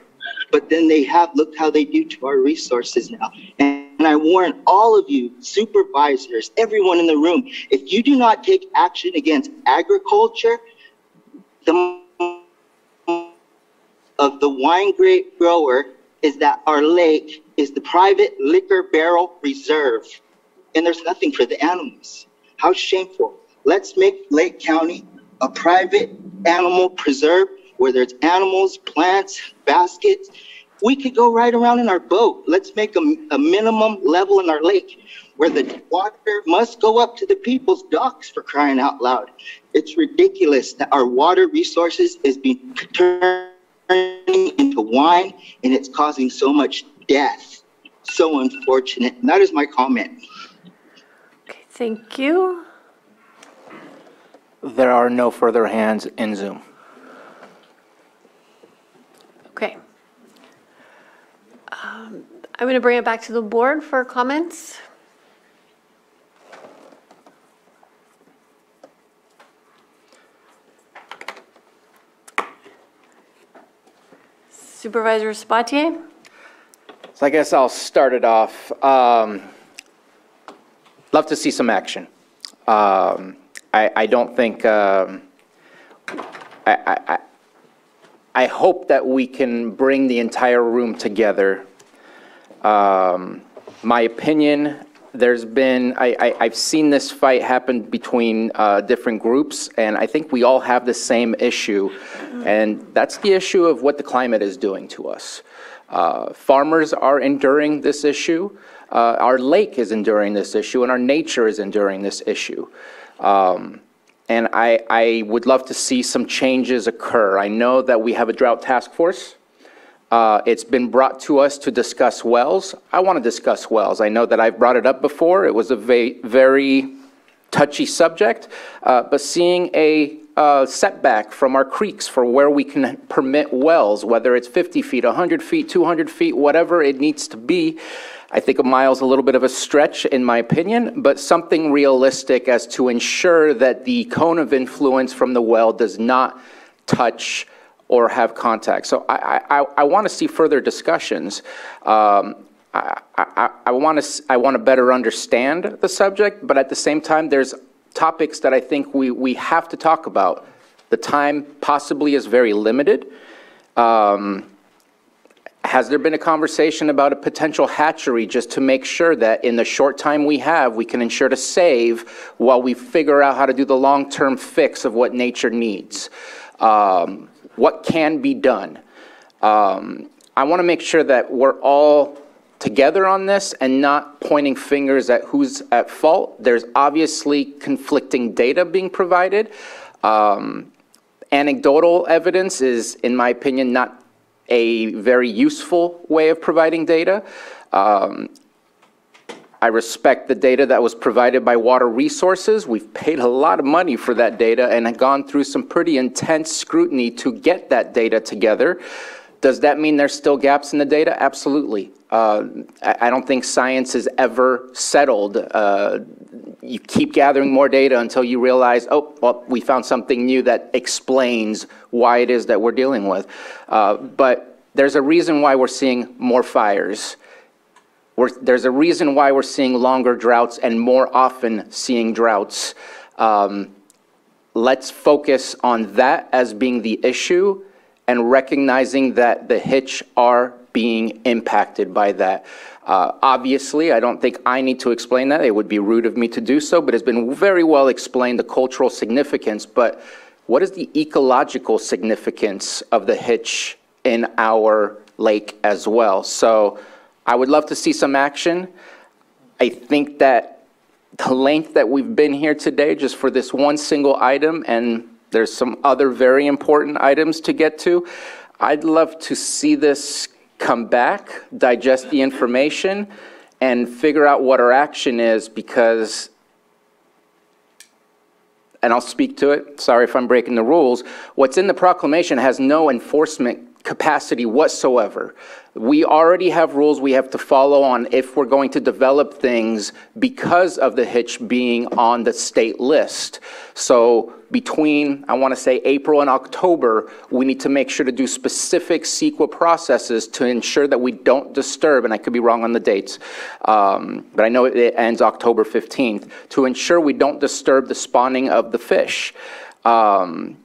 But then they have, looked how they do to our resources now. And, and I warn all of you, supervisors, everyone in the room, if you do not take action against agriculture, the of the wine grape grower is that our lake is the private liquor barrel reserve, and there's nothing for the animals. How shameful. Let's make Lake County a private animal preserve where there's animals, plants, baskets. We could go right around in our boat. Let's make a, a minimum level in our lake where the water must go up to the people's docks for crying out loud. It's ridiculous that our water resources is being turned into wine and it's causing so much death. So unfortunate. And that is my comment. Thank you. There are no further hands in Zoom. Okay. Um, I'm going to bring it back to the board for comments. Supervisor Sabatier? So I guess I'll start it off. Um, love to see some action. Um, I, I don't think, um, I, I, I- I hope that we can bring the entire room together. Um, My opinion, there's been, I, I, I've seen this fight happen between uh, different groups, and I think we all have the same issue, and that's the issue of what the climate is doing to us. Uh, Farmers are enduring this issue, uh, our lake is enduring this issue, and our nature is enduring this issue. Um, And I, I would love to see some changes occur. I know that we have a drought task force. Uh, It's been brought to us to discuss wells. I want to discuss wells. I know that I've brought it up before. It was a va- very touchy subject, uh, but seeing a uh, setback from our creeks for where we can permit wells, whether it's 50 feet, 100 feet, 200 feet, whatever it needs to be, I think a mile's a little bit of a stretch, in my opinion, but something realistic as to ensure that the cone of influence from the well does not touch or have contact. So I, I, I want to see further discussions. Um, I, I, I want to I want to better understand the subject, but at the same time, there's topics that I think we, we have to talk about. The time possibly is very limited. Um, has there been a conversation about a potential hatchery just to make sure that in the short time we have, we can ensure to save while we figure out how to do the long-term fix of what nature needs? Um, what can be done? Um, I want to make sure that we're all together on this and not pointing fingers at who's at fault. There's obviously conflicting data being provided. Um, anecdotal evidence is, in my opinion, not a very useful way of providing data. Um, I respect the data that was provided by Water Resources. We've paid a lot of money for that data and gone through some pretty intense scrutiny to get that data together. Does that mean there's still gaps in the data? Absolutely. Uh, I I don't think science is ever settled. Uh, You keep gathering more data until you realize, oh, well, we found something new that explains why it is that we're dealing with. Uh, But there's a reason why we're seeing more fires. We're, there's a reason why we're seeing longer droughts and more often seeing droughts. Um, let's focus on that as being the issue and recognizing that the hitch are being impacted by that. Uh, obviously, I don't think I need to explain that. It would be rude of me to do so, but it's been very well explained the cultural significance. But what is the ecological significance of the hitch in our lake as well? So I would love to see some action. I think that the length that we've been here today, just for this one single item, and there's some other very important items to get to, I'd love to see this come back, digest the information, and figure out what our action is because, and I'll speak to it, sorry if I'm breaking the rules, what's in the proclamation has no enforcement capacity whatsoever. We already have rules we have to follow on if we're going to develop things because of the hitch being on the state list. So between, I want to say, April and October, we need to make sure to do specific CEQA processes to ensure that we don't disturb, and I could be wrong on the dates, um, but I know it ends October 15th, to ensure we don't disturb the spawning of the fish. Um,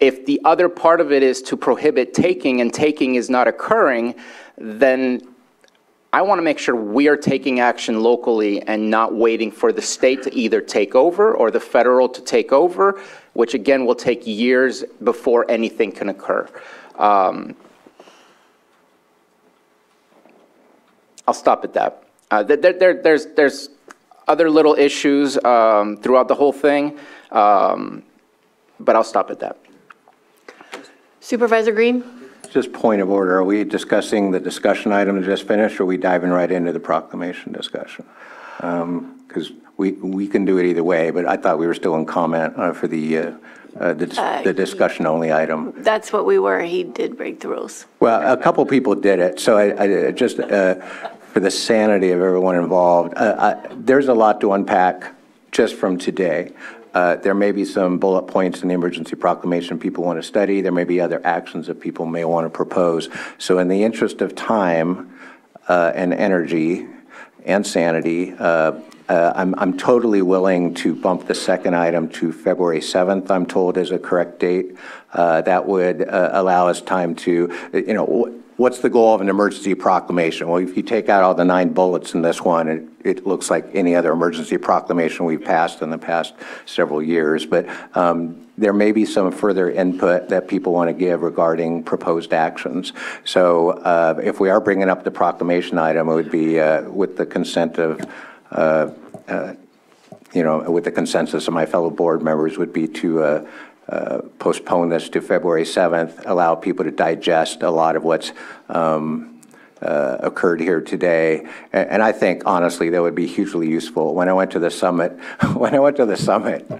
if the other part of it is to prohibit taking and taking is not occurring, then I want to make sure we are taking action locally and not waiting for the state to either take over or the federal to take over, which again will take years before anything can occur. Um, I'll stop at that. Uh, there, there, there's, there's other little issues um, throughout the whole thing, um, but I'll stop at that. Supervisor Green? Just point of order, are we discussing the discussion item just finished, or are we diving right into the proclamation discussion? Because we, we can do it either way, but I thought we were still in comment uh, for the, uh, uh, the dis- Uh, the discussion-only item. That's what we were. He did break the rules. Well, a couple people did it, so I, I just, uh, for the sanity of everyone involved, uh, I- there's a lot to unpack just from today. Uh, There may be some bullet points in the emergency proclamation people want to study. There may be other actions that people may want to propose. So in the interest of time uh, and energy and sanity, uh, uh, I'm, I'm totally willing to bump the second item to February 7th, I'm told is a correct date. Uh, That would uh, allow us time to, you know, what's the goal of an emergency proclamation? Well, if you take out all the nine bullets in this one, it, it looks like any other emergency proclamation we've passed in the past several years. But um, there may be some further input that people want to give regarding proposed actions. So uh, if we are bringing up the proclamation item, it would be uh, with the consent of, uh, uh, you know, with the consensus of my fellow board members, would be to postpone this to February 7th, allow people to digest a lot of what's um, uh, occurred here today. A- And I think honestly, that would be hugely useful. When I went to the summit, when I went to the summit,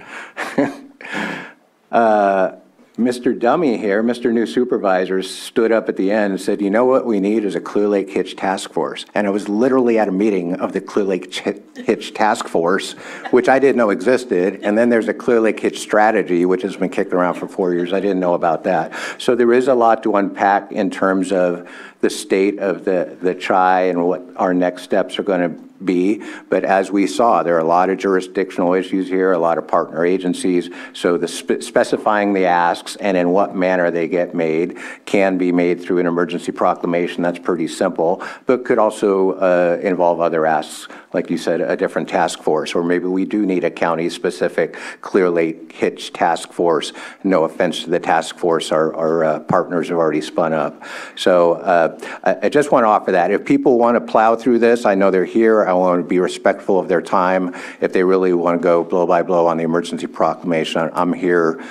uh, Mr. Dummy here, Mr. New Supervisor, stood up at the end and said, you know what we need is a Clear Lake Hitch Task Force. And I was literally at a meeting of the Clear Lake Ch- Hitch Task Force, which I didn't know existed. And then there's a Clear Lake Hitch Strategy, which has been kicked around for four years. I didn't know about that. So there is a lot to unpack in terms of the state of the, the CHI and what our next steps are going to be. But as we saw, there are a lot of jurisdictional issues here, a lot of partner agencies. So the spe- specifying the asks and in what manner they get made can be made through an emergency proclamation. That's pretty simple, but could also uh, involve other asks, like you said, a different task force, or maybe we do need a county-specific Clear Lake Hitch Task Force. No offense to the task force, our, our uh, partners have already spun up. So uh, I, I just want to offer that. If people want to plow through this, I know they're here. I want to be respectful of their time. If they really want to go blow by blow on the emergency proclamation, I'm here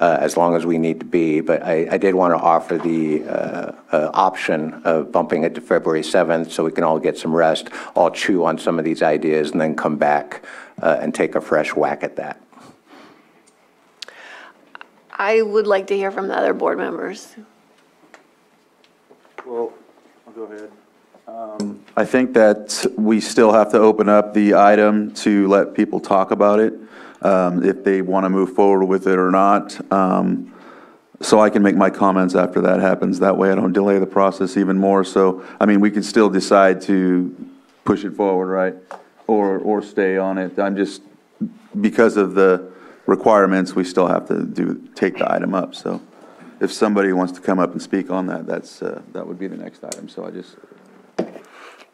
uh, as long as we need to be. But I, I did want to offer the uh, uh, option of bumping it to February 7th so we can all get some rest, all chew on some of these ideas, and then come back uh, and take a fresh whack at that. I would like to hear from the other board members. Well, I'll go ahead. I think that we still have to open up the item to let people talk about it, um, if they want to move forward with it or not. Um, So I can make my comments after that happens. That way I don't delay the process even more. So, I mean, we can still decide to push it forward, right? Or, or stay on it. I'm just, because of the requirements, we still have to do, take the item up. So if somebody wants to come up and speak on that, that's, uh, that would be the next item. So I just,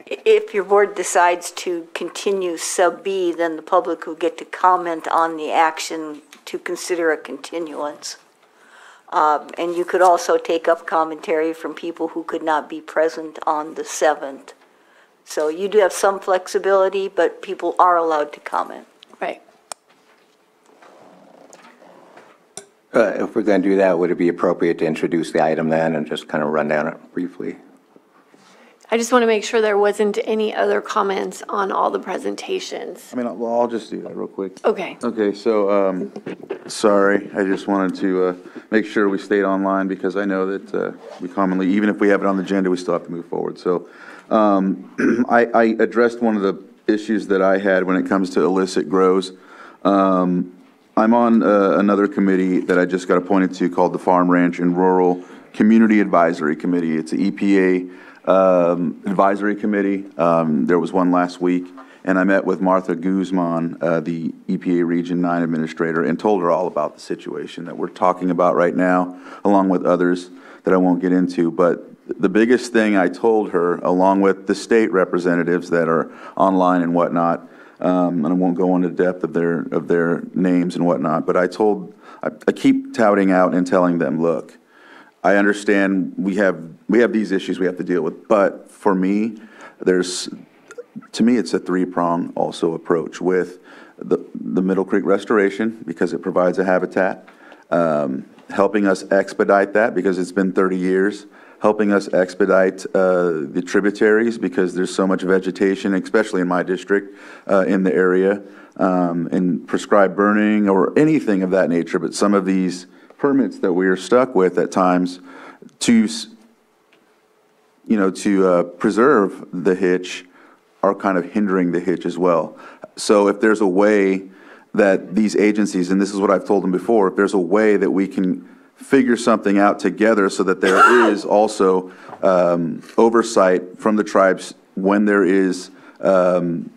If your board decides to continue sub B, then the public will get to comment on the action to consider a continuance. Um, And you could also take up commentary from people who could not be present on the 7th. So you do have some flexibility, but people are allowed to comment. Right. Uh, If we're going to do that, would it be appropriate to introduce the item then and just kind of run down it briefly? I just want to make sure there wasn't any other comments on all the presentations. I mean, well, I'll just do that real quick. Okay. Okay, so, um, sorry, I just wanted to, uh, make sure we stayed online because I know that, uh, we commonly, even if we have it on the agenda, we still have to move forward. So, um, I, I addressed one of the issues that I had when it comes to illicit grows. Um, I'm on, uh, another committee that I just got appointed to called the Farm Ranch and Rural Community Advisory Committee. It's a EPA, um, advisory committee. Um, there was one last week. And I met with Martha Guzman, uh, the EPA Region 9 Administrator, and told her all about the situation that we're talking about right now, along with others that I won't get into. But the biggest thing I told her, along with the state representatives that are online and whatnot, um, and I won't go into depth of their, of their names and whatnot, but I told, I, I keep touting out and telling them, look, I understand we have, we have these issues we have to deal with, but for me, there's, to me, it's a three-prong also approach with the, the Middle Creek restoration, because it provides a habitat, um, helping us expedite that, because it's been 30 years, helping us expedite uh, the tributaries, because there's so much vegetation, especially in my district, uh, in the area, um, and prescribed burning or anything of that nature, but some of these permits that we are stuck with at times to, you know, to uh, preserve the hitch are kind of hindering the hitch as well. So if there's a way that these agencies, and this is what I've told them before, if there's a way that we can figure something out together so that there is also um, oversight from the tribes when there is um,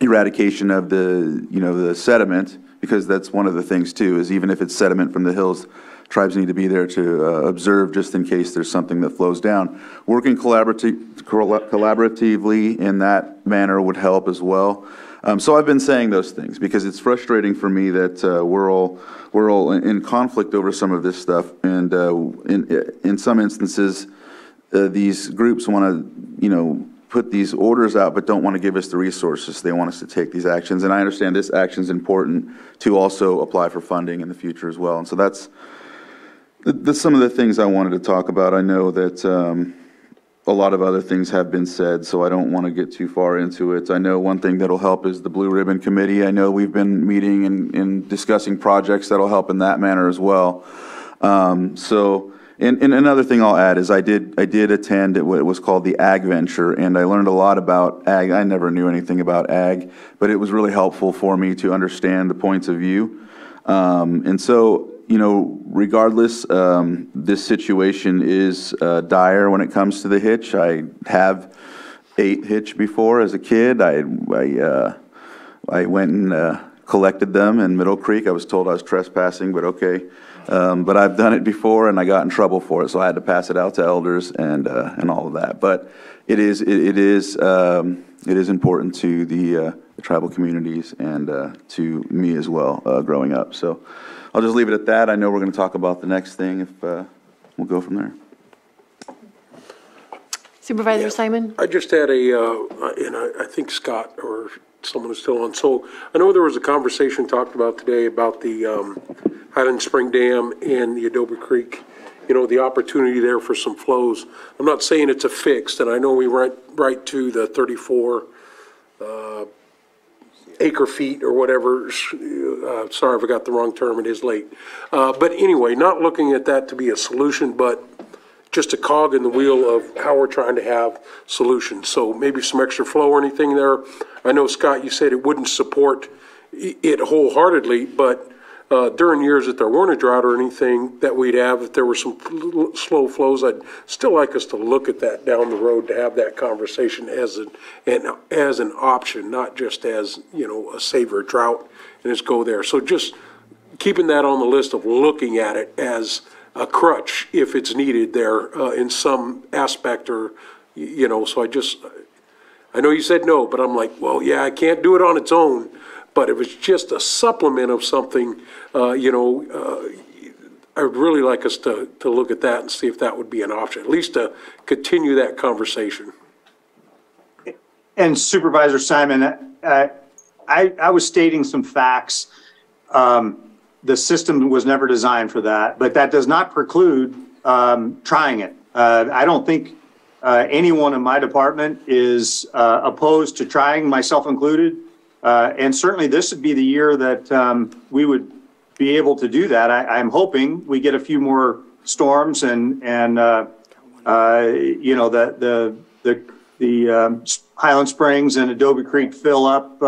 eradication of the, you know, the sediment, because that's one of the things too, is even if it's sediment from the hills, tribes need to be there to uh, observe just in case there's something that flows down. Working collaborative, collaboratively in that manner would help as well. Um, so I've been saying those things because it's frustrating for me that uh, we're all we're all in- in conflict over some of this stuff, and uh, in in some instances, uh, these groups want to you know put these orders out, but don't want to give us the resources. They want us to take these actions, and I understand this action is important to also apply for funding in the future as well. And so that's that's some of the things I wanted to talk about. I know that. Um, a lot of other things have been said, so I don't want to get too far into it. I know one thing that'll help is the Blue Ribbon Committee. I know we've been meeting and, and discussing projects that'll help in that manner as well. Um, so, and, and another thing I'll add is I did, I did attend what was called the Ag Venture, and I learned a lot about ag. I never knew anything about ag, but it was really helpful for me to understand the points of view. Um, and so, you know, regardless, um, this situation is uh, dire when it comes to the hitch. I have ate hitch before as a kid. I, I, uh, I went and uh, collected them in Middle Creek. I was told I was trespassing, but okay. Um, but I've done it before and I got in trouble for it, so I had to pass it out to elders and, uh, and all of that. But it is, it, it is, um, it is important to the, uh, the tribal communities and uh, to me as well uh, growing up. So I'll just leave it at that. I know we're going to talk about the next thing if uh, we'll go from there. Supervisor Simon? I just had a, uh, and I, I think Scott or someone is still on. So I know there was a conversation talked about today about the um, Highland Spring Dam and the Adobe Creek, you know, the opportunity there for some flows. I'm not saying it's a fix, and I know we went right to the 34 uh, acre feet or whatever. Uh, sorry if I got the wrong term, it is late. Uh, But anyway, not looking at that to be a solution, but just a cog in the wheel of how we're trying to have solutions. So maybe some extra flow or anything there. I know, Scott, you said it wouldn't support it wholeheartedly, but uh, during years that there weren't a drought or anything that we'd have, if there were some slow flows, I'd still like us to look at that down the road, to have that conversation as an, an, as an option, not just as, you know, a saver drought and just go there. So just keeping that on the list of looking at it as a crutch if it's needed there uh, in some aspect or, you know, so I just, I know you said no, but I'm like, well, yeah, I can't do it on its own. But if it's just a supplement of something, uh, you know, uh, I'd really like us to, to look at that and see if that would be an option, at least to continue that conversation. And Supervisor Simon, uh, I, I was stating some facts. Um, The system was never designed for that, but that does not preclude um, trying it. Uh, I don't think uh, anyone in my department is uh, opposed to trying, myself included. Uh, And certainly, this would be the year that um, we would be able to do that. I, I'm hoping we get a few more storms and, and, uh, uh, you know, the, the, the, the um, Highland Springs and Adobe Creek fill up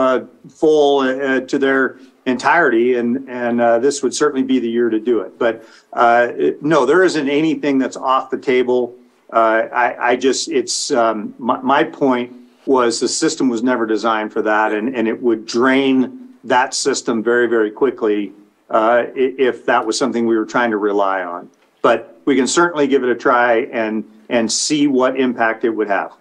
full to their entirety, and, and uh, this would certainly be the year to do it. But uh, no, there isn't anything that's off the table. Uh, I, I just, it's, um, my, my point was the system was never designed for that, and, and it would drain that system very, very quickly uh, if that was something we were trying to rely on. But we can certainly give it a try and, and see what impact it would have.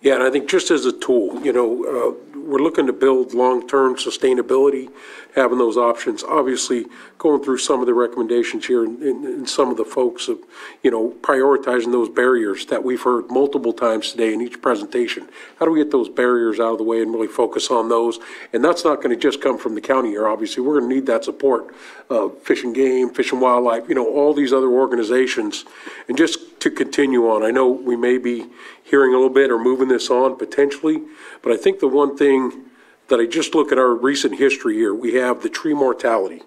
Yeah, and I think just as a tool, you know, uh, we're looking to build long-term sustainability, having those options. Obviously, going through some of the recommendations here and, and and some of the folks of, you know, prioritizing those barriers that we've heard multiple times today in each presentation. How do we get those barriers out of the way and really focus on those? And that's not going to just come from the county here, obviously. We're going to need that support. Uh, Fish and Game, Fish and Wildlife, you know, all these other organizations. And just to continue on, I know we may be hearing a little bit or moving this on potentially, but I think the one thing that I just look at our recent history here, we have the tree mortality.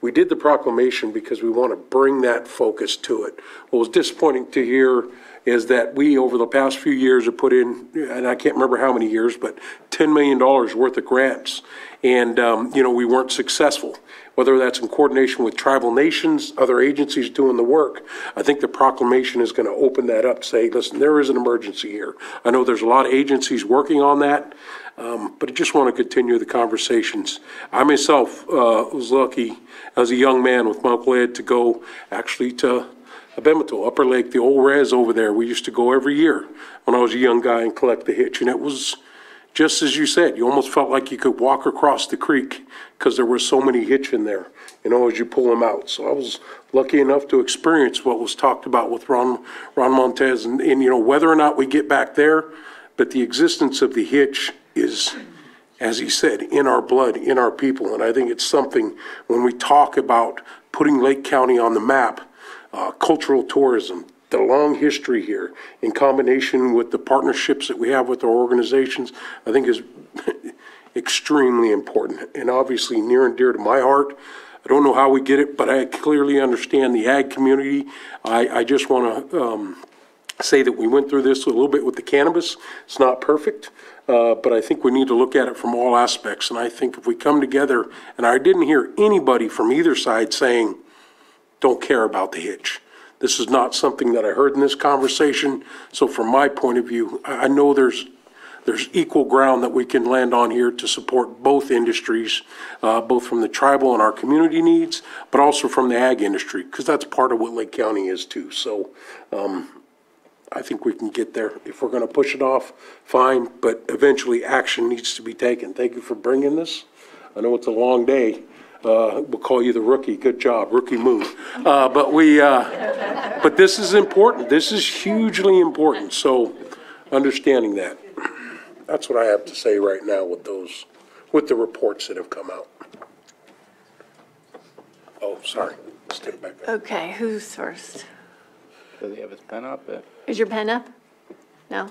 We did the proclamation because we want to bring that focus to it. What was disappointing to hear is that we, over the past few years, have put in, and I can't remember how many years, but $10 million worth of grants. And, um, you know, we weren't successful, whether that's in coordination with tribal nations, other agencies doing the work. I think the proclamation is going to open that up, say, listen, there is an emergency here. I know there's a lot of agencies working on that, um, but I just want to continue the conversations. I myself uh, was lucky as a young man with my Uncle Ed to go actually to Abimato, Upper Lake, the old res over there. We used to go every year when I was a young guy and collect the hitch, and it was just as you said, you almost felt like you could walk across the creek because there were so many hitch in there, you know, as you pull them out. So I was lucky enough to experience what was talked about with Ron, Ron Montez and, and, you know, whether or not we get back there, but the existence of the hitch is, as he said, in our blood, in our people. And I think it's something when we talk about putting Lake County on the map, uh, cultural tourism, the long history here, in combination with the partnerships that we have with our organizations, I think is extremely important and obviously near and dear to my heart. I don't know how we get it, but I clearly understand the ag community. I, I just want to um, say that we went through this a little bit with the cannabis. It's not perfect, uh, but I think we need to look at it from all aspects. And I think if we come together, and I didn't hear anybody from either side saying, don't care about the hitch. This is not something that I heard in this conversation. So from my point of view, I, I know there's, there's equal ground that we can land on here to support both industries, uh, both from the tribal and our community needs, but also from the ag industry, because that's part of what Lake County is too. So, um, I think we can get there. If we're gonna push it off, fine, but eventually action needs to be taken. Thank you for bringing this. I know it's a long day. Uh, we'll call you the rookie. Good job, rookie move. Uh, but we, uh, but this is important. This is hugely important. So understanding that. That's what I have to say right now with those, with the reports that have come out. Oh, sorry. Step back. Okay, who's first? Does he have his pen up? Is your pen up? No?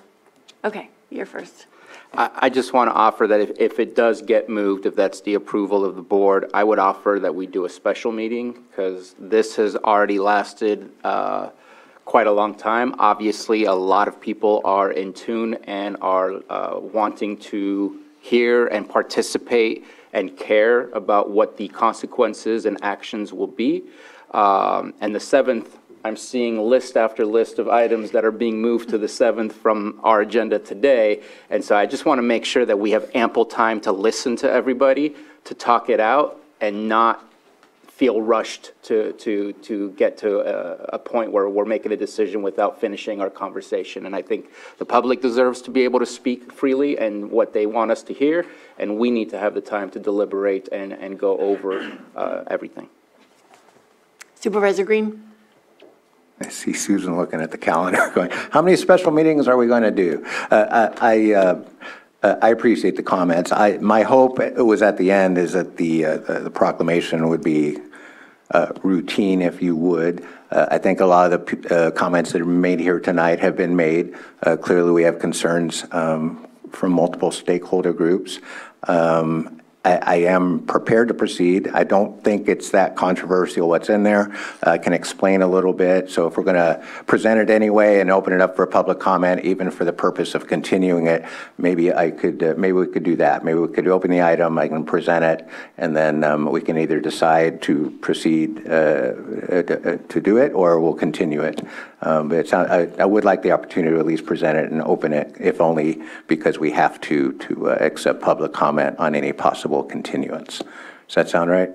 Okay, you're first. I, I just want to offer that if, if it does get moved, if that's the approval of the board, I would offer that we do a special meeting, because this has already lasted uh, quite a long time. Obviously, a lot of people are in tune and are uh, wanting to hear and participate and care about what the consequences and actions will be. Um, And the 7th, I'm seeing list after list of items that are being moved to the 7th from our agenda today. And so I just want to make sure that we have ample time to listen to everybody, to talk it out, and not feel rushed to, to, to get to a, a point where we're making a decision without finishing our conversation. And I think the public deserves to be able to speak freely and what they want us to hear, and we need to have the time to deliberate and, and go over uh, everything. Supervisor Green? I see Susan looking at the calendar going, how many special meetings are we going to do? Uh, I, I, uh, uh, I appreciate the comments. I, my hope was at the end is that the, uh, the proclamation would be uh, routine, if you would. Uh, I think a lot of the uh, comments that are made here tonight have been made. Uh, Clearly, we have concerns um, from multiple stakeholder groups. Um, I, I am prepared to proceed. I don't think it's that controversial what's in there. I can explain a little bit. So if we're going to present it anyway and open it up for public comment, even for the purpose of continuing it, maybe I could, uh, maybe we could do that. Maybe we could open the item, I can present it, and then um, we can either decide to proceed uh, to uh, to do it, or we'll continue it. Um, But it's, not- I I would like the opportunity to at least present it and open it, if only because we have to, to uh, accept public comment on any possible continuance. Does that sound right?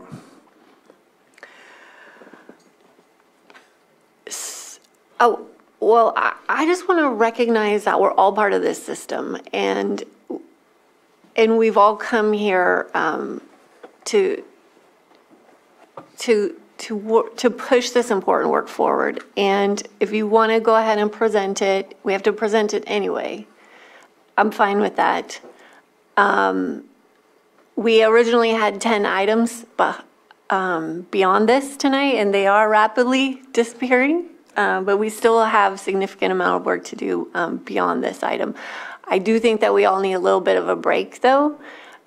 Oh, well, I, I just want to recognize that we're all part of this system and, and we've all come here um, to, to, to, to push this important work forward. And if you want to go ahead and present it, we have to present it anyway. I'm fine with that. Um, We originally had 10 items bu- um, beyond this tonight, and they are rapidly disappearing, uh, but we still have a significant amount of work to do um, beyond this item. I do think that we all need a little bit of a break, though.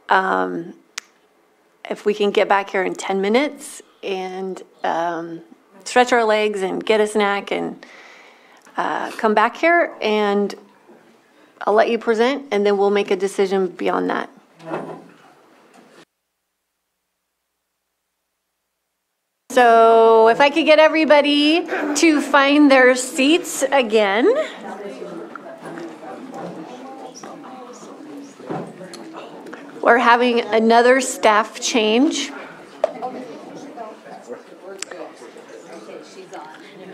Um, If we can get back here in 10 minutes and um, stretch our legs and get a snack and uh, come back here, and I'll let you present, and then we'll make a decision beyond that. So if I could get everybody to find their seats again. We're having another staff change.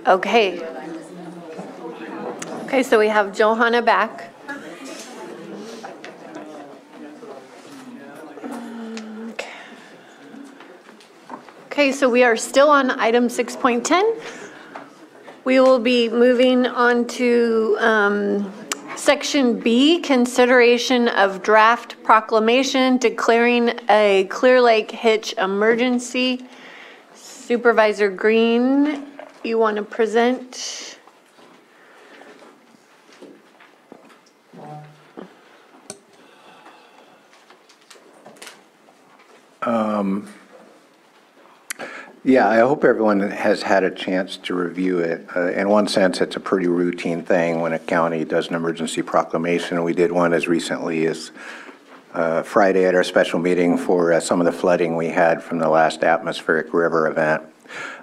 Okay. Okay, so we have Johanna back. Okay, so we are still on item 6.10. We will be moving on to um, Section B, consideration of draft proclamation declaring a Clear Lake hitch emergency. Supervisor Green, you want to present? Um, Yeah, I hope everyone has had a chance to review it. Uh, In one sense, it's a pretty routine thing when a county does an emergency proclamation. We did one as recently as uh, Friday at our special meeting for uh, some of the flooding we had from the last atmospheric river event.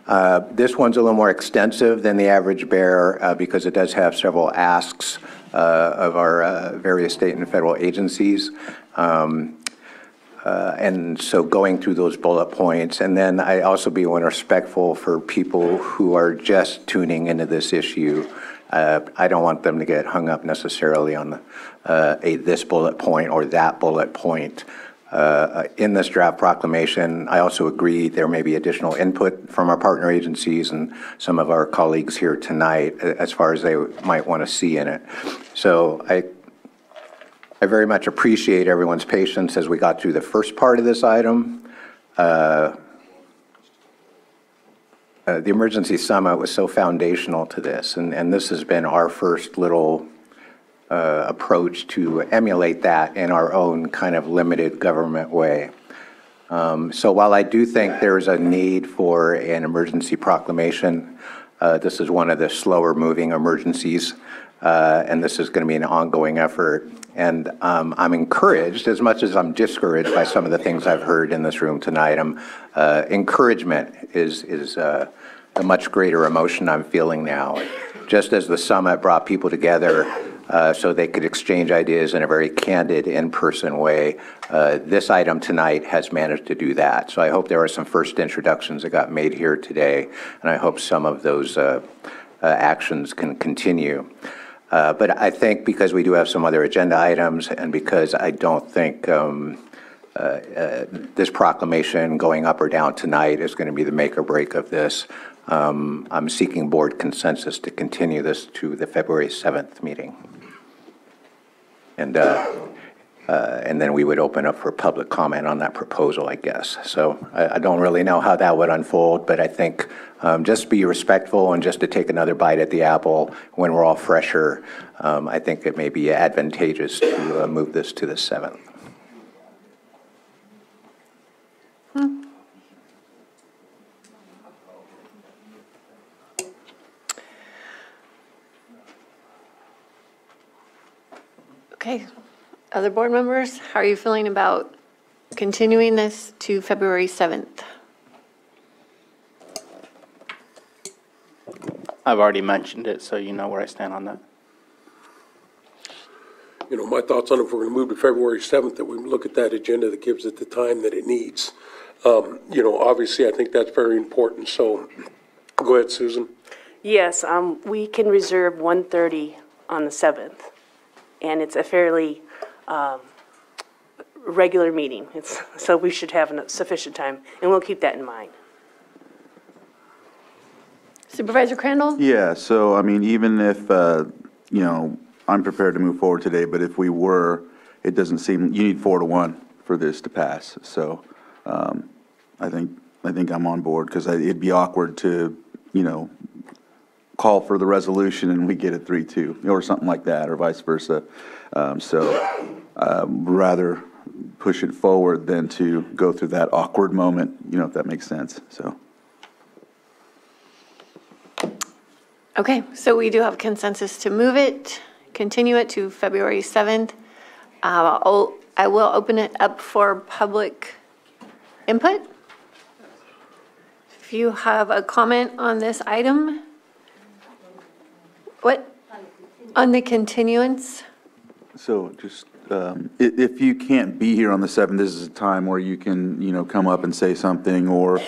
Uh, This one's a little more extensive than the average bear uh, because it does have several asks uh, of our uh, various state and federal agencies. Um, uh, And so going through those bullet points, and then I also be respectful for people who are just tuning into this issue. Uh, I don't want them to get hung up necessarily on the, uh, a this bullet point or that bullet point. Uh, In this draft proclamation, I also agree there may be additional input from our partner agencies and some of our colleagues here tonight uh, as far as they might want to see in it. So I I very much appreciate everyone's patience as we got through the first part of this item. Uh, uh, The emergency summit was so foundational to this, and, and this has been our first little uh, approach to emulate that in our own kind of limited government way. Um, So while I do think there is a need for an emergency proclamation, uh, this is one of the slower-moving emergencies, uh, and this is going to be an ongoing effort. And um, I'm encouraged, as much as I'm discouraged by some of the things I've heard in this room tonight, I'm, uh, encouragement is, is uh, a much greater emotion I'm feeling now. Just as the summit brought people together uh, so they could exchange ideas in a very candid, in-person way, uh, this item tonight has managed to do that. So I hope there are some first introductions that got made here today, and I hope some of those uh, uh, actions can continue. Uh, But I think because we do have some other agenda items, and because I don't think um, uh, this proclamation going up or down tonight is going to be the make or break of this, um, I'm seeking board consensus to continue this to the February 7th meeting. And uh, uh, and then we would open up for public comment on that proposal, I guess. So I, I don't really know how that would unfold, but I think um, just to be respectful and just to take another bite at the apple when we're all fresher, um, I think it may be advantageous to uh, move this to the 7th. Okay. Other board members, how are you feeling about continuing this to February 7th? I've already mentioned it, so you know where I stand on that. You know, my thoughts on if we're going to move to February 7th, that we look at that agenda that gives it the time that it needs. Um, You know, obviously, I think that's very important, so go ahead, Susan. Yes, um, we can reserve 1:30 on the 7th, and it's a fairly, um, regular meeting. It's, so we should have enough- sufficient time, and we'll keep that in mind. Supervisor Crandell? Yeah, so, I mean, even if, uh, you know, I'm prepared to move forward today, but if we were, it doesn't seem, you need four to one for this to pass. So um, I think, I think I'm on board, because it'd be awkward to, you know, call for the resolution and we get it three-two, or something like that, or vice versa. Um, So um, rather push it forward than to go through that awkward moment, you know, if that makes sense, so. Okay, so we do have consensus to move it, continue it to February 7th. Uh, I'll- I will open it up for public input. If you have a comment on this item. What? On the continuance? So just, um, i- if you can't be here on the 7th, this is a time where you can, you know, come up and say something, or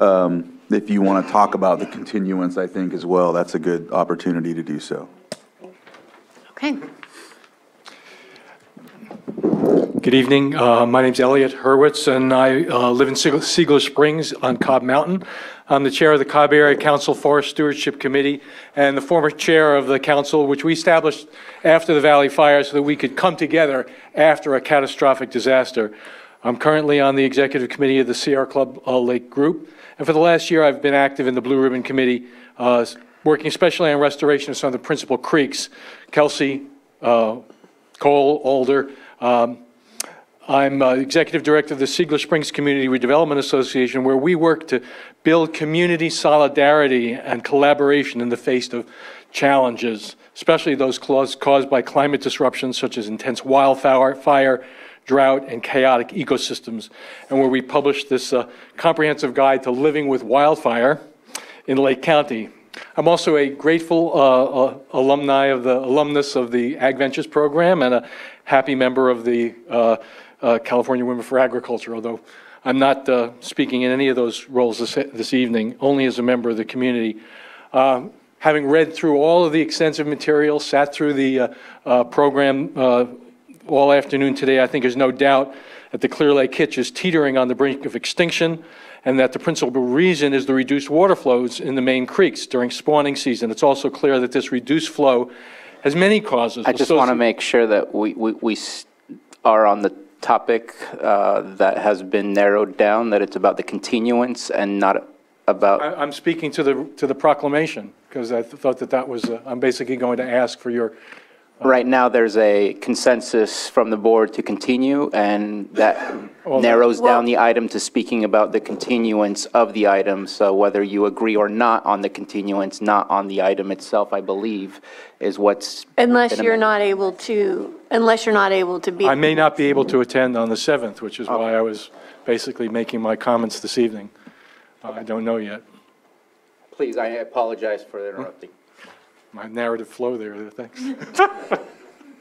um, if you want to talk about the continuance, I think as well, that's a good opportunity to do so. Okay. Good evening. Uh, My name's Elliot Hurwitz, and I uh, live in Siegel- Seigler Springs on Cobb Mountain. I'm the chair of the Cobb Area Council Forest Stewardship Committee and the former chair of the council, which we established after the Valley Fire so that we could come together after a catastrophic disaster. I'm currently on the executive committee of the Sierra Club uh, Lake Group, and for the last year, I've been active in the Blue Ribbon Committee, uh, working especially on restoration of some of the principal creeks, Kelsey, uh, Cole, Alder, um, I'm uh, Executive Director of the Seigler Springs Community Redevelopment Association, where we work to build community solidarity and collaboration in the face of challenges, especially those caused by climate disruptions such as intense wildfire, fire, drought, and chaotic ecosystems, and where we published this uh, comprehensive guide to living with wildfire in Lake County. I'm also a grateful uh, uh, alumni of the alumnus of the Ag Ventures program and a happy member of the uh, California Women for Agriculture, although I'm not uh, speaking in any of those roles this, this evening, only as a member of the community. Um, having read through all of the extensive material, sat through the uh, uh, program uh, all afternoon today, I think there's no doubt that the Clear Lake Hitch is teetering on the brink of extinction, and that the principal reason is the reduced water flows in the main creeks during spawning season. It's also clear that this reduced flow has many causes. I just want to make sure that we, we, we are on the topic uh, that has been narrowed down, that it's about the continuance and not about, I- I'm speaking to the, to the proclamation, because I th- thought that that was, uh, I'm basically going to ask for your, right now, there's a consensus from the board to continue, and that narrows down the item to speaking about the continuance of the item. So whether you agree or not on the continuance, not on the item itself, I believe, is what's. Unless you're not able to, unless you're not able to be. I may not be able to attend on the 7th, which is why oh. I was basically making my comments this evening. I don't know yet. Please, I apologize for interrupting. My narrative flow there, thanks.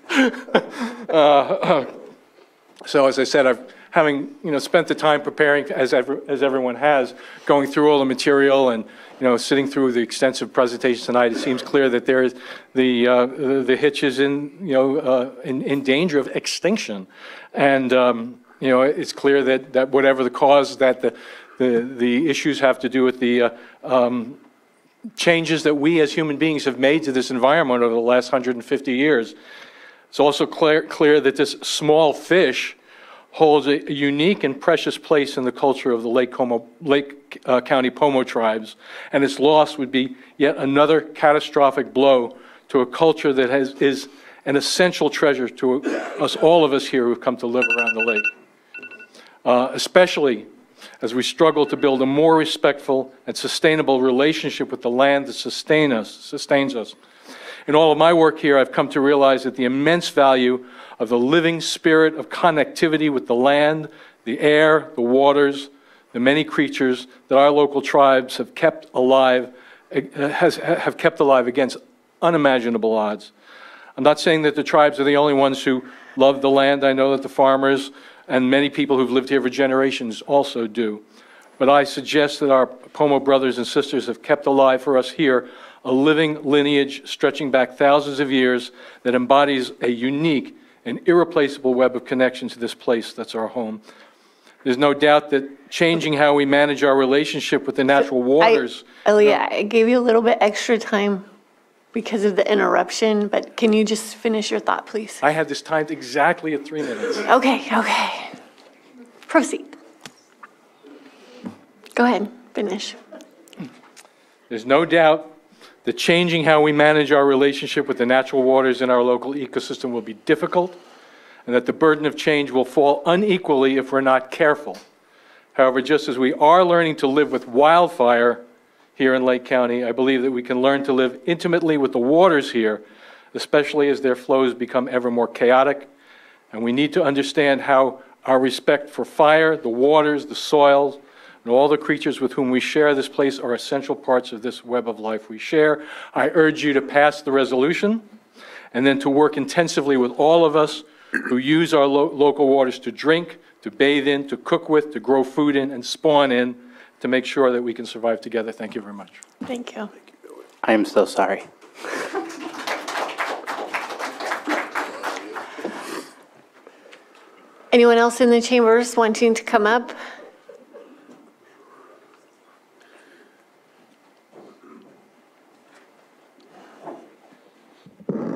Uh, So as I said, I've, having, you know, spent the time preparing, as, ever- as everyone has, going through all the material and, you know, sitting through the extensive presentation tonight, it seems clear that there is, the, uh, the the hitch is in, you know, uh, in, in danger of extinction. And, um, you know, it's clear that, that whatever the cause, that the, the, the issues have to do with the, uh, um, changes that we as human beings have made to this environment over the last 150 years. It's also clear, clear that this small fish holds a unique and precious place in the culture of the Lake Como, Lake uh, County Pomo tribes, and its loss would be yet another catastrophic blow to a culture that has, is an essential treasure to us, all of us here who've come to live around the lake. Uh, especially as we struggle to build a more respectful and sustainable relationship with the land that sustain us, sustains us. In all of my work here, I've come to realize that the immense value of the living spirit of connectivity with the land, the air, the waters, the many creatures that our local tribes have kept alive, uh, has, have kept alive against unimaginable odds. I'm not saying that the tribes are the only ones who love the land. I know that the farmers and many people who've lived here for generations also do. But I suggest that our Pomo brothers and sisters have kept alive for us here a living lineage stretching back thousands of years that embodies a unique and irreplaceable web of connection to this place that's our home. There's no doubt that changing how we manage our relationship with the natural waters. I, Elliot, I gave you a little bit extra time because of the interruption, but can you just finish your thought, please? I had this timed exactly at three minutes. Okay, okay. Proceed. Go ahead, finish. There's no doubt that changing how we manage our relationship with the natural waters in our local ecosystem will be difficult, and that the burden of change will fall unequally if we're not careful. However, just as we are learning to live with wildfire here in Lake County, I believe that we can learn to live intimately with the waters here, especially as their flows become ever more chaotic. And we need to understand how our respect for fire, the waters, the soils, and all the creatures with whom we share this place are essential parts of this web of life we share. I urge you to pass the resolution and then to work intensively with all of us who use our lo local waters to drink, to bathe in, to cook with, to grow food in, and spawn in to make sure that we can survive together. Thank you very much. Thank you. I am so sorry. Anyone else in the chambers wanting to come up?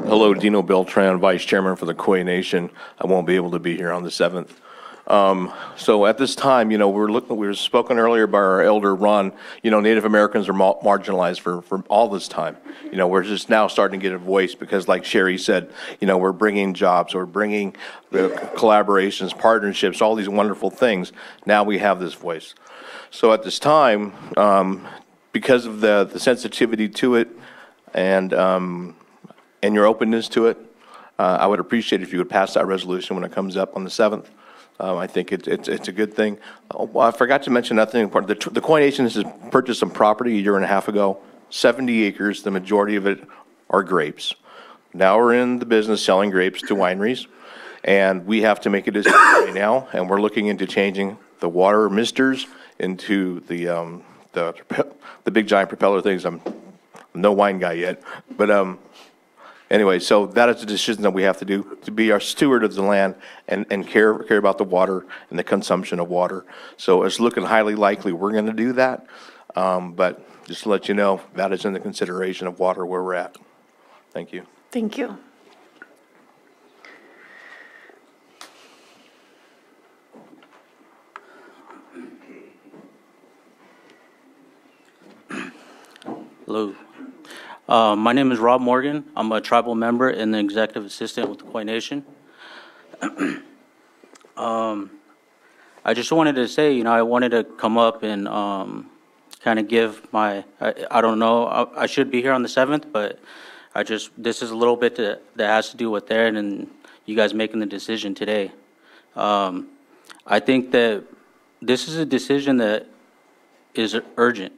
Hello, Dino Beltran, Vice Chairman for the Koi Nation. I won't be able to be here on the 7th. Um, so at this time, you know, we're looking, we were spoken earlier by our elder Ron, you know, Native Americans are mar- marginalized for, for all this time. You know, we're just now starting to get a voice because like Sherry said, you know, we're bringing jobs, we're bringing uh, collaborations, partnerships, all these wonderful things. Now we have this voice. So at this time, um, because of the, the sensitivity to it and, um, and your openness to it, uh, I would appreciate if you would pass that resolution when it comes up on the 7th. Um, I think it, it's it's a good thing. Oh, well, I forgot to mention another thing important. The, the Koi Nation has purchased some property a year and a half ago, 70 acres. The majority of it are grapes. Now we're in the business selling grapes to wineries, and we have to make a decision right now. And we're looking into changing the water misters into the um, the the big giant propeller things. I'm no wine guy yet, but um, Anyway, so that is a decision that we have to do, to be our steward of the land and, and care, care about the water and the consumption of water. So it's looking highly likely we're going to do that. Um, but just to let you know, that is in the consideration of water where we're at. Thank you. Thank you. Hello. Uh, my name is Rob Morgan. I'm a tribal member and the executive assistant with the Koi Nation. um, I just wanted to say, you know, I wanted to come up and um, kind of give my, I, I don't know, I, I, should be here on the 7th, but I just, this is a little bit that, that has to do with that and you guys making the decision today. Um, I think that this is a decision that is urgent.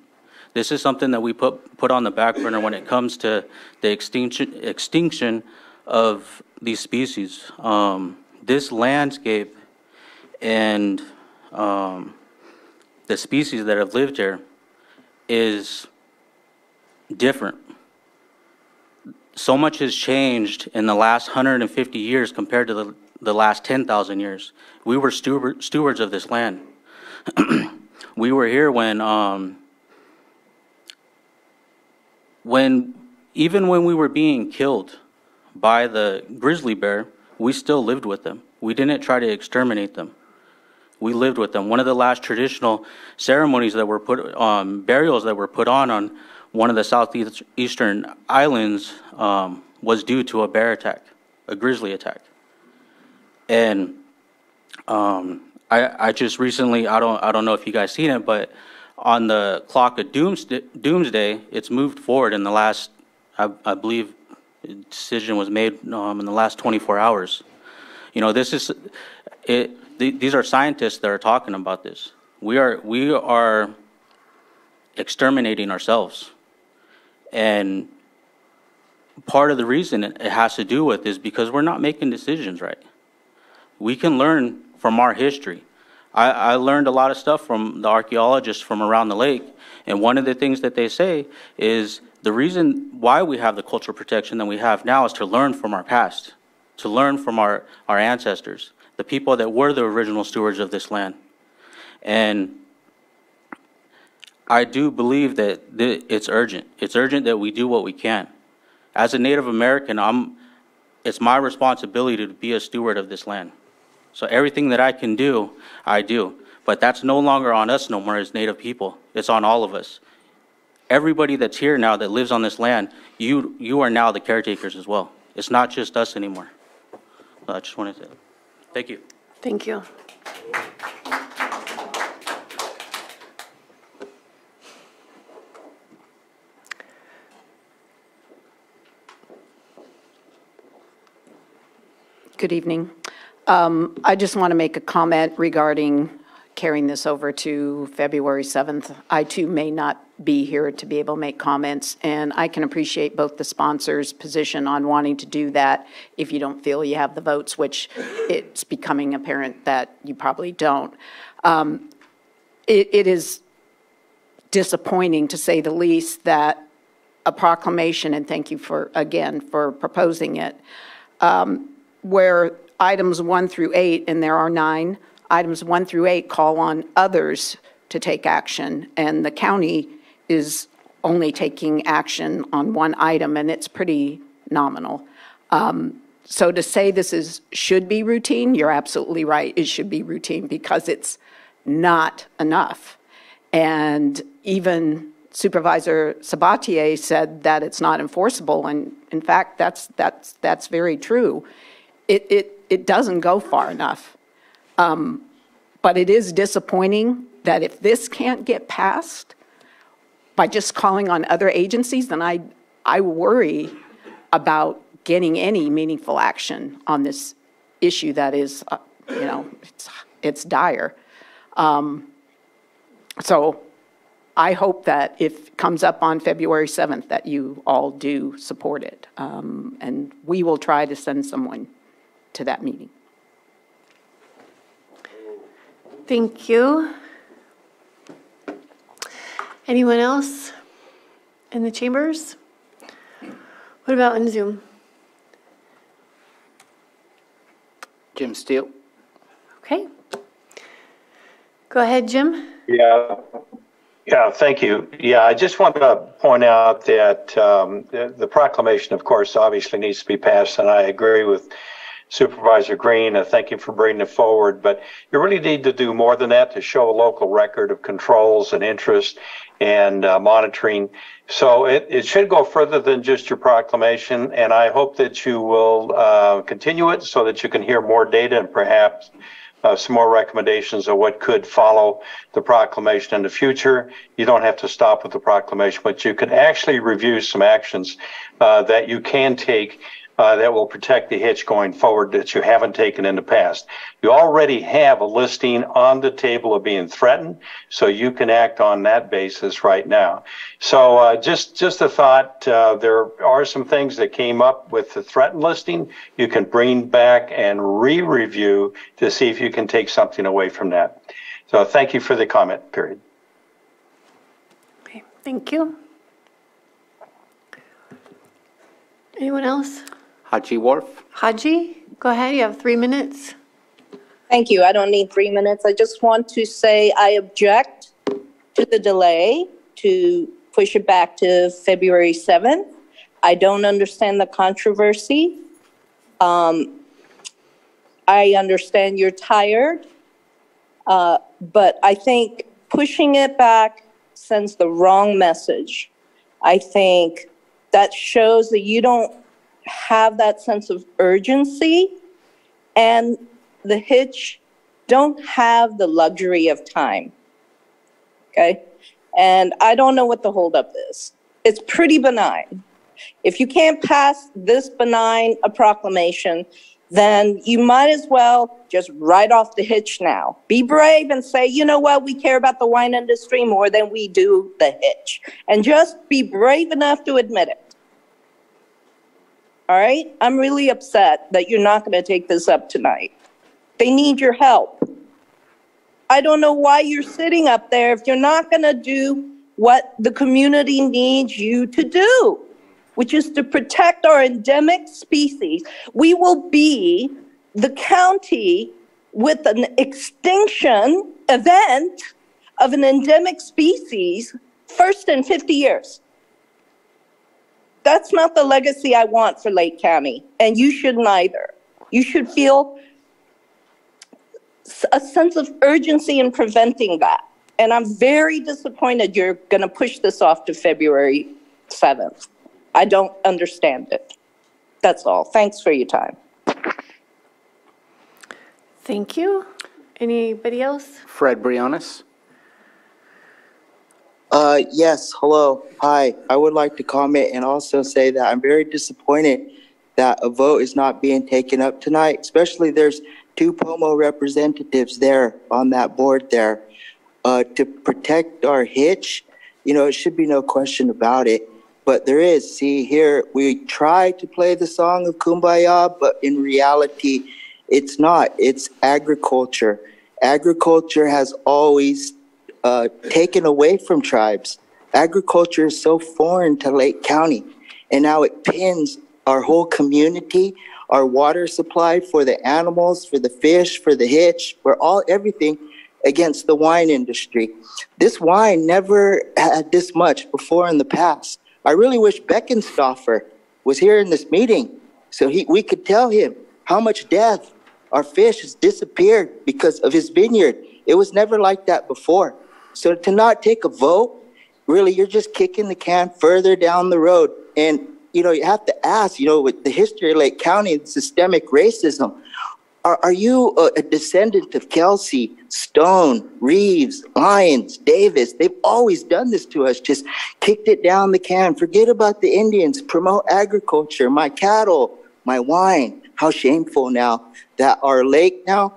This is something that we put, put on the back burner when it comes to the extinction, extinction of these species. Um, this landscape and um, the species that have lived here is different. So much has changed in the last 150 years compared to the, the last 10,000 years. We were steward, stewards of this land. we were here when um, when even when we were being killed by the grizzly bear, we still lived with them. We didn't try to exterminate them. We lived with them. One of the last traditional ceremonies that were put, um, burials that were put on on one of the southeastern islands um, was due to a bear attack, a grizzly attack. And um, I, I just recently, I don't, I don't know if you guys seen it, but on the clock of doomsday, doomsday it's moved forward in the last, I, I believe, decision was made um, in the last 24 hours. You know, this is, it, th- these are scientists that are talking about this. We are, we are exterminating ourselves. And part of the reason it has to do with is because we're not making decisions right. We can learn from our history. I, I learned a lot of stuff from the archaeologists from around the lake, and one of the things that they say is the reason why we have the cultural protection that we have now is to learn from our past, to learn from our, our ancestors, the people that were the original stewards of this land. And I do believe that th- it's urgent. It's urgent that we do what we can. As a Native American, I'm, it's my responsibility to be a steward of this land. So everything that I can do, I do. But that's no longer on us no more as Native people. It's on all of us. Everybody that's here now that lives on this land, you, you are now the caretakers as well. It's not just us anymore. So I just wanted to, thank you. Thank you. Good evening. Um, I just want to make a comment regarding carrying this over to February 7th. I too may not be here to be able to make comments, and I can appreciate both the sponsor's position on wanting to do that if you don't feel you have the votes, which it's becoming apparent that you probably don't. Um, It, it is disappointing, to say the least, that a proclamation, and thank you for, again, for proposing it, um, where items one through eight, and there are nine, items one through eight call on others to take action, and the county is only taking action on one item, and it's pretty nominal. Um, So to say this is, should be routine, you're absolutely right, it should be routine, because it's not enough. And even Supervisor Sabatier said that it's not enforceable, and in fact, that's, that's, that's very true. It, it, it doesn't go far enough. Um, But it is disappointing that if this can't get passed by just calling on other agencies, then I, I worry about getting any meaningful action on this issue that is, uh, you know, it's, it's dire. Um, So I hope that if it comes up on February 7th, that you all do support it. Um, And we will try to send someone to that meeting. Thank you. Anyone else in the chambers? What about in Zoom? Jim Steele? Okay. Go ahead, Jim. Yeah, yeah, thank you. Yeah, I just want to point out that um, the the proclamation, of course, obviously needs to be passed, and I agree with Supervisor Green. I thank you for bringing it forward, but you really need to do more than that to show a local record of controls and interest and uh, monitoring. So it, it should go further than just your proclamation, and I hope that you will uh, continue it so that you can hear more data and perhaps uh, some more recommendations of what could follow the proclamation in the future. You don't have to stop with the proclamation, but you can actually review some actions uh, that you can take uh, that will protect the hitch going forward that you haven't taken in the past. You already have a listing on the table of being threatened, so you can act on that basis right now. So uh, just just a thought. Uh, there are some things that came up with the threatened listing. You can bring back and re-review to see if you can take something away from that. So thank you for the comment. Period. Okay. Thank you. Anyone else? Haji Wharf? Haji, go ahead, you have three minutes. Thank you. I don't need three minutes. I just want to say I object to the delay to push it back to February 7th. I don't understand the controversy. Um, I understand you're tired, uh, but I think pushing it back sends the wrong message. I think that shows that you don't have that sense of urgency, and the Hitch don't have the luxury of time. Okay? And I don't know what the holdup is. It's pretty benign. If you can't pass this benign a proclamation, then you might as well just write off the hitch now. Be brave and say, you know what, we care about the wine industry more than we do the hitch. And just be brave enough to admit it. All right? I'm really upset that you're not going to take this up tonight. They need your help. I don't know why you're sitting up there if you're not going to do what the community needs you to do, which is to protect our endemic species. We will be the county with an extinction event of an endemic species first in 50 years. That's not the legacy I want for Lake County, and you shouldn't either. You should feel a sense of urgency in preventing that. And I'm very disappointed you're going to push this off to February 7th. I don't understand it. That's all. Thanks for your time. Thank you. Anybody else? Fred Briones? Uh, yes, hello, hi. I would like to comment and also say that I'm very disappointed that a vote is not being taken up tonight, especially there's two POMO representatives there on that board there. Uh, to protect our hitch, you know, it should be no question about it. But there is, see here, we try to play the song of Kumbaya, but in reality, it's not. It's agriculture. Agriculture has always uh, taken away from tribes. Agriculture is so foreign to Lake County, and now it pins our whole community, our water supply for the animals, for the fish, for the hitch, for all everything against the wine industry. This wine never had this much before in the past. I really wish Beckenstoffer was here in this meeting so he, we could tell him how much death our fish has disappeared because of his vineyard. It was never like that before. So to not take a vote, really, you're just kicking the can further down the road. And, you know, you have to ask, you know, with the history of Lake County and systemic racism, are, are you a, a descendant of Kelsey, Stone, Reeves, Lyons, Davis? They've always done this to us, just kicked it down the can. Forget about the Indians, promote agriculture, my cattle, my wine. How shameful now that our lake now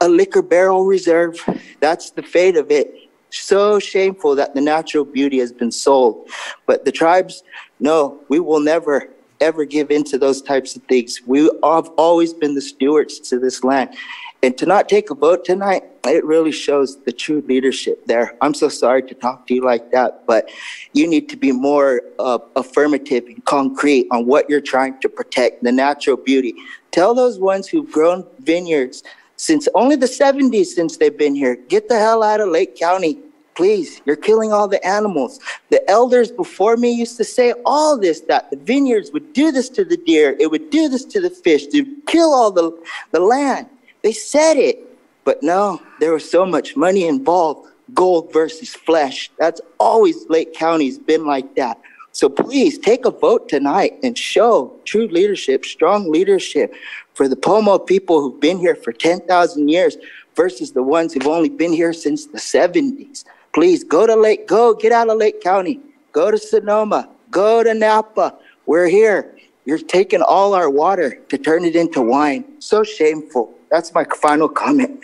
a liquor barrel reserve. That's the fate of it. So shameful that the natural beauty has been sold. But the tribes, no, we will never, ever give in to those types of things. We have always been the stewards to this land. And to not take a vote tonight, it really shows the true leadership there. I'm so sorry to talk to you like that, but you need to be more uh, affirmative and concrete on what you're trying to protect, the natural beauty. Tell those ones who've grown vineyards since only the 70s since they've been here, get the hell out of Lake County. Please, you're killing all the animals. The elders before me used to say all this that the vineyards would do this to the deer, it would do this to the fish, to kill all the, the land. They said it, but no, there was so much money involved gold versus flesh. That's always Lake County's been like that. So please take a vote tonight and show true leadership, strong leadership for the Pomo people who've been here for 10,000 years versus the ones who've only been here since the 70s. Please go to Lake, go get out of Lake County, go to Sonoma, go to Napa. We're here. You're taking all our water to turn it into wine. So shameful. That's my final comment.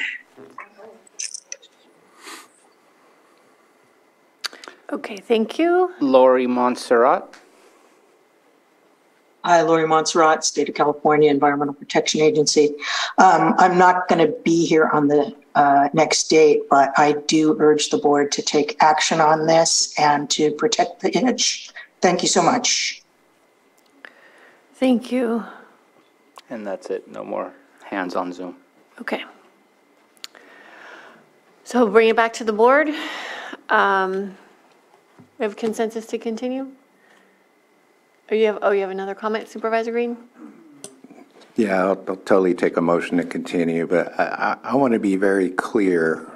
Okay, thank you. Lori Montserrat? Hi, Lori Montserrat, State of California Environmental Protection Agency. Um, I'm not going to be here on the uh, next date, but I do urge the board to take action on this and to protect the image. Thank you so much. Thank you. And that's it, no more hands on Zoom. Okay. So bring it back to the board. Um, We have consensus to continue? Or you have, oh, you have another comment Supervisor Green? Yeah, I'll I'll totally take a motion to continue, but I, I, I want to be very clear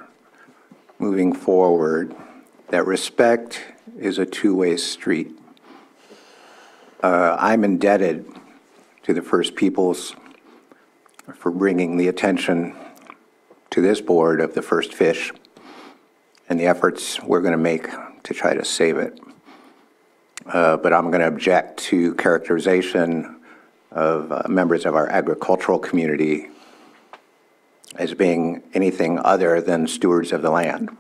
moving forward that respect is a two-way street. Uh, I'm indebted to the First Peoples for bringing the attention to this board of the first fish and the efforts we're going to make to try to save it. Uh, But I'm going to object to characterization of uh, members of our agricultural community as being anything other than stewards of the land.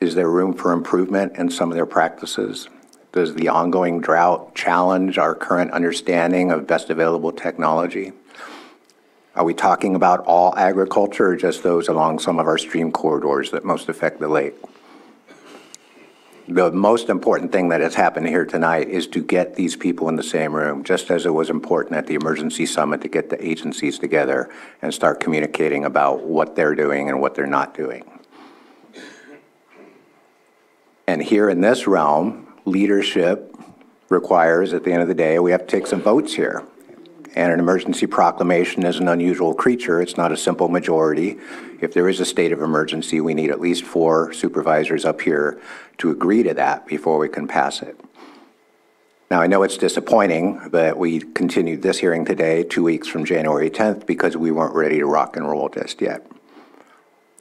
Is there room for improvement in some of their practices? Does the ongoing drought challenge our current understanding of best available technology? Are we talking about all agriculture or just those along some of our stream corridors that most affect the lake? The most important thing that has happened here tonight is to get these people in the same room, just as it was important at the emergency summit to get the agencies together and start communicating about what they're doing and what they're not doing. And here in this realm, leadership requires, at the end of the day, we have to take some votes here. And an emergency proclamation is an unusual creature. It's not a simple majority. If there is a state of emergency, we need at least four supervisors up here to agree to that before we can pass it. Now, I know it's disappointing that we continued this hearing today, two weeks from January 10th, because we weren't ready to rock and roll just yet.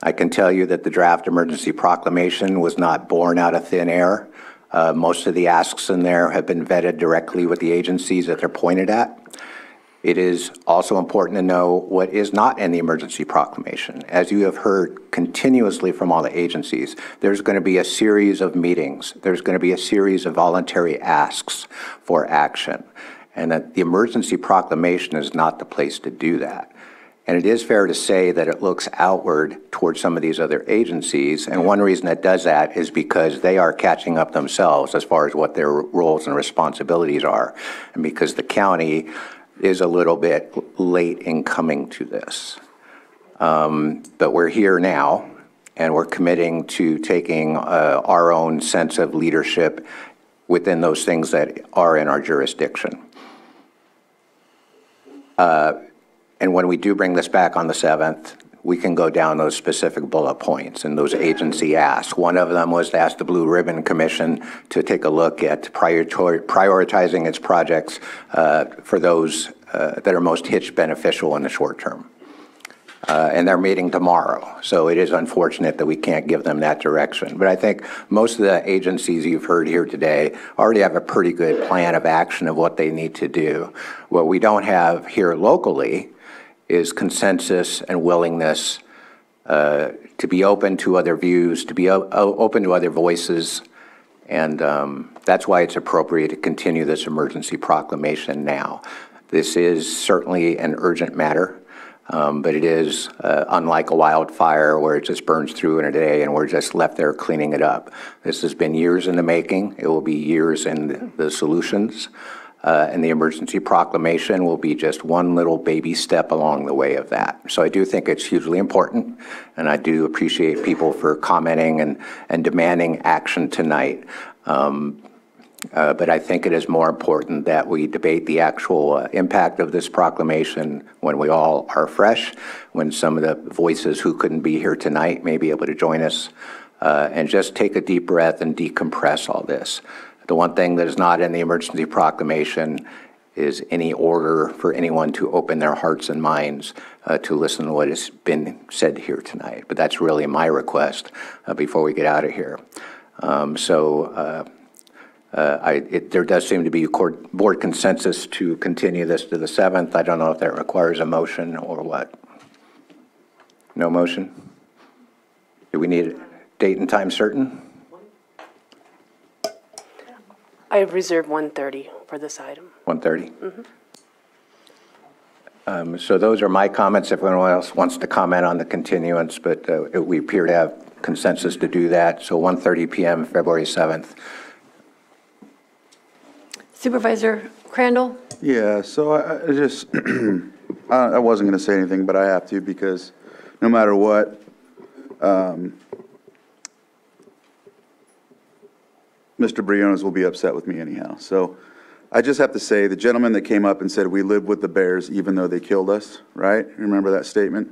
I can tell you that the draft emergency proclamation was not born out of thin air. Uh, most of the asks in there have been vetted directly with the agencies that they're pointed at. It is also important to know what is not in the emergency proclamation. As you have heard continuously from all the agencies, there's going to be a series of meetings. There's going to be a series of voluntary asks for action. And that the emergency proclamation is not the place to do that. And it is fair to say that it looks outward towards some of these other agencies. And one reason it does that is because they are catching up themselves as far as what their roles and responsibilities are. And because the county is a little bit late in coming to this. Um, But we're here now, and we're committing to taking uh, our own sense of leadership within those things that are in our jurisdiction. Uh, And when we do bring this back on the 7th, we can go down those specific bullet points and those agency asks. One of them was to ask the Blue Ribbon Commission to take a look at prior- prioritizing its projects uh, for those uh, that are most hitch beneficial in the short term. Uh, And they're meeting tomorrow, so it is unfortunate that we can't give them that direction. But I think most of the agencies you've heard here today already have a pretty good plan of action of what they need to do. What we don't have here locally is consensus and willingness uh, to be open to other views, to be open to other voices. And um, that's why it's appropriate to continue this emergency proclamation now. This is certainly an urgent matter, um, but it is uh, unlike a wildfire where it just burns through in a day and we're just left there cleaning it up. This has been years in the making. It will be years in the solutions. Uh, and the emergency proclamation will be just one little baby step along the way of that. So I do think it's hugely important, and I do appreciate people for commenting and, and demanding action tonight. Um, uh, but I think it is more important that we debate the actual uh, impact of this proclamation when we all are fresh, when some of the voices who couldn't be here tonight may be able to join us, uh, and just take a deep breath and decompress all this. The one thing that is not in the emergency proclamation is any order for anyone to open their hearts and minds uh, to listen to what has been said here tonight. But that's really my request uh, before we get out of here. Um, so uh, uh, I, it, there does seem to be board consensus to continue this to the 7th. I don't know if that requires a motion or what. No motion? Do we need a date and time certain? I have reserved 1:30 for this item. 1:30? Mhm. Um, So those are my comments. If anyone else wants to comment on the continuance, but uh, it- we appear to have consensus to do that. So 1:30 PM, February 7th. Supervisor Crandell? Yeah, so I, I just, I, I wasn't gonna say anything, but I have to because no matter what, um, Mr. Briones will be upset with me anyhow. So I just have to say, the gentleman that came up and said, "We live with the bears even though they killed us," right? Remember that statement?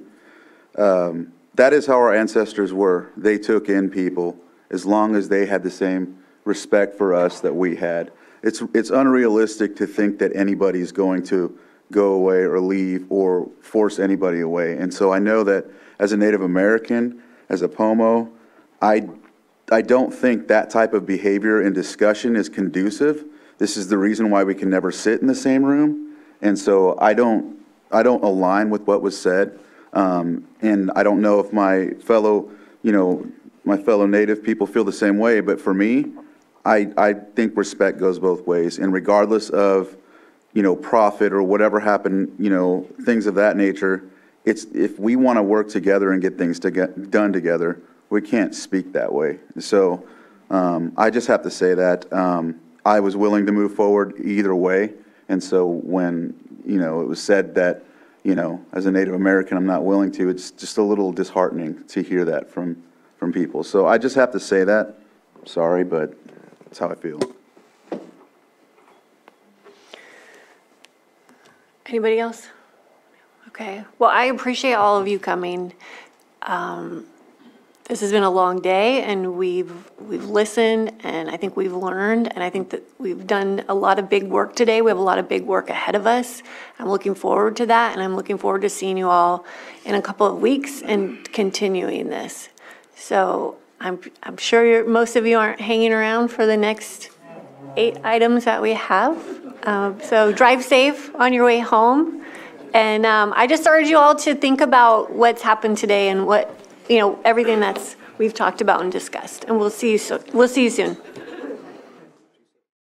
Um, That is how our ancestors were. They took in people as long as they had the same respect for us that we had. It's, it's unrealistic to think that anybody's going to go away or leave or force anybody away. And so I know that as a Native American, as a Pomo, I, I don't think that type of behavior and discussion is conducive. This is the reason why we can never sit in the same room. And so I don't, I don't align with what was said. Um, and I don't know if my fellow, you know, my fellow Native people feel the same way, but for me, I, I think respect goes both ways. And regardless of, you know, profit or whatever happened, you know, things of that nature, it's, if we want to work together and get things to get done together, we can't speak that way. So um, I just have to say that um, I was willing to move forward either way. And so when, you know, it was said that, you know, as a Native American, I'm not willing to, it's just a little disheartening to hear that from, from people. So I just have to say that. Sorry, but that's how I feel. Anybody else? Okay, well, I appreciate all of you coming. Um, This has been a long day, and we've, we've listened, and I think we've learned, and I think that we've done a lot of big work today. We have a lot of big work ahead of us. I'm looking forward to that, and I'm looking forward to seeing you all in a couple of weeks and continuing this. So I'm, I'm sure most of you aren't hanging around for the next eight items that we have. Um, So drive safe on your way home. And um, I just urge you all to think about what's happened today and what, you know, everything that's, we've talked about and discussed. And we'll see you, so we'll see you soon.